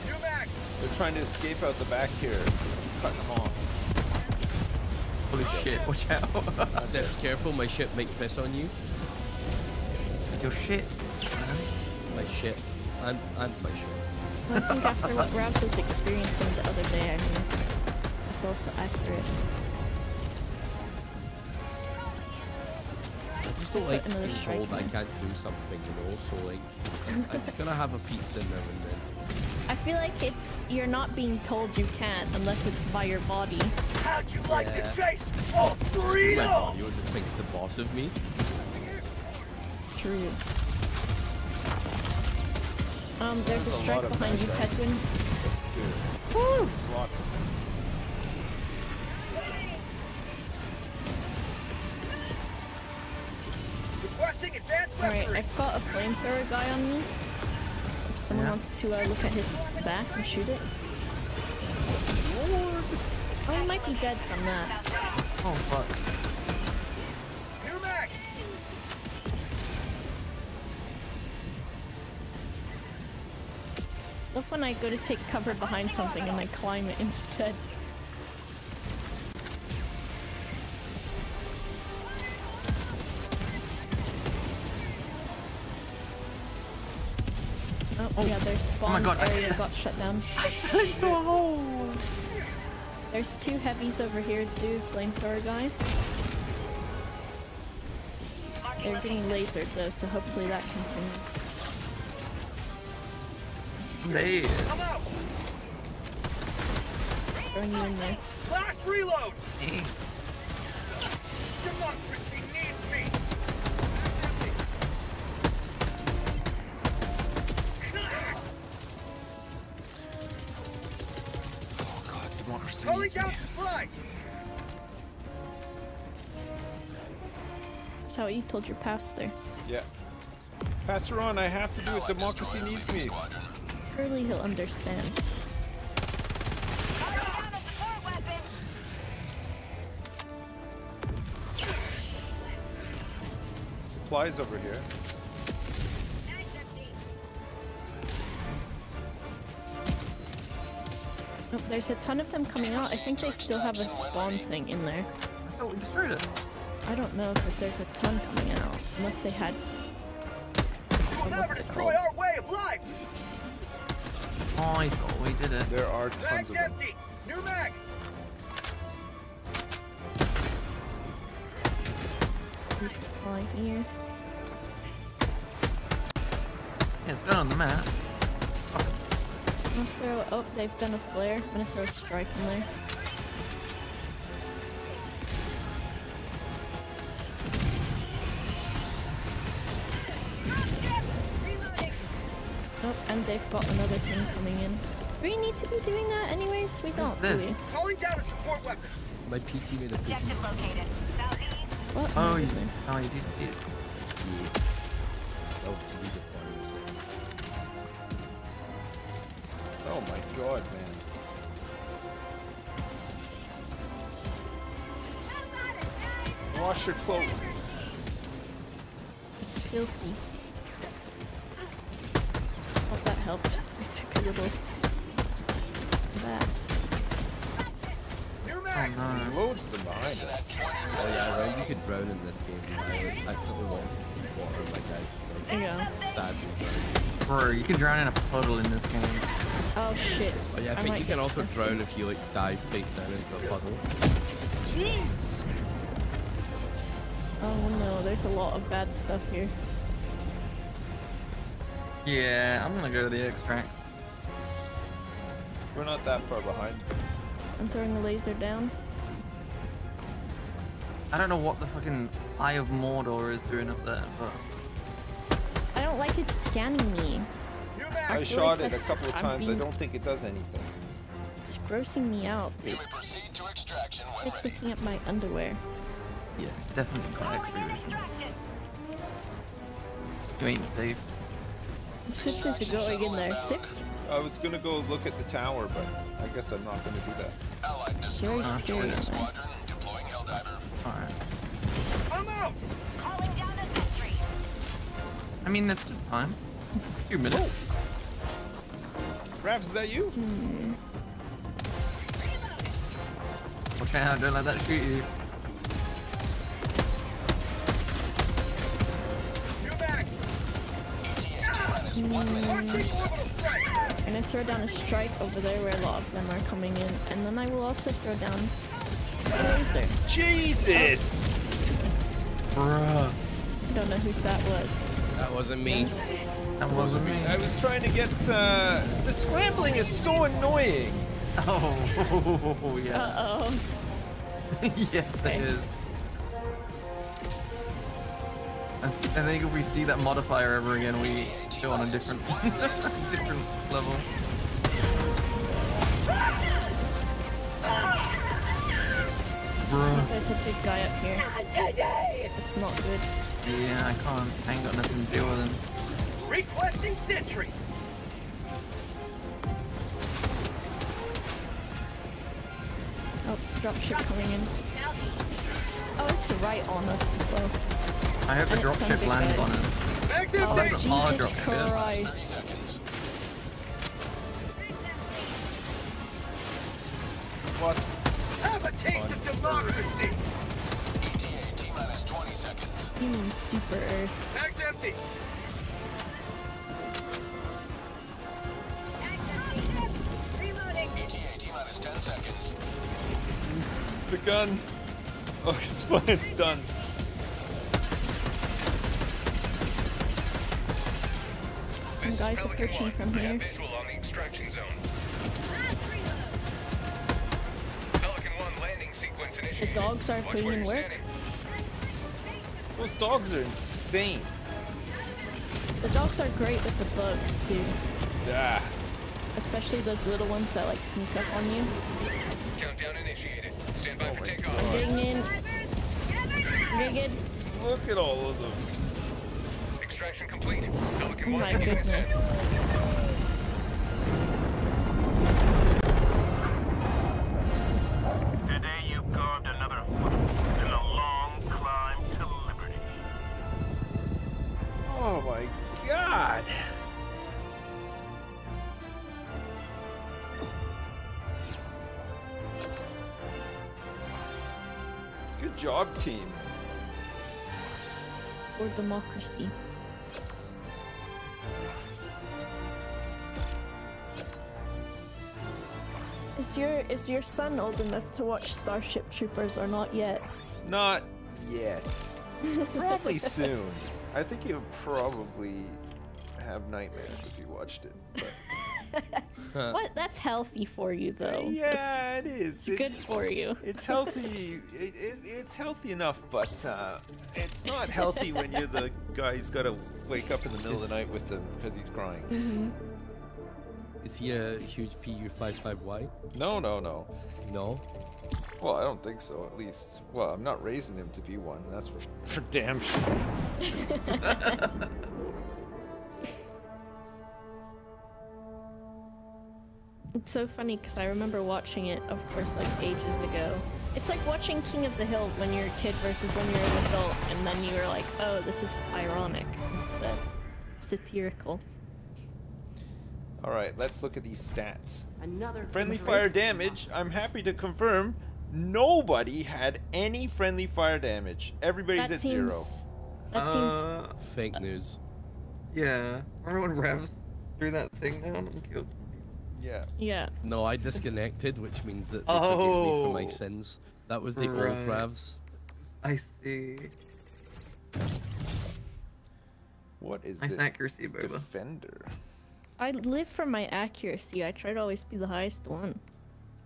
New mag. They're trying to escape out the back here. Cutting them off. Holy shit, watch out. Steps careful, my ship might piss on you. Your shit. My ship. And, and my ship. I think after what Rouse was experiencing the other day, I mean, that's also accurate. Don't like another being told I can't do something, you know, so like, I'm just gonna have a pizza now and then. I feel like it's you're not being told you can't unless it's by your body. How'd you like Yeah. the taste of freedom? You was think the boss of me. True. Um, there's a There's a strike lot of behind you, bad guys. Pedguin. Woo! Lots Alright. I've got a flamethrower guy on me. If someone Yeah. wants to uh, look at his back and shoot it. Oh, he might be dead from that. Oh fuck. New mag. What when I go to take cover behind something and I climb it instead? Oh, yeah, their oh spawn God, I- area got shut down. Into a hole. There's two heavies over here too, flamethrower guys. They're getting lasered though, so hopefully that continues. Hey. I'm out. Throwing you in there. Last reload. Calling down me. supplies. That's how you told your pastor. Yeah. Pastor on, I have to do it. Democracy needs me. Surely he'll understand. Supplies over here. There's a ton of them coming out. I think they still have a spawn thing in there. I thought we destroyed it. I don't know because there's a ton coming out. Unless they had. Oh, Never what's it destroy called? our way of life. Oh, I thought we did it. There are tons Mag's of them. empty. New mag. Resupply here. Yeah, it's done on the map. I'm gonna throw. Oh, they've done a flare. I'm gonna throw a strike in there. Oh, and they've got another thing coming in. Do we need to be doing that anyways? We don't, do we? Calling down a support weapon. My PC made a cookie. What? Oh, my you, goodness. oh, you did see it. Also stuck drown if you like dive face down into a puddle. Jeez! Oh no, there's a lot of bad stuff here. Yeah, I'm gonna go to the extract. We're not that far behind. I'm throwing a laser down. I don't know what the fucking Eye of Mordor is doing up there, but I don't like it scanning me. New I, shot like it a couple of I'm times. I don't think it does anything. It's grossing me out. You may proceed to extraction when It's looking at my underwear. yeah, definitely got extra. You ain't safe. Sips is going in there. Sips? I was gonna go look at the tower, but I guess I'm not gonna do that. Allied It's very destroyer scary joining in there. squadron, deploying Helldiver. Alright. I'm out. I mean, there's still time. Two minutes. Ravs, is that you? Mm-hmm. Watch out, don't let that shoot you. New mag. I'm gonna throw down a strike over there where a lot of them are coming in, and then I will also throw down a laser. Jesus! Bruh. I don't know whose that was. That wasn't me. That wasn't me. I was trying to get. Uh, the scrambling is so annoying. Oh, yeah. Uh oh. yes, it is. I I think if we see that modifier ever again, we go on a different, different level. Bruh. There's a big guy up here. It's not good. Yeah, I can't. I ain't got nothing to deal with him. Requesting sentry. Dropship coming in. Oh, it's right on us as well. I hope the And it's dropship big lands on him. Active Oh, date. that's our Jesus dropship. isn't? Christ. What? Have a taste of democracy. ETA T minus 20 seconds. You mean Super Earth. Mag's empty. Reloading. ETA T minus 10 seconds. The gun. Oh, it's fine. It's done. Some guys is Pelican approaching 1. from I have here. visual on the extraction zone. Pelican 1 landing sequence The dogs are Watch putting in work. standing. Those dogs are insane. The dogs are great with the bugs too. Yeah. Especially those little ones that like sneak up on you. Countdown initiated. Stand Oh my takeoff. I'm getting in. I'm getting in. Look at all of them. extraction complete. Pelican Oh my goodness. Today you carved another foot in the long climb to liberty. Oh my god! Good job, team. For democracy. Is your is your son old enough to watch Starship Troopers or not yet? Not yet. Probably soon. I think he'll probably have nightmares if he watched it. But What? That's healthy for you though. yeah, it is. It's good for you. It's healthy. It, it, it's healthy enough, but uh, it's not healthy when you're the guy who's got to wake up in the middle of the night with him because he's crying. Mm-hmm. Is he a huge PU55Y? No, no, no. No? Well, I don't think so, at least. Well, I'm not raising him to be one. That's for, for damn sure. It's so funny because I remember watching it, of course, like ages ago. It's like watching King of the Hill when you're a kid versus when you're an adult, and then you're like, oh, this is ironic instead. Satirical. All right, let's look at these stats. Another Friendly fire damage. I'm happy to confirm nobody had any friendly fire damage. Everybody's That at zero. seems- That seems. Uh, Fake news. yeah. Remember when Ravs threw that thing down and killed some people? Yeah. Yeah. No, I disconnected, which means that they forgave me for my Oh. sins. That was the Right. old Ravs. I see. What is Nice this accuracy, Boba. defender? I live for my accuracy. I try to always be the highest one.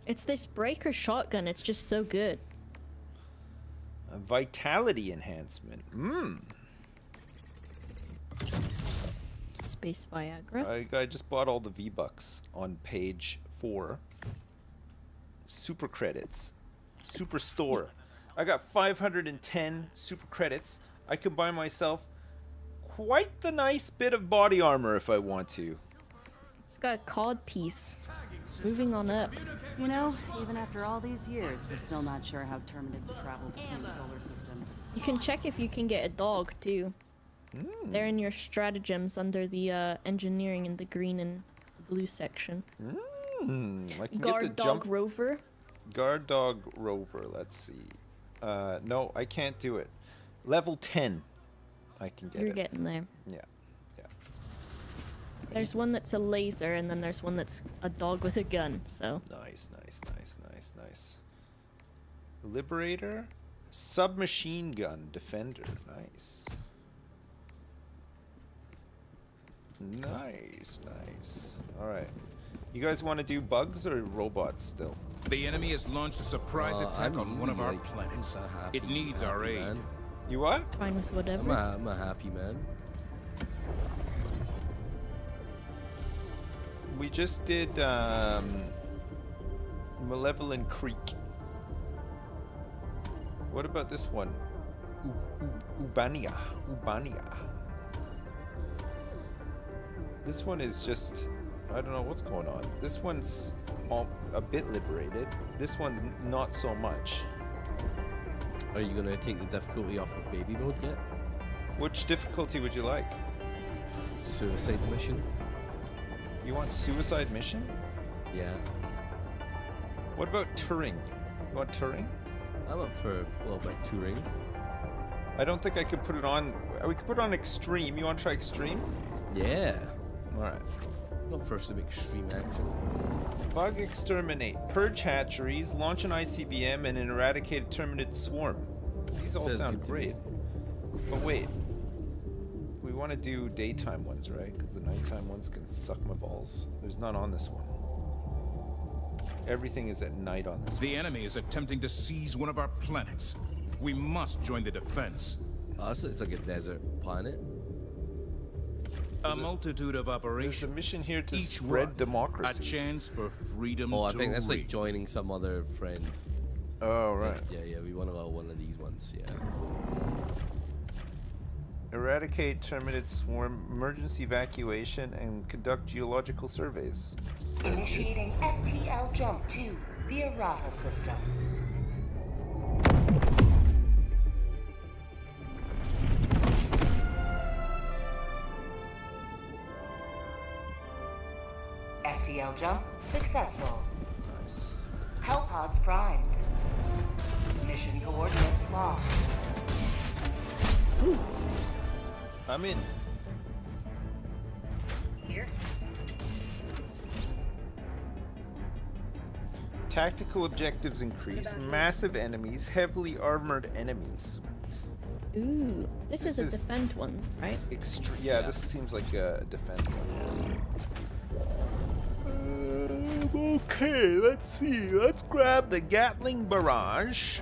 It's this breaker shotgun. It's just so good. A vitality enhancement. Mmm. Space Viagra. I, I just bought all the V bucks on page four. Super credits, super store. I got 510 super credits. I can buy myself quite the nice bit of body armor if I want to. It's got a cod piece. Moving on up. You know, even after all these years, we're still not sure how Terminids travel between solar systems. You can check if you can get a dog too. They're in your stratagems under the uh, engineering in the green and blue section. I can Guard get the dog jump rover. guard dog rover. Let's see. Uh, no, I can't do it. Level 10. I can get You're it. getting there. Yeah. Yeah. There's one that's a laser, and then there's one that's a dog with a gun. So Nice, nice, nice, nice, nice. Liberator, submachine gun defender. Nice. Nice, nice. All right. You guys want to do bugs or robots still? The enemy has launched a surprise Uh, attack I'm on one of our like, planets. I'm happy- It needs our aid. man. You what? fine with I'm whatever. a, I'm a happy man. We just did um, Malevelon Creek. What about this one? U- U- Ubanea. Ubanea. This one is just. I don't know what's going on. This one's all, a bit liberated. This one's not so much. Are you gonna take the difficulty off of baby mode yet? Which difficulty would you like? Suicide mission? You want suicide mission? Yeah. What about Turing? You want Turing? I'm up for a little bit touring. I don't think I could put it on. We could put it on extreme. You want to try extreme? Yeah. All right. Not for some extreme action. Bug exterminate, purge hatcheries, launch an ICBM, and an eradicate terminate swarm. These all Sounds sound good great. But wait, we want to do daytime ones, right? Because the nighttime ones can suck my balls. There's none on this one. Everything is at night on this. The enemy is attempting to seize one of our planets. We must join the defense. Us, it's like a desert planet. A multitude of operations. There's a mission here to Each spread one democracy. A chance for freedom Oh, I to think that's like joining some other friend. Oh, right. Yeah, yeah, we want to go one of these ones, yeah. Eradicate Terminid swarm, emergency evacuation, and conduct geological surveys. Initiating FTL jump to the Erata system. FTL jump successful. Nice. Hellpods primed. Mission coordinates locked. I'm in. Here. Tactical objectives increase. Massive enemies. Heavily armored enemies. Ooh, this, This is a is- defend one, right? Extre- yeah, this seems like a defend one. Um, okay, let's see. Let's grab the Gatling Barrage.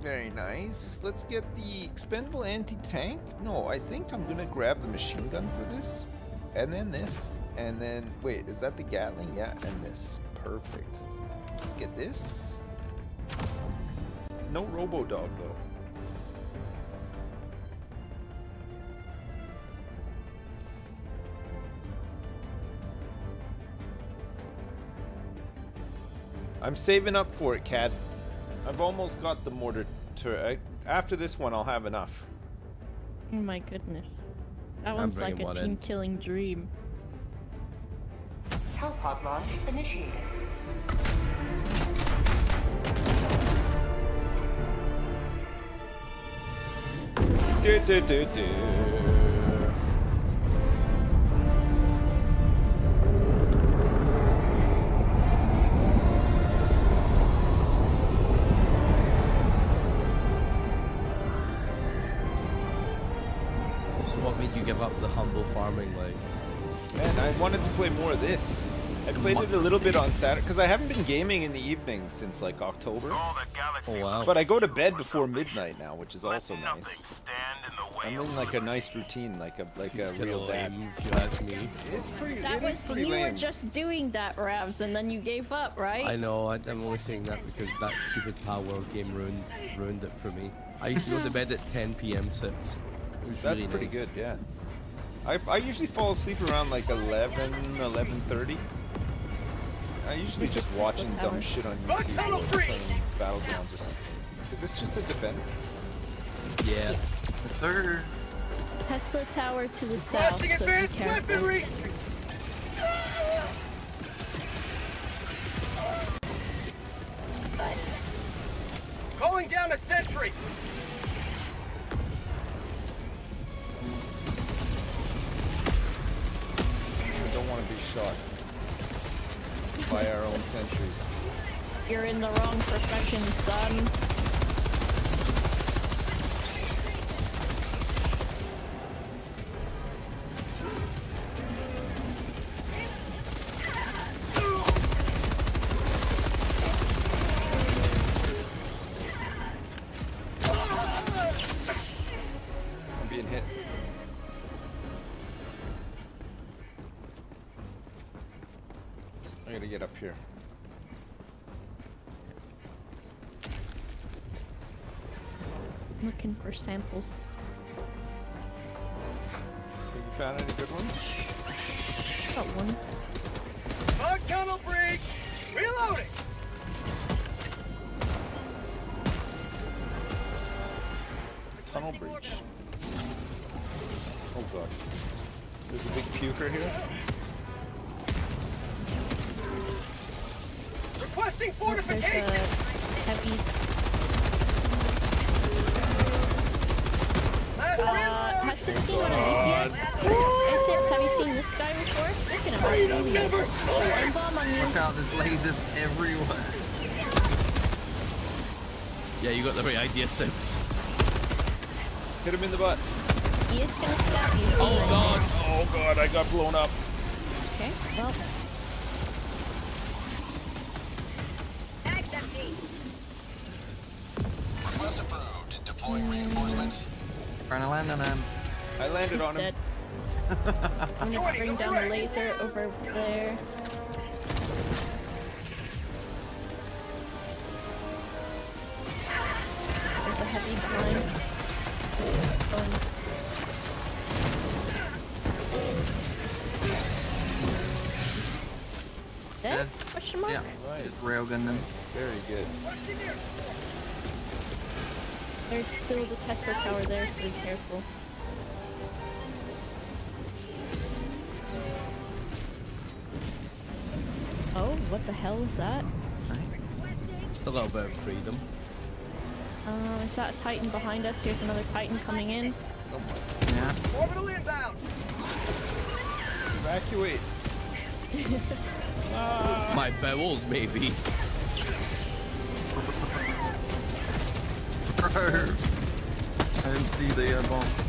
Very nice. Let's get the expendable anti-tank. No, I think I'm gonna grab the machine gun for this, and then this, and then wait, is that the Gatling? Yeah, and this. Perfect. Let's get this. No Robo Dog though. I'm saving up for it, Cad. I've almost got the mortar turret. Uh, after this one, I'll have enough. Oh my goodness. That I'm one's like a one team killing dream. Hellpod launch initiated. Do, do, do, do. Give up the humble farming life? Man, I wanted to play more of this. I played it a little bit on Saturday because I haven't been gaming in the evenings since like October. Oh wow. But I go to bed before midnight now, which is also nice. I'm in like a nice routine, like a like a Seems kinda real dad. lame, if you ask me. It's pretty. That it was pretty you were just doing that, Ravs, and then you gave up, right? I know, I, I'm only saying that because that stupid Palworld game ruined ruined it for me. I used to go to bed at 10 p.m. sips. It That's really pretty nice. good, yeah. I, I usually fall asleep around like 11, 11.30. I usually just watching dumb Tower. shit on YouTube tunnel or three! playing Battlegrounds or something. Is this just a defend? Yeah. The third. Tesla Tower to the south, Requesting so be careful. weaponry! Calling down a sentry! Don't want to be shot by our own sentries. You're in the wrong profession, son. For samples. Have you found any good ones? Got one. Bug tunnel breach! Reloading! Tunnel breach. Oh god. There's a big puker here. Requesting there's a fortification! heavy. Last Has seen one of these yet? Hey Sips, have you seen this guy before? Freaking about Freedom never One bomb on you. Watch out, there's lasers everywhere. Yeah, you got the right idea, Sips. Hit him in the butt. He is gonna stab you. so Oh right god! Oh god, I got blown up. Okay, well, Mag's empty. Request approved. Deploying reinforcements. Trying to land on him. I landed He's on him. I'm gonna bring down the laser over there. There's a heavy behind. Um, dead? Question mark? Yeah, just railgun them. Very good. There's still the Tesla tower there, so be careful. Oh, what the hell is that? Just a little bit of freedom. Um, is that a Titan behind us? Here's another Titan coming in. Yeah. Orbital inbound. Evacuate. My bowels, maybe. I didn't see the uh, bomb.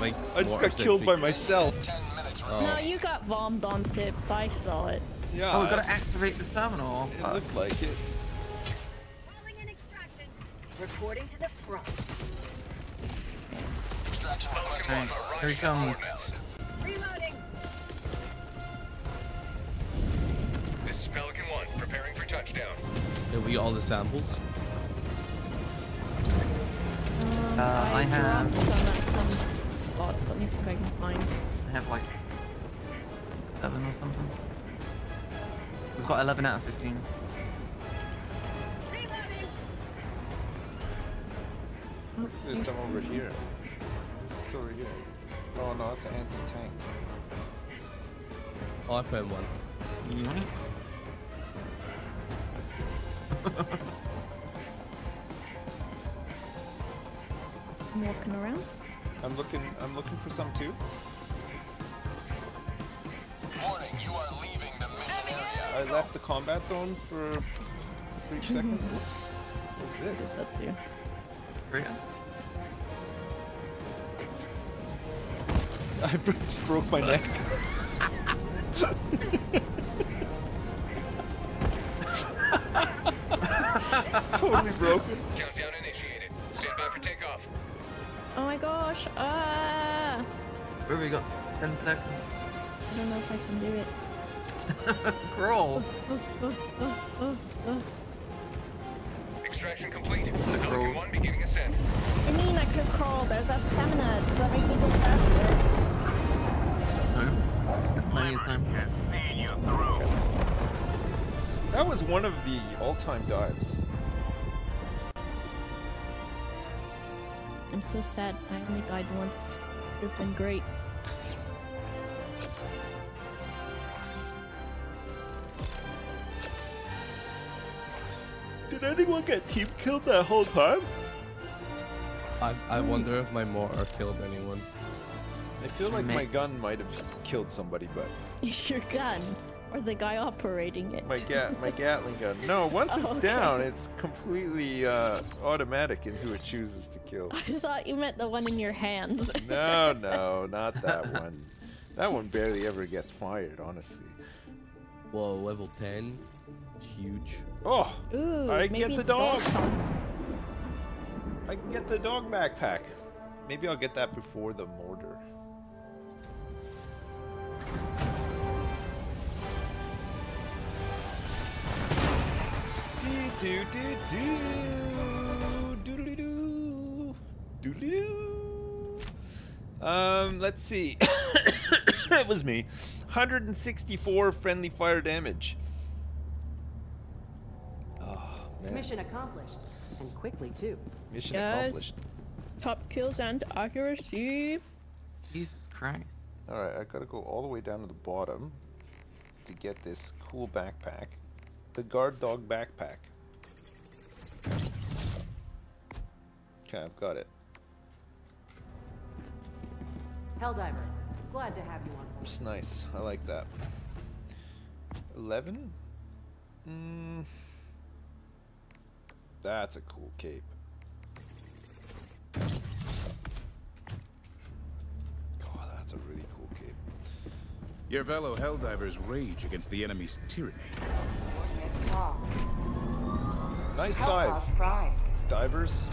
Like I just got killed sentry- by myself. Oh. No, you got bombed on Sips. I saw it. Yeah. Oh, we gotta activate the terminal. It looked like it. Calling in extraction. Reporting to the front. Extraction request Alright, arriving here he comes. coordinates. Reloading. This is Pelican 1, preparing for touchdown. Did we get all the samples? Um, Uh, I have- Let me see if I can find. I have like seven or something. We've got 11 out of 15. Oh, There's some over here. This is over here. Oh no, it's an anti-tank. Oh, I found one. Yeah. I'm walking around. I'm looking. I'm looking for some too. Warning, you are leaving the mission area. I left the combat zone for a brief second. Whoops. What's this? That's you. Great. I just broke my neck. it's totally broken. Countdown Oh my gosh. Ah! Where we got? 10 seconds. I don't know if I can do it. Crawl. Oh, oh, oh, oh, oh. Extraction complete. Pelican 1 beginning ascent. I mean, I could crawl. There's have stamina. Does that make me go faster? No. Plenty of time. Has seen you through. That was one of the all-time dives. I'm so sad. I only died once. It's been great. Did anyone get team killed that whole time? I, I wonder if my mortar killed anyone. I feel like my gun might have killed somebody, but Your gun. Or the guy operating it. my gat my Gatling gun. No, once it's Okay. down, it's completely uh, automatic in who it chooses to kill. I thought you meant the one in your hands. No, no, not that one. That one barely ever gets fired, honestly. Whoa, level 10. It's huge. Oh, Ooh, I can get the it's dog. I can get the dog backpack. Maybe I'll get that before the mortar. Do do do do doodly doo doodly doo. Um, let's see. it was me. 164 friendly fire damage. Man. Mission accomplished. And quickly, too. Mission Yes. accomplished. Top kills and accuracy. Jesus Christ. Alright, I gotta go all the way down to the bottom to get this cool backpack. The guard dog backpack. Okay, I've got it. Helldiver, glad to have you on board. It's nice. I like that. 11? Mm, that's a cool cape. Oh, that's a really cool cape. Your fellow Helldivers rage against the enemy's tyranny. Nice Hellclaw dive, divers.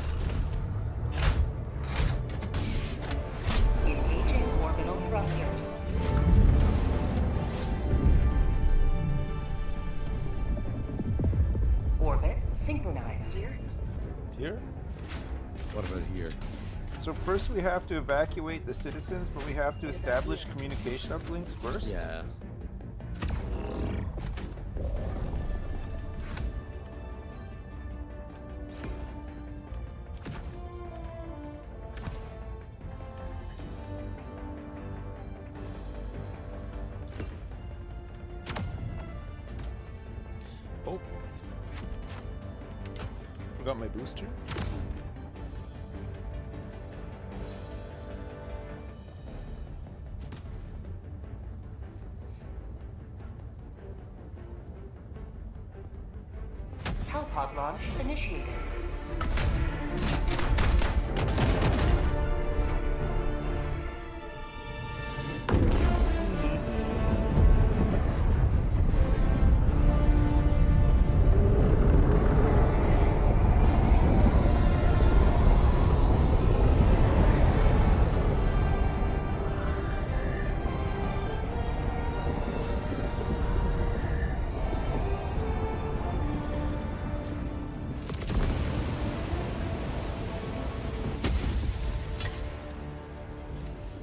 Engaging orbital thrusters. Orbit synchronized. Here? What about here? So first we have to evacuate the citizens, but we have to establish communication uplinks first? Yeah.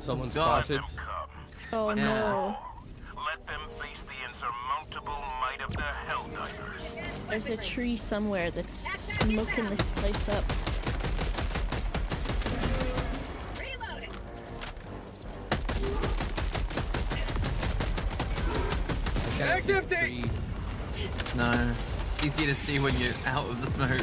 Someone's God. farted. Oh no. Let them face the insurmountable might of the Helldivers. There's a tree somewhere that's smoking this place up. I can't see the tree. No. Easier to see when you're out of the smoke.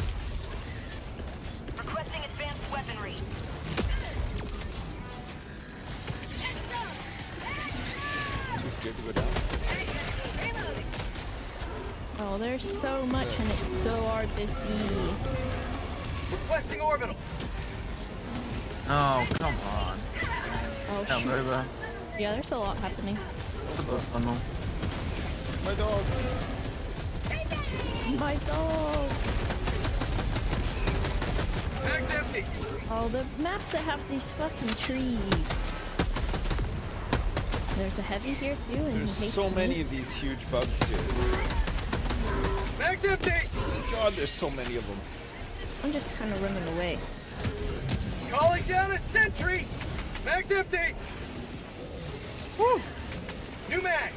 So hard to see. Requesting orbital. Oh, come on. Oh Come shoot. over. Yeah, there's a lot happening. The book. My dog. My dog. Mag's empty. Oh, the maps that have these fucking trees. There's a heavy here too, and There's he hates so me. many of these huge bugs here. Mag's empty. God, there's so many of them. I'm just kind of running away. Calling down a sentry. Mag's empty. Woo. New mag.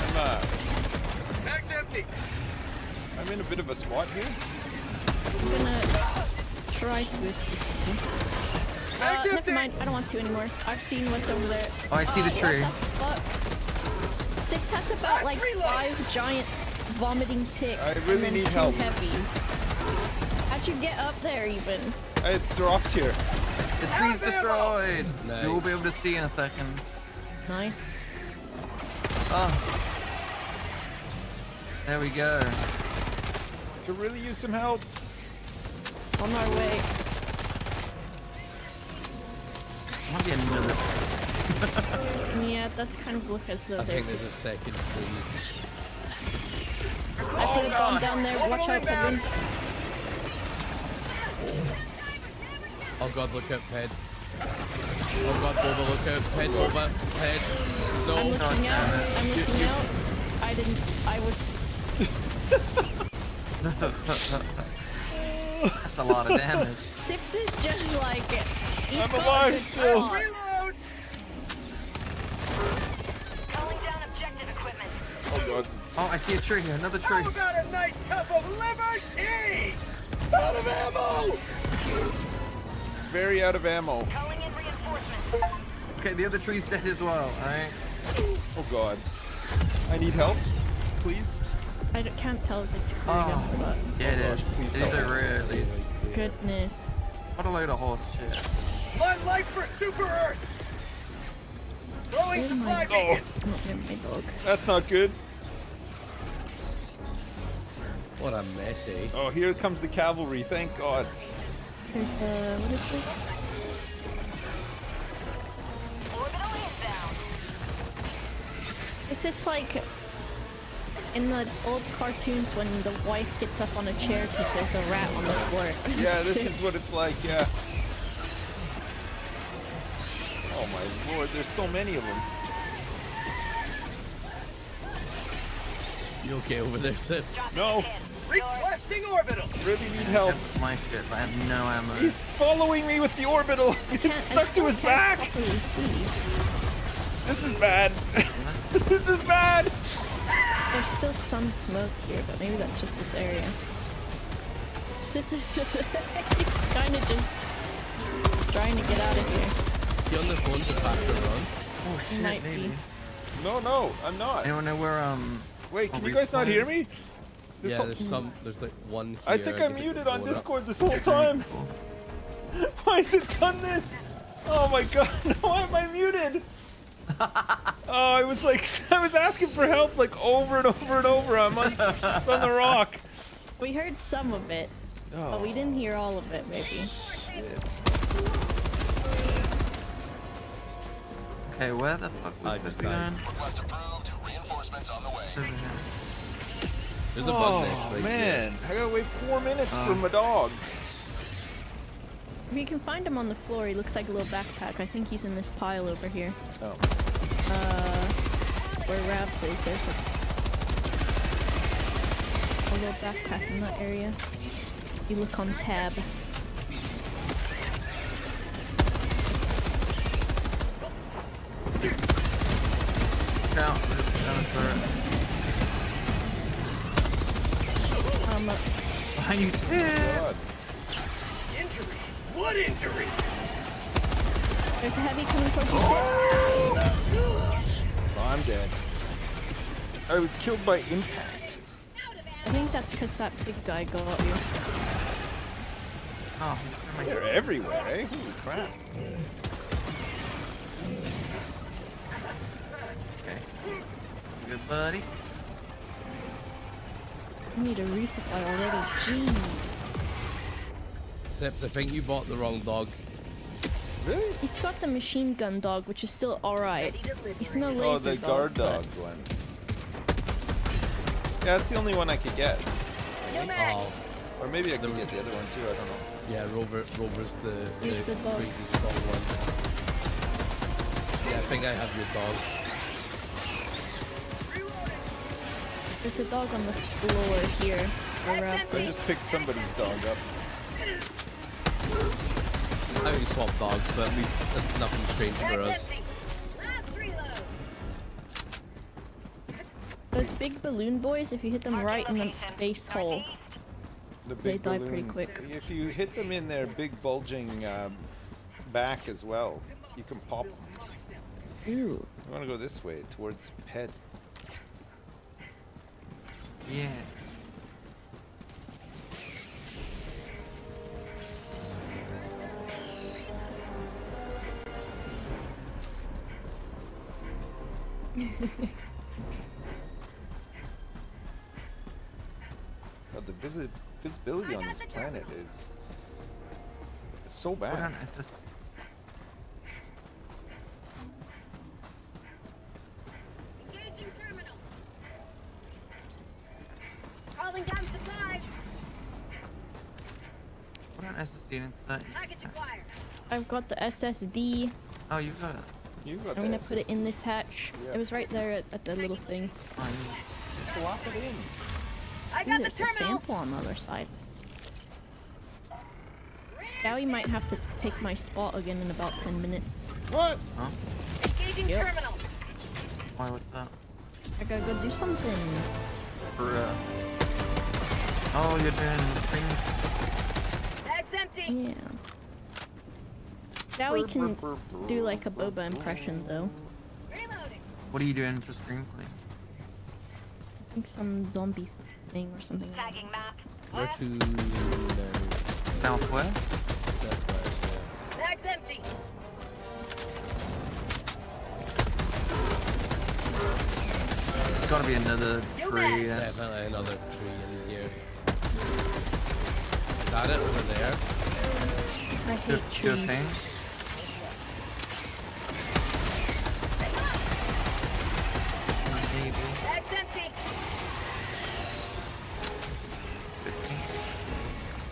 I'm, uh, Mag's empty. I'm in a bit of a spot here. I'm gonna try to assist you. Uh, never mind, I don't want to anymore. I've seen what's over there. Oh, I see Uh, the tree. Has about like five giant vomiting ticks. I really and then need two help. heavies. How'd you get up there even? I dropped here. The tree's destroyed. Nice. You will be able to see in a second. Nice. Oh. There we go. Could really use some help. On my way. Might be another. Yeah, it does kind of look as though I think there's a second tree. I put a bomb down there. Oh Watch out for them. Oh god, look out, Ped. Oh god, Boba, look out. Ped, Boba, Ped. No. I'm looking out. I'm You- looking you- out. I didn't. I was. That's a lot of damage. Sips is just like. He's I'm alive good still. Oh. Oh, I see a tree here. Another tree. How about a nice cup of liberty? Out of ammo! Very out of ammo. Calling reinforcements. Okay, the other tree's dead as well. Alright. Oh god. I need help, please. I can't tell if it's clearing Oh. up, but Yeah, it Oh is. gosh, please These help are us. really. goodness. What a load of horse shit. One life for Super Earth! Throwing oh Where's supply my beacon! dog? Not my dog. That's not good. What a mess, eh? Oh, here comes the cavalry. Thank God. There's uh, what is this? Is this like in the old cartoons when the wife gets up on a chair because there's a rat on the floor? Yeah, this is what it's like. Yeah. Oh my lord, there's so many of them. You okay over there, Sips? No, Requesting orbital! really need help. That's my shit, but I have no ammo. He's following me with the orbital. It's stuck to his back. This is bad. this is bad. There's still some smoke here, but maybe that's just this area. Sips is just he's kind of just trying to get out of here. Is he on the phone to pass the run? Oh He shit, might maybe. be. No, no, I'm not. Anyone know where um? Wait, can you guys not hear me? This yeah, whole- there's some. There's like one. Here, I think I'm muted on go up. Discord this whole time. Why has it done this? Oh my god, why am I muted? oh, I was like, I was asking for help like over and over and over. I'm on, it's on the rock. We heard some of it, but we didn't hear all of it. Maybe. Okay, where the fuck was I supposed just to be going? Request approved. Reinforcements on the way. Over here. There's a bug nest Oh right man, I gotta wait four minutes Oh. for my dog. If you can find him on the floor, he looks like a little backpack. I think he's in this pile over here. Oh. Uh, where Ravs is, there's a, a little backpack in that area. You look on tab. Count. Um, uh, Behind you. God. Injury! What injury? there's a heavy coming towards you, Sips. Oh, I'm dead. I was killed by impact. I think that's because that big guy got you. Oh, where am I They're everywhere, eh? Holy crap. Okay. Good buddy. I need a resupply already. Jeez. Sips, I think you bought the wrong dog. Really? He's got the machine gun dog, which is still alright. He's no oh, laser Oh, the dog, guard but- dog one. Yeah, that's the only one I could get. Oh, Or maybe I could get the other one too, I don't know. yeah, Rover. Rover's the, Here's the dog. crazy strong one. Yeah, I think I have your dog. There's a dog on the floor here. Where Ravs I just picked somebody's dog up. I think we swap dogs, but we that's nothing strange for us. Those big balloon boys, if you hit them right in the face hole, The They big die pretty quick. If you hit them in their big bulging um, back as well, you can pop them. Ew. You want to go this way, towards Ped. Yeah. God, the visi visibility on this planet is so Hold bad. on, it's just Engaging terminal. Calling down supplies. What on SSD inside? Package acquired. I've got the SSD. Oh, you got it. You got I'm gonna put it in this hatch. Yeah. It was right there at, at the little thing. Oh, you- Plop it in. I Ooh, got the there's a terminal. sample on the other side. Now Dowie might have to take my spot again in about 10 minutes. What? Huh? Engaging Yep. terminal. Why, what's that? I gotta go do something. Bruh. Oh, you're doing things. Bag's empty. Yeah. Now we can do like a Boba impression though. What are you doing for screenplay? I think some zombie thing or something. Tagging map. Where to now? Southwest? Southwest, yeah. Bag's empty. There's gotta be another tree. Definitely another tree in here. Is that it over there? I hate Good, good trees. thing.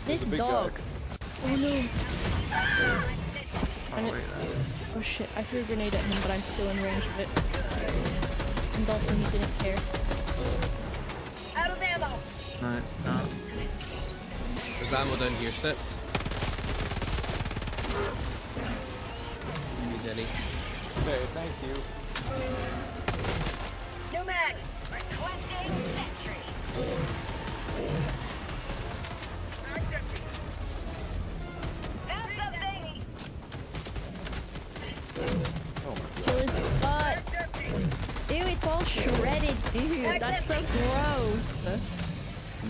This big dog. Oh no. Oh, wait, uh, oh shit, I threw a grenade at him, but I'm still in range of it. And also he didn't care. Out of ammo. No, it's not. There's ammo down here, Sips. You need any? Okay, thank you. New mag. Requesting sentry. Bag's empty. Something. Oh my Kill his butt. Ew, it's all shredded, dude. That's so gross.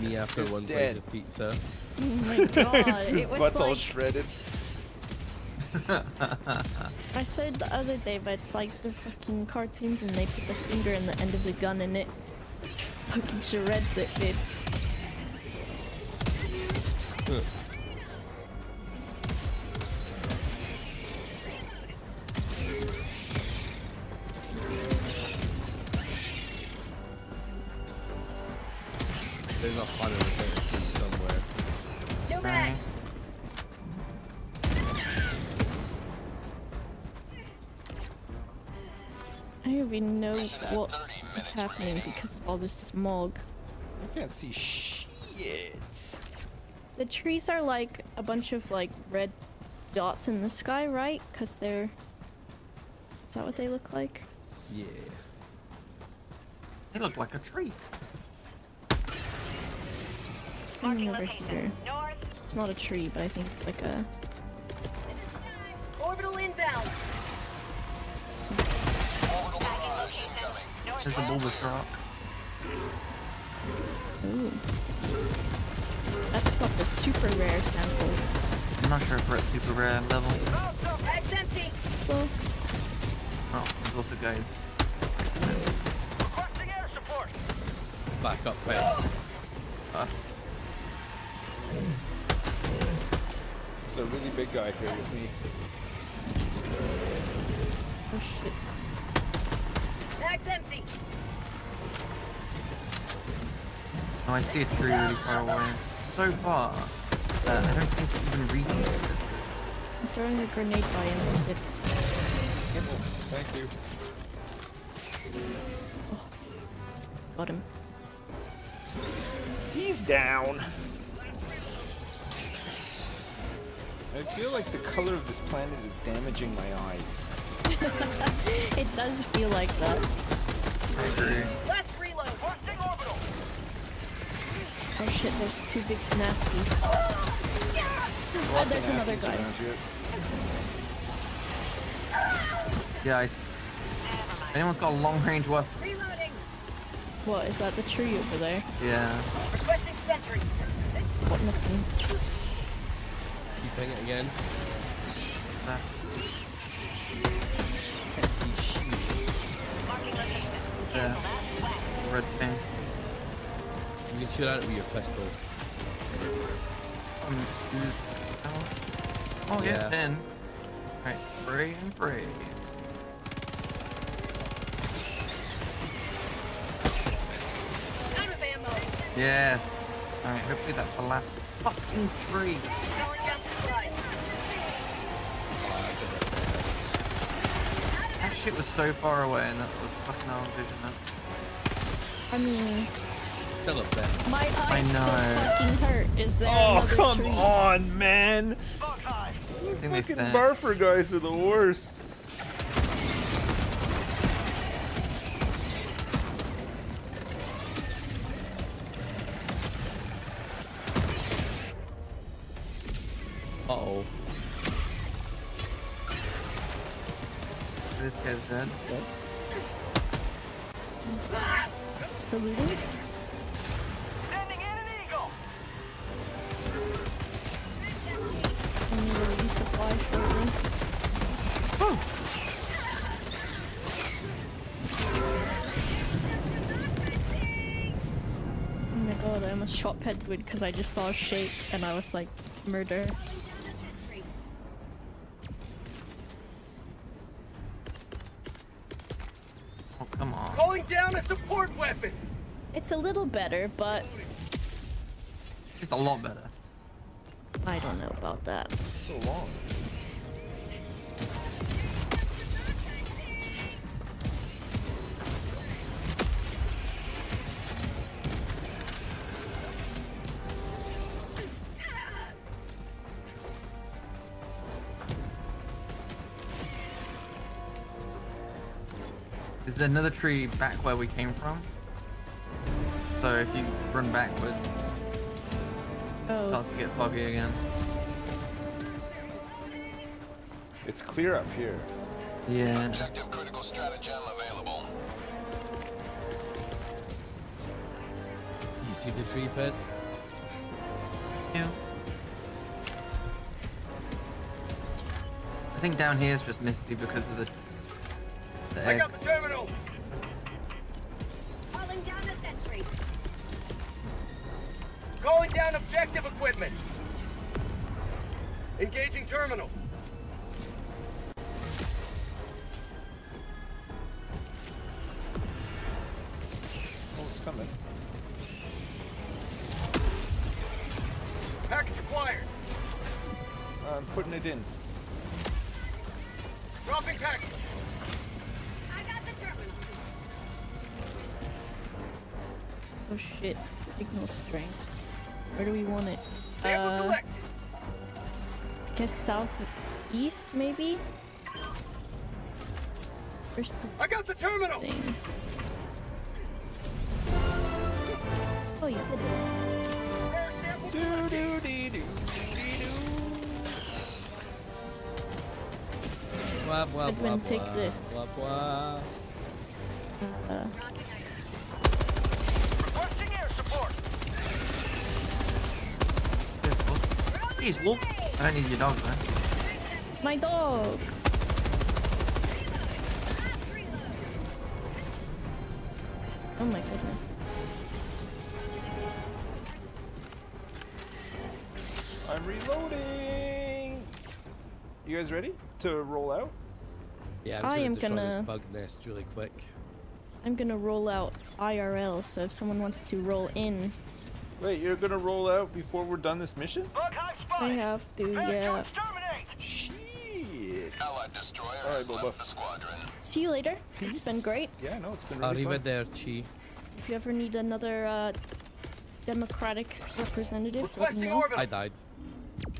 Me after It's one dead. slice of pizza. Oh my god. His it was butt's all shredded. I said the other day, but it's like the fucking cartoons and they put the finger in the end of the gun and it fucking shreds it, dude. There's happening because of all this smog. I can't see shit. The trees are like a bunch of like red dots in the sky, right? Because they're. Is that what they look like? Yeah. They look like a tree. Something over here. It's not a tree, but I think it's like a. Orbital inbound. There's a bulbous rock. Ooh. That's got the super rare samples. I'm not sure if we're at super rare level. Bag's empty. Well, Oh, there's also guys. Requesting air support. Back up, pal. Uh, There's a really big guy here with me. oh shit. Bag's empty. oh, I see a tree really far away. So far that I don't think it even reaches it. I'm throwing a grenade by him, Sips. Careful. Thank you. Oh. Got him. He's down. I feel like the color of this planet is damaging my eyes. it does feel like that. I agree. Last reload. Requesting orbital. Oh shit, there's two big nasties. Oh, Lots of there's another guy. around here. Yeah, I s- Anyone's got a long range weapon? Reloading. What, is that the tree over there? Yeah. Requesting sentry. What nothing? Keeping it again. Uh, yeah. Red thing. You can shoot at it with your pistol. Um, mm, oh, yeah, Yeah. 10. Right, spray and pray. Out of ammo. Yeah. Alright, hopefully that's the last fucking tree. shit was so far away and that was fucking our vision. I mean, still up there. My eyes still fucking hurt. Is there? Oh come tree? on, man! Fucking Barfer guys are the worst. Uh oh. This guy's dead. Saluting. I need a resupply shortly. Oh my god, I almost shot Pedwood because I just saw a shape and I was like, murder. Oh, come on. Calling down a support weapon. It's a little better, but It's a lot better. I don't know about that. So long. Is there another tree back where we came from? So if you run backward, it Oh, starts to get foggy again. It's clear up here. Yeah. Objective critical stratagem available. Do you see the tree pit? Yeah. I think down here is just misty because of the the I egg. got the terminal. Calling down a sentry. Calling down objective equipment. Engaging terminal. Oh, it's coming. Package acquired. I'm putting it in. Dropping package. Oh shit. Signal strength. Where do we want it? Sample Uh, collected. I guess southeast, maybe? Where's the I got the terminal. thing? Oh, you did it. Rare Do do do do. Blah blah blah Edmund, take blah, this. Blah blah. Uh, Requesting air support. Jeez, Wolf. I don't need your dog, man. my dog! Oh my goodness. I'm reloading. You guys ready to roll out? Yeah, I I am was gonna destroy gonna- this bug nest really quick. I'm gonna roll out IRL, so if someone wants to roll in, Wait, you're gonna roll out before we're done this mission? Bug hive I have to, Prepare yeah. exterminate. Shit. Allied destroyer Alright, has Boba. left the squadron. See you later. It's been great. Yeah, no, it's been really fun. Arrivederci. If you ever need another uh, democratic representative, let me know. I died.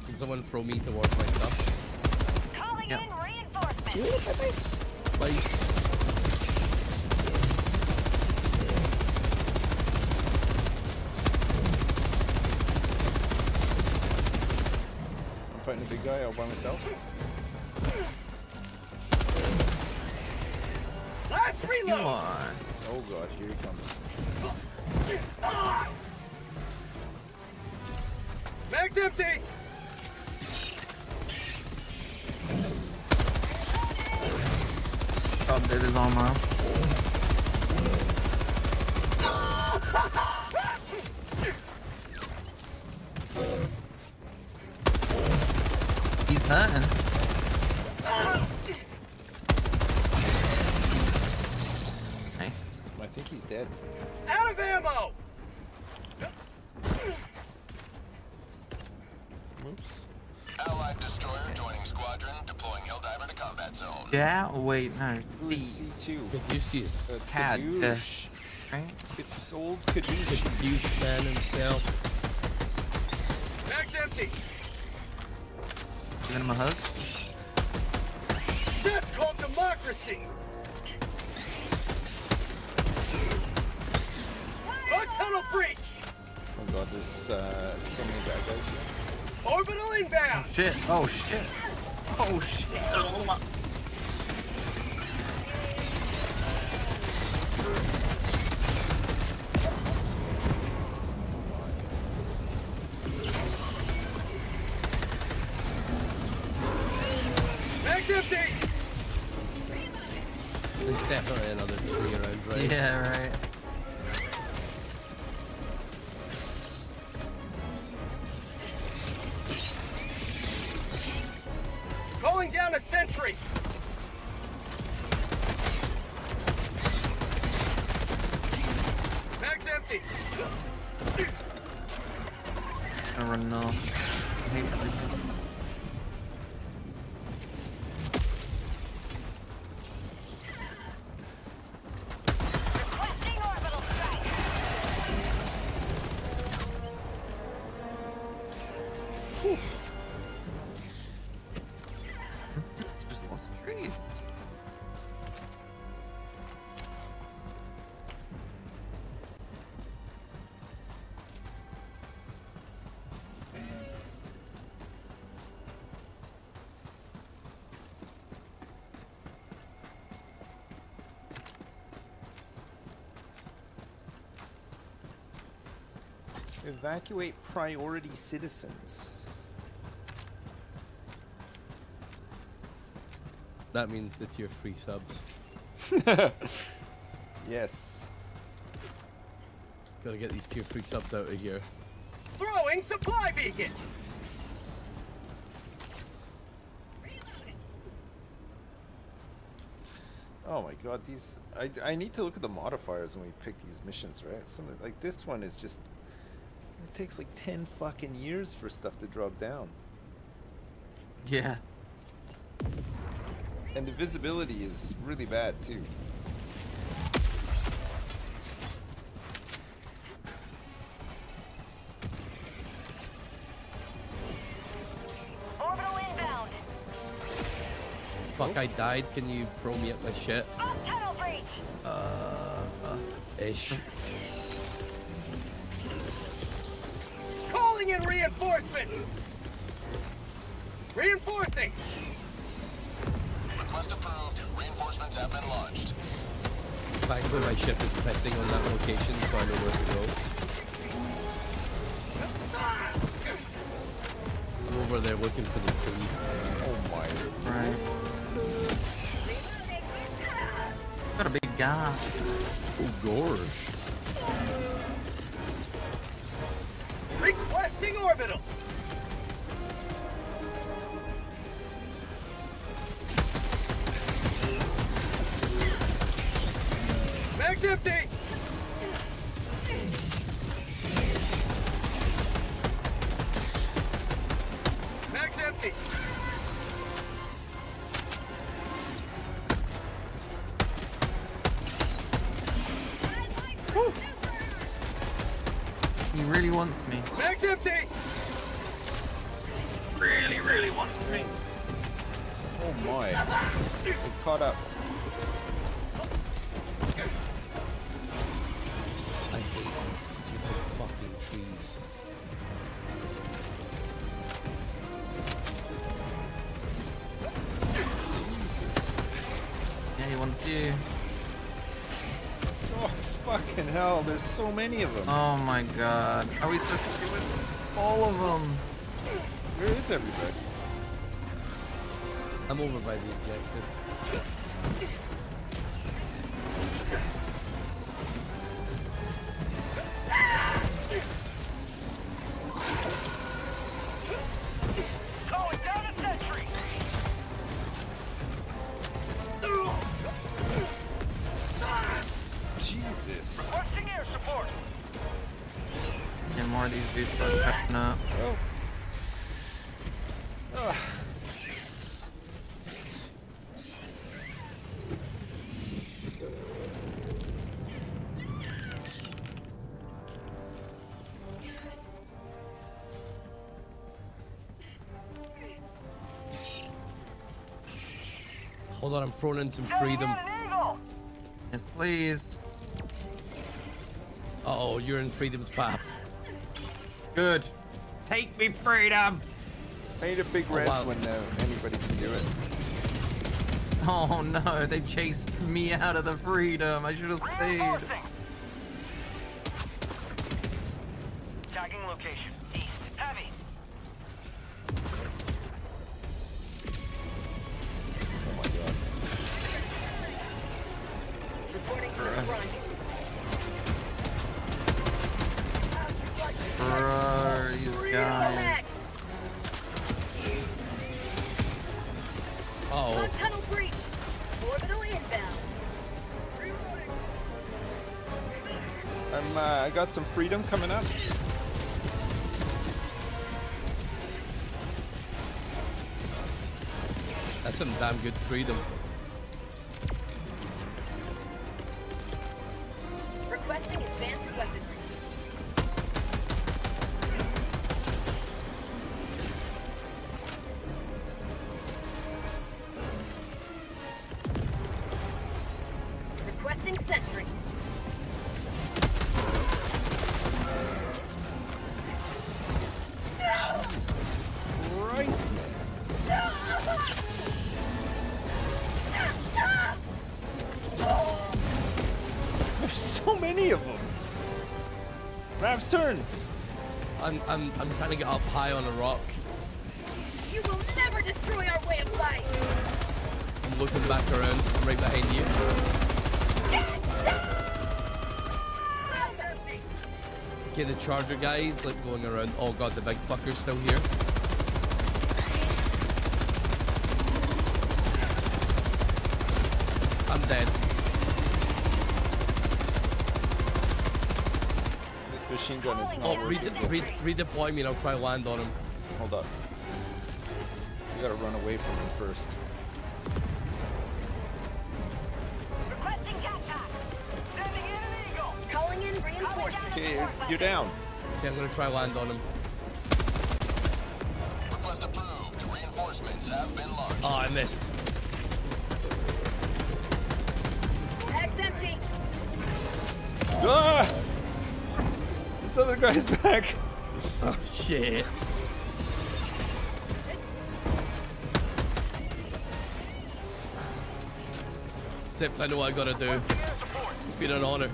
Can someone throw me towards my stuff? Calling Yep. in reinforcements. Bye. Fighting a big guy all by myself. Last Come on. Oh god, here he comes. Mag's empty. God, did his armor. He's hurting. Nice. I think he's dead. Out of ammo. Oops. Allied destroyer joining squadron, deploying Helldiver to combat zone. Yeah, wait, no. Who is C. C2? Caduceus. That's Cad, uh, Right? It's old Kadoosh. Caduce man himself. Mag's empty. Giving him a hug. That's called democracy. Bug tunnel breach. Oh god, there's uh, so many bad guys here. Orbital inbound! Shit. Oh shit. Oh shit. Max empty! There's definitely another tree around, right? Yeah, right. Calling down a sentry! Max empty! I run off. I hate everything. Evacuate priority citizens. That means the tier free subs. Yes. Gotta get these tier free subs out of here. Throwing supply beacon! Oh my god, these I, I need to look at the modifiers when we pick these missions, right? Some like this one is just it takes like 10 fucking years for stuff to drop down. Yeah. And the visibility is really bad too. Orbital inbound. Fuck, I died. Can you throw me at my shit? Uh, uh ish. Reinforcements! Reinforcing! Request approved. Reinforcements have been launched. Thankfully, my ship is pressing on that location, so I know where to go. I'm over there looking for the tree. Oh my. Right. Got a big guy. Oh gosh. Orbital! Max empty! There's so many of them. Oh my god. Are we supposed to do with all of them? Where is everybody? I'm over by Hold on, I'm throwing in some freedom. Yes, please. Uh oh, you're in freedom's path. Good. Take me, freedom! I need a big Oh, res wow. when uh, anybody can do it. Oh no, they chased me out of the freedom. I should have stayed. Tagging location. Some freedom coming up. That's some damn good freedom. I'm trying to get up high on a rock. You will never destroy our way of life. I'm looking back around. I'm right behind you. Okay, the charger guys like going around. Oh god, the big fucker's still here. I'm dead. This machine gun is not Oh, working. re- re- redeploy me and I'll try land on him. Hold up. You gotta run away from him first. Requesting contact. Sending in an eagle. Calling in reinforcements. Okay, you're, you're down. Okay, I'm gonna try land on him. Request approved. Reinforcements have been launched. Oh, I missed. Guy's back. Oh shit. Sips, I know what I gotta do. It's been an honor.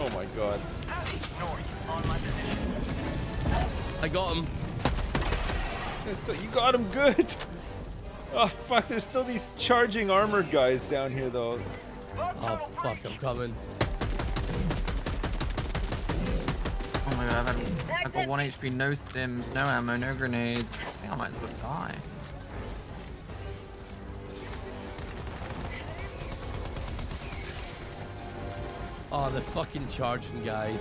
Oh my god. I got him. You got him good. Oh fuck, there's still these charging armored guys down here though. Fuck, I'm coming. Oh my god, I've, had, I've got 1 HP, no stims, no ammo, no grenades. I think I might as well die. Oh, the fucking charging guy.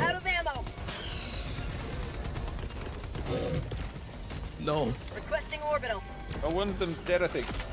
Out of ammo. No. One of them's dead, I think.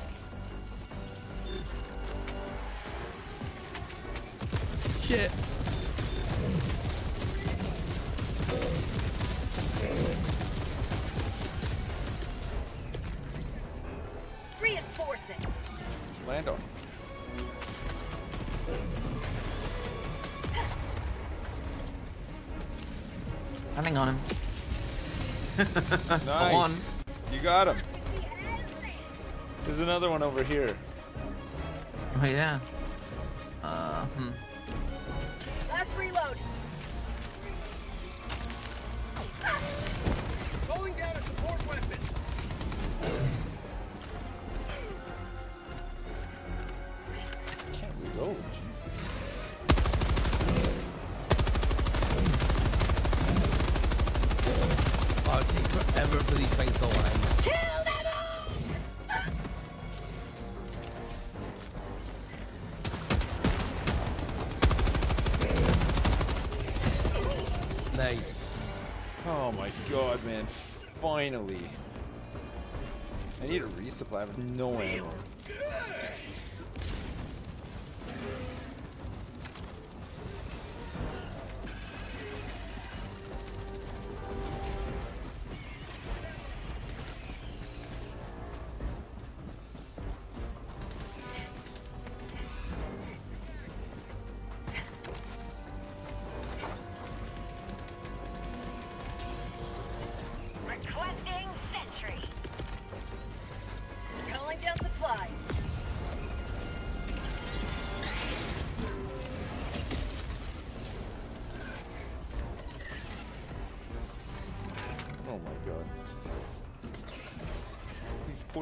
Finally. I need a resupply. I have no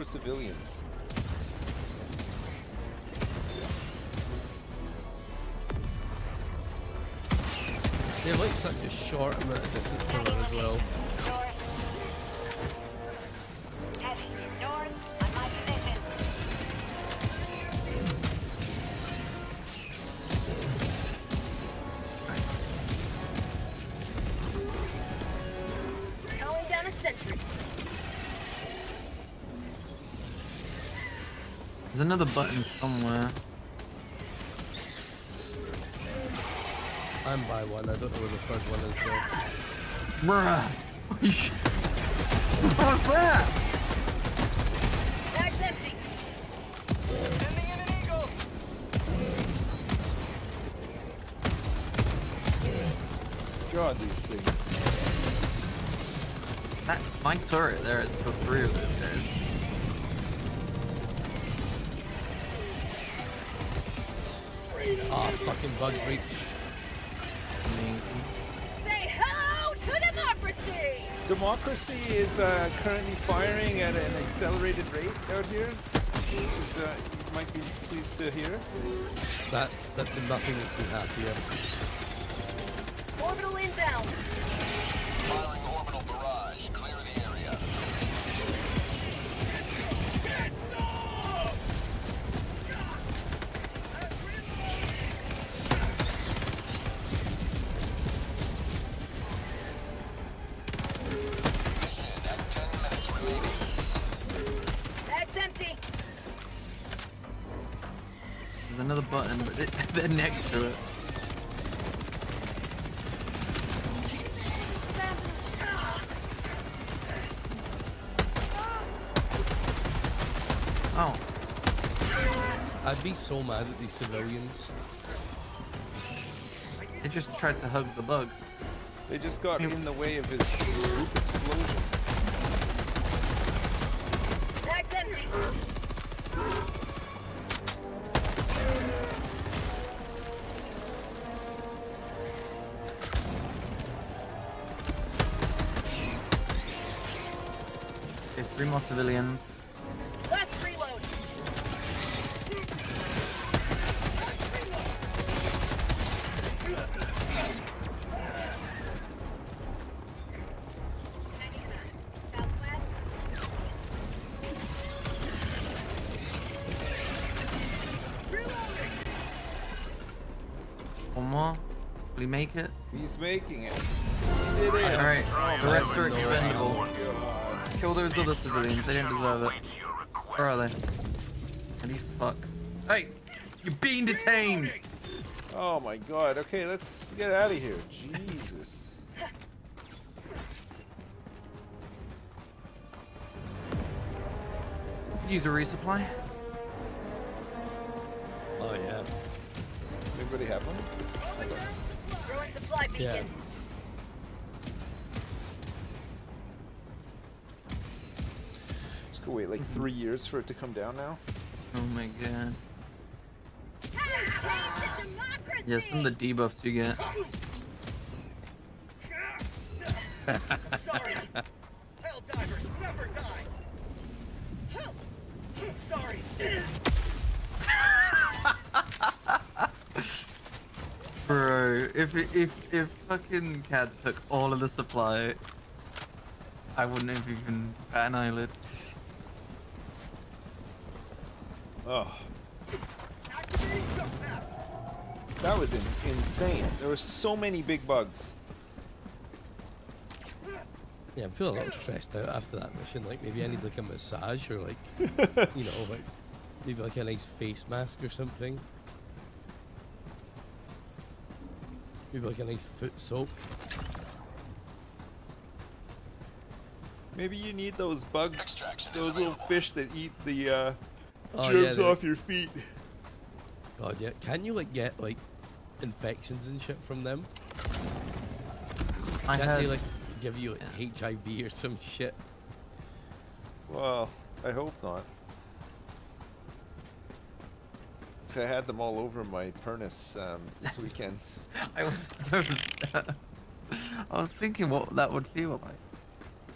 ammo. Civilians. They have like such a short amount of distance to run as well. Another button somewhere. I'm by one. I don't know where the third one is though. Bruh. What's that? Bag's empty. God, these things. That my turret there is for three of those fucking bug breach. Say hello to democracy! Democracy is uh, currently firing at an accelerated rate out here, which is, uh, you might be pleased to hear. That that nothing makes me happier. Orbital inbound. So mad at these civilians. they just tried to hug the bug. They just got in the way of his group explosion. Bag's empty. Okay, three more civilians. He's making it. He did it. Alright, the rest are expendable. Kill those other civilians, they didn't deserve it. Where are they? These fucks? Hey! You're being detained! Oh my god. Okay, let's get out of here. Jesus. Use a resupply. Three years for it to come down now. Oh my god. Change to democracy! Yeah, some of the debuffs you get. Sorry. Helldivers, never die. Sorry. Bro, if if if fucking Cad took all of the supply, I wouldn't have even bat an eyelid. Oh. That was in insane. There were so many big bugs. Yeah, I'm feeling a little stressed out after that mission. Like maybe I need like a massage or like, you know, like maybe like a nice face mask or something. Maybe like a nice foot soap. Maybe you need those bugs, those little fish that eat the uh, Oh, germs they- off your feet. God, yeah. Can you like get like infections and shit from them? I Can't had they like give you like, HIV or some shit? Well, I hope not. I had them all over my furnace um, this weekend. I was, I was, I was thinking what that would feel like.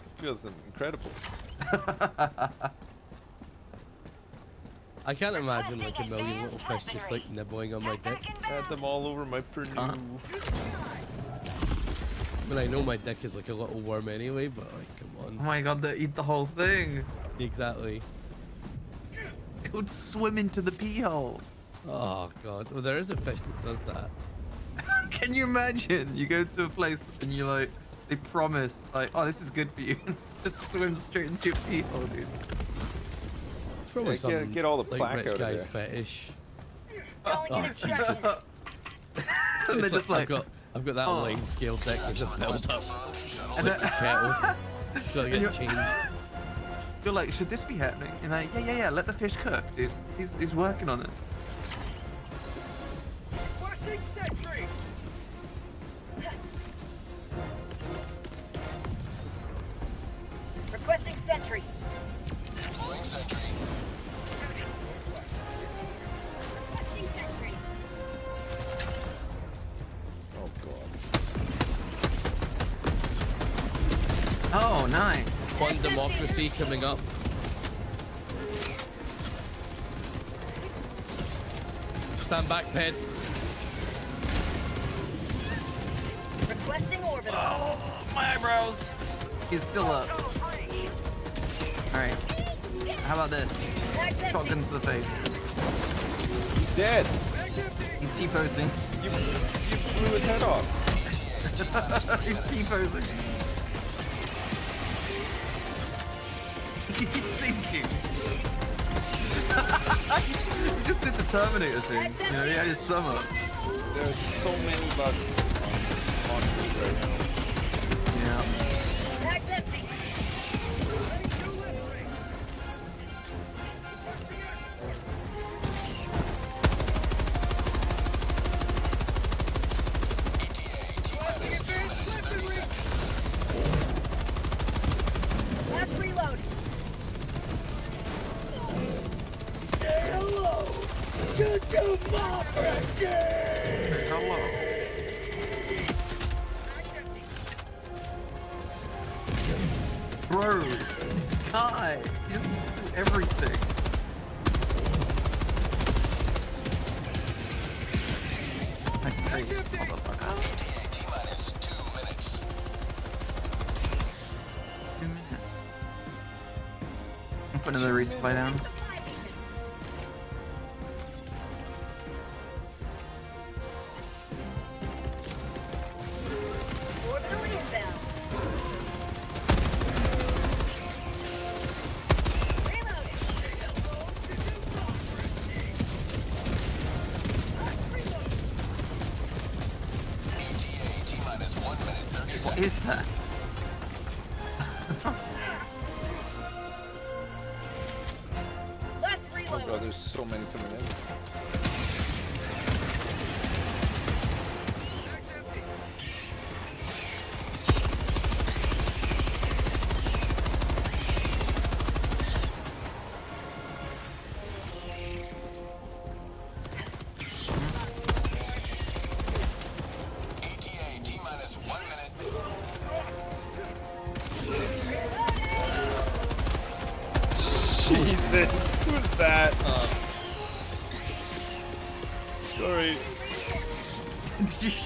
It feels incredible. I can't imagine like a million little fish just like nibbling on my dick. Had them all over my pernoo. Uh-huh. I mean, I know my dick is like a little worm anyway, but like, come on. Oh my god, they eat the whole thing. Exactly. It would swim into the pee hole. Oh god. Well, there is a fish that does that. Can you imagine? You go to a place and you like, they promise like, oh, this is good for you. Just swim straight into your pee hole, dude. It's probably Yeah, some get- get all the like, plaque rich out of guy's there. fetish. Oh. Jesus. And It's like, like, I've got I've got that oh. lime scale dick with just built up. It's And like the kettle. Gotta get changed. You're like, should this be happening? And like, yeah, yeah, yeah, let the fish cook, dude. He's, he's working on it. Requesting sentry. Oh, nice. One democracy coming up. Stand back, Ped. Requesting orbital. Oh, my eyebrows. He's still up. Alright. How about this? Mag's empty. Shotgun to the face. He's dead. He's T-posing. You, you blew his head off. He's T-posing. He's sinking. he just did the Terminator thing. You know, he had his thumb up. There's so many bugs on, on right now.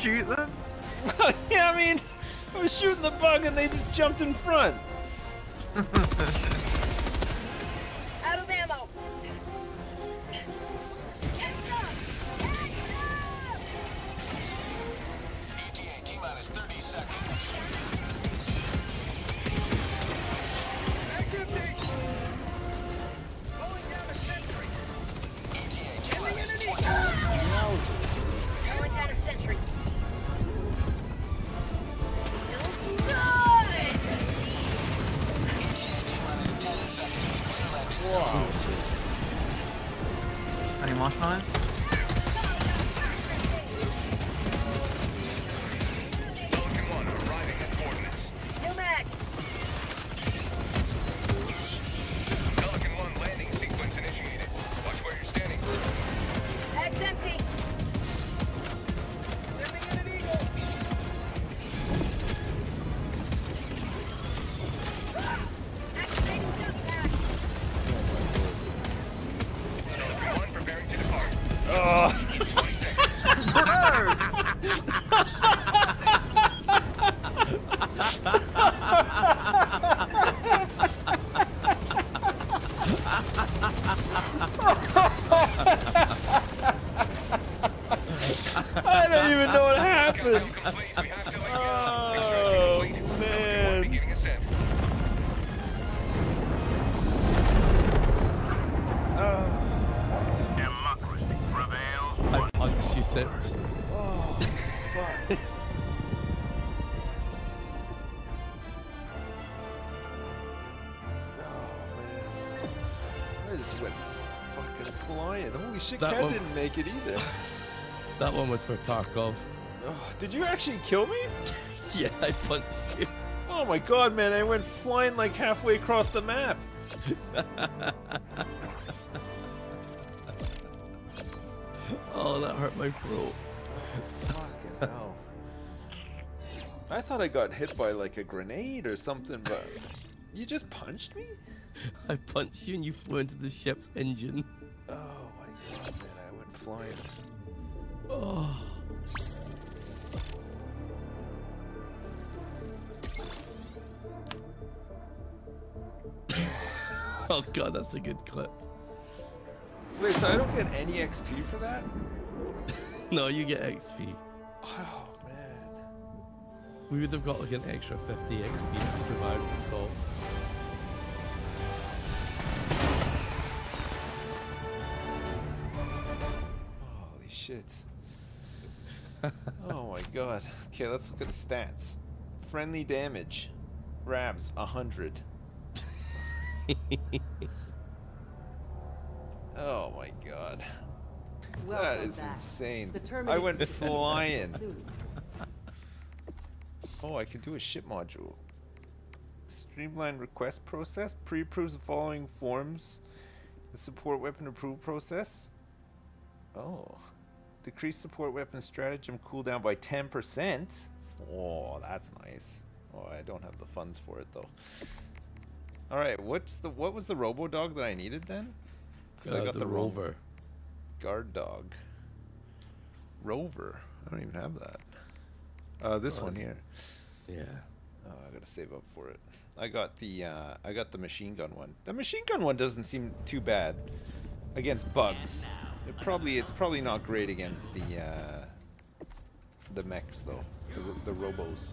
Shoot them? yeah, I mean, I was shooting the bug and they just jumped in front. Shit, That one- didn't make it either. That one was for Tarkov. Oh, did you actually kill me? Yeah, I punched you. Oh my god, man, I went flying like halfway across the map. oh, that hurt my throat. Fucking hell. I thought I got hit by like a grenade or something, but you just punched me? I punched you and you flew into the ship's engine. Oh god, man, I went flying. Oh. oh god, that's a good clip. Wait, so I don't get any XP for that? No, you get XP. Oh man. We would have got like an extra 50 XP if we survived the assault. Shit. oh my god. Okay, let's look at the stats. Friendly damage. Ravs, 100. oh my god. that Welcome is back. insane. I went flying. Oh, I can do a ship module. Streamline request process. Pre-approves the following forms. The support weapon approval process. Oh. Decrease support weapon stratagem cooldown by 10%. Oh, that's nice. Oh, I don't have the funds for it though. All right, what's the what was the robo dog that I needed then? 'Cause Uh, I got the ro- rover. guard dog. Rover. I don't even have that. Uh, this Oh, one here. Yeah. Oh, I gotta save up for it. I got the uh, I got the machine gun one. The machine gun one doesn't seem too bad against bugs. It probably it's probably not great against the uh, the mechs though, the, the robos.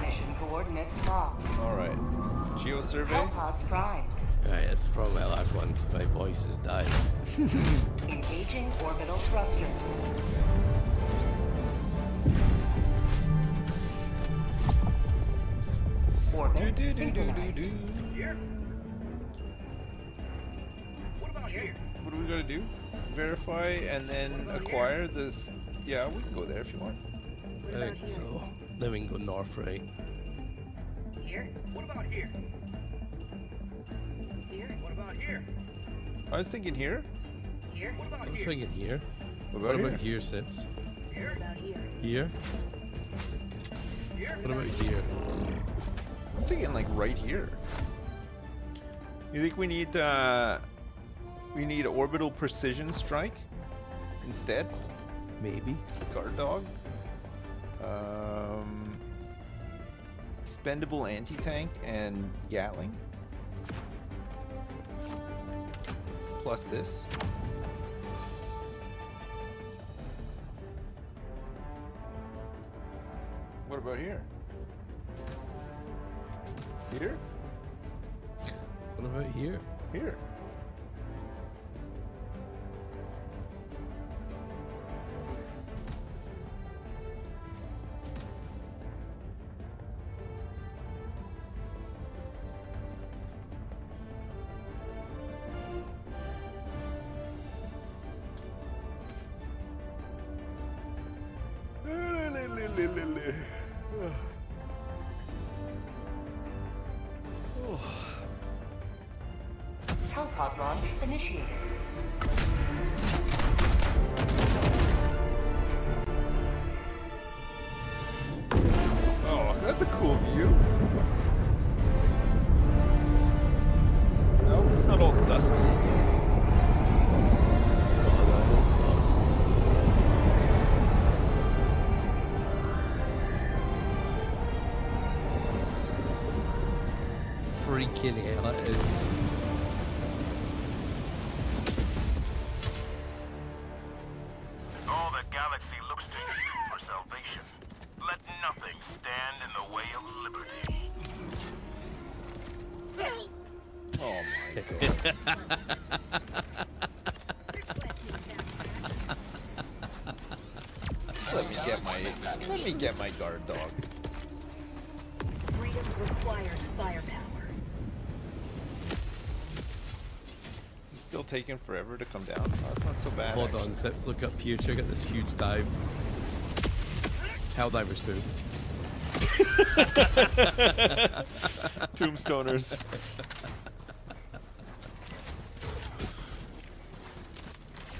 Mission coordinates locked. All right, geo survey. Hellpods prime. Alright, it's probably my last one because my voice has died. Engaging orbital thrusters. Orbit synchronized. Here. What What do we gotta do? Verify and then acquire this. Yeah, we can go there if you want. I think so. Then we can go north, right? Here. What about here? Here. What about here? I was thinking here. Here. What I about was here? thinking here. What What about about here, Sips? What about here? Here? Here. What about here? I'm thinking like right here. You think we need uh we need orbital precision strike instead? Maybe. Guard dog. Um expendable anti-tank and Gatling. Plus this. What about here? Here? What about here? Here. Taking forever to come down? Oh, it's not so bad. Hold actually. on, Sips, look up here. Check out this huge dive. Helldivers 2. Tombstoners.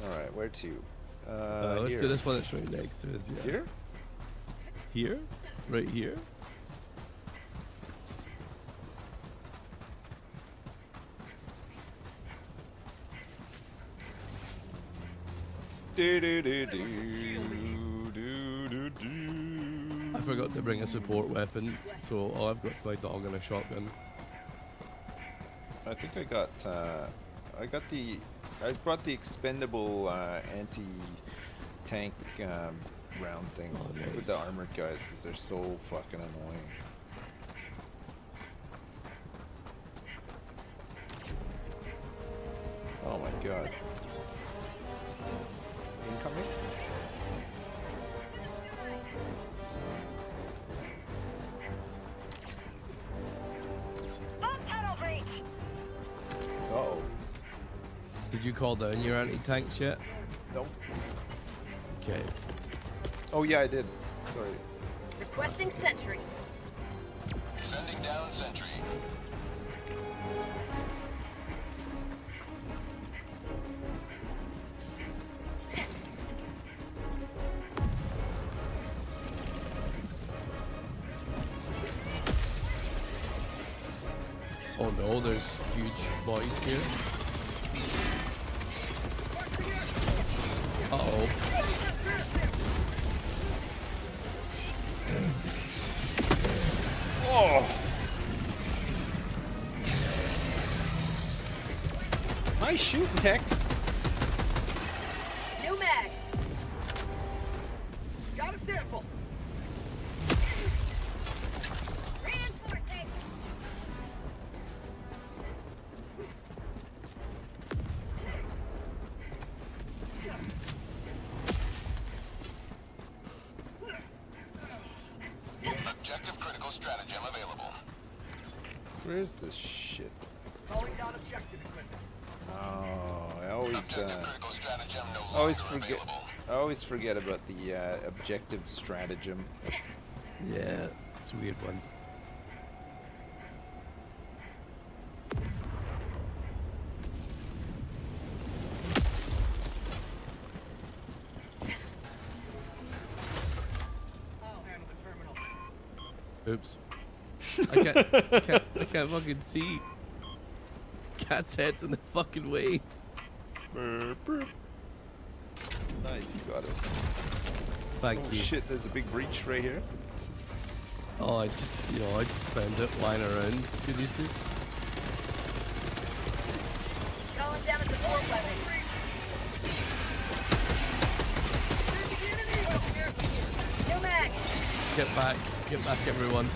Alright, where to? Uh, Uh, let's do this one that's right next to us. Yeah. Here? Here? Right here? Do, do, do, do, do, do, do. I forgot to bring a support weapon, so all I've got is my dog and a shotgun. I think I got, uh, I got the, I brought the expendable uh, anti-tank um, round thing Oh, with the armored guys because they're so fucking annoying. Oh my god. Incoming? Bomb tunnel breach! Uh oh. Did you call down your anti-tanks yet? Nope. Okay. Oh yeah, I did. Sorry. Requesting sentry. Sending down sentry. There's huge boys here. Uh oh. Oh! Nice shooting, Tex. Forget about the uh, objective stratagem. Yeah, it's a weird one. I'll handle the terminal. Oops. I can't, I can't, I can't fucking see. Cat's head's in the fucking way. Burp, burp. Nice, you got it. Thank oh you. shit, there's a big breach right here. Oh, I just, you know, I just found it lying around. Good uses. Calling down a support weapon. New mag. Get back, get back, everyone.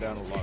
Down a lot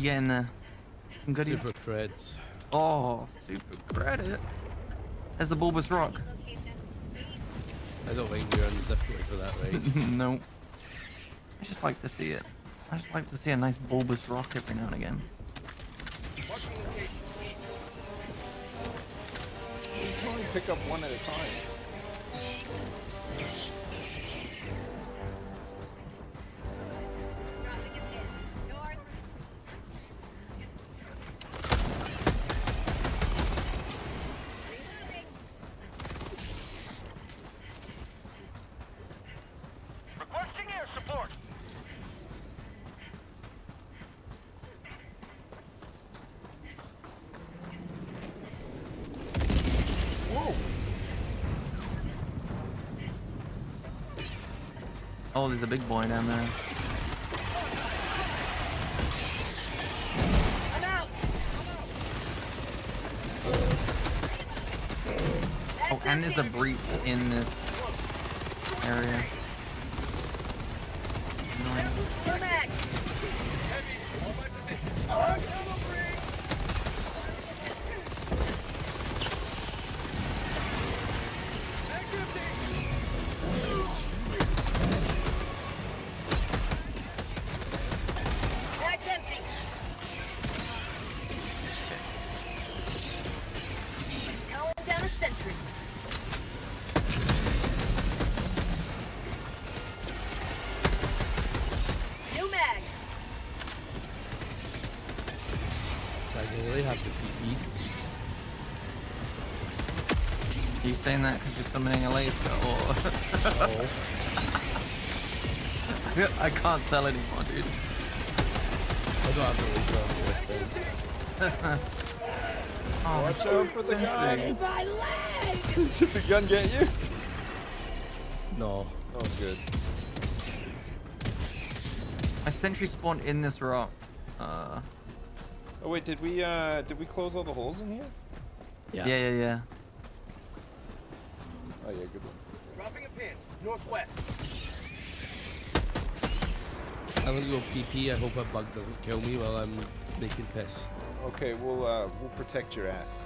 What you getting there? Some goodies? Super creds. Oh, super credit. There's the bulbous rock. I don't think we're indifferent for that, right? no. I just like to see it. I just like to see a nice bulbous rock every now and again. You can only pick up one at a time. Oh, there's a big boy down there. Oh, and there's a breach in this area. Saying that because you're summoning a laser or? I can't tell anymore, dude. I don't have the laser on this thing. Oh, Watch out for the gun! My leg! Did the gun get you? No. Oh, good. My sentry spawned in this rock. Uh, Oh wait, did we uh did we close all the holes in here? yeah, yeah, yeah. Oh yeah, good one. Dropping a pin. Northwest. I'm gonna go PP. I hope a bug doesn't kill me while I'm making piss. Okay, we'll uh we'll protect your ass.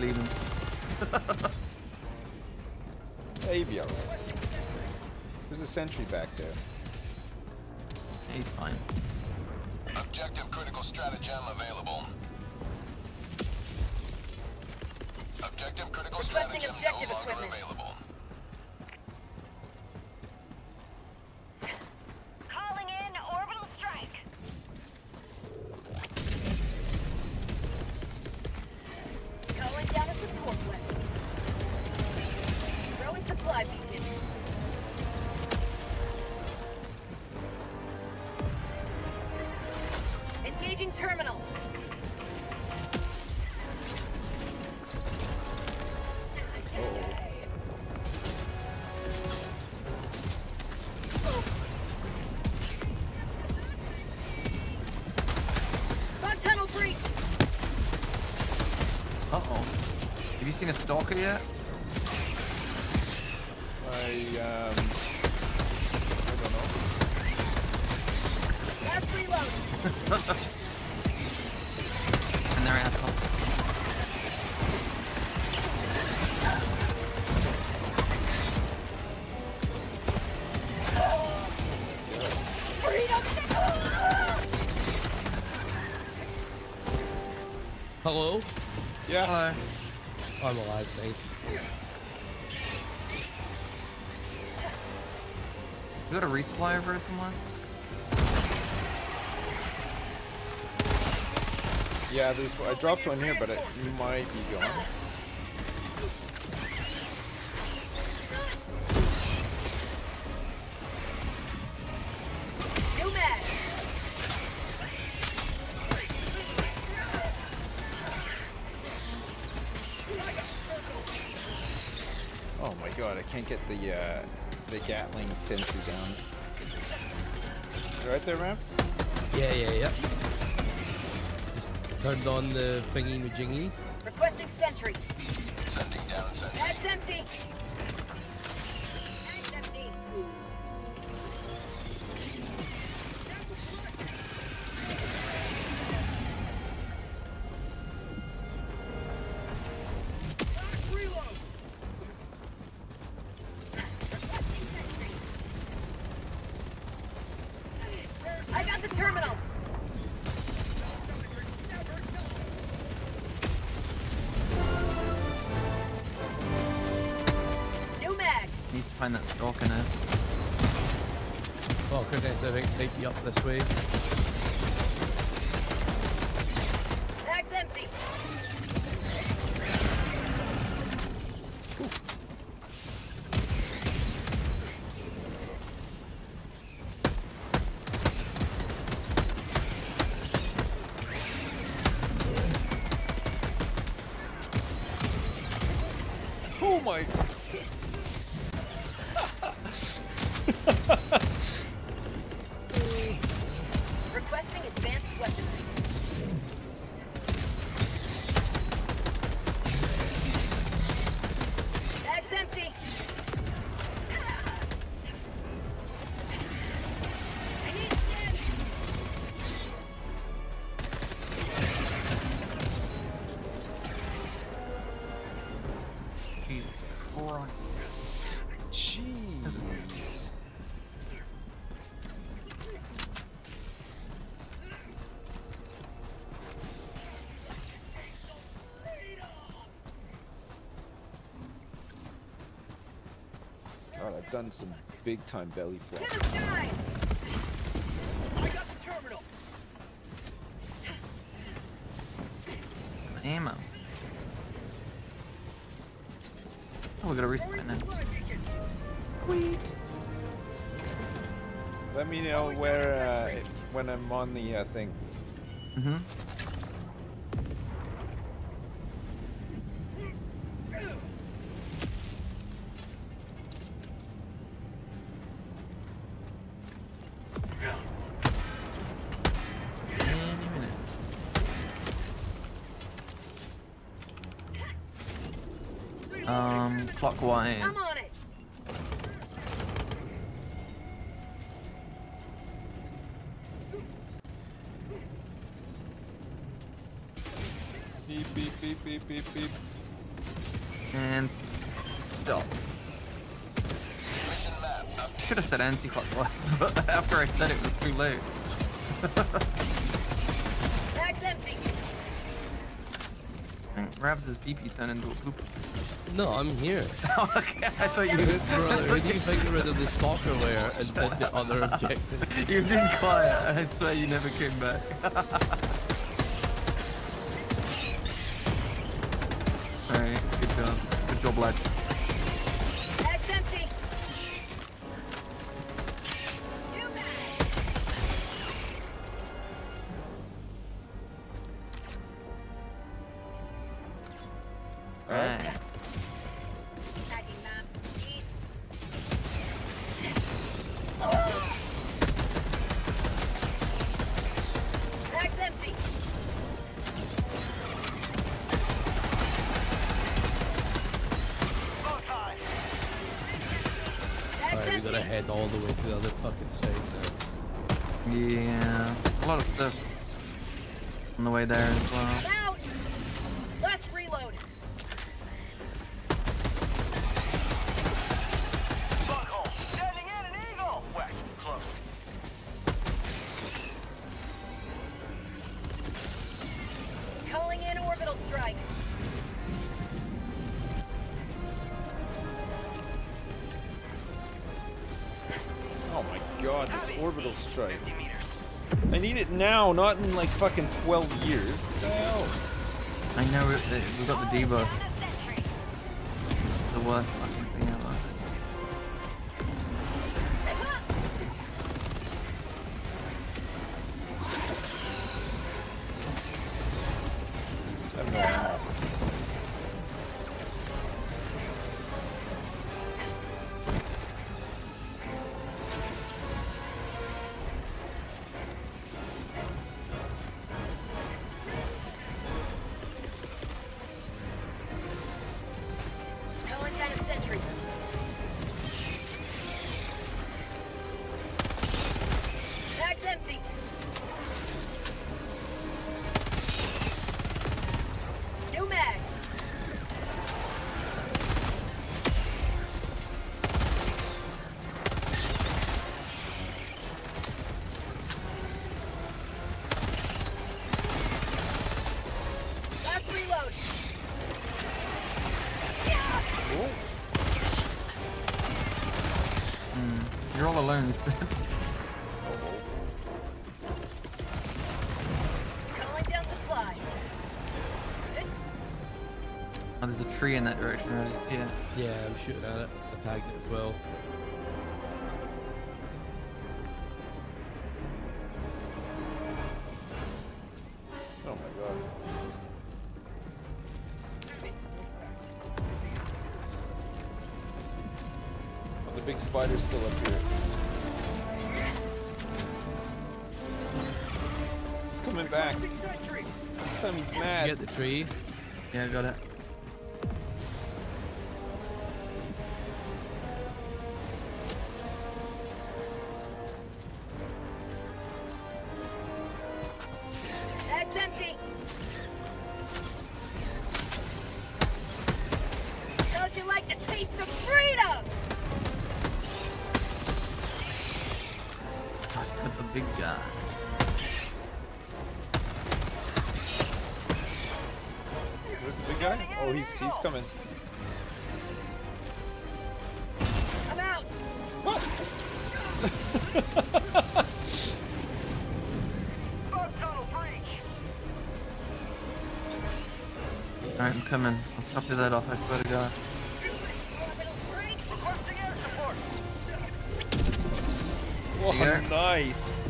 Leave him. Hey, you'll be alright. There's a sentry back there. Seen a stalker yet? I um I don't know. Last reload. and they're asshole. Freedom. Hello? Yeah. Hello. I'm alive, nice. You got a resupply over somewhere? Yeah, there's I dropped one here, but it might be gone. Can't get the uh the Gatling sentry down. Right there, Raps? Yeah, yeah, yeah. Just turned on the thingy majingy. Done some big time belly To flop. I got the terminal. Ammo. Oh, we got a respawn now. Let me know where uh, when I'm on the uh, thing. Mm-hmm. Beep beep beep beep beep. And stop. Should have said anti-clockwise, but after I said it, it was too late. Mag's empty. And Ravs' PP turned into a poop. No, I'm here. okay, I thought you. Brother, when you think rid of the stalker lair and did the other objective. You've been quiet. I swear you never came back. Not in like fucking 12 years. The hell? I know we got the debuff. The worst all. Oh, there's a tree in that direction. Yeah. Yeah, I'm shooting at it. I tagged it as well. hit the tree. Yeah, I got it. coming. I'm out! Oh. What? Alright, I'm coming. I'll copy that off, I swear to god. Whoa, nice!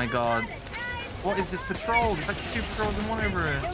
my god. What is this patrol? There's like two patrols and one over it.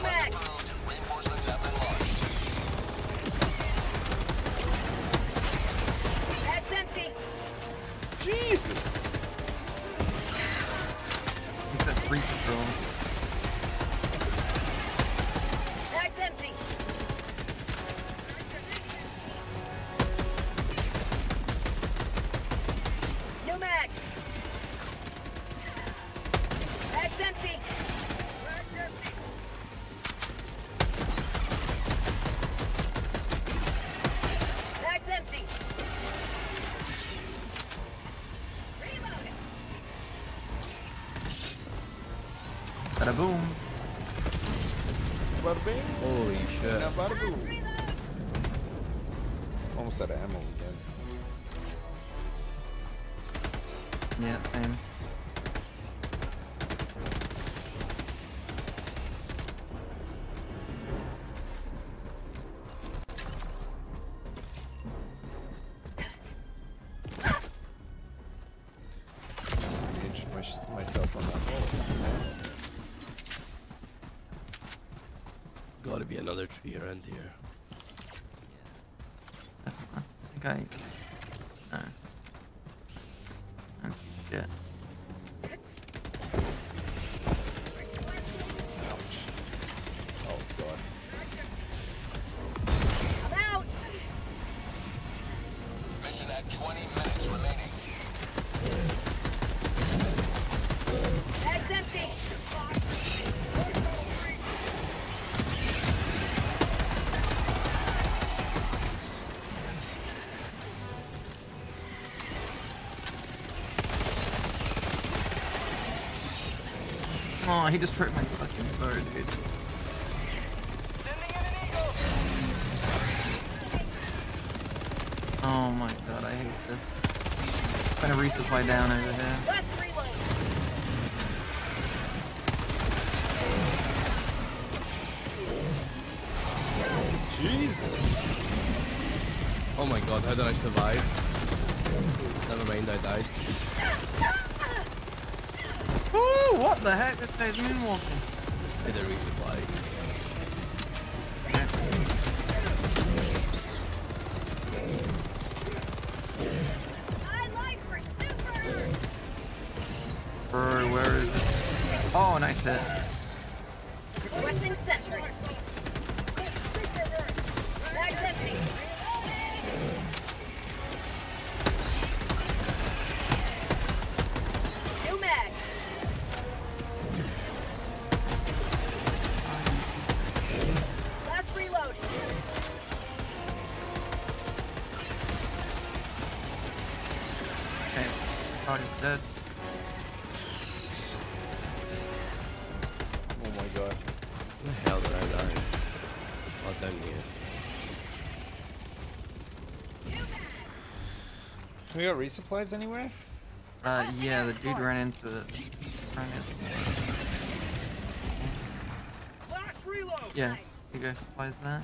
You're here. Oh, he destroyed my fucking bird, dude. Oh my god, I hate this. I'm gonna resupply down over here. We got resupplies anywhere? Uh, yeah, the dude ran into it. Ran into Last reload. Yeah, you go supplies that.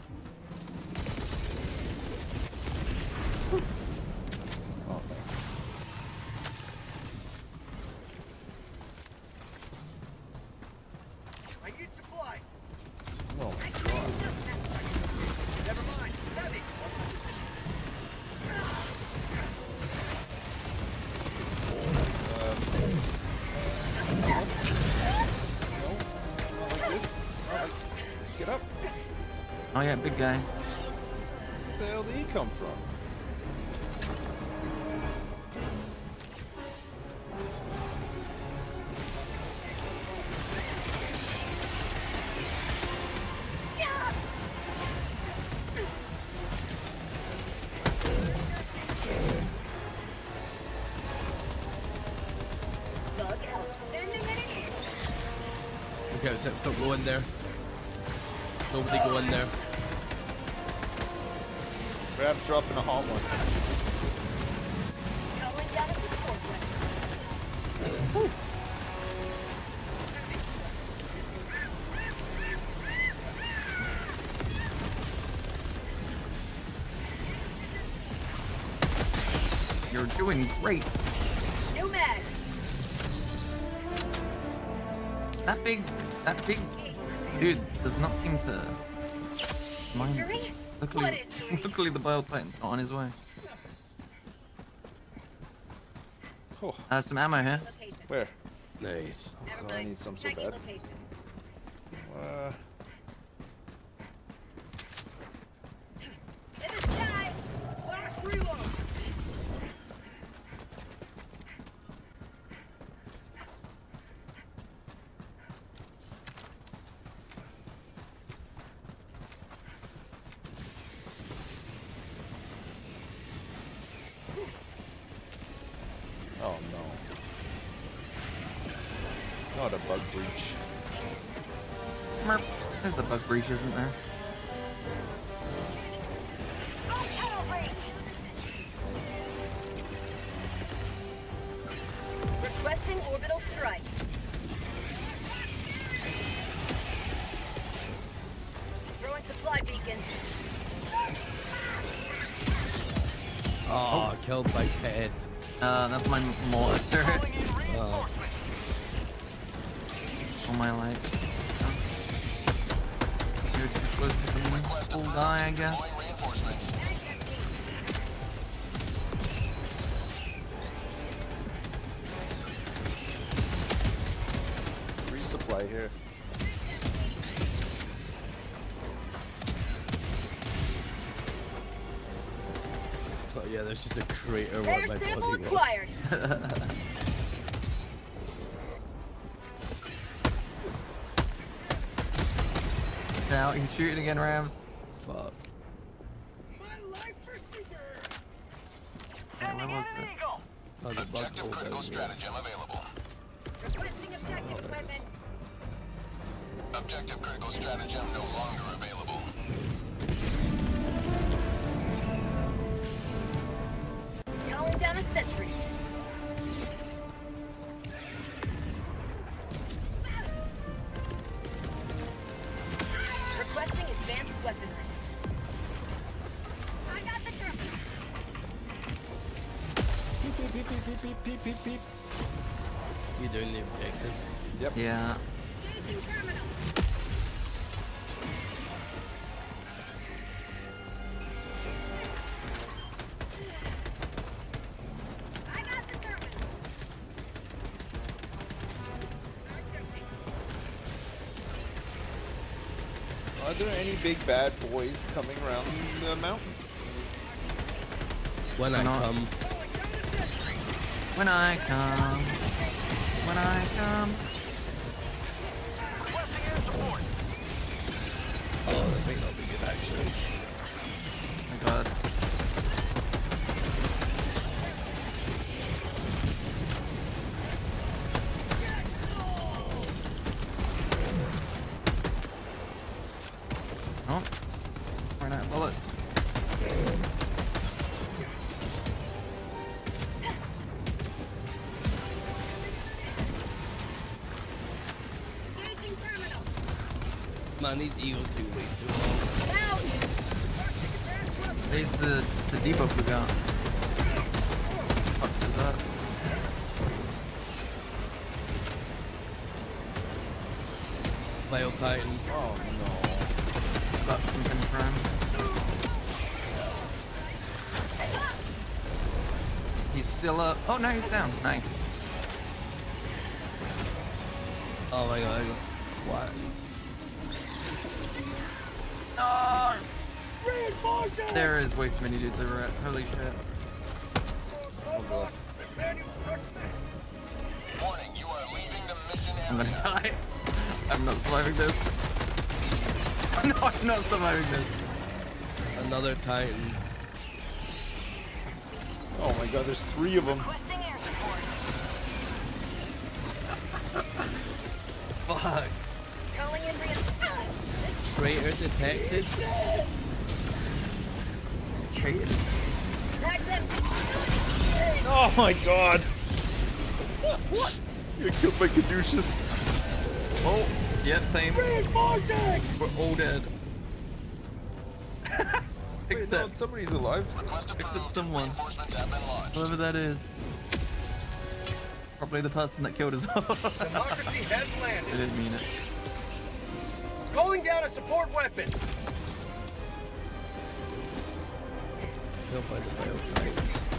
Oh, yeah, big guy. Where the hell did he come from? Bug out. Sending it in. Okay, so don't go in there. Great. New mag. That big, that big dude does not seem to mind. Luckily, luckily the bio Titan's not on his way. Oh. Uh, some ammo here. Location. Where? Nice. Never Oh, I need some so Tagging bad. location. Yeah, there's just a crater Air where my sample body was. Now he's shooting again, Ravs. Are there any big bad boys coming around the mountain? When I Not- come, When I come. When I come. Man, these eagles do way too long. There's the, the debuff we got. Fuck is that? Titan. Oh no. Got something. He's still up. Oh, no, he's down. Nice. Way too many dudes over it. Holy shit. Oh god. Warning, you are leaving the mission I'm gonna die. I'm not surviving this. no, I'm not surviving this. Another Titan. Oh my god, there's three of them. Oh my god. What? You killed my caduceus. Oh, yeah, same. Reinforcing! We're all dead. Wait, no, Except, somebody's alive. Except someone. Reinforcements have been launched. Whoever that is. Probably the person that killed us all. Democracy has I landed. didn't mean it. Calling down a support weapon. Killed by the Bio Titans.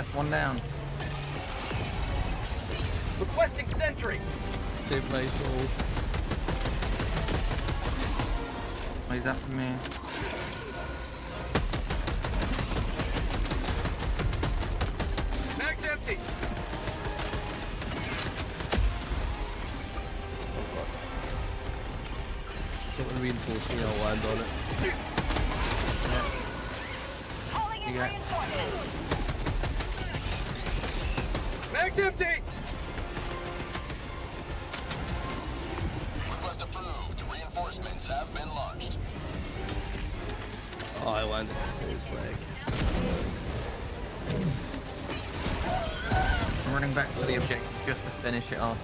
Yes, one down. Requesting sentry. Save my soul. Oh, he's after me. Mag's empty. Someone reinforce me, I'll land on it.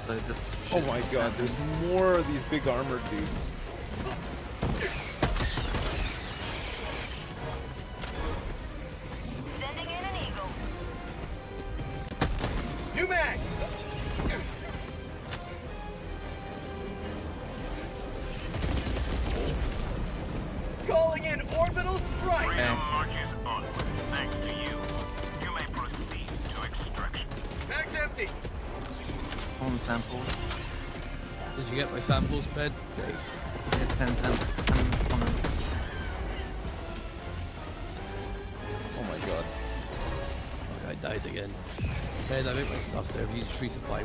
Finish it off, so this Oh my god, there's more of these big armored dudes.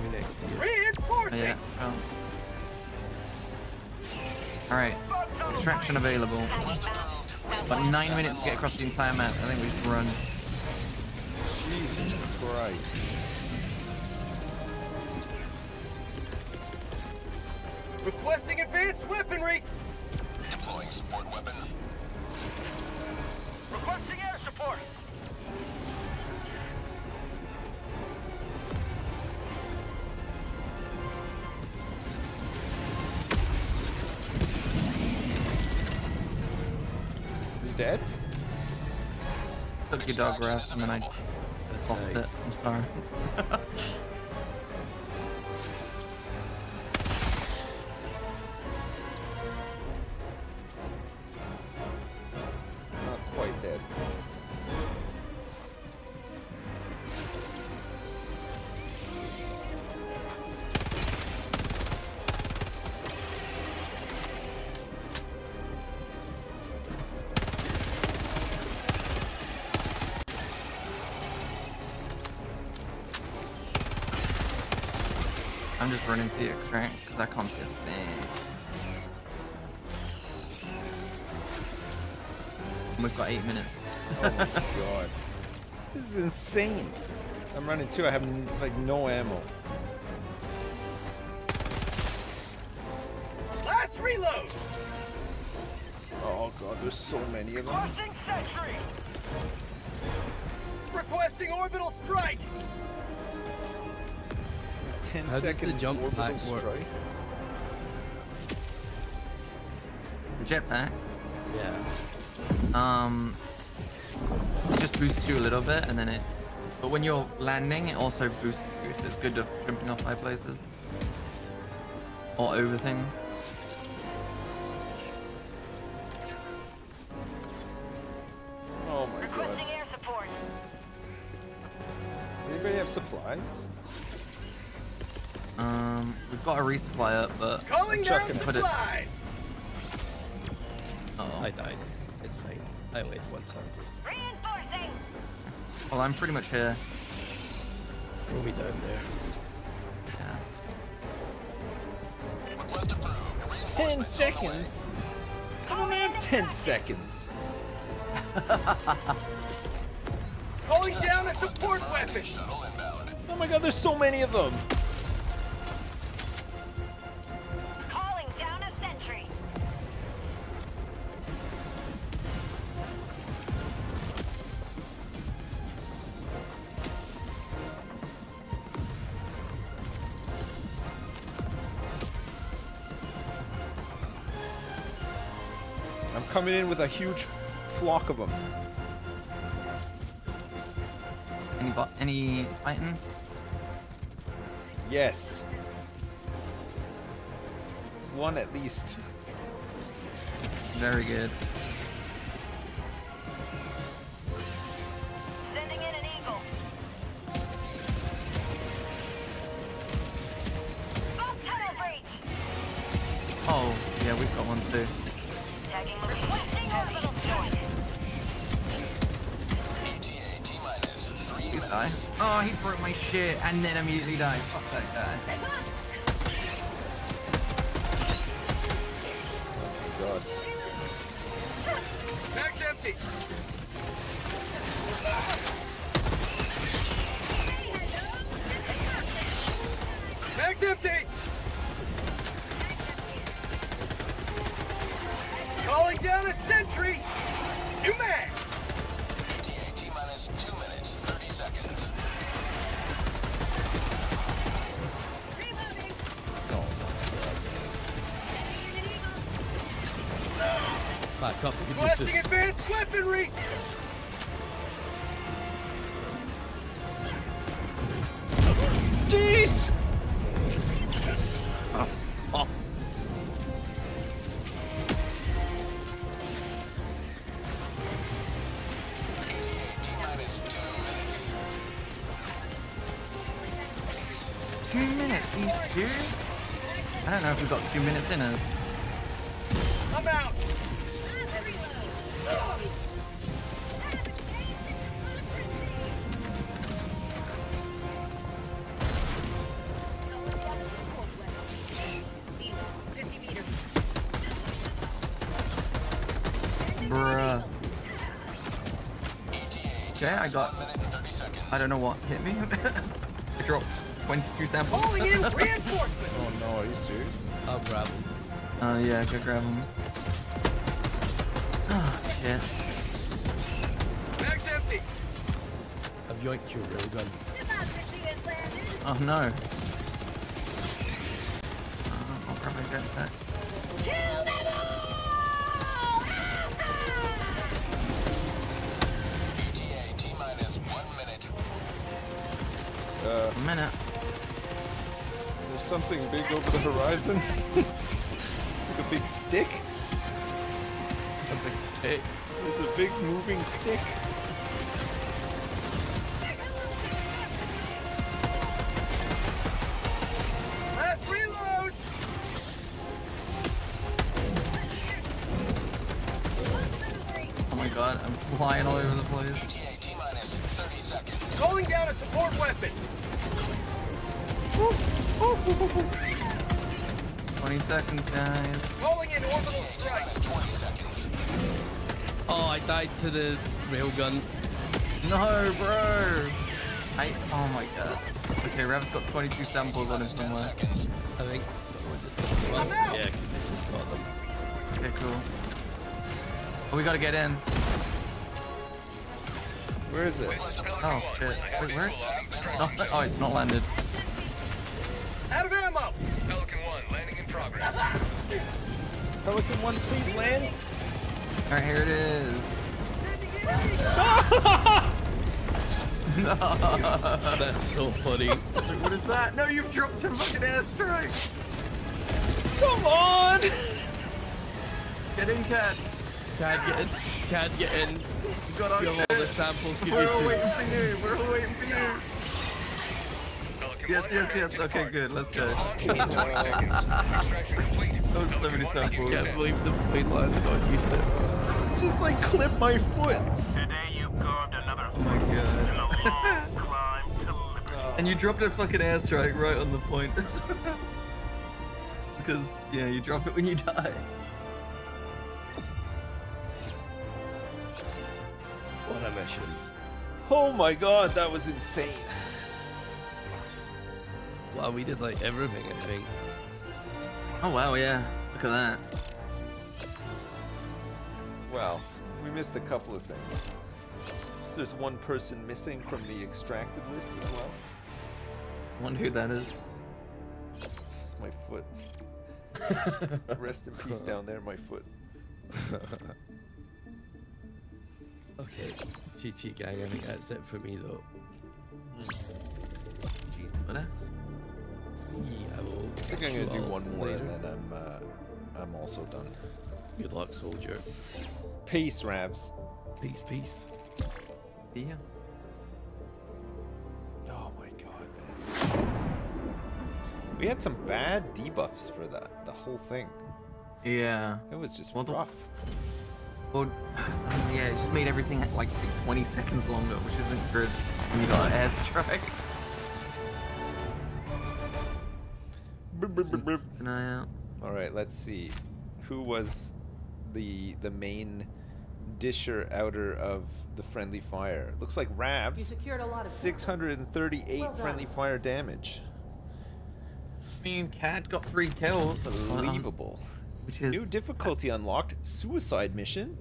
Just me next to. Oh, Reinforcing. yeah. Oh. Alright. Extraction available. But 9 minutes to get across the entire map. I think we should run. Jesus Christ. Requesting advanced weaponry. Dog rest and then I lost it. I'm sorry. right? Because that comes with thing. We've got eight minutes. oh my god. This is insane. I'm running too. I have like no ammo. Last reload. Oh god, there's so many of them. Requesting sentry. Requesting orbital strike. 10 How does the jump orbital pack work? strike. The jetpack. Yeah. Um, it just boosts you a little bit, and then it. But when you're landing, it also boosts you, so it's good at jumping off high places or over things. Oh my god. Requesting air support. Anybody have supplies? Um, we've got a resupply up, but Calling I'm down chucking put it. supplies! Oh, I died. It's fine. I wait one time. Reinforcing! well, I'm pretty much here. Throw me down there. Yeah. 10 seconds? I don't have 10 seconds. Calling down a support weapon! Oh my god, there's so many of them. Coming in with a huge flock of them. Any bo- any Titans? Yes. One at least. Very good. Sending in an eagle. Boat tunnel breach. Oh, yeah, we've got one too. Die. Oh, he broke my shit and then immediately died. Fuck that guy. God. Mag's empty! Mag's empty! Calling down a sentry! New mag! You can do this. advanced weaponry! Got. Minute and 30 seconds. I don't know what hit me. I dropped 22 samples. Oh, Calling in reinforcements! Oh no, are you serious? I'll grab him. Oh yeah, go grab him. Oh shit. Mag's empty! I've yoinked your railgun. Oh no. Horizon. it's like a big stick. A big stick. There's a big moving stick. Last reload! Oh my god, I'm flying all over the place. Seconds, guys. Calling in orbital strike! minus 20 seconds. Oh, I died to the railgun. No, bro! I, oh my god. Okay, Rev's got 22 samples on him somewhere. Seconds. I think someone just. Well, I'm out. yeah, Nexus got them. Okay, cool. Oh, we gotta get in. Where is it? Oh, shit. Wait, where? No, oh, it's not landed. Pelican 1, please land. Alright, here it is. no. That's so funny. what is that? No, you've dropped your fucking airstrike. Come on! Get in, cat. Can't get in. Can't get in. You got our You have all the samples. Give We're me all waiting for you. We're all waiting for you. Yes, yes, yes. Okay, good. Let's go. Those so many samples. Can't believe the plane landed on you, Sips. Just like clip my foot. Oh my god. and you dropped a fucking airstrike right on the point. because, yeah, you drop it when you die. What a mission. Oh my god, that was insane. Wow, we did like everything, I think. Oh wow, yeah. Look at that. Well, we missed a couple of things. So there's one person missing from the extracted list as well. Wonder who that is. It's my foot. Rest in peace down there, my foot. okay, Chi Chi Gang, I think that's it for me though. Hmm. What? Yeah, well, I think I'm gonna do one more later. and then I'm uh, I'm also done. Good luck, soldier. Peace, Ravs. Peace, peace. See ya. Oh my god, man. We had some bad debuffs for that, the whole thing. Yeah. It was just Well, the- rough. Well, I mean, yeah, it just made everything like 20 seconds longer, which isn't good when you got an airstrike. An eye out. All right, let's see. Who was the the main disher outer of the friendly fire? Looks like You Ravs. secured a lot of 638 Well friendly fire damage. I mean, Cat got three kills. Unbelievable. Which is New difficulty unlocked. Suicide mission.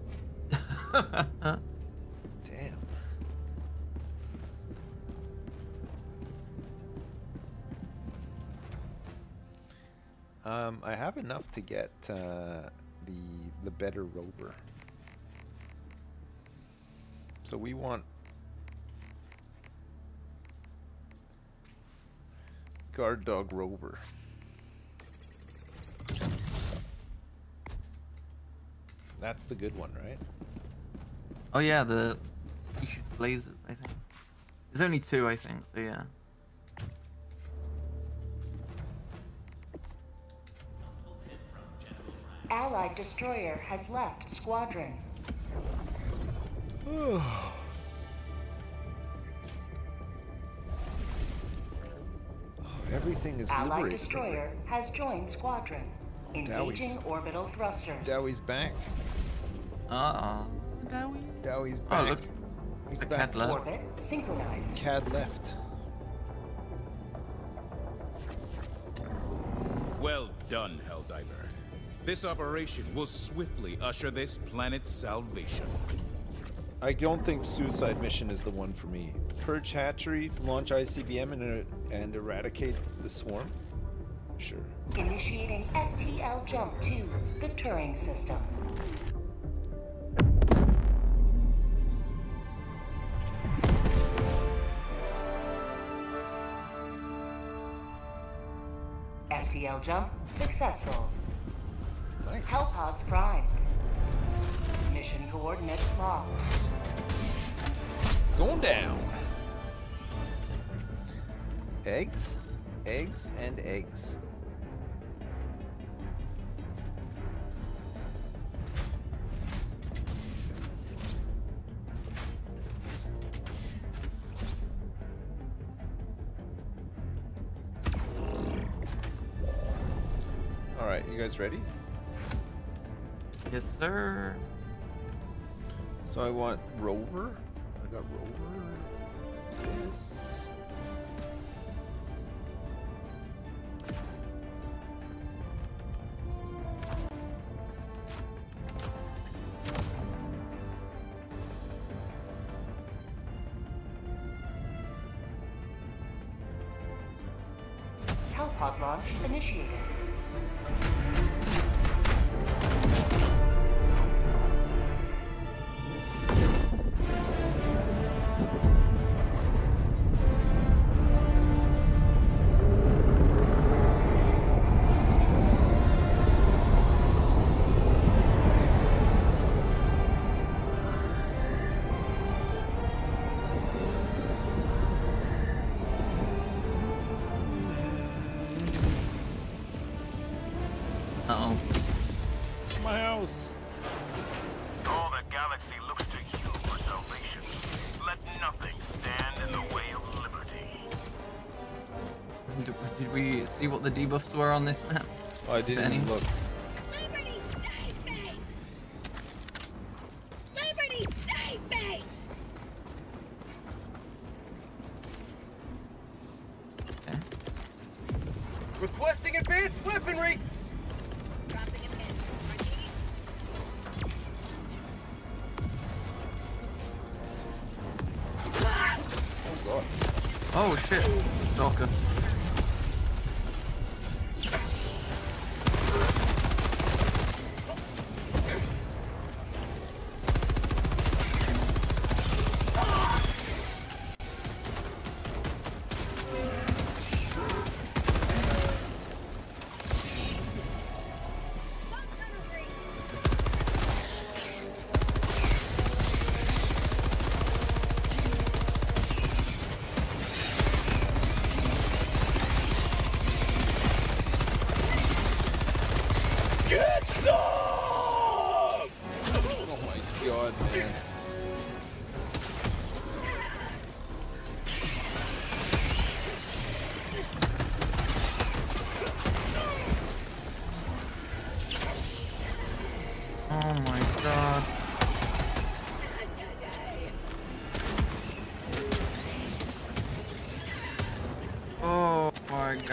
Um, I have enough to get uh, the the better rover. So we want guard dog rover. That's the good one, right? Oh yeah, the you lasers. I think there's only two. I think so. Yeah. Allied destroyer has left squadron. Everything is Allied liberated. destroyer has joined squadron. Engaging orbital thrusters. Dowie's back. Uh Dowie. Dowie's back. Oh, look. He's The back. cat left. Orbit synchronized. Cad left. Well done, Helldiver. This operation will swiftly usher this planet's salvation. I don't think suicide mission is the one for me. Purge hatcheries, launch ICBM, and, er- and eradicate the swarm. Sure. Initiating FTL jump to the Turing system. FTL jump successful. Nice. Hellpods primed. Mission coordinates locked. Going down. Eggs, eggs, and eggs. All right, you guys ready? Yes, sir. So I want Rover. I got Rover. Yes. Hellpod launch initiated. What the debuffs were on this map? I didn't any? look.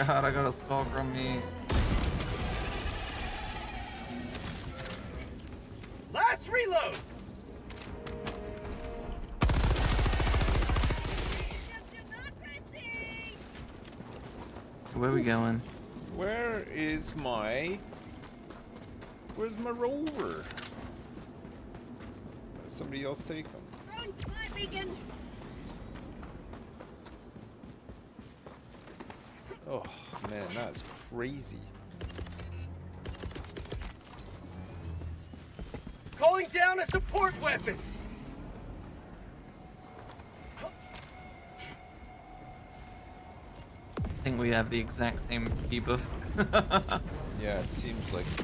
God, I got a stalker from me. Last reload! Where are we going? Where is my... Where's my rover? Somebody else take him. Throwing spy beacon! Oh, man, that's crazy. Calling down a support weapon! I think we have the exact same debuff. Yeah, it seems like the...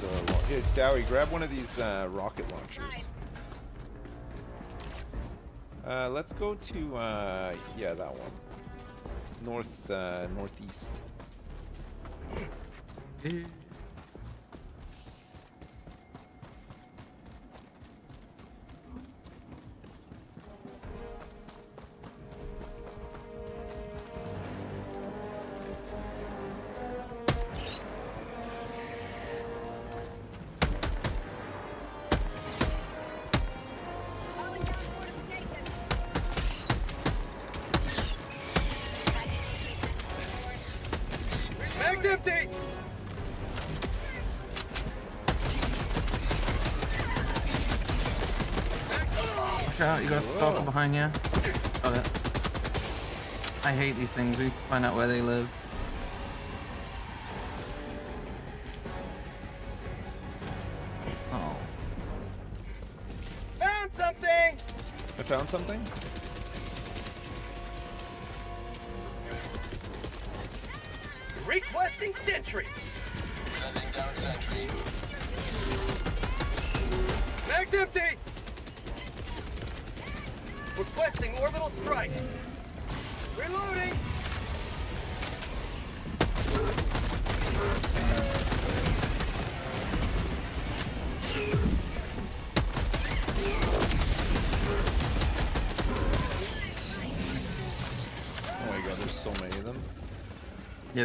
the lo- Here, Dowie, grab one of these uh, rocket launchers. Uh, let's go to, uh, yeah, that one. North, uh, northeast. Mag's behind you. Oh, Got it. I hate these things, we need to find out where they live. Oh. Found something! I found something?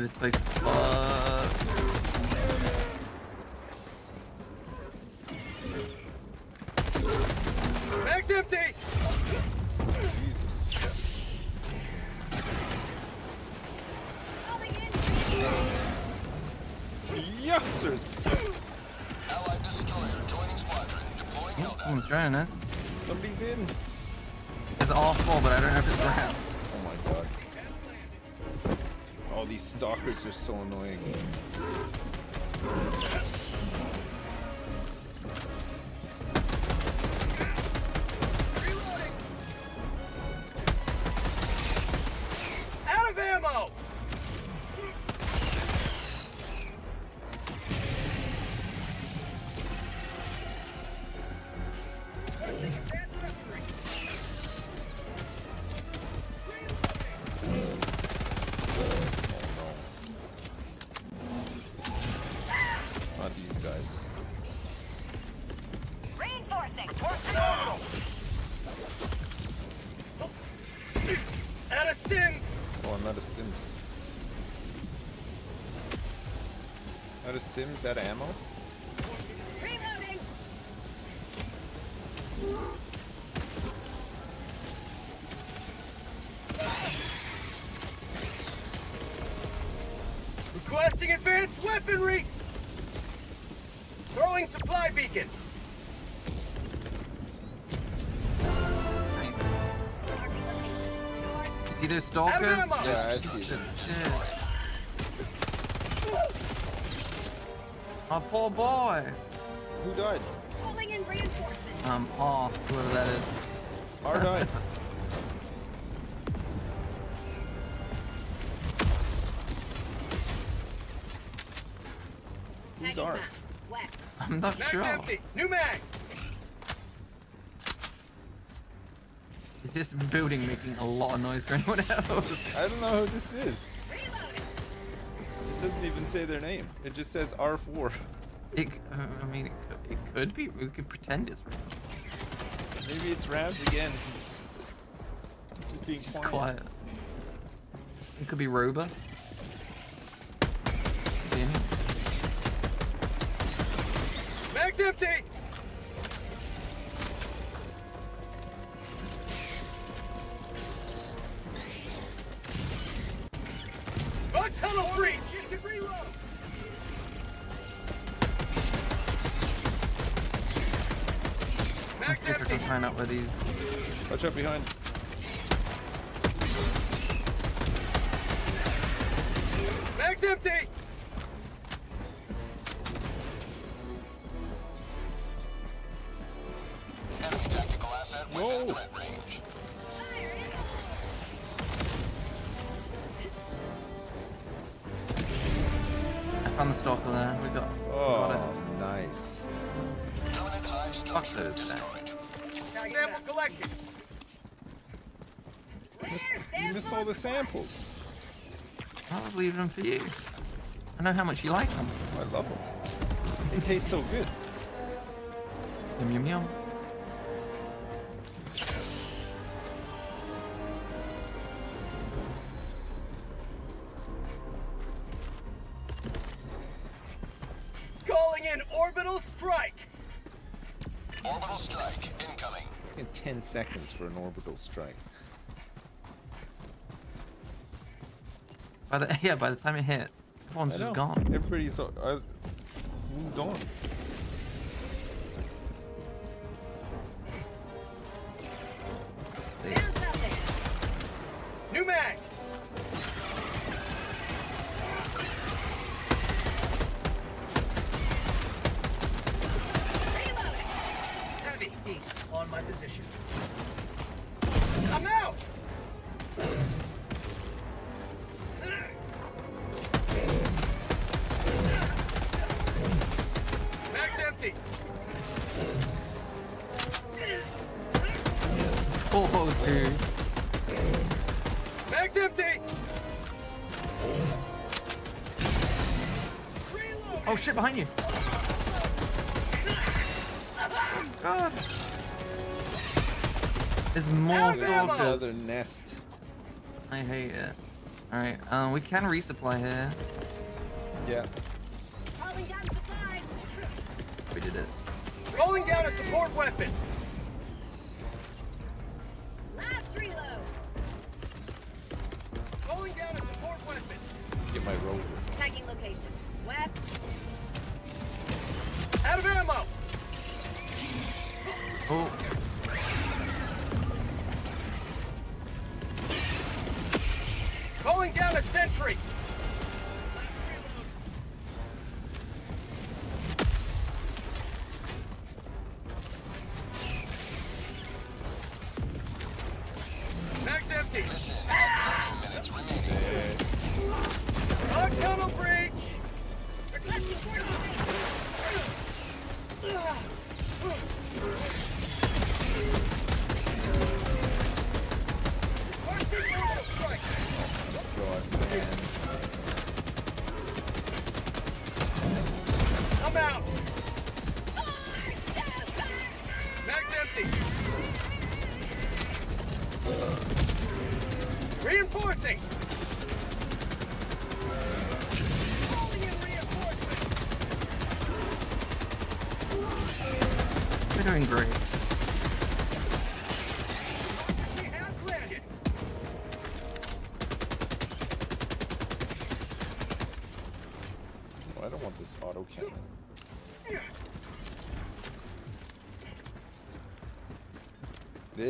this place uh, is fucked. Empty! Jesus. Youngsters! Allied destroyer joining squadron, deploying oh, Someone's drowning. These just so annoying. Stims, out of ammo? Reloading. Requesting advanced weaponry! Throwing supply beacon! You see those stalkers? Yeah, I see them. Oh, poor boy. Who died? Calling in reinforcements. Um, oh, whoever that is. R died. Who's Tagging R? map. West. I'm not Mag's sure. empty! New mag! Is this building making a lot of noise for anyone else? I don't know who this is. It doesn't even say their name. It just says R4. It, uh, I mean, it could, it could be. We could pretend it's Ram. Maybe it's Ravs again. Just, just being Just quiet. quiet. It could be Roba. Watch behind. Samples. I was leaving them for you. I know how much you like them. I love them. They taste so good. Yum yum yum. Calling in orbital strike! Orbital strike incoming. In 10 seconds for an orbital strike. By the yeah, by the time it hits, everyone's I just gone. Everybody's uh, uh, moved on. We can resupply here.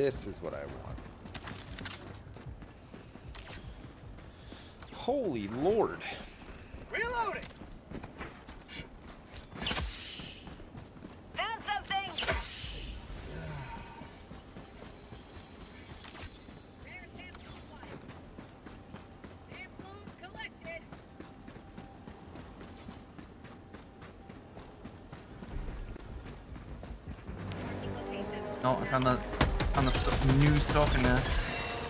This is what I want. Holy lord. Reloading. Found something! Rare sample acquired. Samples collected. Oh, I found the found the st- new stock in there.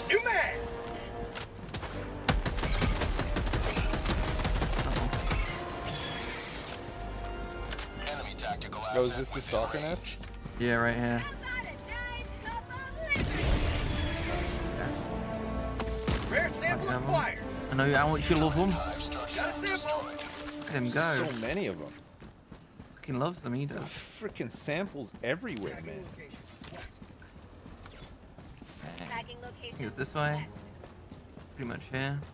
New man. Uh, Enemy tactical Yo, is this the stalker nest? Yeah, right here. Rare sample have 'em. acquired. I know how much you love them. Hive structure Got. Let him go. So many of them. Fucking loves them, he does. Freaking samples everywhere, man. He goes this way. Pretty much here.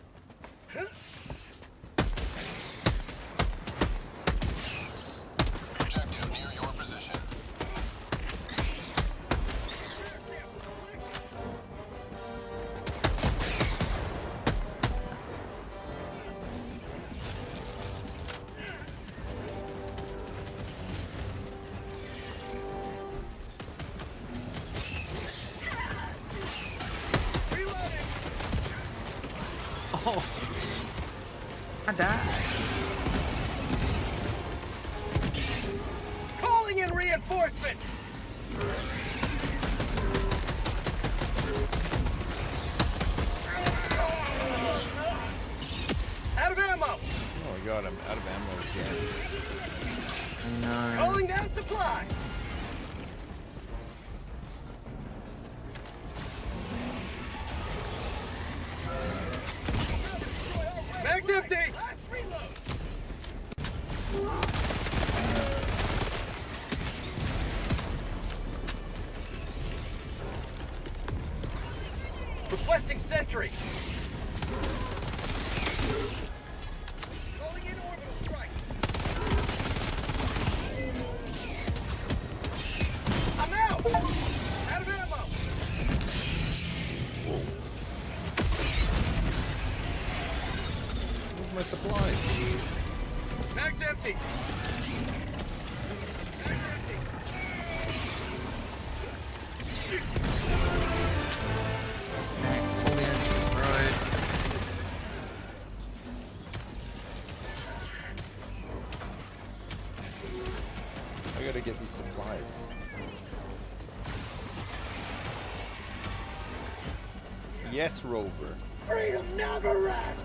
Yes, Rover. Freedom never rests.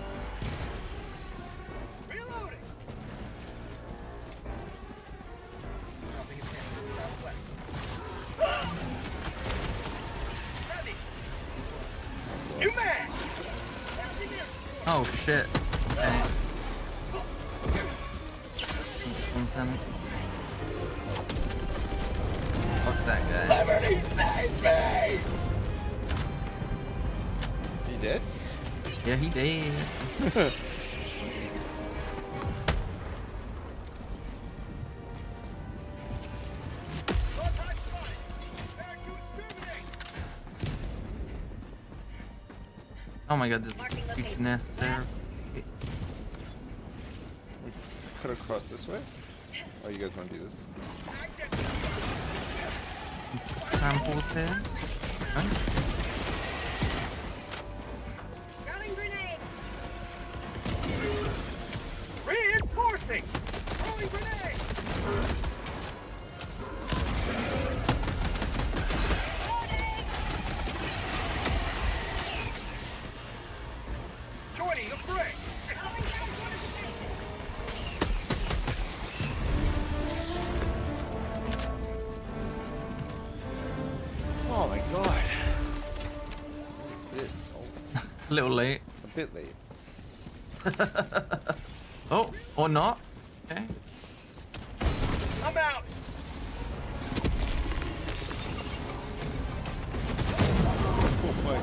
Reloading. Dropping his hand to the southwest. Ah! New man. Oh shit. oh my god, there's a huge nest there. We could have crossed this way? Oh, you guys want to do this? Samples here. A little late. a bit late. Oh, or not. Okay. I'm out! Oh my.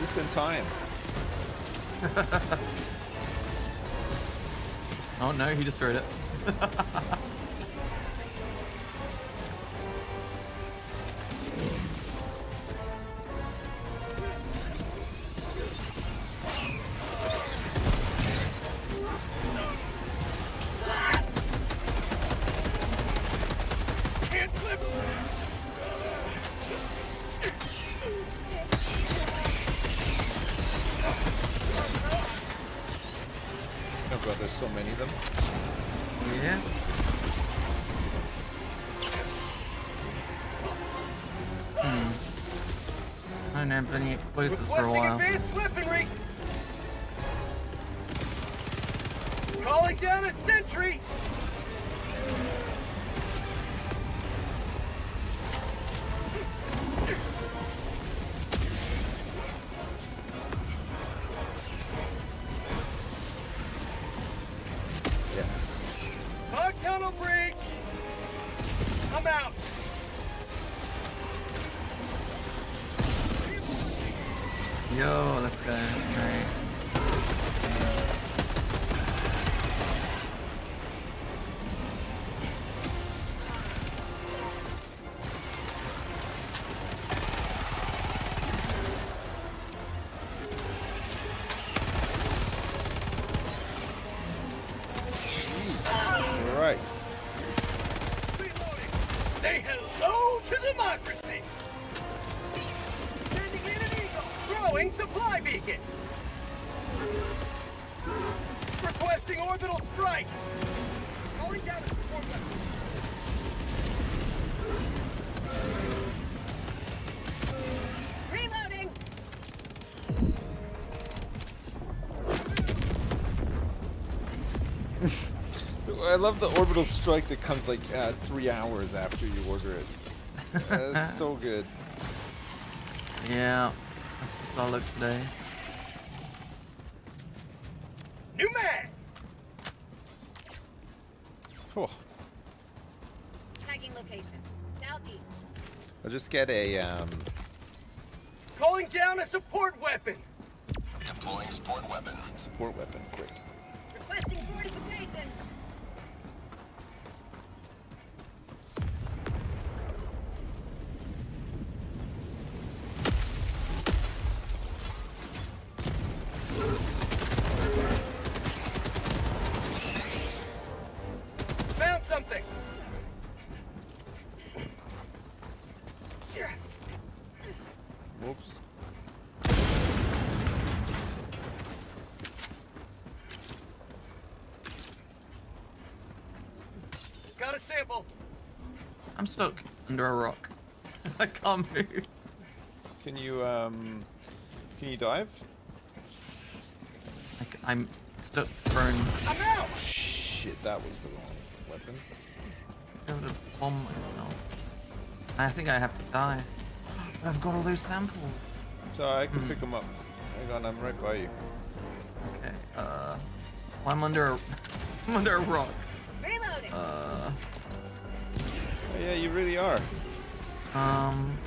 Just in time. Oh no, he destroyed it. Have any explosives for a while. advanced weaponry! Calling down a sentry! Yes. Fog tunnel breach! I'm out! Yo, let's I love the orbital strike that comes like uh, three hours after you order it. That's so good. Yeah. That's just all look today. New mag! Cool. Tagging location. Southeast. I'll just get a um. Calling down a support weapon! Deploying support weapon. Support weapon, great. Under a rock. I can't move. Can you um? Can you dive? Like, I'm stuck prone. I'm out! Shit, that was the wrong weapon. Able to bomb myself. I think I have to die. But I've got all those samples. So I can pick them up. Hang on, I'm right by you. Okay. Uh, well, I'm under a, I'm under a rock. Reloading. Uh, Oh, yeah, you really are. Um.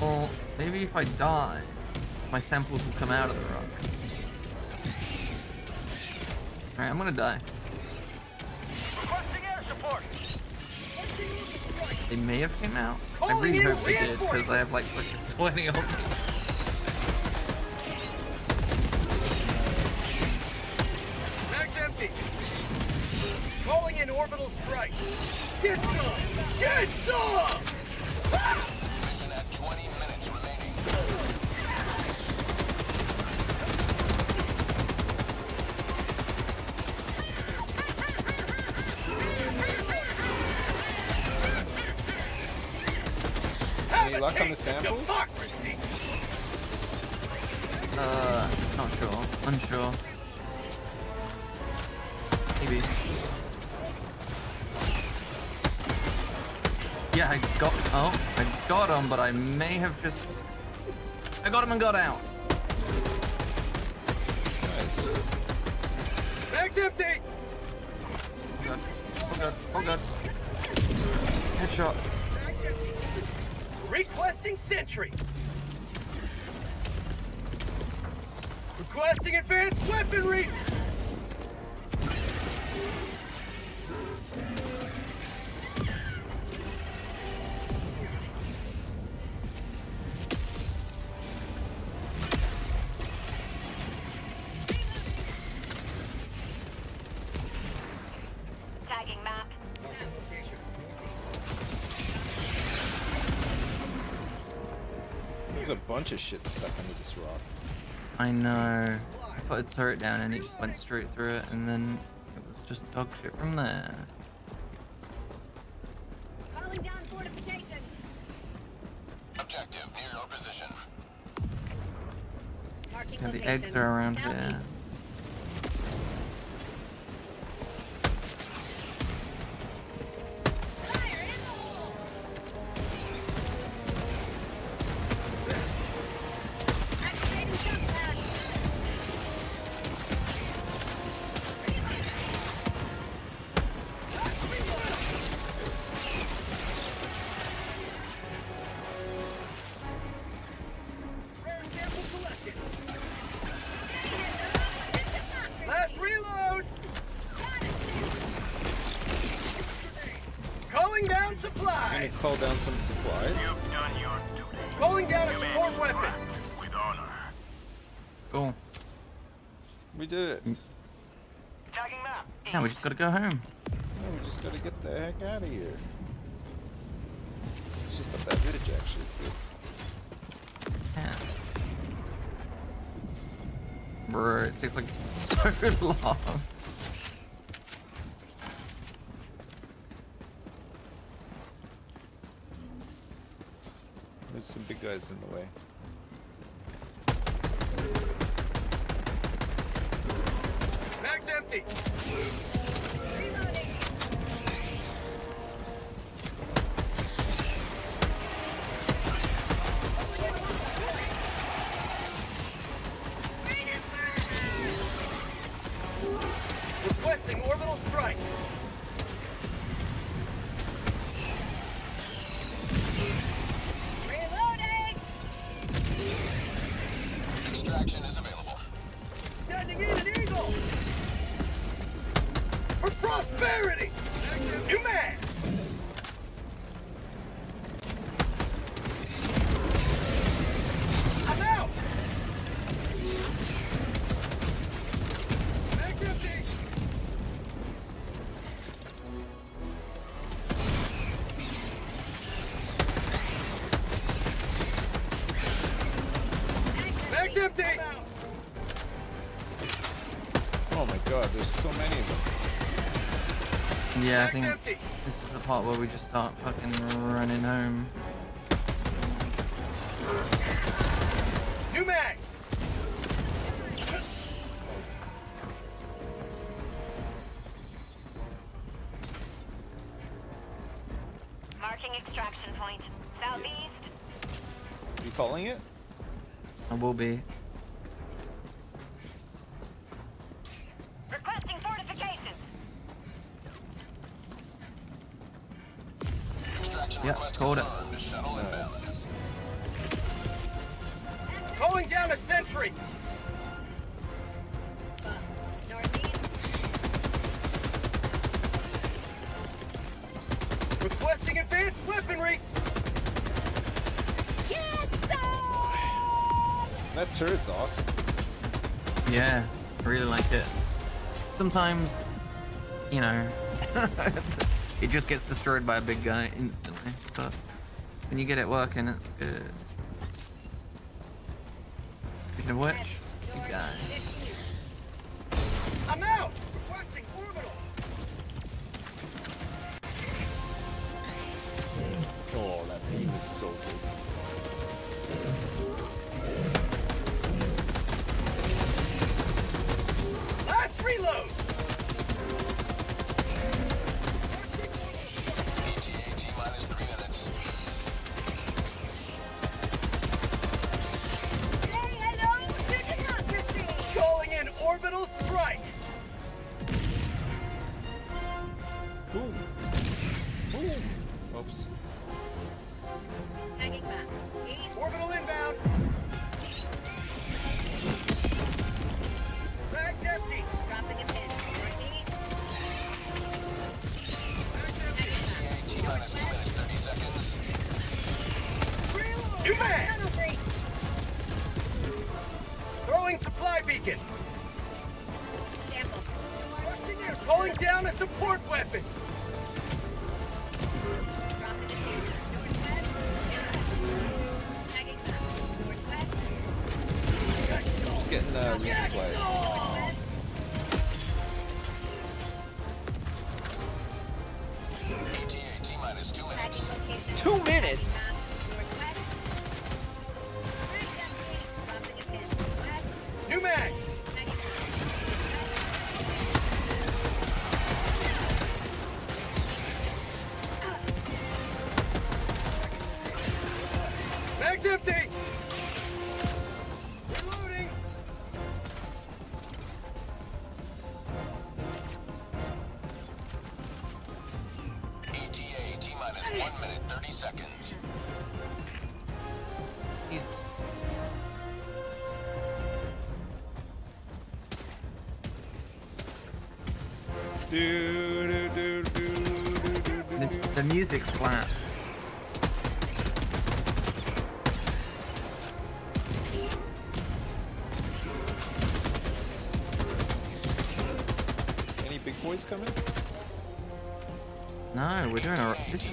well, maybe if I die, my samples will come out of the rock. Alright, I'm gonna die. Requesting air support! Requesting orbital strike! They may have came out. I really hope they did because. I have like 20 of them. Just. I got him and got out. Bunch of shit stuck under this rock. I know. I put a turret down and it just went straight through it, and then it was just dog shit from there. Calling down fortifications. Objective near your position. Yeah, the eggs are around here. Go home. No, we just gotta get the heck out of here. It's just up that ridge actually, it's good. Yeah. Bro, it takes like so long. There's some big guys in the way. Part where we just start fucking running home. New mag. Marking extraction point. Southeast. You calling it? I will be. Sometimes, you know, it just gets destroyed by a big guy instantly, but when you get it working, it's good. Speaking of which,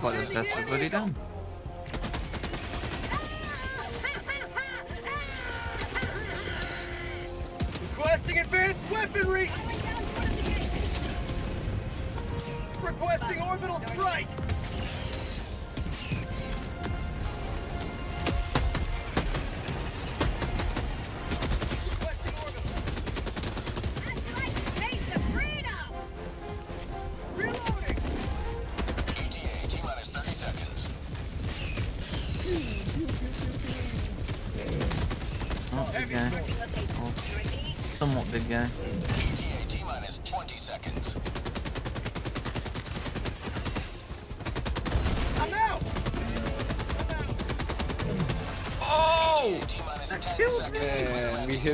Like the best we've already done.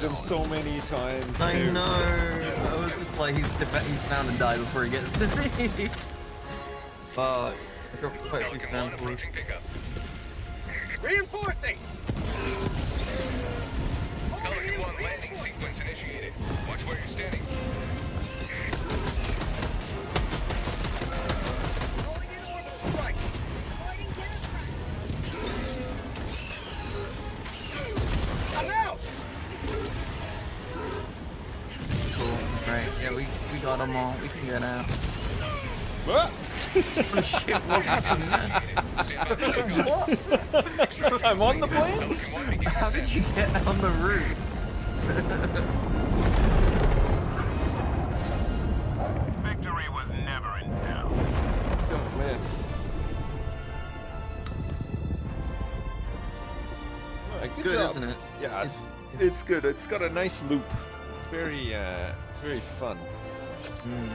Him so many times. I too. know. I was just like, he's, def- he's bound to die before he gets to me. Fuck. I dropped quite a few shit, what happened there? Stand by for takeoff. I'm on the plane? Pelican 1 beginning How did you get on the roof? Victory was never in doubt. Oh, man. Alright, good, Good, job. isn't it? Yeah, it's, it's good. It's got a nice loop. It's very, uh, it's very fun. Mm.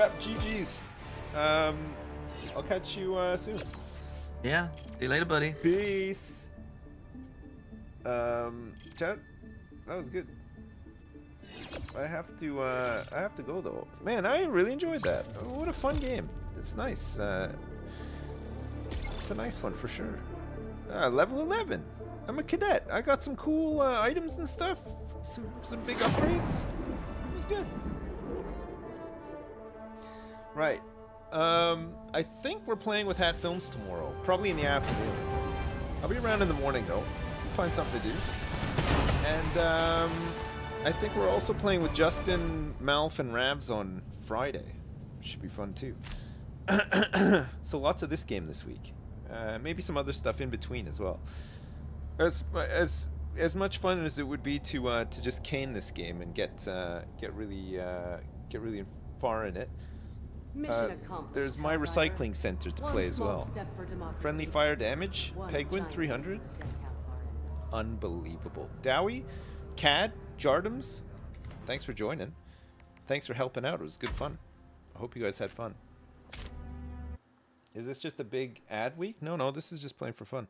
Yep, GG's. Um, I'll catch you uh, soon. Yeah. See you later, buddy. Peace. Um, chat. That was good. I have to. Uh, I have to go though. Man, I really enjoyed that. What a fun game. It's nice. Uh, it's a nice one for sure. Uh, level 11. I'm a cadet. I got some cool uh, items and stuff. Some some big upgrades. It was good. Right. Um, I think we're playing with Hat Films tomorrow. Probably in the afternoon. I'll be around in the morning though. Find something to do. And um, I think we're also playing with Justin, Malf, and Ravs on Friday. Should be fun too. so lots of this game this week. Uh, maybe some other stuff in between as well. As as as much fun as it would be to uh, to just cane this game and get uh, get really uh, get really far in it. Mission Uh, accomplished, there's my recycling center to play as well. step for democracy. Friendly fire damage, Pedguin 300. step for our enemies. Unbelievable. Dowie, Cad, Jardums, thanks for joining. Thanks for helping out. It was good fun. I hope you guys had fun. Is this just a big ad week? No, no, this is just playing for fun.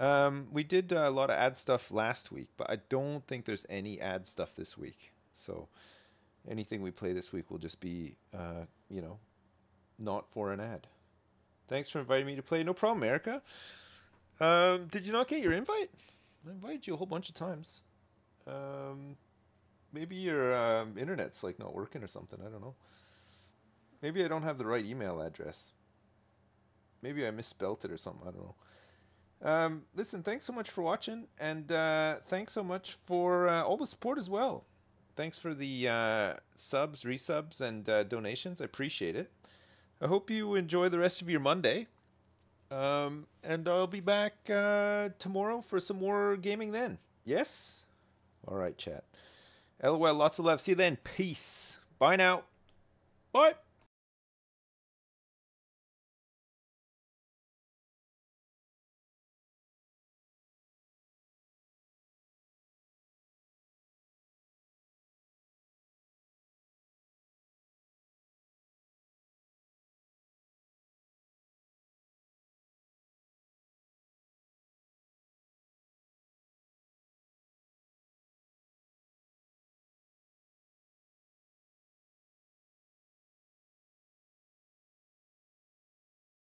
Um, we did uh, a lot of ad stuff last week, but I don't think there's any ad stuff this week. So anything we play this week will just be, uh, you know, not for an ad. Thanks for inviting me to play. No problem, Erica. Um, did you not get your invite? I invited you a whole bunch of times. Um, maybe your um, internet's like not working or something. I don't know. Maybe I don't have the right email address. Maybe I misspelt it or something. I don't know. Um, listen, thanks so much for watching, and uh, thanks so much for uh, all the support as well. Thanks for the uh, subs, resubs, and uh, donations. I appreciate it. I hope you enjoy the rest of your Monday. Um, and I'll be back uh, tomorrow for some more gaming then. Yes? All right, chat. LOL, lots of love. See you then. Peace. Bye now. Bye.